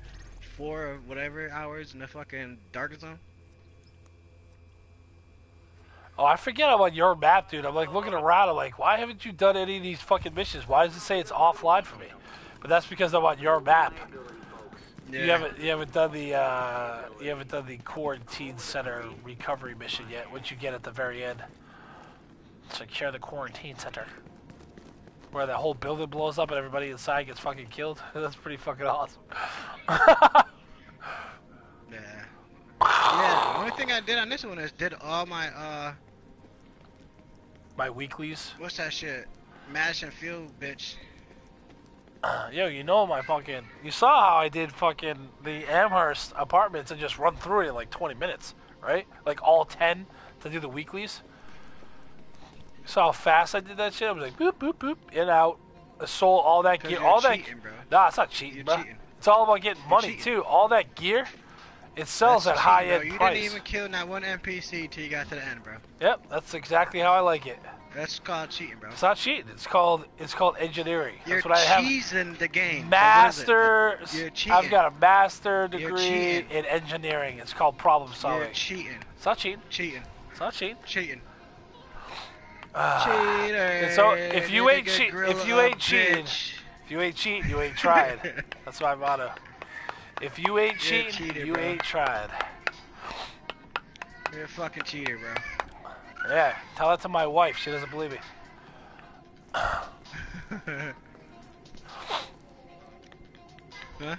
four or whatever hours in the fucking dark zone. Oh, I forget I'm on your map, dude. I'm like looking around. I'm like, why haven't you done any of these fucking missions? Why does it say it's offline for me? But that's because I'm on your map. You Yeah. haven't you haven't done the uh, you haven't done the quarantine center recovery mission yet. What you get at the very end? Secure the quarantine center, where the whole building blows up and everybody inside gets fucking killed. (laughs) That's pretty fucking awesome. (laughs) Yeah. Yeah. The only thing I did on this one is did all my uh, My weeklies. what's that shit? Madison Field, bitch. Uh, yo, you know my fucking. You saw how I did fucking the Amherst apartments and just run through it in like 20 minutes, right? Like all 10 to do the weeklies. You saw how fast I did that shit? I was like boop boop boop in out. sold all that gear. you're All that. cheating, bro. Nah, it's not cheating, You're bro. cheating. It's all about getting money cheating. too. All that gear, it sells That's at high end You price. didn't even kill not one NPC till you got to the end, bro. Yep, that's exactly how I like it. That's called cheating, bro. It's not cheating. It's called it's called engineering. You're That's what I have. cheesing the game. So what is it? Master. You're cheating. I've got a master degree in engineering. It's called problem solving. You're cheating. It's not cheating. Cheating. It's not cheating. Cheating. Ah. (sighs) Cheater. So if you ain't cheat, if you ain't bitch. cheating, if you ain't cheating, you ain't trying. (laughs) That's my motto. If you ain't You're cheating, cheater, you bro. ain't tried. You're a fucking cheater, bro. Yeah, tell that to my wife. She doesn't believe me. (laughs) Huh?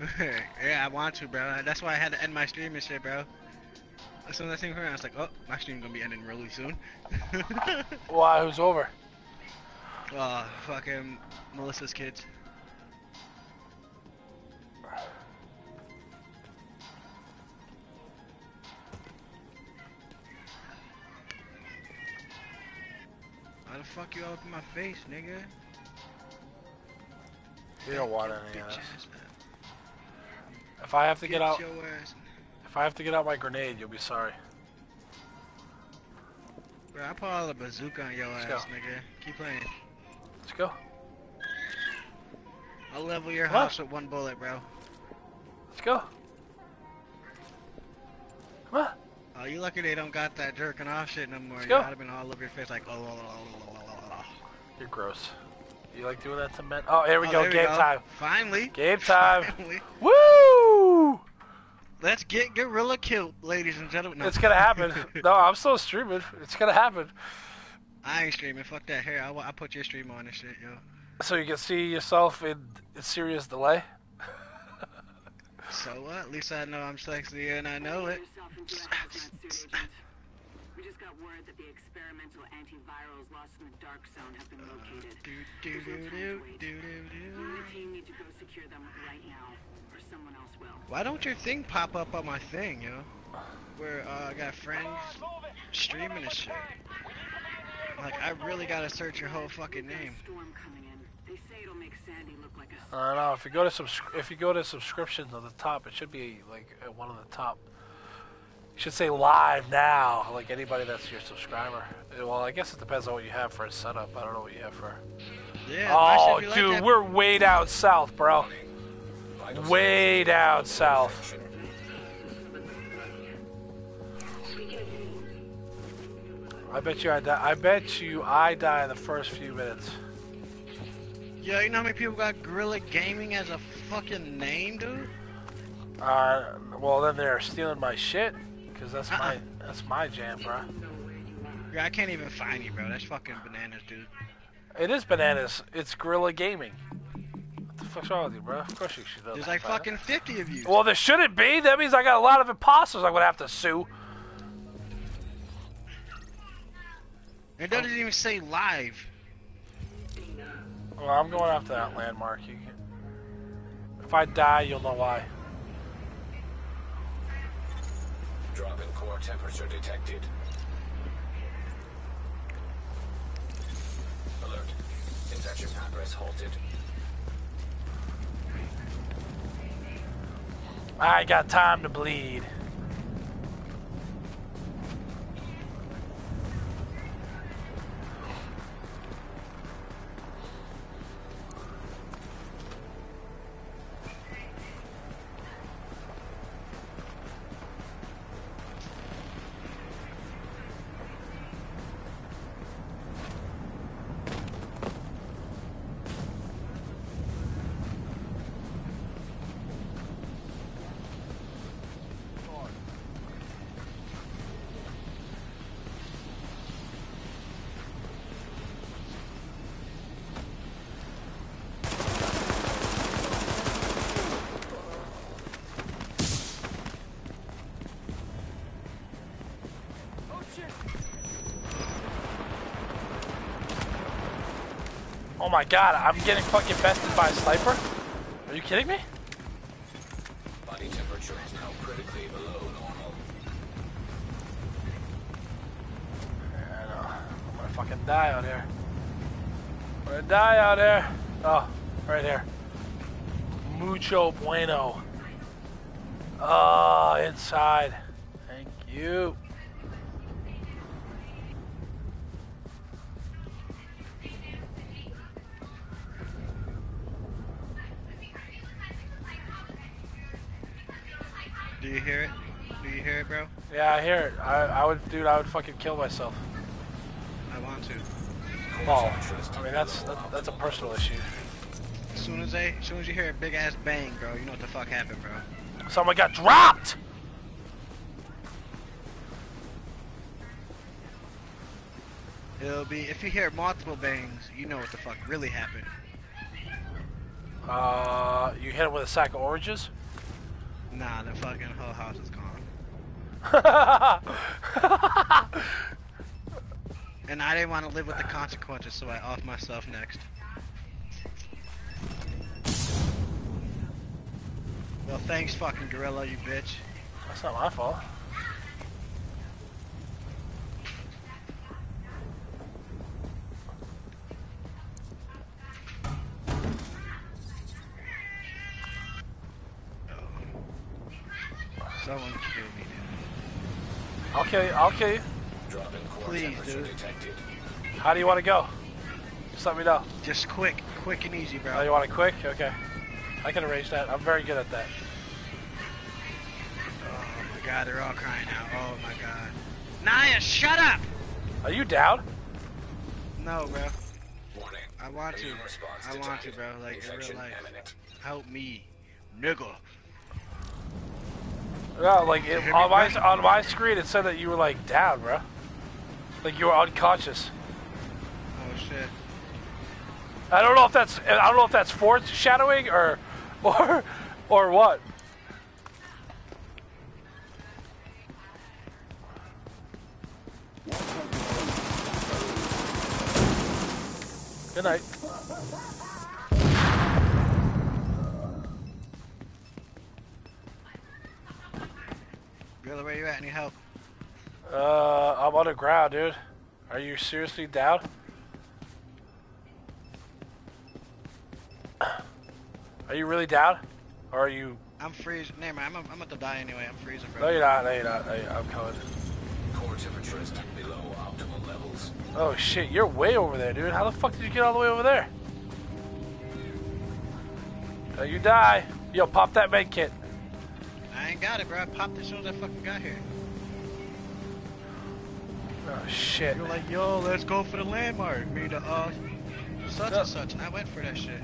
(laughs) yeah, I want to, bro. That's why I had to end my stream and shit, bro. As soon as I seen her, I was like, oh, my stream gonna be ending really soon. (laughs) Why? Who's over? Oh, fucking Melissa's kids. Why the fuck you all up in my face, nigga? You don't want any of this. If I have to Get get out, ass. if I have to get out my grenade, you'll be sorry. Bro, I put all the bazooka on your Let's ass, go. nigga. Keep playing. Let's go. I'll level your on. house with one bullet, bro. Let's go. Come on. You lucky they don't got that jerking off shit no more. Let's You go. I'd have been all over your face like, oh, oh, oh, oh, oh, oh, oh. You're gross. You like doing that to men? Oh, here we Oh, go. there we Game go. time. Finally. Game time. Finally. Woo! Let's get Gorilla killed, ladies and gentlemen. No. It's gonna happen. (laughs) no, I'm still streaming. It's gonna happen. I ain't streaming. Fuck that. Here, I, I put your stream on and shit, yo. So you can see yourself in, in serious delay. So what? At least I know I'm sexy and I know it. We just got word that the experimental antivirals lost in the dark zone have been located. Do do There's no do time do to wait. do do You and the team need to go secure them right now, or someone else will. Why don't your thing pop up on my thing, yo? Where uh, I got friends streaming and shit. Like I really gotta search your whole fucking name. Storm coming in. They say it'll make Sandy look like a I don't know. If you go to subs- if you go to subscriptions on the top, it should be like at one of the top. You should say live now, like anybody that's your subscriber. Uh, Well, I guess it depends on what you have for a setup. I don't know what you have for. Yeah, oh, like dude, we're way down south, bro. Way down south. I bet you I die. I bet you I die in the first few minutes. Yo, you know how many people got Gorilla Gaming as a fucking name, dude? Uh, well then they're stealing my shit, cause that's Uh-uh. my that's my jam, bro. Yeah, I can't even find you, bro. That's fucking bananas, dude. It is bananas. It's Gorilla Gaming. What the fuck's wrong with you, bro? Of course you should know. There's like fucking 50 of you. Well, there shouldn't be. That means I got a lot of imposters. I'm gonna have to sue. It doesn't even say live. Well, I'm going after that landmark. You can... If I die, you'll know why. Drop in core temperature detected. Alert. Injection progress halted. I got time to bleed. Oh my god, I'm getting fucking bested by a sniper? Are you kidding me? Body temperature is now critically below normal. I know. Uh, I'm gonna fucking die out here. I'm gonna die out here. Oh, right here. Mucho bueno. Oh, inside. Thank you. I. I, would, dude, I would fucking kill myself. I want to. Oh, I mean, that's that, that's a personal issue. As soon as they, as soon as you hear a big ass bang, bro, you know what the fuck happened, bro. Someone got dropped. It'll be if you hear multiple bangs, you know what the fuck really happened. Uh, you hit him with a sack of oranges. Nah, the fucking whole house is gone. (laughs) and I didn't want to live with the consequences, so I off myself next. Well, thanks, fucking gorilla, you bitch. That's not my fault. Oh. Someone me, dude. I'll kill you. I'll kill you. Please, dude. detected. How do you want to go? Just let me know. Just quick, quick and easy, bro. Oh, you want it quick? Okay. I can arrange that. I'm very good at that. Oh my god, they're all crying out. Oh my god. Naya, shut up! Are you down? No, bro. Warning. I want to. I want to, bro. Like in real life. imminent. Help me, nigga. Yeah, like it, on my on my screen, it said that you were like down, bro. Like you were unconscious. Oh shit. I don't know if that's I don't know if that's foreshadowing or (laughs) or or what. Good night. Gorilla, where you at? Any help? Uh, I'm on the ground, dude. Are you seriously down? (clears throat) Are you really down? Or are you... I'm freezing. Never mind. I'm, I'm about to die anyway. I'm freezing, bro. No, you're not. No, you're not. No, you're- I'm coming. Core temperature is below optimal levels. Oh, shit. You're way over there, dude. How the fuck did you get all the way over there? Oh, you die. Yo, pop that med kit. I ain't got it, bro. I popped as soon as I fucking got here. Oh, shit. You're like, yo, let's go for the landmark. Me to uh, such and such, and I went for that shit.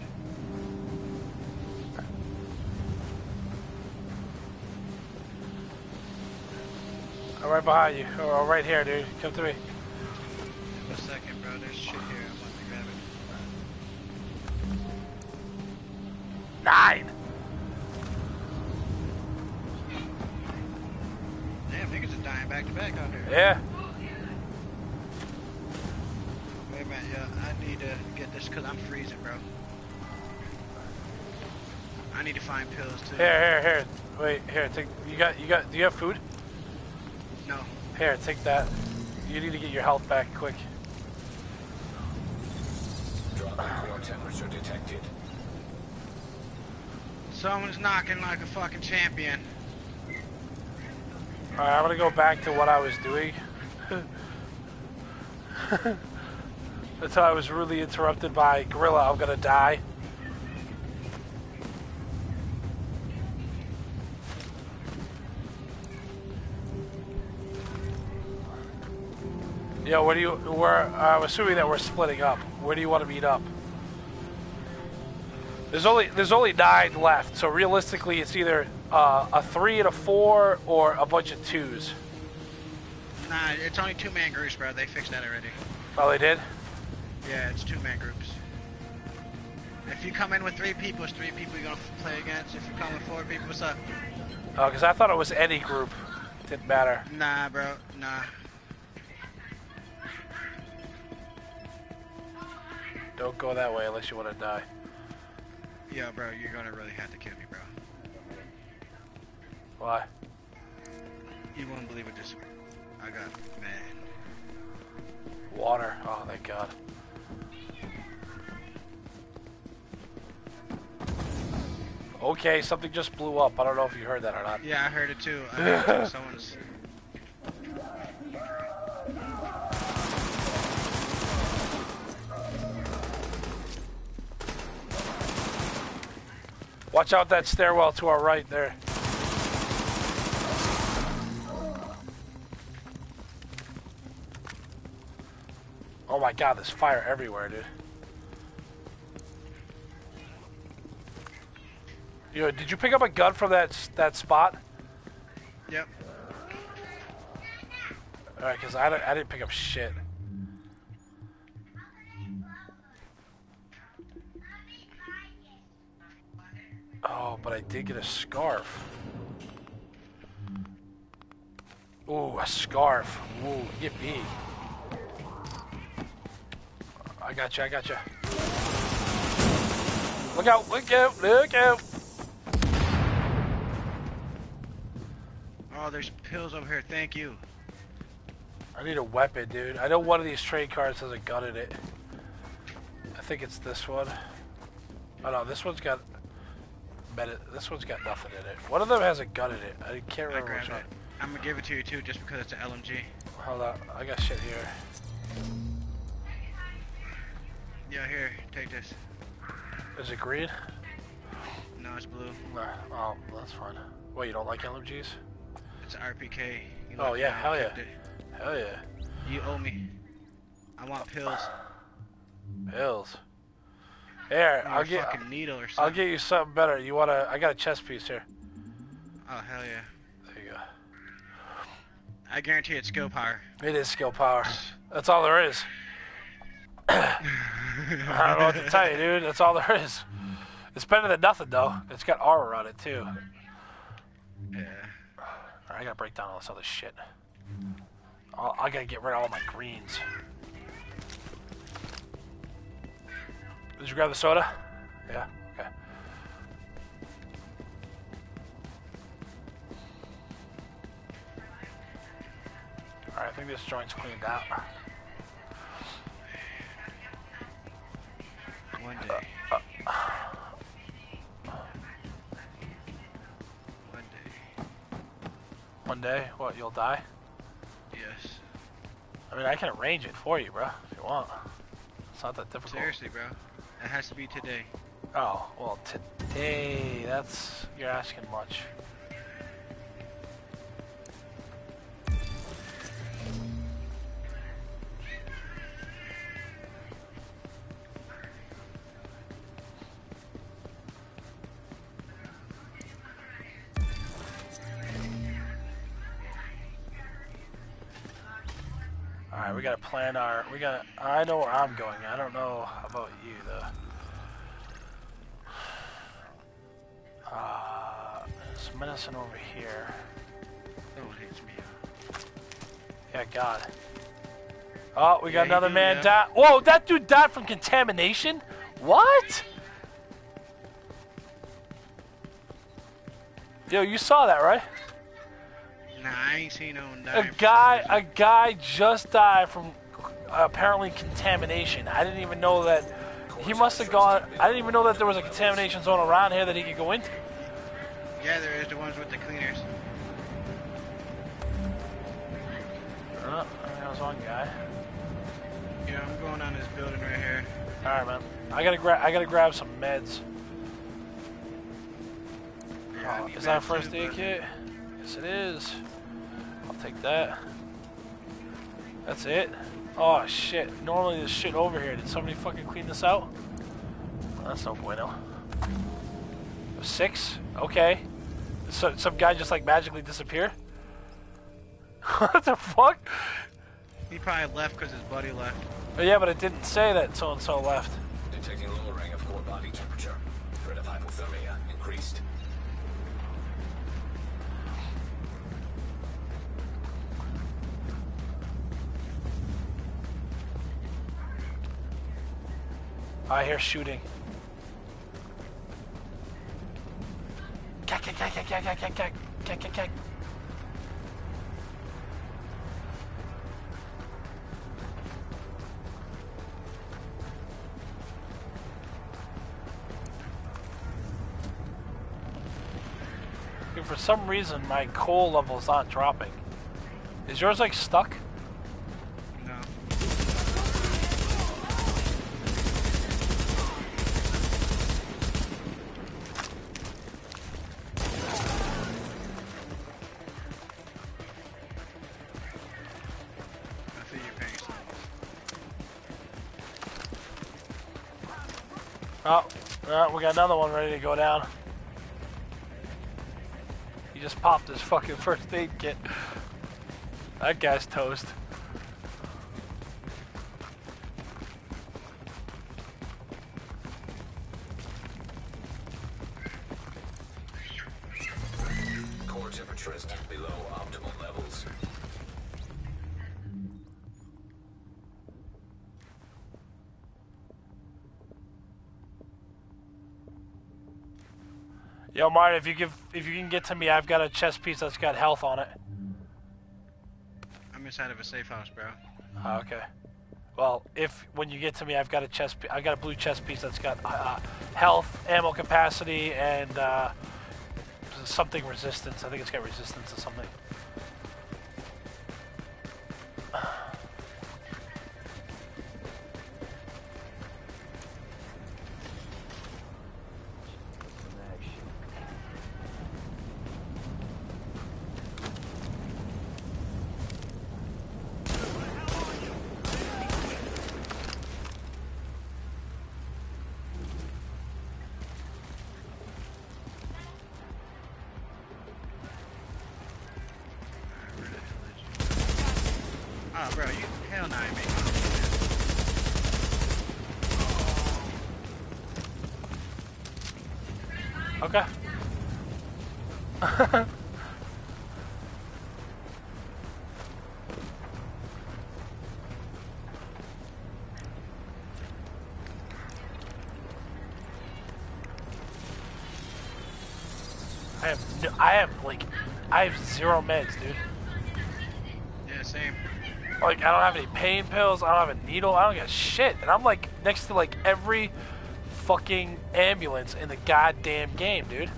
I'm right behind you. Or right here, dude. Come to me. A second, bro. There's shit here. I want to grab it. Nine. Damn, niggas are dying back to back out here. Yeah. Wait a minute, yeah. I need to get this because I'm freezing, bro. I need to find pills too. Here, here, here. Wait, here. Take. You got. You got. Do you have food? No. Here, take that. You need to get your health back quick. Core temperature detected. Someone's knocking like a fucking champion. Alright, I'm gonna go back to what I was doing. (laughs) Until I was really interrupted by Gorilla, I'm gonna die. Yo, where do you, where, I'm assuming that we're splitting up. Where do you want to meet up? There's only, there's only nine left, so realistically it's either uh, a three and a four or a bunch of twos. Nah, it's only two man groups, bro. They fixed that already. Oh, they did? Yeah, it's two man groups. If you come in with three people, it's three people you're gonna play against. If you come with four people, what's up? Oh, because I thought it was any group. Didn't matter. Nah, bro. Nah. Don't go that way unless you want to die. Yeah, bro, you're gonna really have to kill me, bro. Why? You wouldn't believe it just I got man. Water. Oh thank god. Okay, something just blew up. I don't know if you heard that or not. Yeah, I heard it too. (laughs) Heard someone's Watch out that stairwell to our right there. Oh my god, there's fire everywhere, dude. Yo, did you pick up a gun from that that spot? Yep. Alright, because I, I didn't pick up shit. Oh, but I did get a scarf. Ooh, a scarf. Ooh, yippee. I got you, I got you. Look out, look out, look out. Oh, there's pills over here. Thank you. I need a weapon, dude. I know one of these trade cards has a gun in it. I think it's this one. Oh no, this one's got. This one's got nothing in it. One of them has a gun in it. I can't remember grabbed which one. it. I'm gonna give it to you too, just because it's an LMG. Hold on, I got shit here. Yeah, here, take this. Is it green? No, it's blue. Nah. Oh, that's fine. Wait, you don't like LMGs? It's RPK. You Oh yeah, hell yeah, it. hell yeah. You owe me. I want pills. Pills. Here, I'll get. fucking needle or I'll get you something better. You wanna? I got a chest piece here. Oh hell yeah. There you go. I guarantee it's skill power. It is skill power. That's all there is. I don't know what to tell you, dude. That's all there is. It's better than nothing, though. It's got armor on it too. Yeah. Alright, I gotta break down all this other shit. I'll- I gotta get rid of all my greens. Did you grab the soda? Yeah. Okay. Alright, I think this joint's cleaned out. One day. One day. One day, what? You'll die? Yes. I mean, I can arrange it for you, bro, if you want. It's not that difficult. Seriously, bro. It has to be today. Oh, well, today, that's. You're asking much. Alright, we gotta plan our. We gotta. I know where I'm going. I don't know about you, though. Uh, there's medicine over here. One hates me. Yeah, God. Oh, we got Yeah, another do, man yeah. die. Whoa, that dude died from contamination? What? Yo, you saw that, right? Nah, I ain't seen no one die. A guy, a guy just died from apparently contamination. I didn't even know that. He must have gone. I didn't even know that there was a contamination zone around here that he could go into. Yeah, there is the ones with the cleaners. Uh, there was one guy. Yeah, I'm going on this building right here. All right, man. I gotta grab. I gotta grab some meds. Yeah, Oh, is that a first aid kit? Yes, it is. Take that. That's it. Oh shit! Normally there's shit over here. Did somebody fucking clean this out? That's no bueno. Six? Okay. So some guy just like magically disappear? (laughs) what the fuck? He probably left because his buddy left. Oh, yeah, but it didn't say that so and so left. I hear shooting. For some reason, my coal level is not dropping. Is yours like stuck? Ready to go down. He just popped his fucking first aid kit. That guy's toast. Yo, Martin, if you give, if you can get to me, I've got a chest piece that's got health on it. I'm inside of a safe house, bro. Oh, okay. Well, if when you get to me, I've got a chest, I've got a blue chest piece that's got uh, health, ammo capacity, and uh, something resistance. I think it's got resistance or something. Zero meds, dude. Yeah, same. Like, I don't have any pain pills. I don't have a needle. I don't get shit. And I'm like next to like every fucking ambulance in the goddamn game, dude.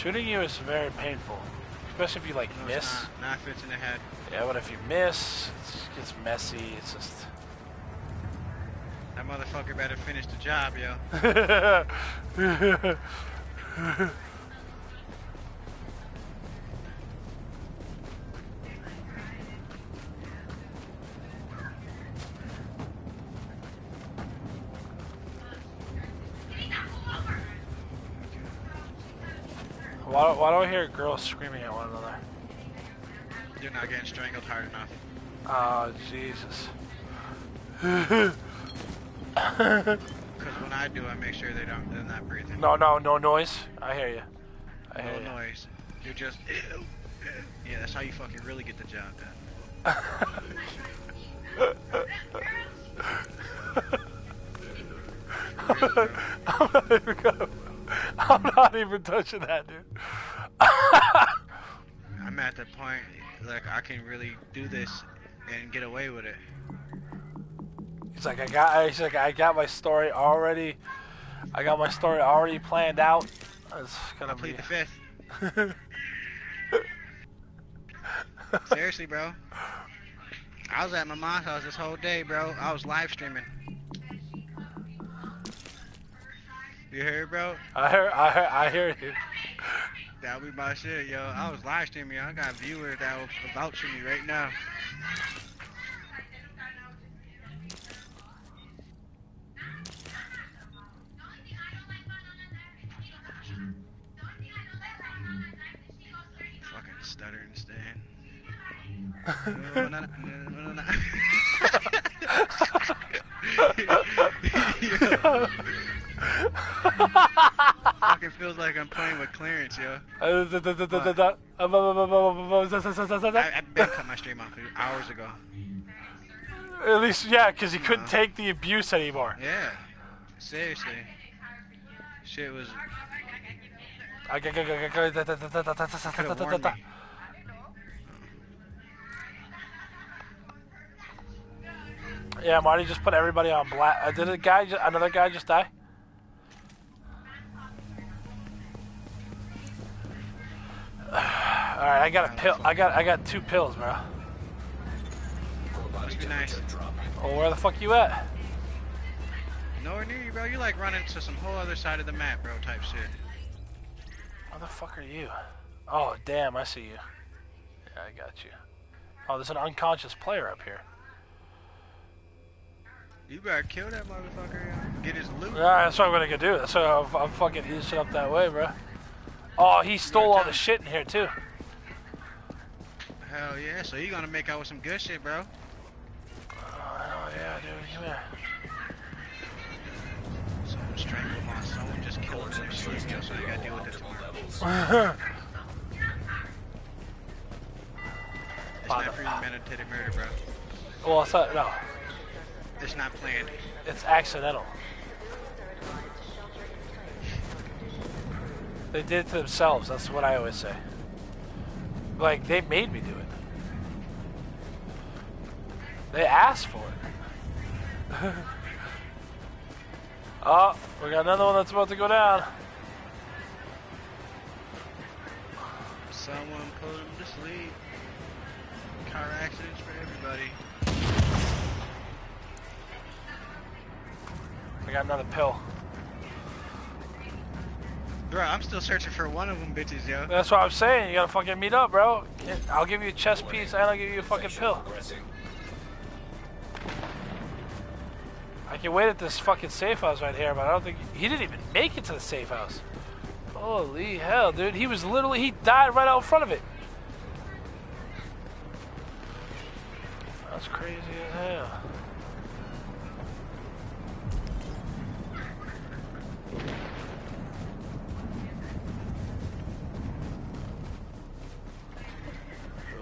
Shooting you is very painful. Especially if you like No, miss. Not, not if it's in the head. Yeah, but if you miss, it gets messy. It's just. That motherfucker better finish the job, yo. (laughs) screaming at one another? You're not getting strangled hard enough. Oh, Jesus. Because when I do, I make sure they don't, they're not breathing. no, no, no noise. I hear you. I hear No you. noise. You're just. Yeah, that's how you fucking really get the job done. (laughs) I'm not even gonna, I'm not even touching that, dude. The point, like, I can really do this and get away with it. He's like, I got. He's like, I got my story already. I got my story already planned out. It's gonna Plead be. the fifth. (laughs) Seriously, bro. I was at my mom's house this whole day, bro. I was live streaming. You heard, bro? I hear. I hear. I hear you. That be my shit, yo. I was live streaming. I got viewers that will vouch for me right now. Fucking stuttering Stan. (laughs) No, no, no, no, no, no. (laughs) Yo. (laughs) Fucking feels like I'm playing with Clarence, yo. I, I've been cut my stream off hours ago. At least, yeah, because he couldn't take the abuse anymore. Yeah. Seriously. Shit was. Yeah, Marty just put everybody on black. Uh, did a guy, ju- another guy, just die? All right, I got a pill. I got, I got two pills, bro. Nice. Oh, where the fuck you at? Nowhere near you, bro. You like running to some whole other side of the map, bro, type shit. Where the fuck are you? Oh, damn, I see you. Yeah, I got you. Oh, there's an unconscious player up here. You better kill that motherfucker. Get his loot. Yeah, that's what I'm gonna go do. That's I'm, I'm fucking eating shit up that way, bro. Oh, he stole all the shit in here too. Hell yeah, so you gonna make out with some good shit, bro. Oh yeah, dude, come here. Someone strangled my someone just killed him. Yo, so you gotta deal with it tomorrow. (laughs) It's not premeditated murder, bro. well, it's not, no, It's not planned. it's accidental. They did it to themselves. That's what I always say. Like they made me do it. They asked for it. (laughs) oh, we got another one that's about to go down. Someone put him to sleep. Car accidents for everybody. I got another pill. Bro, I'm still searching for one of them bitches, yo. That's what I'm saying. You gotta fucking meet up, bro. I'll give you a chest piece and I'll give you a fucking pill. I can wait at this fucking safe house right here, but I don't think he didn't even make it to the safe house. Holy hell, dude! He was literally he died right out in front of it. That's crazy as hell.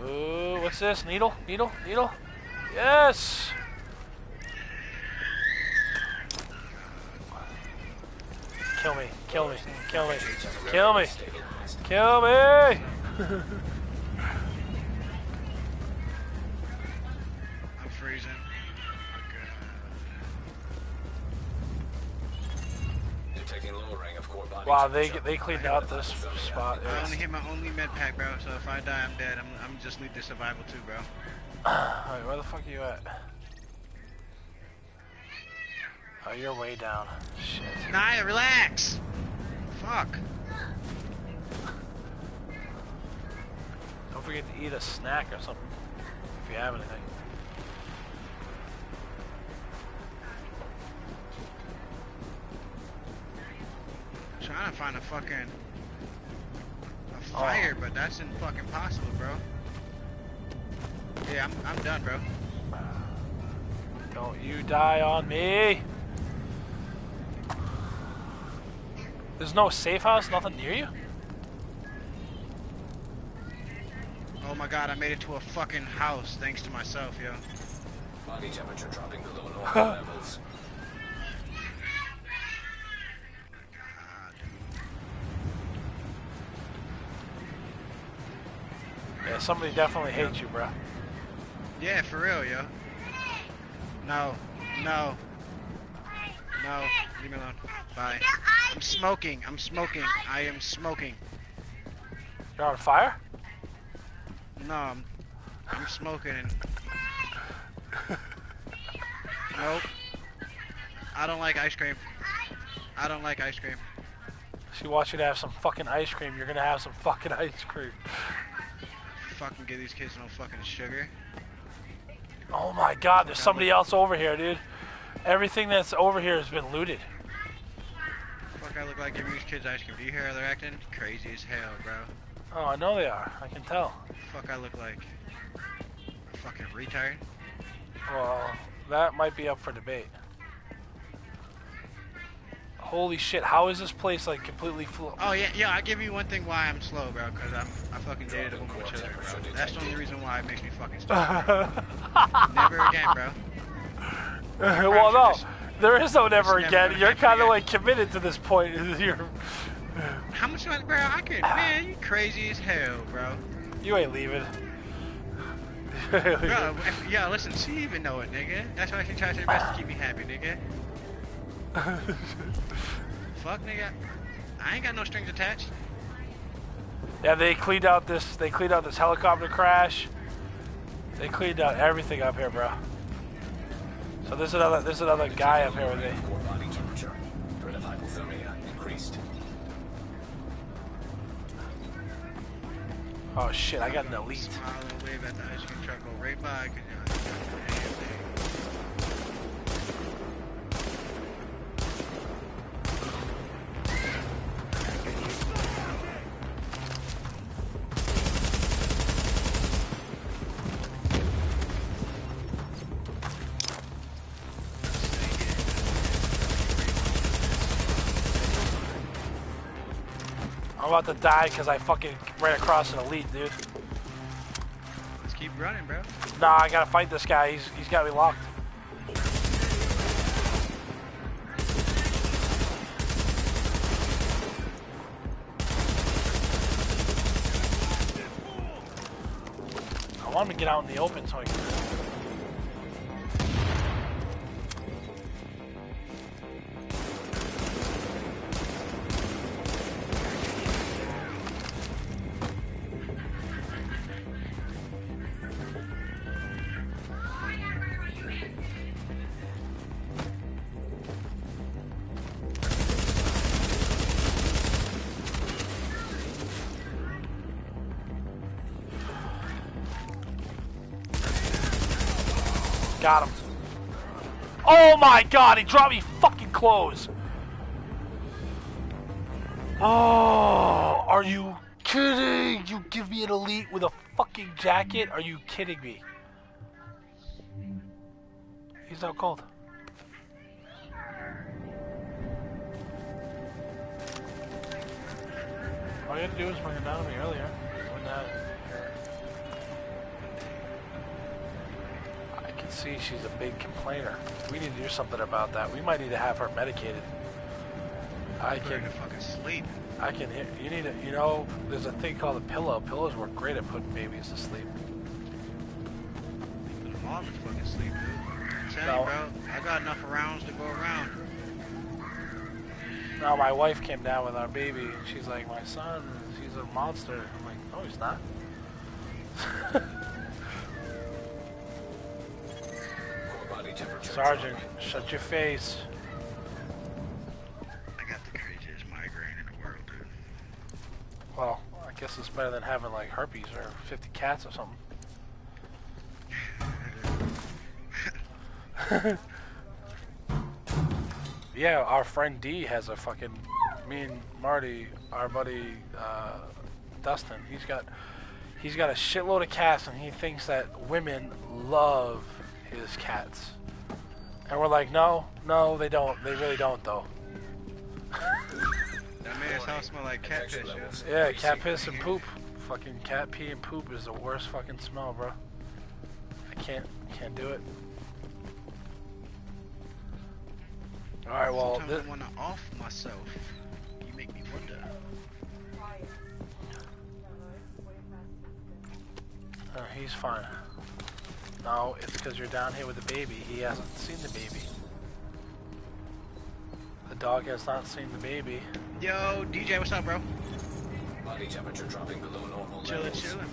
Ooh, what's this? Needle? Needle? Needle? Yes! Kill me, kill me, kill me, kill me, kill me! I'm Wow, they they cleaned out this spot. I only hit my only med pack, bro. So if I die, I'm dead. I'm I'm just lead to survival too, bro. (sighs) Alright, where the fuck are you at? Oh, you're way down. Shit. Naya, relax. Fuck. Don't forget to eat a snack or something. If you have anything. Trying to find a fucking a oh. fire, but that's in fucking possible, bro. Yeah, I'm I'm done, bro. Don't you die on me! There's no safe house, nothing near you? Oh my god, I made it to a fucking house thanks to myself, yo. Body temperature dropping below (laughs) normal levels. Yeah, somebody definitely hates you, bro. Yeah, for real, yo. No, no, no. Leave me alone. Bye. I'm smoking. I'm smoking. I am smoking. You're on fire? No, I'm, I'm smoking. And... nope. I don't like ice cream. I don't like ice cream. She wants you to have some fucking ice cream. You're gonna have some fucking ice cream. Fucking give these kids no fucking sugar. Oh my god, there's somebody else over here, dude. Everything that's over here has been looted. Fuck, I look like giving these kids ice cream. Do you hear how they're acting? Crazy as hell, bro. Oh, I know they are. I can tell. Fuck, I look like a fucking retard. Well, that might be up for debate. Holy shit, how is this place like completely full? Oh yeah, yeah. I give you one thing why I'm slow, bro. Cause I'm I fucking dated a woman with children, bro. That's the only reason why it makes me fucking stop. (laughs) Never again, bro. (laughs) well, no, Just- there is no never It's never again. You're kind of again. like committed to this point. (laughs) You're, How much money, bro? I could, ah. man, you crazy as hell, bro. you ain't leaving. Bro, if, yeah, listen, she even know it, nigga. That's why she tries her best to keep me happy, nigga. Fuck, nigga. I ain't got no strings attached. yeah, they cleaned out this. They cleaned out this helicopter crash. They cleaned out everything up here, bro. So there's another. There's another guy up here with me. Core body temperature. Threat of hypothermia increased. Oh shit! I got an elite. Smile wave at the ice cream truck, go right by, I'm about to die because I fucking ran across an elite, dude. let's keep running, bro. Nah, I gotta fight this guy. He's he's got me locked. I want him to get out in the open so I can. My god, he dropped me fucking clothes. Oh, are you kidding? You give me an elite with a fucking jacket? Are you kidding me? He's not cold. All you had to do was bring it down to me earlier. See she's a big complainer. We need to do something about that. We might need to have her medicated. I can, to fucking sleep. I can hear. You need to, you know, there's a thing called a pillow. Pillows work great at putting babies to sleep. Put them all to fucking sleep, dude. I'm telling No. you, bro. I got enough rounds to go around. Now my wife came down with our baby. and She's like, my son, he's a monster. I'm like, no, he's not. (laughs) temperature. Sergeant, shut your face. I got the craziest migraine in the world, dude. Well, I guess it's better than having like herpes or 50 cats or something. (laughs) yeah, our friend D has a fucking. Me and Marty, our buddy uh, Dustin, he's got he's got a shitload of cats, and he thinks that women love his cats. And we're like, no, no, they don't. They really don't, though. (laughs) That man's house smell like cat piss, yo. Yeah, cat piss and poop. Fucking cat pee and poop is the worst fucking smell, bro. I can't, can't do it. All right, well, Sometimes thi- I wanna off myself. You make me wonder. uh, he's fine. No, it's because you're down here with the baby. He hasn't seen the baby. The dog has not seen the baby. Yo, DJ, what's up, bro? Body temperature dropping below normal Chillin', levels. chillin'.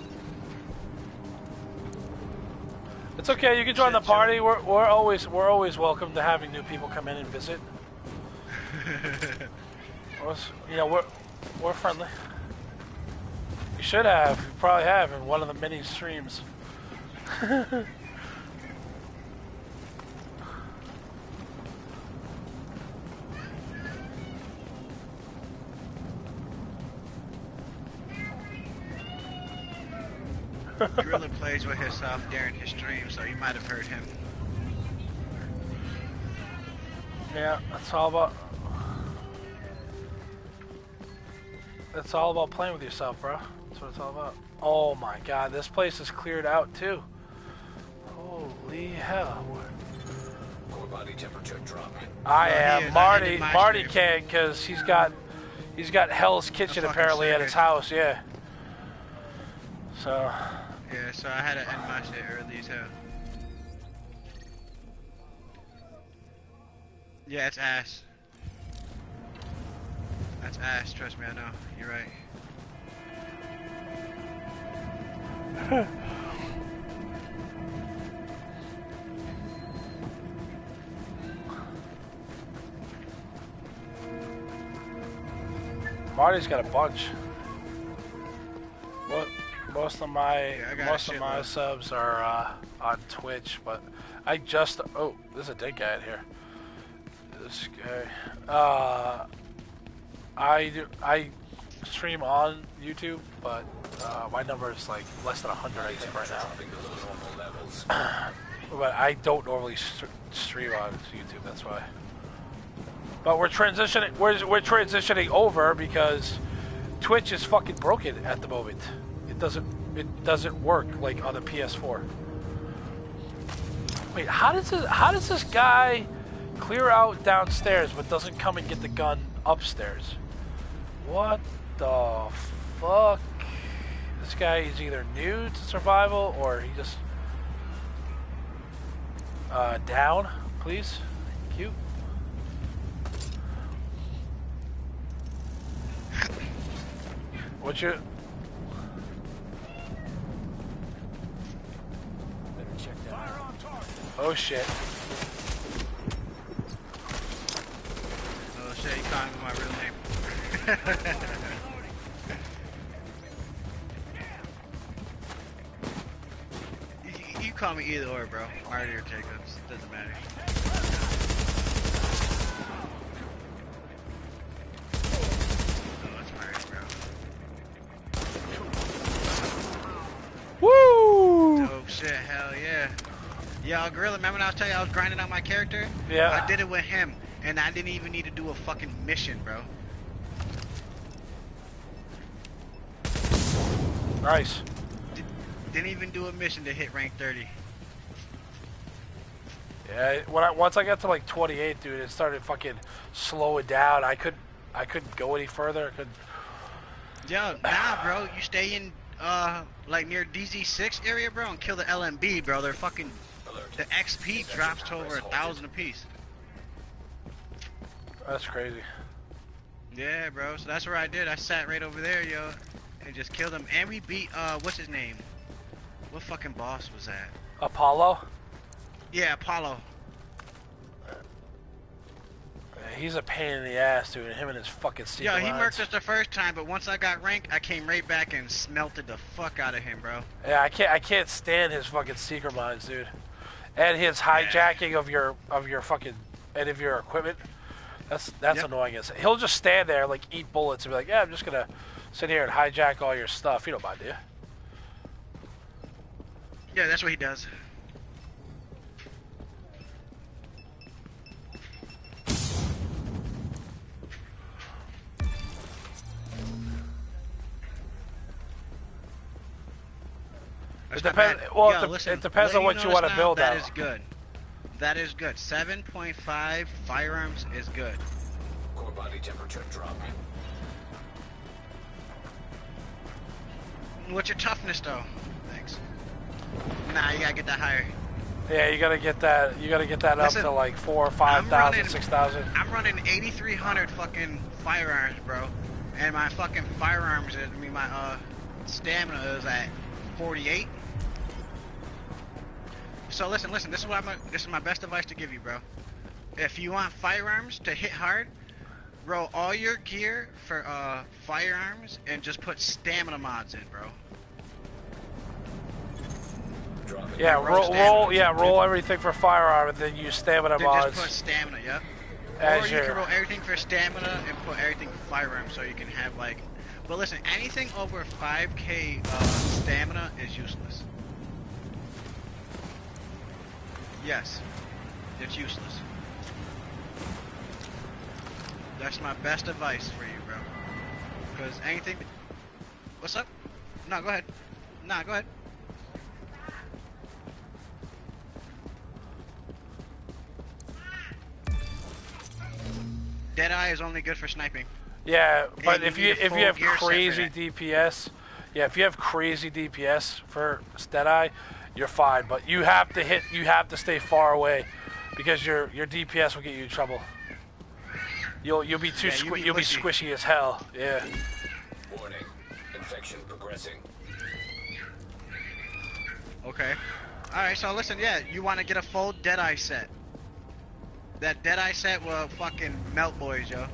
It's okay. You can join the party. We're, we're always we're always welcome to having new people come in and visit. Or you know, we're we're friendly. You should have. You probably have in one of the many streams. (laughs) Driller plays with himself during his stream, so you might have heard him. yeah, that's all about. That's all about playing with yourself, bro. That's what it's all about. Oh my god, this place is cleared out too. Holy hell. Core body temperature dropping. I Well, he am. is. Marty ended Marty stream. can because he's got he's got Hell's Kitchen fucking apparently at his house. Yeah. So Yeah, so I had to end my shit early hell. Yeah, it's ass. That's ass, trust me, I know. You're right. Marty's got a bunch. What most of my Yeah, I got a most of my shitload. subs are uh, on Twitch, but I just oh there's a dead guy in here. This guy. Uh, I do, I stream on YouTube, but uh, my number is like less than hundred I think right now. Dropping below normal levels. (clears throat) But I don't normally st- stream on YouTube. That's why. But we're transitioning. We're we're transitioning over because Twitch is fucking broken at the moment. It doesn't it doesn't work like on the PS4. Wait, how does this how does this guy clear out downstairs but doesn't come and get the gun upstairs? What the fuck? This guy is either new to survival or he just uh, down, please. Thank you. What's your? Oh shit. Oh shit, you calling my real name. (laughs) you, you call me either or, bro. Marty or Jacobs. Doesn't matter. Oh, it's Marty, bro. Woo! Oh shit, hell yeah. Yo, Gorilla, remember when I was telling you I was grinding out my character? Yeah. I did it with him, and I didn't even need to do a fucking mission, bro. Nice. Didn't even do a mission to hit rank 30. Yeah. When I once I got to like 28, dude, it started fucking slowing down. I couldn't, I couldn't go any further. I could. Yo, nah, bro. You stay in, uh, like near DZ6 area, bro, and kill the LMB, bro. They're fucking. The XP drops to over a thousand apiece. That's crazy. Yeah, bro. So that's what I did. I sat right over there, yo, and just killed him. And we beat, uh, what's his name? What fucking boss was that? Apollo. Yeah, Apollo. He's a pain in the ass, dude. Him and his fucking seeker Yo, he murked us the first time, but once I got rank, I came right back and smelted the fuck out of him, bro. Yeah, I can't. I can't stand his fucking seeker mines, dude. And his hijacking of your of your fucking and of your equipment. That's that's Yep. annoying. As he'll just stand there like eat bullets and be like, "Yeah, I'm just gonna sit here and hijack all your stuff." You don't mind, do you? Yeah, that's what he does. That's not depends. Well, Yo, it, de- listen, it depends on what you want to build now, out. That is good. That is good. 7.5 firearms is good. Core body temperature dropping. What's your toughness though? Thanks. Nah, you gotta get that higher. Yeah, you gotta get that. You gotta get that Listen, up to like four, five I'm running- six thousand. I'm running 8,300 fucking firearms, bro. And my fucking firearms is, I mean, my uh, stamina is at 48. So listen, listen. This is what I'm. This is my best advice to give you, bro. If you want firearms to hit hard, roll all your gear for uh firearms and just put stamina mods in, bro. Yeah, roll roll, roll. Yeah, roll everything for firearm, and then use stamina Then mods. just put stamina, yep. as or you your- can roll everything for stamina and put everything for firearms so you can have like. But listen, anything over 5k uh, stamina is useless. Yes, it's useless. That's my best advice for you, bro. Because anything. What's up? No, go ahead. Nah, go ahead. Deadeye is only good for sniping. Yeah, but if you if you have gear set for crazy. DPS, yeah, if you have crazy DPS for Deadeye, you're fine. But you have to hit, you have to stay far away, because your your DPS will get you in trouble. You'll you'll be too Yeah, you squi- be you'll be squishy as hell. Yeah. Warning. Infection progressing. Okay. Alright, so listen, yeah, you want to get a full Deadeye set. That Deadeye set will fucking melt boys, yo.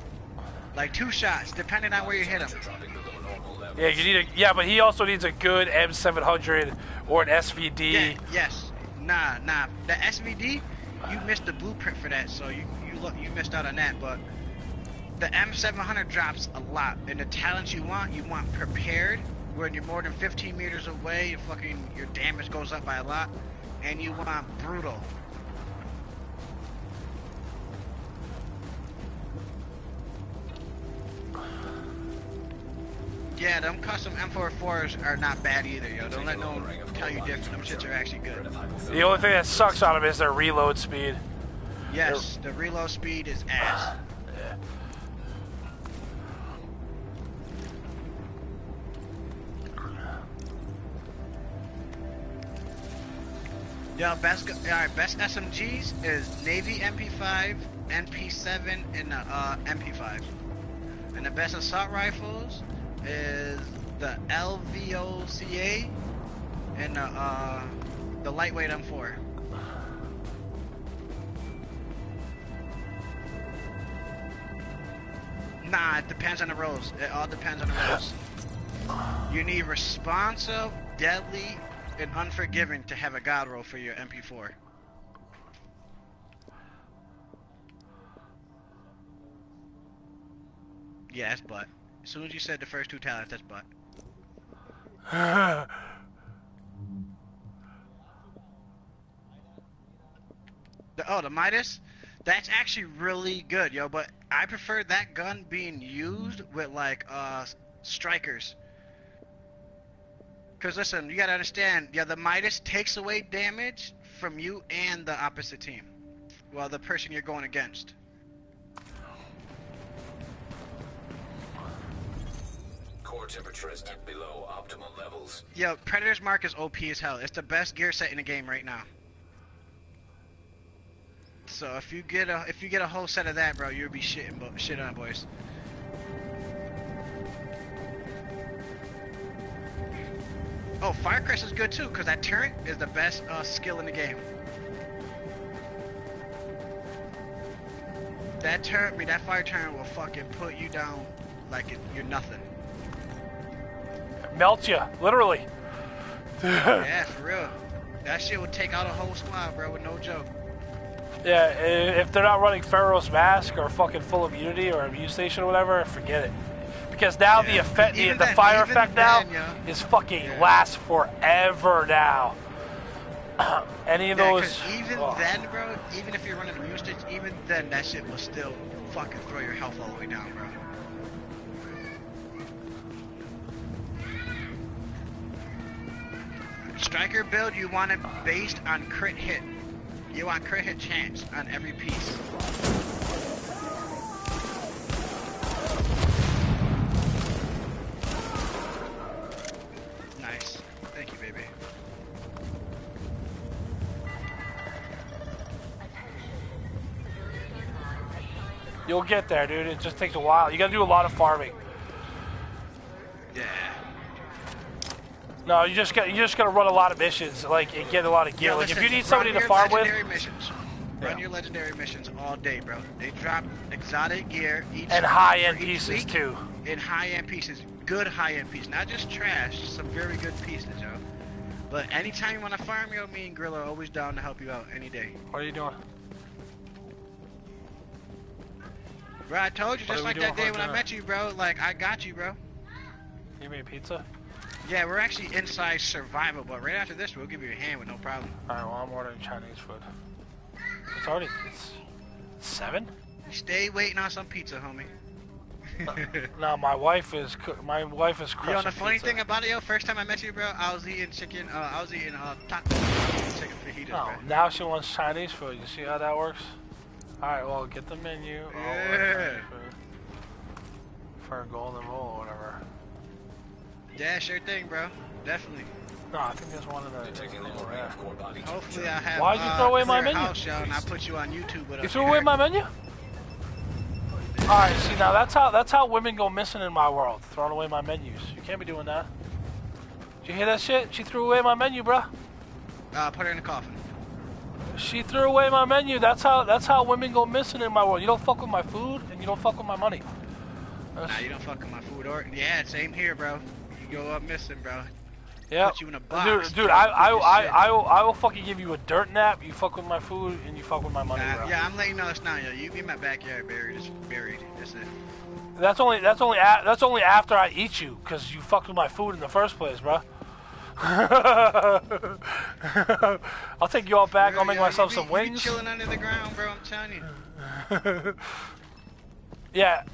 Like two shots, depending on where you hit them. Yeah, you need a yeah, but he also needs a good M700 or an SVD. Yeah, yes. Nah, nah. The SVD, you missed the blueprint for that, so you you look you missed out on that. But the M700 drops a lot, and the talents you want, you want prepared. When you're more than 15 meters away, your fucking your damage goes up by a lot, and you want brutal. Yeah, them custom M44s are not bad either, yo. Don't let no one tell you different. Them shits are actually good. The only thing that sucks on him is their reload speed. Yes, the reload speed is ass. Yeah, best all right, best SMGs is Navy MP5, MP7, and uh, uh, MP5. And the best assault rifles is the LVOA-C and the uh, the lightweight M4. Nah, it depends on the roles. It all depends on the roles. You need responsive, deadly, and unforgiving to have a god roll for your MP4. Yeah, that's butt. As soon as you said the first two talents, that's butt. (laughs) The, oh, the Midas? That's actually really good, yo, but I prefer that gun being used with, like, uh, strikers. Because, listen, you gotta understand, yeah, the Midas takes away damage from you and the opposite team. Well, the person you're going against. Core temperature below optimal levels. Yo, Predator's Mark is OP as hell. It's the best gear set in the game right now. So if you get a if you get a whole set of that, bro, you'll be shitting bo- shit on boys. Oh, Firecrest is good too, cause that turret is the best uh, skill in the game. That turret, I mean, that fire turret will fucking put you down like it, you're nothing. Melt you, literally. yeah, (laughs) for real. That shit would take out a whole squad, bro, with no joke. Yeah, if they're not running Pharaoh's Mask or fucking full immunity or immune station or whatever, forget it. Because now the effect, the, then- fire effect now yeah. is fucking lasts forever now. (clears throat) Any of Yeah, those, even oh. then, bro, even if you're running immune Station, even then, that shit will still fucking throw your health all the way down, bro. Striker build, you want it based on crit hit. You want crit hit chance on every piece. Nice. Thank you, baby. you'll get there, dude. It just takes a while. You gotta do a lot of farming. Yeah. No, you just got you just gotta run a lot of missions, like and get a lot of gear. Yeah, like if you need somebody to farm with, legendary missions. Run your legendary missions all day, bro. They drop exotic gear each and high-end pieces week, too. And high-end pieces, good high-end pieces, not just trash, some very good pieces, yo. But anytime you want to farm, yo, me and Grill are always down to help you out any day. What are you doing? Bro, I told you What just like that day when I met you, bro. Like I got you, bro. You made pizza? Yeah, we're actually inside survival, but right after this, we'll give you a hand with no problem. Alright, well I'm ordering Chinese food. It's already it's seven? Stay waiting on some pizza, homie. (laughs) No, my wife is my wife is crushing Yo, the funny pizza. thing about it, yo, first time I met you, bro, I was eating chicken. Uh, I was eating uh, taco chicken fajitas, No, bro. now she wants Chinese food. You see how that works? Alright, well, get the menu. Oh, Yeah. For, for a golden bowl or whatever. Yeah, sure thing, bro. Definitely. No, I think there's one in the. Detecting low rate of core body Hopefully, I have. Why'd you uh, throw away my menu? House, yo, and I put you on YouTube with You us threw away my menu? Alright, see now that's how that's how women go missing in my world. Throwing away my menus. You can't be doing that. Did you hear that shit? She threw away my menu, bro. Uh, put her in the coffin. She threw away my menu. That's how that's how women go missing in my world. You don't fuck with my food and you don't fuck with my money. Nah, you don't fuck with my food or yeah, same here, bro. You go up missing, bro. Yeah. Put you in a box. Dude, dude, I, I, I. I, will, I will fucking give you a dirt nap. You fuck with my food and you fuck with my money, bro. yeah, I'm letting you know it's not yo. You be in my backyard buried. It's buried. That's it. That's only that's only a, that's only after I eat you, cause you fucked with my food in the first place, bro. (laughs) I'll take you all back. I'll make Yo, myself some be, be wings. chilling under the ground, bro. I'm telling you. (laughs) Yeah.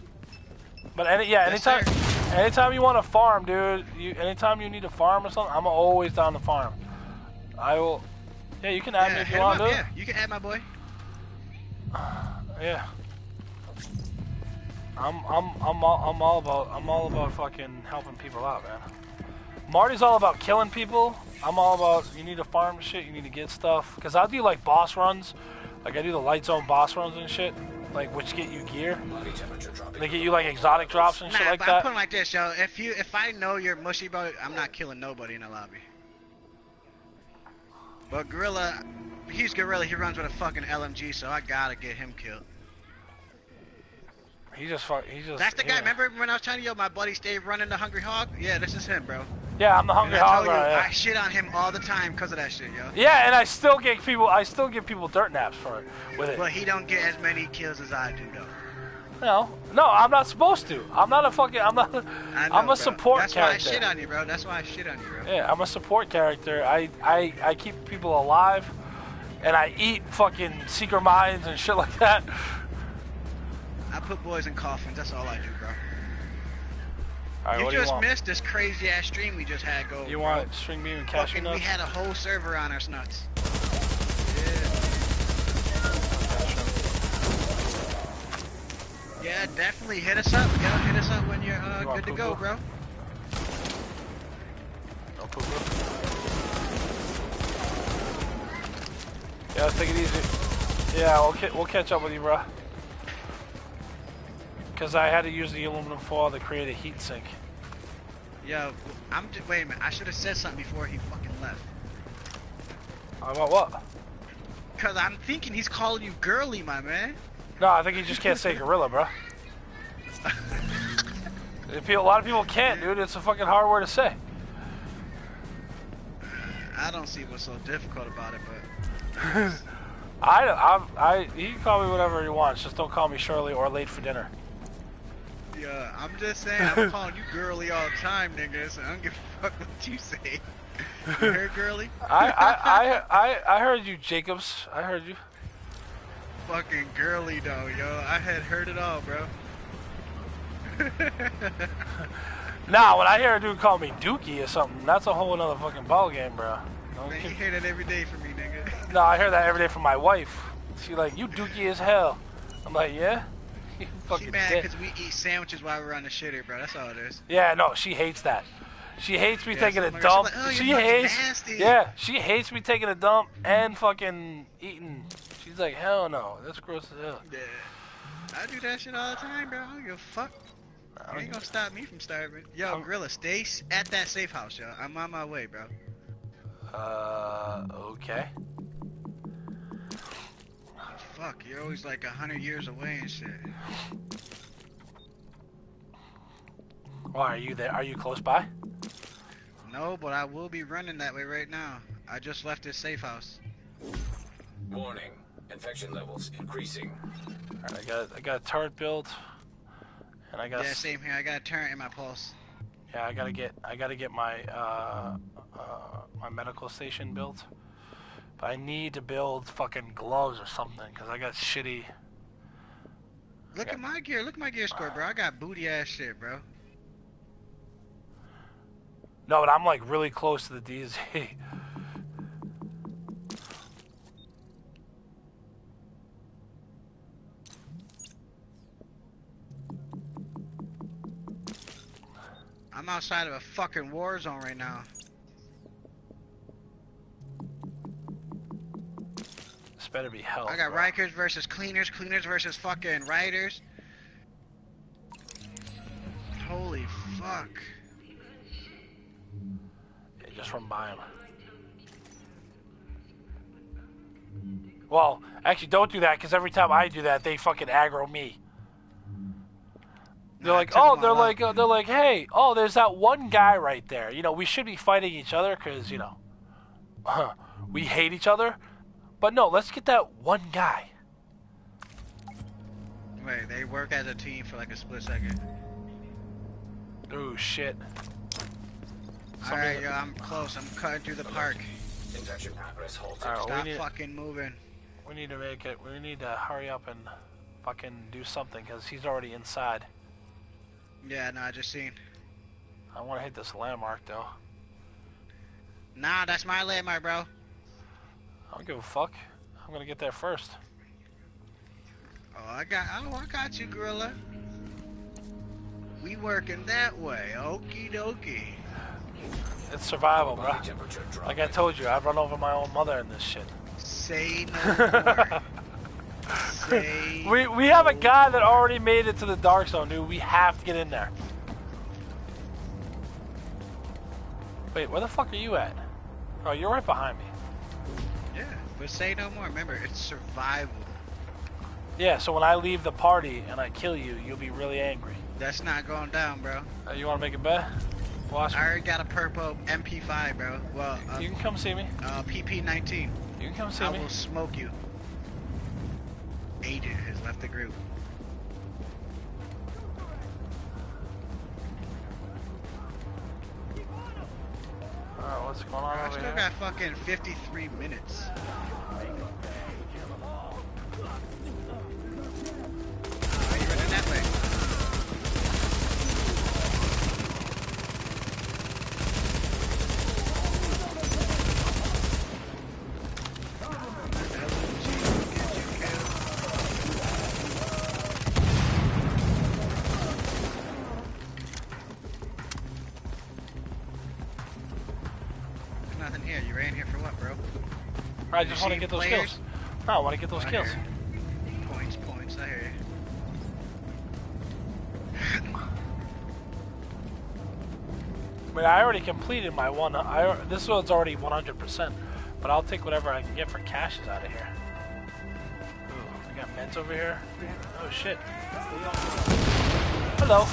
But any yeah, anytime anytime you want to farm, dude, you anytime you need to farm or something, I'm always down to farm. I will Yeah, you can add me if you want to. Yeah, you can add my boy. (sighs) Yeah. I'm I'm I'm all, I'm all about I'm all about fucking helping people out, man. Marty's all about killing people. I'm all about you need to farm shit, you need to get stuff. Cause I do like boss runs, like I do the light zone boss runs and shit, like which get you gear. Body temperature dropping. They get you like exotic drops and shit Nah, like but I'm that. putting it like this, yo. If you, if I know you're mushy, bro, I'm not killing nobody in the lobby. But Gorilla, he's Gorilla. He runs with a fucking LMG, so I gotta get him killed. He just fuck. He just. That's the guy. Remember when I was telling you, my buddy stayed running the Hungry Hog? Yeah, this is him, bro. Yeah, I'm the And hungry I hog. you, right. I shit on him all the time because of that shit, yo. Yeah, and I still get people. I still give people dirt naps for it with it. But he don't get as many kills as I do, though. No, no, I'm not supposed to. I'm not a fucking. I'm not. I know, I'm a bro. support That's character. why I shit on you, bro. That's why I shit on you, bro. Yeah, I'm a support character. I, I, I keep people alive, and I eat fucking seeker mines and shit like that. I put boys in coffins. That's all I do, bro. Right, you you just want? missed this crazy ass stream we just had go. You bro. want string bean and cashew Fucking, nuts? we had a whole server on us nuts. Yeah. Yeah, definitely hit us up. Yeah, hit us up when you're uh, You good to go, bro. No poo-poo? Yeah, let's take it easy. Yeah, we'll, we'll catch up with you, bro. Because I had to use the aluminum foil to create a heat sink. Yo, I'm just, wait a minute. I should have said something before he fucking left. Uh, about what? Cause I'm thinking he's calling you girly, my man. No, I think he just can't say gorilla, bro. A lot of people can't, dude. It's a fucking hard word to say. I don't see what's so difficult about it, but (laughs) I, I, I, he can call me whatever he wants. Just don't call me Shirley or late for dinner. Yeah, I'm just saying I'm (laughs) calling you girly all the time, nigga. So I don't give a fuck what you say. You heard (laughs) girly? I, I, I, I, I heard you, Jacobs. I heard you. fucking girly though, yo. I had heard it all, bro. (laughs) Nah, when I hear a dude call me Dookie or something, that's a whole another fucking ball game, bro. Don't Man, you hear that every day from me, nigga. No, I hear that every day from my wife. She like, you Dookie as hell. I'm like, yeah. (laughs) She mad because we eat sandwiches while we're on the shitter, bro. That's all it is. Yeah, no, she hates that. She hates me Yeah, taking a dump. like, "Oh, she hates. nasty." Yeah, she hates me taking a dump and fucking eating. She's like, hell no, that's gross as hell. Yeah. I do that shit all the time, bro. I don't give a fuck. You ain't gonna stop me from starving. Yo, Grilla, stay at that safe house, yo. I'm on my way, bro. Uh, okay. Fuck, you're always like a hundred years away and shit. Why are you there? Are you close by? No, but I will be running that way right now. I just left this safe house. Warning. Infection levels increasing. Alright, I got I got a turret built, and I got Yeah, same here. I got a turret in my pulse. yeah I gotta get I gotta get my uh, uh my medical station built. But I need to build fucking gloves or something because I got shitty. Look at my gear. Look at my gear score, bro. I got booty ass shit, bro. No, but I'm like really close to the DZ. (laughs) I'm outside of a fucking war zone right now. This better be hell. I got bro. Rikers versus Cleaners, Cleaners versus fucking Rioters. Holy fuck. Yeah, just run by him. Well, actually, don't do that because every time I do that, they fucking aggro me. They're like, oh, they're like, uh, they're like, hey, oh, there's that one guy right there. You know, we should be fighting each other because you know, (laughs) we hate each other. But no, let's get that one guy. Wait, they work as a team for like a split second. Oh shit. Alright, yo, I'm close. I'm cutting through the park. Injection progress halted. All right, Stop need, fucking moving. we need to make it. We need to hurry up and fucking do something because he's already inside. Yeah, no, I just seen. I want to hit this landmark though. Nah, that's my landmark, bro. I don't give a fuck. I'm gonna get there first. Oh, I got, oh, I got you, gorilla. We working that way. Okie dokie. It's survival, bro. Like I told you, I've run over my own mother in this shit. Say no (laughs) more. Say We we have a guy that already made it to the dark zone, dude. We have to get in there. Wait, where the fuck are you at? Oh, you're right behind me. But say no more. Remember, it's survival. Yeah, so when I leave the party and I kill you, you'll be really angry. That's not going down, bro. Uh, you want to make a bet? Watch I already got a purple MP5, bro. Well, uh, You can come see me. uh, PP19. You can come see I me. I will smoke you. Agent has left the group. Alright, what's going on I still here? got fucking 53 minutes. You running that way? I just want to get those players? kills. No, I want to get those I kills. Points, points. I hear you. I mean, I already completed my one. I this one's already 100%, but I'll take whatever I can get for caches out of here. Ooh, we got meds over here. Oh shit. Hello.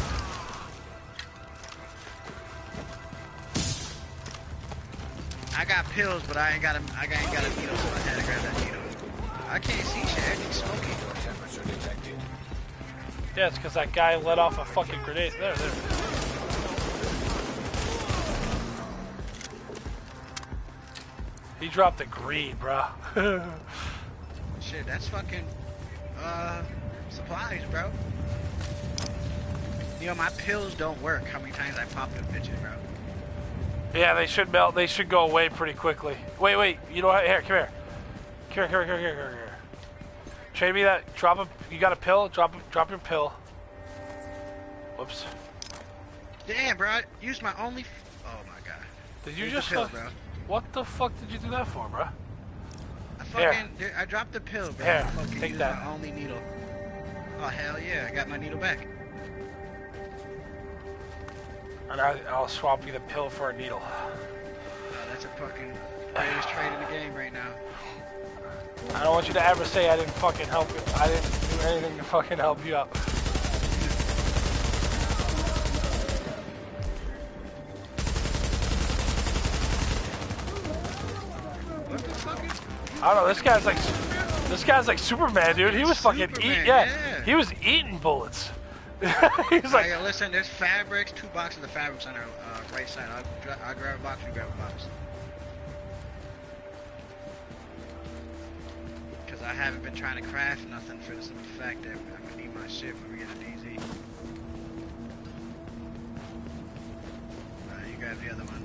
I got pills, but I ain't got a, I ain't got a needle, so I had to grab that needle. I can't see shit. Everything's smoky. Temperature detected. Yeah, it's because that guy let off a fucking grenade. There, there. He dropped a green, bro. (laughs) Shit, that's fucking, uh, supplies, bro. You know, my pills don't work. How many times I pop them bitches, bro? Yeah, they should melt. They should go away pretty quickly. Wait, wait. You know what? Here, come here. Come here, come here, come here, come here, here. Trade me that. Drop a. You got a pill? Drop, drop your pill. Whoops. Damn, bro. I used my only. F- oh my god. Did you Here's the just? pill, bro? What the fuck did you do that for, bro? I fucking. dude, I dropped the pill, bro. Here, I fucking take used that. my only needle. Oh hell yeah! I got my needle back. And I, I'll swap you the pill for a needle. Oh, that's a fucking greatest trade in the game right now. I don't want you to ever say I didn't fucking help you. I didn't do anything to fucking help you out. What the fuck is? I don't know. This guy's like, this guy's like Superman, dude. He was fucking Superman, eat. Yeah, yeah. he was eating bullets. (laughs) He's Like, listen, there's fabrics, two boxes of fabrics on our uh, right side. I'll, I'll grab a box, you grab a box. Because I haven't been trying to craft nothing for the fact that I'm gonna need my shit when we get a DZ. Alright, you grab the other one.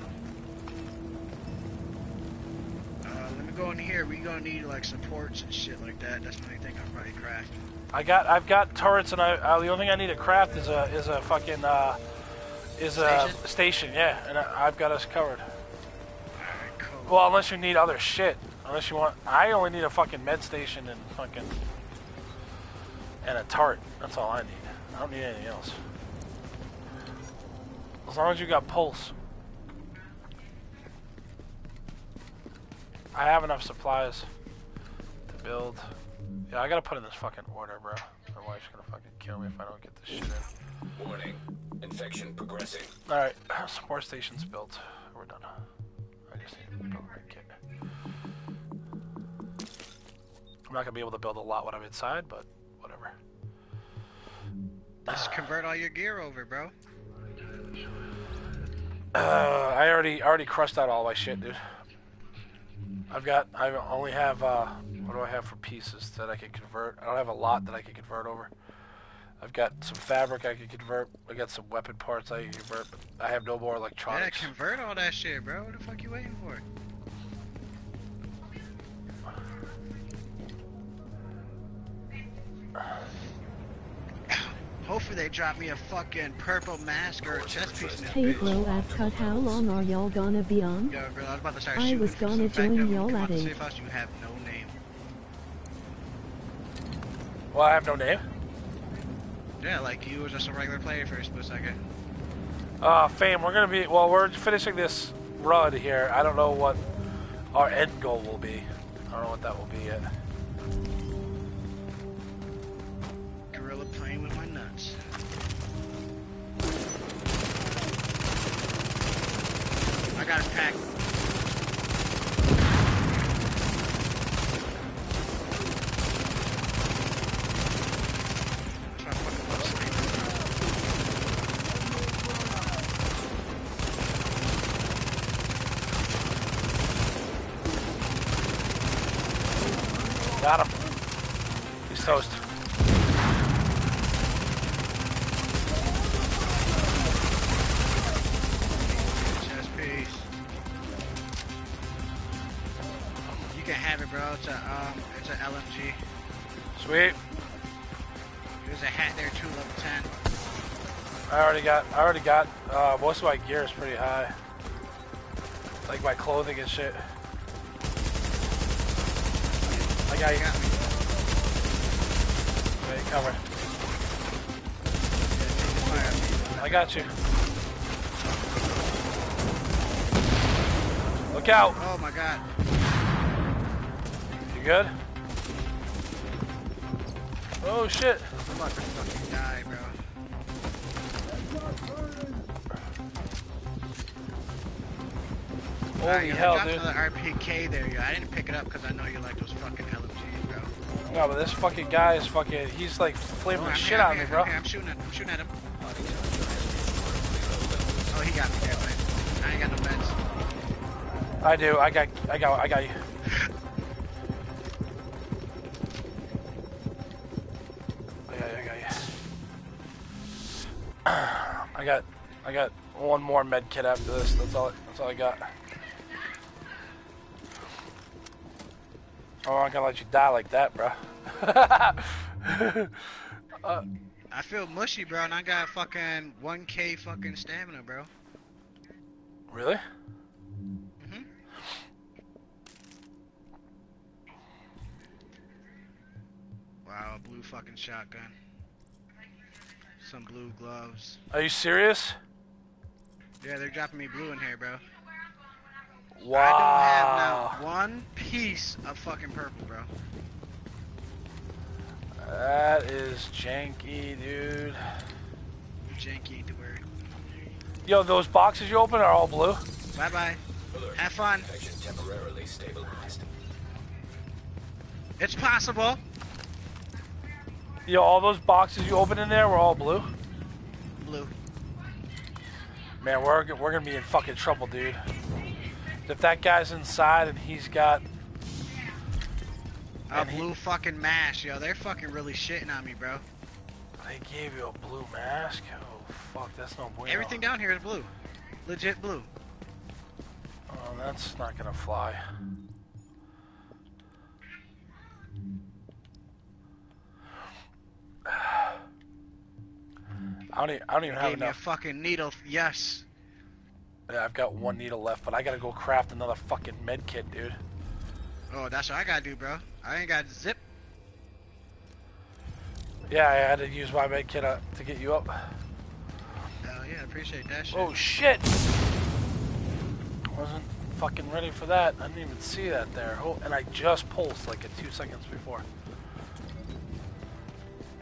Uh, let me go in here. We gonna need like supports and shit like that. That's the only thing I'm probably craft. I got, I've got turrets, and I, uh, the only thing I need to craft is a, is a fucking, uh, is a Station? station, yeah, and I, I've got us covered. Well, unless you need other shit. Unless you want, I only need a fucking med station and fucking and a tart. That's all I need. I don't need anything else. As long as you got pulse. I have enough supplies to build. Yeah, I gotta put in this fucking order, bro. My wife's gonna fucking kill me if I don't get this shit in. Warning. Infection progressing. Alright, (clears throat) support station's built. We're done. I just need to build a kit. I'm not gonna be able to build a lot when I'm inside, but whatever. Just convert all your gear over, bro. Uh, I already already crushed out all my shit, dude. I've got I only have uh what do I have for pieces that I can convert? I don't have a lot that I can convert over. I've got some fabric I can convert. I got some weapon parts I can convert, but I have no more electronics. Yeah, convert all that shit, bro. What the fuck you waiting for? Hopefully they drop me a fucking purple mask or a chest piece in this Hey bitch. bro, at cut how long are y'all gonna be on? Yo, bro, I was about to start I shooting was gonna join y'all you come at out the eight. safe house, you have no name. Well, I have no name. Yeah, like you was just a regular player for a split second. Uh, fame. We're gonna be well. We're finishing this run here. I don't know what our end goal will be. I don't know what that will be yet. Playing with my nuts. I got a packed. I already got. Uh, most of my gear is pretty high. Like my clothing and shit. I got you. Wait, cover. I got you. Look out. Oh my god. You good? Oh shit. Holy yo, hell, dude. another RPK there, yo. I didn't pick it up because I know you like those fucking LMGs, bro. No, but this fucking guy is fucking. He's like flaming Oh, the shit out of me, bro. I'm, here, I'm shooting at, I'm shooting at him. Oh, he got me there, but I ain't got no meds. I do. I got. I got. I got you. I got you. I got you. (clears throat) I got. I got one more med kit after this. That's all. That's all I got. Oh, I'm gonna let you die like that, bro. (laughs) uh, I feel mushy, bro, and I got fucking 1k fucking stamina, bro. really? Mhm. Wow, a blue fucking shotgun. Some blue gloves. Are you serious? Yeah, they're dropping me blue in here, bro. Wow. I don't have now one piece of fucking purple, bro. That is janky, dude. Janky ain't the word. Yo, those boxes you open are all blue. Bye bye. Have fun. Infection temporarily stabilized. It's possible. Yo, all those boxes you open in there were all blue. Blue. Man, we're we're gonna be in fucking trouble, dude. If that guy's inside and he's got A blue fucking mask, yo. They're fucking really shitting on me, bro. They gave you a blue mask? Oh, fuck, that's no bueno. Everything down here is blue. Legit blue. Oh, that's not gonna fly. (sighs) I don't even, I don't even have Gave me a enough. fucking needle. Yes. Yeah, I've got one needle left, but I gotta go craft another fucking med kit, dude. Oh, that's what I gotta do, bro. I ain't got zip. Yeah, I had to use my med kit uh, to get you up. Hell yeah, appreciate that shit. Oh shit! Wasn't fucking ready for that. I didn't even see that there. Oh, and I just pulsed like a two seconds before.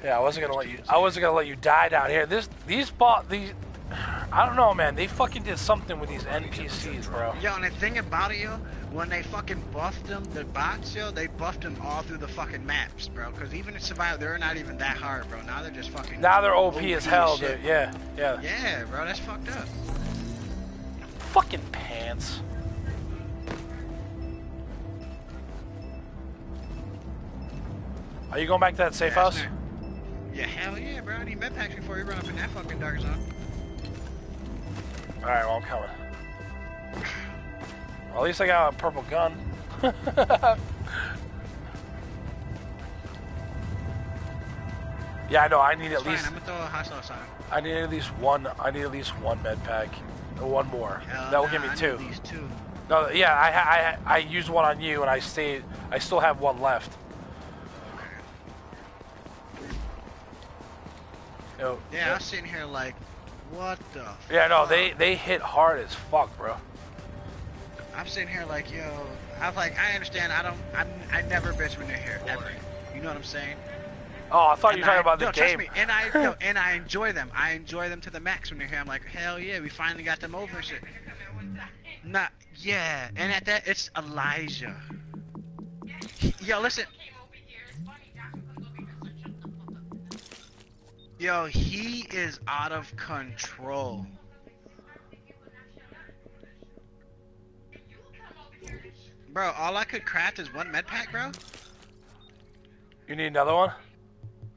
Yeah, I wasn't gonna let you. I wasn't gonna let you die down here. This, these bot, these. I don't know, man. They fucking did something with these NPCs, bro. Yo, and the thing about it, yo, when they fucking buffed them, the bots, yo, they buffed them all through the fucking maps, bro. Because even in Survival, they're not even that hard, bro. Now they're just fucking. Now they're OP as hell, dude. Yeah, yeah. Yeah, bro, that's fucked up. Fucking pants. Are you going back to that safe Yeah, house? Yeah, hell yeah, bro. I need med packs before you run up in that fucking dark zone. Alright, well, I'm coming. Well, at least I got a purple gun. (laughs) yeah, I know. I need It's at fine, least. I'm gonna throw a hostile sign. I need at least one. I need at least one med pack. Or one more. Hell that will give me I two. at least two. No, yeah, I, I I used one on you, and I stayed. I still have one left. Yo, Yeah, I was sitting here like, what the? yeah, no, fuck? they they hit hard as fuck, bro. I'm sitting here like, yo, I'm like, I understand. I don't, I'm, I never bitch when they're here ever. You know what I'm saying? Oh, I thought you were talking I- about the no, game. Trust me, and I no, and I enjoy them. I enjoy them to the max when they're here. I'm like, hell yeah, we finally got them over shit. Not yeah, and at that it's Elijah. He- Yo, listen. Yo, he is out of control. Bro, all I could craft is one med pack, bro. You need another one?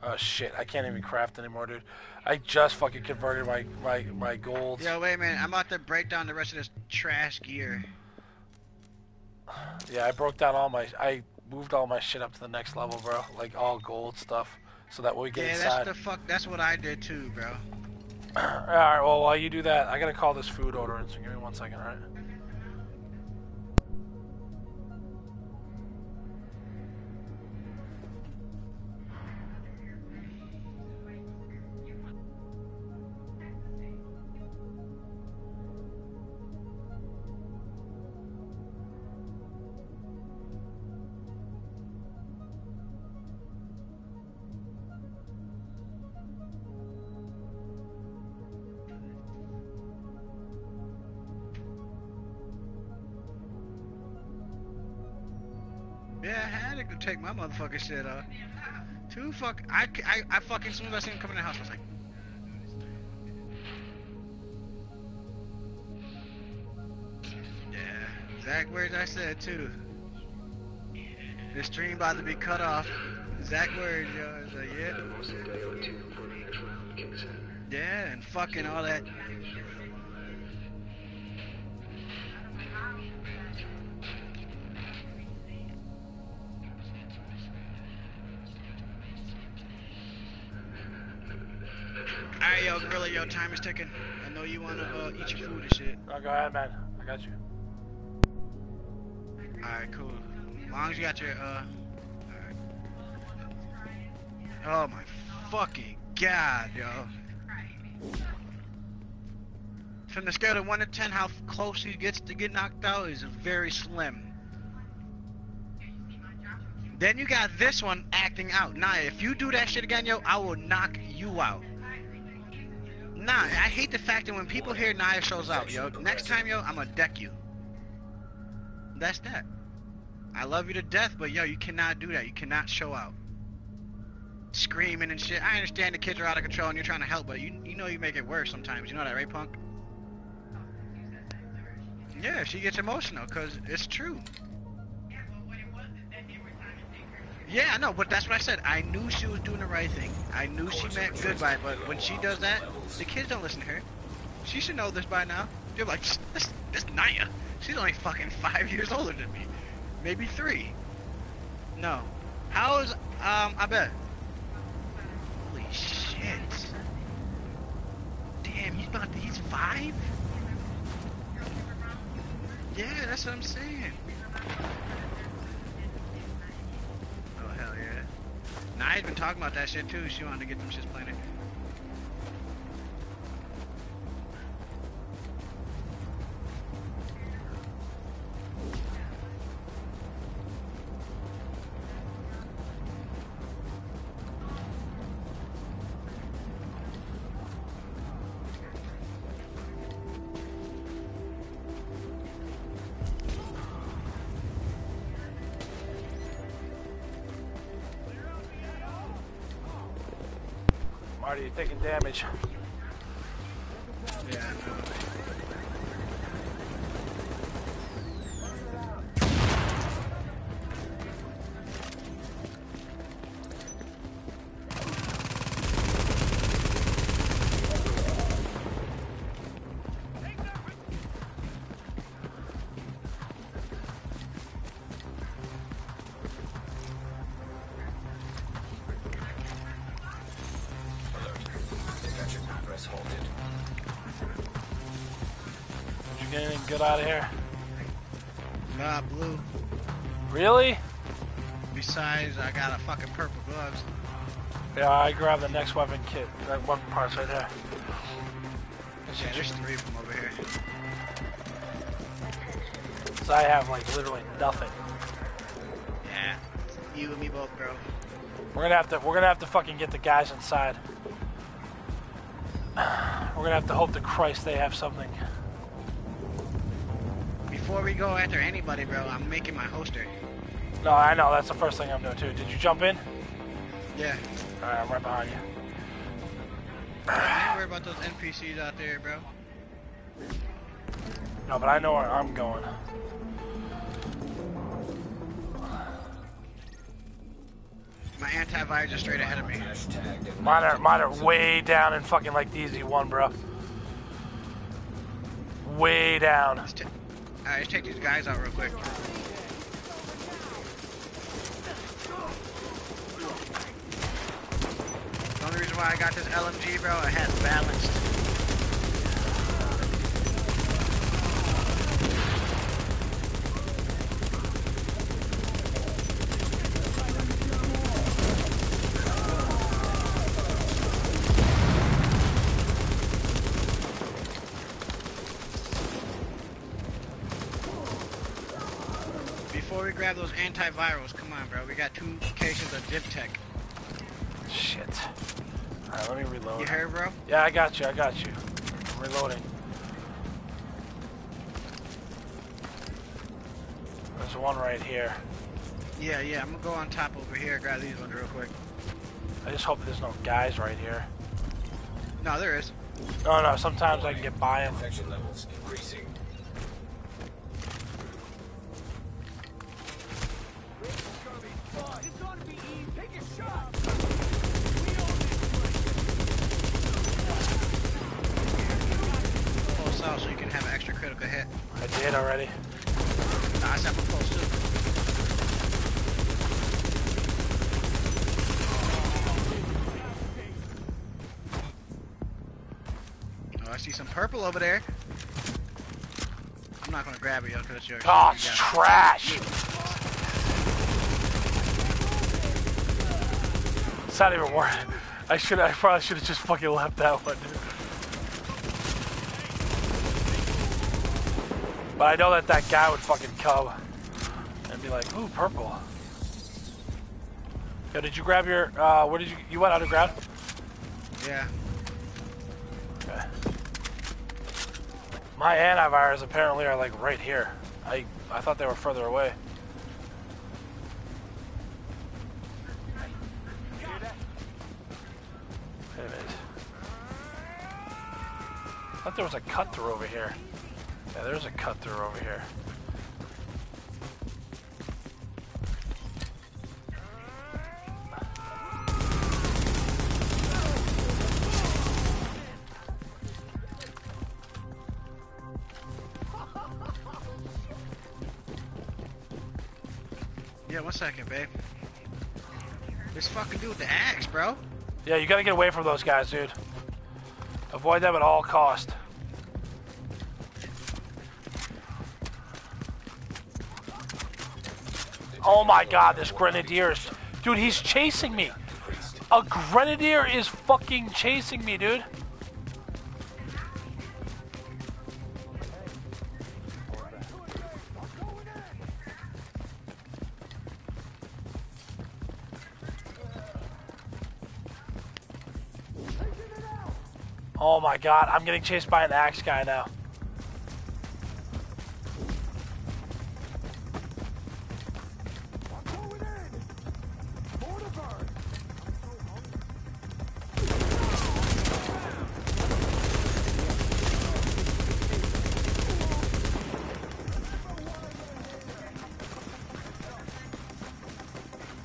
Oh shit, I can't even craft anymore, dude. I just fucking converted my my my gold. Yo, wait a minute. I'm about to break down the rest of this trash gear. Yeah, I broke down all my. I moved all my shit up to the next level, bro. Like all gold stuff, so that when we get Yeah, inside. that's the fuck. That's what I did too, bro. (clears throat) all right, well while you do that, I gotta call this food order in. So give me one second, all right? To take my motherfucking shit off. Two fuck. I, I, I fucking as soon as I seen him come in the house, I was like. Yeah, exact words I said too. The stream about to be cut off. Exact words, yo. I was like, yeah. Yeah, and fucking all that. Yo, Gorilla, yo, time is ticking. I know you wanna uh, eat your food and shit. Oh, go ahead, man. I got you. Alright, cool. As long as you got your, uh... Alright. Oh my fucking god, yo. From the scale of 1 to 10, how close he gets to get knocked out is very slim. Then you got this one acting out. Nah, if you do that shit again, yo, I will knock you out. Nah, I hate the fact that when people hear Naya shows up, yo, next time, yo, I'ma deck you. That's that. I love you to death, but yo, you cannot do that. You cannot show out. Screaming and shit. I understand the kids are out of control and you're trying to help, but you you know you make it worse sometimes. You know that, right, Punk? Yeah, she gets emotional because it's true. Yeah, I know, but that's what I said. I knew she was doing the right thing. I knew she meant good by it, but when she does that, the kids don't listen to her. She should know this by now. They're like, this, this Naya, she's only fucking (laughs) five years older than me. Maybe three. No. How is, um, I bet. Holy shit. Damn, he's about to, he's five? Yeah, that's what I'm saying. Nia's been talking about that shit too. She wanted to get them shits planted. You're taking damage. Grabbed the next weapon kit. That one part's right there. Yeah, there's three of them over here. So I have like literally nothing. Yeah, you and me both, bro. We're gonna have to we're gonna have to fucking get the guys inside. (sighs) We're gonna have to hope to Christ they have something. Before we go after anybody, bro, I'm making my holster. No, I know, that's the first thing I'm doing too. Did you jump in? Yeah. Alright, I'm right behind you. Ain't worry about those NPCs out there, bro. No, but I know where I'm going. My antivirus is straight ahead of me. Mine are, mine are way down in fucking like the easy one, bro. Way down. Alright, let's take these guys out real quick. The only reason why I got this LMG, bro, it has balanced. Before we grab those antivirals, come on, bro. We got two cases of DivTech. Shit. Alright, let me reload. You heard, bro? Yeah, I got you, I got you. I'm reloading. There's one right here. Yeah, yeah. I'm gonna go on top over here, grab these ones real quick. I just hope there's no guys right here. No, there is. No, no, sometimes I can get by them. Infection levels increasing. Over there. I'm not gonna grab it, yo, because it's yours. Oh, it's trash! It's not even worth it. I should I probably should have just fucking left that one, dude. But I know that that guy would fucking come and be like, ooh, purple. Yo, did you grab your, uh, where did you, you went underground? Yeah. My antivirus apparently are like right here. I, I thought they were further away. Wait a minute. I thought there was a cut through over here. Yeah, there's a cut through over here. Second, babe. This fucking dude with the axe, bro. Yeah, you gotta get away from those guys, dude. Avoid them at all cost. Oh my god, this grenadier is... Dude, he's chasing me. A grenadier is fucking chasing me, dude. God, I'm getting chased by an axe guy now.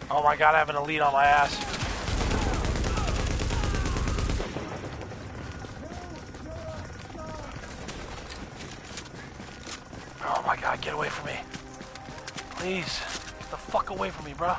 Oh my god, I have an elite on my ass. Away from me, bro.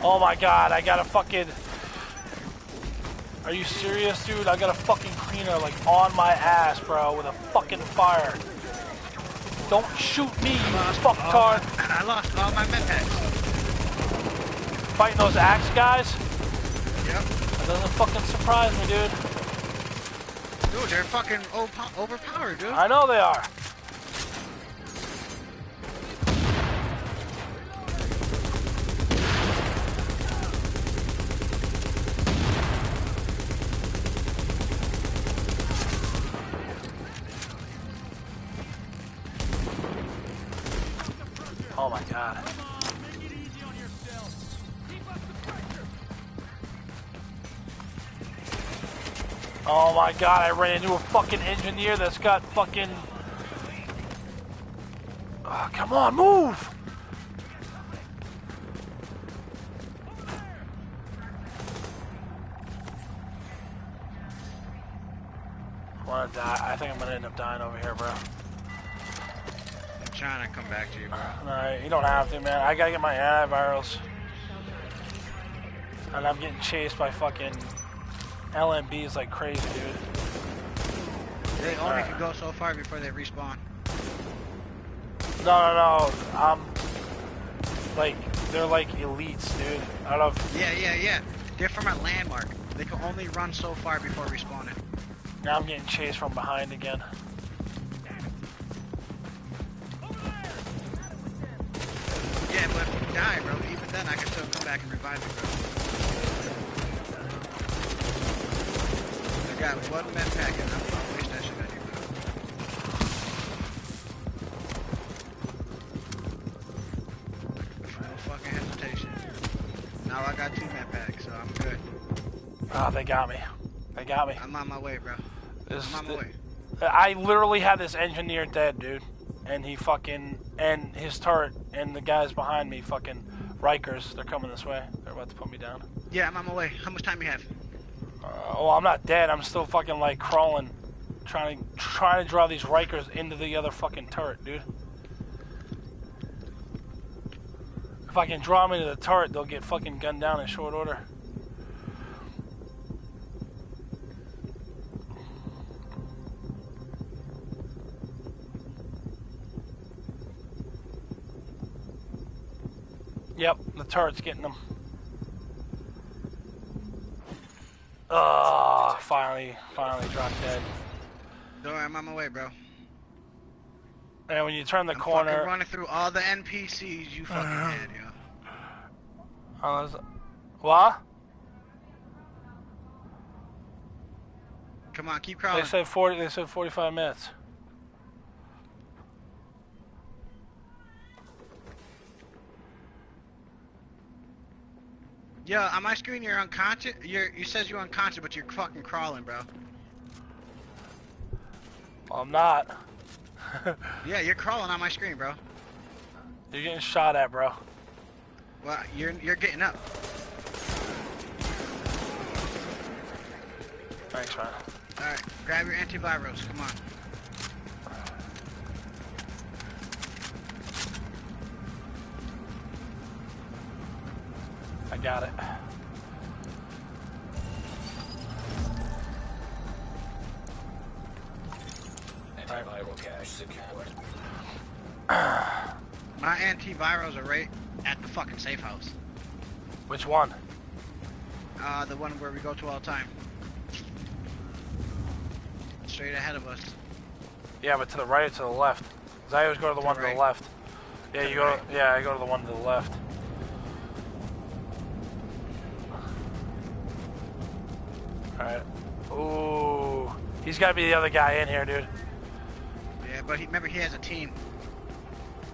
Oh my god, I got a fucking... Are you serious, dude? I got a fucking cleaner, like, on my ass, bro, with a fucking fire. Don't shoot me, you fucktard. Oh, and I lost all my med packs. Fighting those axe guys? Yep. That doesn't fucking surprise me, dude. Dude, they're fucking overpowered, dude. I know they are. God, I ran into a fucking engineer that's got fucking... Oh, come on, move! I wanna die. I think I'm gonna end up dying over here, bro. I'm trying to come back to you, bro. Alright, you don't have to, man. I gotta get my antivirals. And I'm getting chased by fucking LMBs like crazy, dude. They only Alright. can go so far before they respawn. No, no, no. Um, like, they're like elites, dude. I don't know. Yeah, yeah, yeah. They're from a landmark. They can only run so far before respawning. Now I'm getting chased from behind again. Yeah, but if you die, bro, even then I can still come back and revive you, bro. I got one med pack and I'm got me. They got me. I'm on my way, bro. This, I'm on my way. I literally had this engineer dead, dude. And he fucking... And his turret and the guys behind me, fucking Rikers, they're coming this way. They're about to put me down. Yeah, I'm on my way. How much time you have? Uh, well, I'm not dead. I'm still fucking, like, crawling. Trying to, trying to draw these Rikers into the other fucking turret, dude. If I can draw them into the turret, they'll get fucking gunned down in short order. Yep, the turret's getting them. Ah, finally, finally dropped dead. Don't worry, I'm on my way, bro. And when you turn the I'm corner, fucking running through all the NPCs you fucking had, yo. Oh, is- what? Come on, keep crawling. They said forty. They said forty-five minutes. Yo, on my screen you're unconscious. You're you says you're unconscious, but you're fucking crawling, bro. I'm not. (laughs) yeah, you're crawling on my screen, bro. You're getting shot at, bro. Well, you're you're getting up. Thanks, man. All right, grab your antivirals. Come on. I got it. Antiviral cache secured. (sighs) My antivirals are right at the fucking safe house. Which one? Uh, the one where we go to all the time. Straight ahead of us. Yeah, but to the right or to the left? 'Cause I always go to the To one the to the left. Yeah, To you go. right. Yeah, I go to the one to the left. All right. Ooh, he's got to be the other guy in here, dude. Yeah, but he, remember he has a team.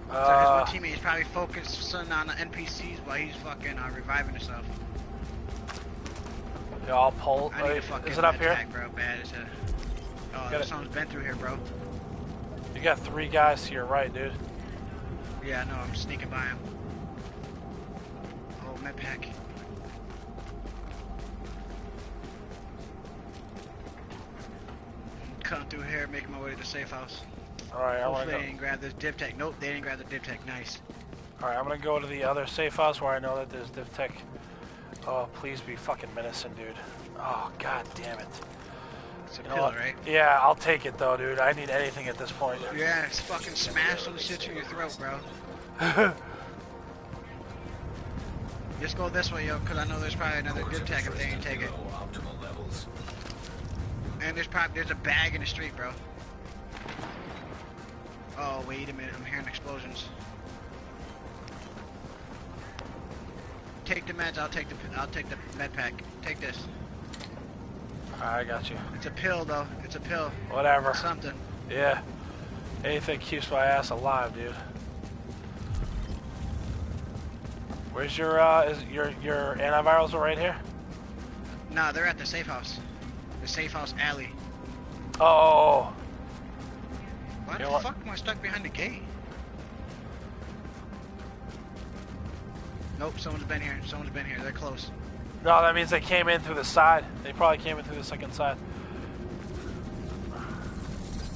So Uh, his one teammate is probably focusing on the NPCs while he's fucking uh, reviving himself. yeah, I'll pull. I need is it up med here? bro. Bad as a. Oh, it. someone's been through here, bro. You got three guys to your right, dude. Yeah, I know. I'm sneaking by him. Oh, med pack. Cutting through here, making my way to the safe house. All right, I Hopefully to they go. didn't grab this div tech. Nope, they didn't grab the div tech. Nice. All right, I'm gonna go to the other safe house where I know that there's div tech. Oh, please be fucking menacing, dude. Oh, god damn it. It's a You pill, right? Yeah, I'll take it though, dude. I need anything at this point. Yeah, it's fucking smash those shit through your throat, bro. (laughs) Just go this way, yo, because I know there's probably another div tech if they ain't take it. And there's probably there's a bag in the street, bro. Oh wait a minute, I'm hearing explosions. Take the meds. I'll take the I'll take the med pack. Take this. I got you. It's a pill though. It's a pill. Whatever. Something. Yeah. Anything keeps my ass alive, dude. Where's your uh is your your antivirals are right here? No, they're at the safe house. The safe house alley. Oh. Why You the know what? fuck am I stuck behind the gate? Nope, someone's been here. Someone's been here. They're close. No, that means they came in through the side. They probably came in through the second side.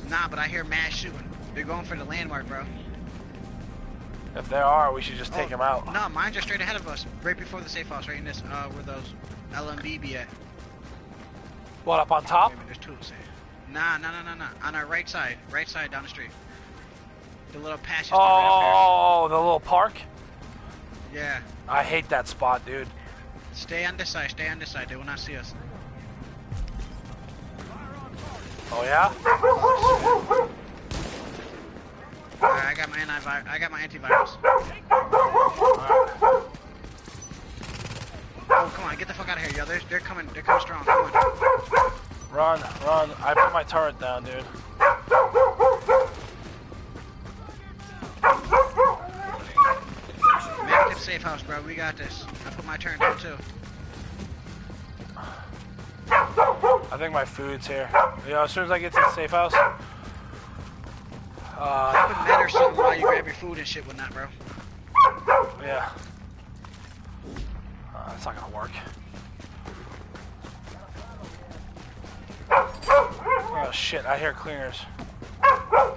Nah, but I hear mass shooting. They're going for the landmark, bro. If there are, we should just take Oh, them out. No, mine's just straight ahead of us, right before the safe house, right in this, uh, where those LMB be at. What up on top? Wait there's two of us here. Nah, nah, nah, nah, nah. On our right side, right side down the street. The little passage. Oh, the little park. Yeah. I hate that spot, dude. Stay on this side. Stay on this side. They will not see us. Oh yeah? Alright, I got my antivirus. I got my antivirus. Oh, come on, get the fuck out of here, yo. They're, they're coming. They're coming strong. Come on. Run, run. I put my turret down, dude. Make it safe house, bro. We got this. I put my turret down too. I think my food's here. You know, as soon as I get to the safe house. Uh, Put med or something while you grab your food and shit with that, bro. yeah. Uh, that's not gonna work. Oh shit, I hear cleaners. I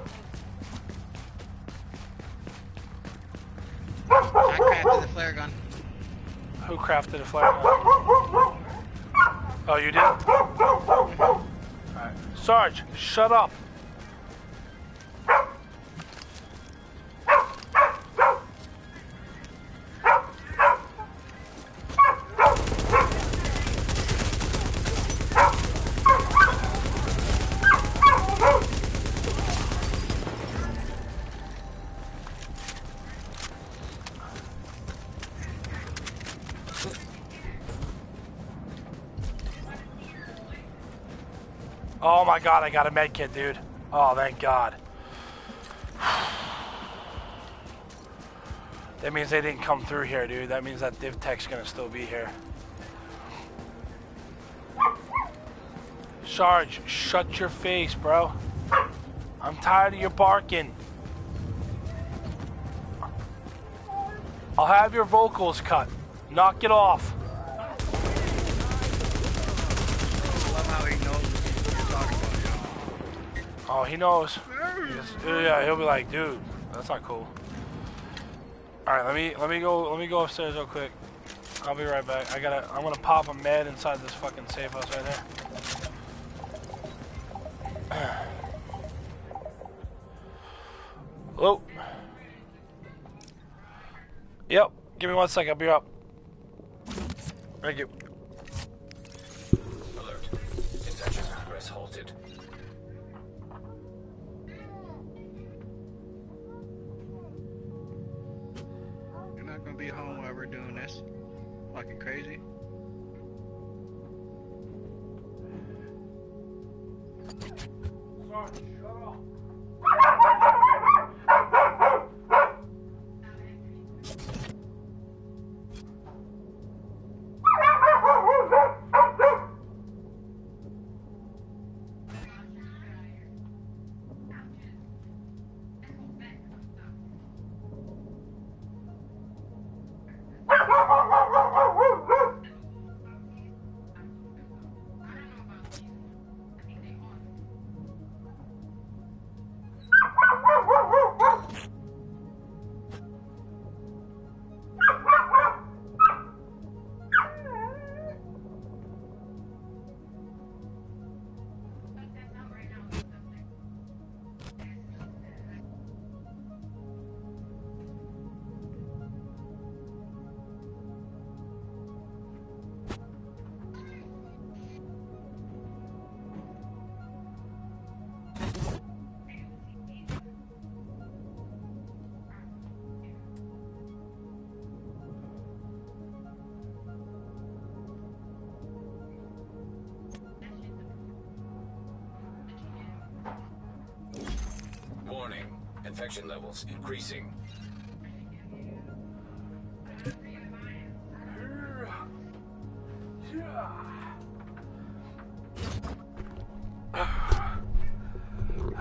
crafted the flare gun. Who crafted a flare gun? Oh, you did? Alright. Sarge, shut up. My god, I got a med kit, dude. Oh, thank god. That means they didn't come through here, dude. That means that div tech's gonna still be here. Sarge, shut your face, bro. I'm tired of your barking. I'll have your vocals cut. Knock it off. Love how he knows Oh, he knows. Mm. He just- yeah, he'll be like, dude, that's not cool. All right, let me let me go let me go upstairs real quick. I'll be right back. I gotta I'm gonna pop a med inside this fucking safe house right there. Hello. Yep. Give me one sec. I'll be up. Thank you. Levels increasing.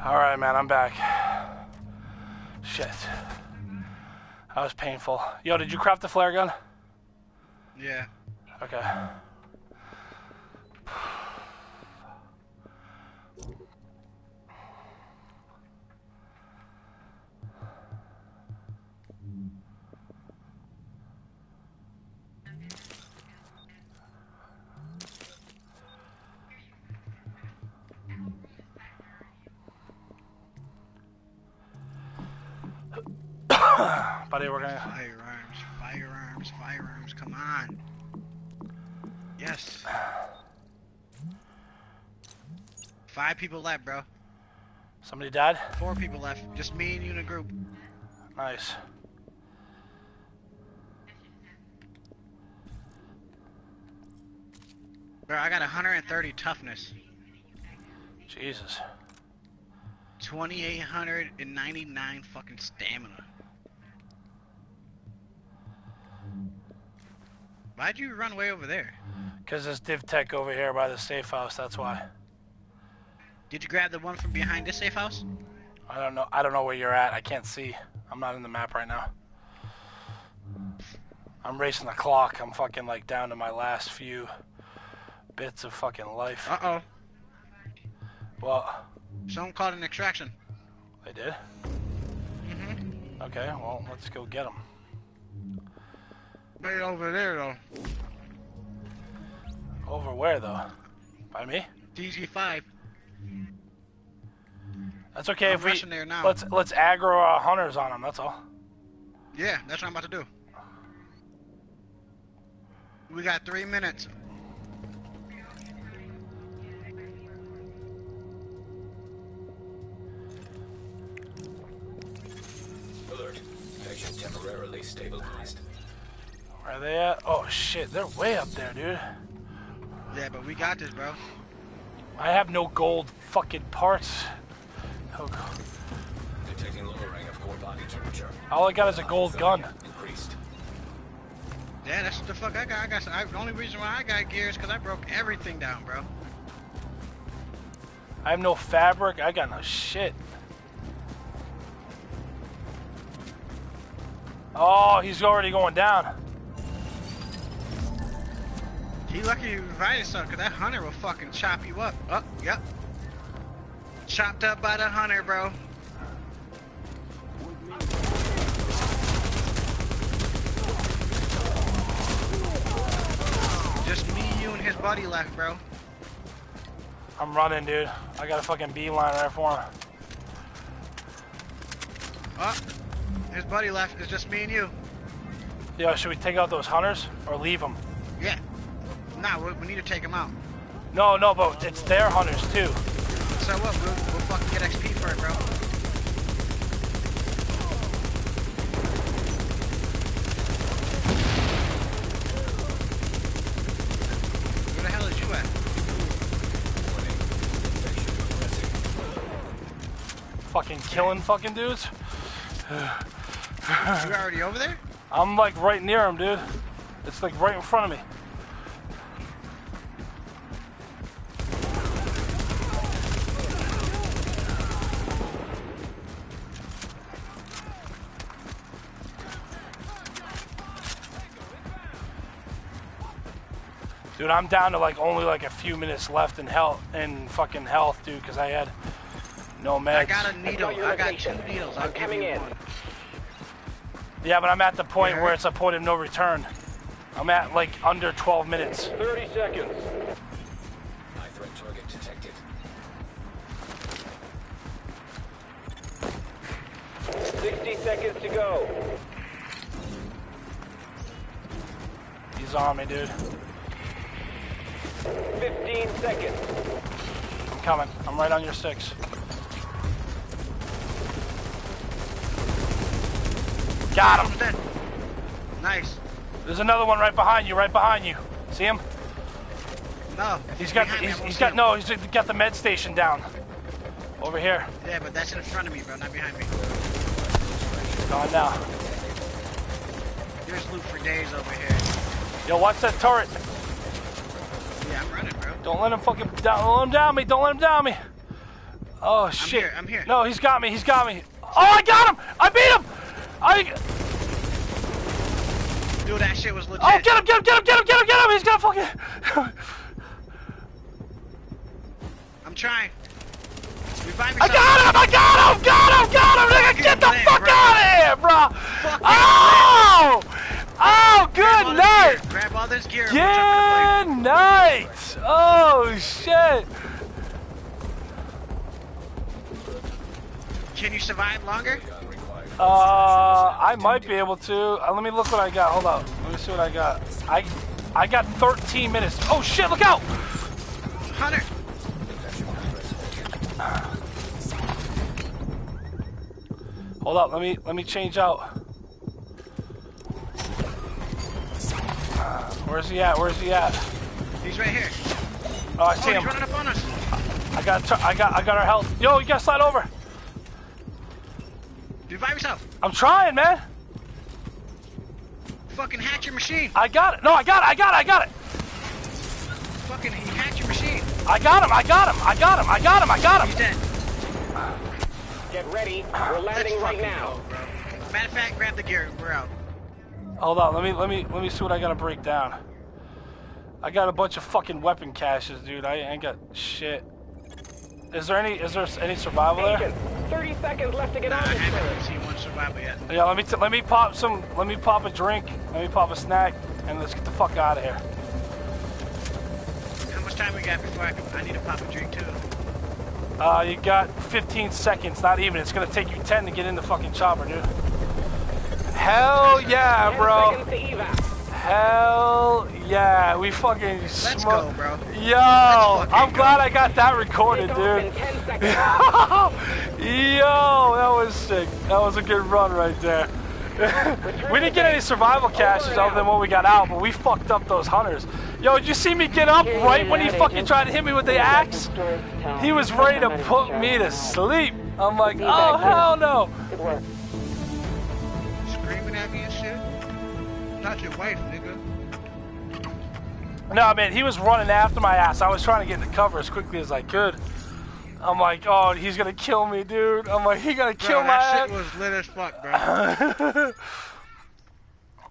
All right, man, I'm back. Shit. That was painful. Yo, did you craft the flare gun? Five people left, bro. Somebody died? Four people left. Just me and you in a group. Nice. Bro, I got 130 toughness. Jesus. 2899 fucking stamina. Why'd you run way over there? Because there's Div Tech over here by the safe house, that's why. Did you grab the one from behind this safe house? I don't know I don't know where you're at. I can't see. I'm not in the map right now. I'm racing the clock. I'm fucking like down to my last few bits of fucking life. Uh oh. Well, Someone caught an extraction. they did? Mm-hmm. Okay, well, let's go get them. Right over there, though. Over where, though? By me? DZ5. That's okay I'm if we rushing there now. let's let's aggro our hunters on them. That's all. Yeah, that's what I'm about to do. We got three minutes. Alert. Infection temporarily stabilized. Where are they at? Oh shit, they're way up there, dude. Yeah, but we got this, bro. I have no gold fucking parts. Oh, God. Detecting lowering of core body temperature. All I got is a gold gun. Increased. Yeah, that's what the fuck I got. I got. I, the only reason why I got gear is because I broke everything down, bro. I have no fabric. I got no shit. Oh, he's already going down. He lucky you invited some, cause that hunter will fucking chop you up. Oh, yep. chopped up by the hunter, bro. Just me, you, and his buddy left, bro. I'm running, dude. I got a fucking beeline right for him. Oh, his buddy left. It's just me and you. Yo, should we take out those hunters or leave them? Yeah. Nah, we, we need to take him out. No, no, but it's their hunters too. So what? We'll, we'll fucking get XP for it, bro. Where the hell is you at? Fucking killing fucking dudes. You already over there? I'm like right near him, dude. It's like right in front of me. Dude, I'm down to like only like a few minutes left in health in fucking health, dude, because I had no meds. I got a needle. I got two needles. I'm give in. one. Yeah, but I'm at the point where it's a point of no return. I'm at like under 12 minutes. 30 seconds. High threat target detected. Sixty seconds to go. He's on me, dude. Fifteen seconds. I'm coming. I'm right on your six. Got him. Nice. There's another one right behind you, right behind you. See him? No. He's got, behind me, he's, I won't he's see got, him. no, he's got the med station down. Over here. Yeah, but that's in front of me, bro, not behind me. Going now. There's loot for days over here. Yo, watch that turret. Yeah, I'm running, bro. Don't let him fucking down, don't let him down me. Don't let him down me. Oh shit. here, I'm here. No, he's got me. He's got me. Oh, I got him. I beat him. I. Dude, that shit was legit. Oh, get him! Get him! Get him! Get him! Get him! Get him! He's gonna fucking. I'm trying. Revive I got him! I got him! Got him! Got him! Nigga, get the fuck out of here, bro! Oh! Oh, good night! Grab all this gear. and we'll jump in the Good night! Oh shit! Can you survive longer? Uh, I might be able to. Uh, let me look what I got. Hold up. Let me see what I got. I, I got 13 minutes. Oh shit! Look out! Hunter. Hold up. Let me let me change out. Where's he at? Where's he at? He's right here. Oh, I Oh, see he's him. running up on us. I got t- I got I got our health. Yo, you gotta slide over. Revive yourself. I'm trying, man. Fucking hack your machine. I got it. No, I got it. I got it. I got it. Fucking, he hacked your machine. I got him. I got him. I got him. I got him. I got him. He's dead. Get ready. We're landing Let's right now. go, bro. Matter of fact, grab the gear. We're out. Hold on, let me let me let me see what I gotta break down. I got a bunch of fucking weapon caches, dude. I ain't got shit. Is there any is there any survival there? 30 seconds left to get out. Nah, on I haven't seen one survival yet. Yeah, let me t- let me pop some let me pop a drink, let me pop a snack, and let's get the fuck out of here. How much time we got before I can, I need to pop a drink too? Uh, you got 15 seconds, not even. It's gonna take you 10 to get in the fucking chopper, dude. Hell yeah, bro. seconds to evac. Hell yeah, we fucking Let's smoke. go, bro. Yo, fucking I'm go. glad I got that recorded, Take off in (laughs) dude. Yo, that was sick. That was a good run right there. (laughs) we didn't get any survival caches other than what we got out, but we fucked up those hunters. Yo, did you see me get up right when he fucking tried to hit me with the axe? He was ready to put me to sleep. I'm like, oh hell no. Screaming at me and shit. Not your wife, nigga. No, man, he was running after my ass. I was trying to get in the cover as quickly as I could. I'm like, oh, he's gonna kill me, dude. I'm like, he gonna Bro, kill my that ass. shit was lit as fuck, bro. (laughs)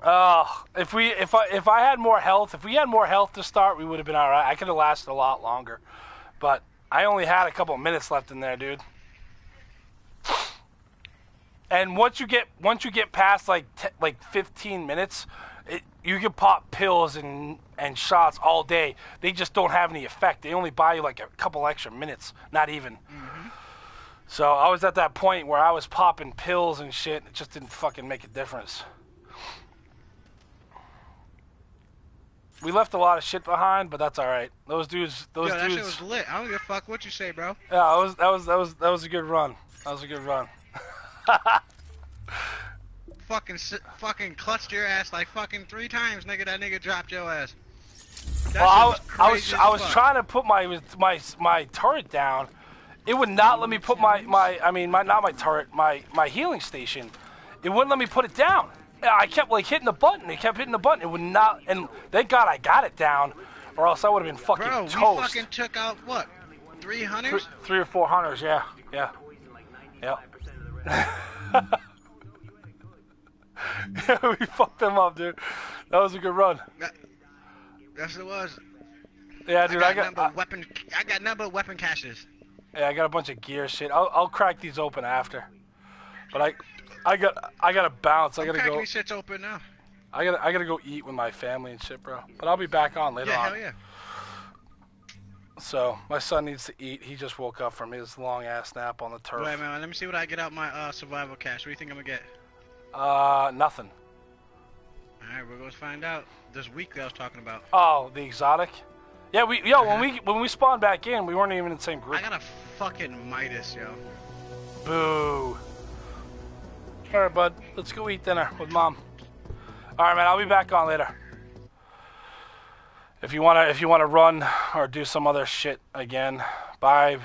Oh, if we if I if I had more health, if we had more health to start, we would have been all right. I could have lasted a lot longer, but I only had a couple minutes left in there, dude. And once you get once you get past like te- like 15 minutes, it, you can pop pills and and shots all day. They just don't have any effect. They only buy you like a couple extra minutes, not even. Mm-hmm. So I was at that point where I was popping pills and shit. It just didn't fucking make a difference. We left a lot of shit behind, but that's all right. Those dudes, those Yo, that dudes. shit was lit. I don't give a fuck what you say, bro. Yeah, that was that was that was that was a good run. That was a good run. (laughs) Fucking, fucking clutched your ass like fucking three times, nigga. That nigga dropped your ass. That well, I, was- I was I was trying to put my my my turret down. It would not let me put my my I mean my not my turret my my healing station. It wouldn't let me put it down. I kept like hitting the button. It kept hitting the button. It would not. And thank God I got it down, or else I would have been fucking Bro, we toast. fucking took out what? Three Three, three or four hunters. Yeah, yeah, yeah. Yeah, (laughs) we fucked them up, dude. That was a good run. Yes, it was. Yeah, dude, I got, number of weapon. I got number of weapon caches. Yeah, I got a bunch of gear shit. I'll, I'll crack these open after. But I, I got I gotta bounce. I gotta go. these shits open now. I gotta I gotta go eat with my family and shit, bro. But I'll be back on later Yeah, on. hell yeah. So my son needs to eat. He just woke up from his long ass nap on the turf. Wait, man, let me see what I get out my uh, survival cache. What do you think I'm gonna get? Uh, nothing. Alright, we're gonna find out. This week that I was talking about. Oh, the exotic. Yeah, we yo when we when we spawned back in, we weren't even in the same group. I got a fucking Midas, yo. Boo. All right, bud. Let's go eat dinner with mom. All right, man. I'll be back on later. If you wanna, if you wanna run or do some other shit again, bye.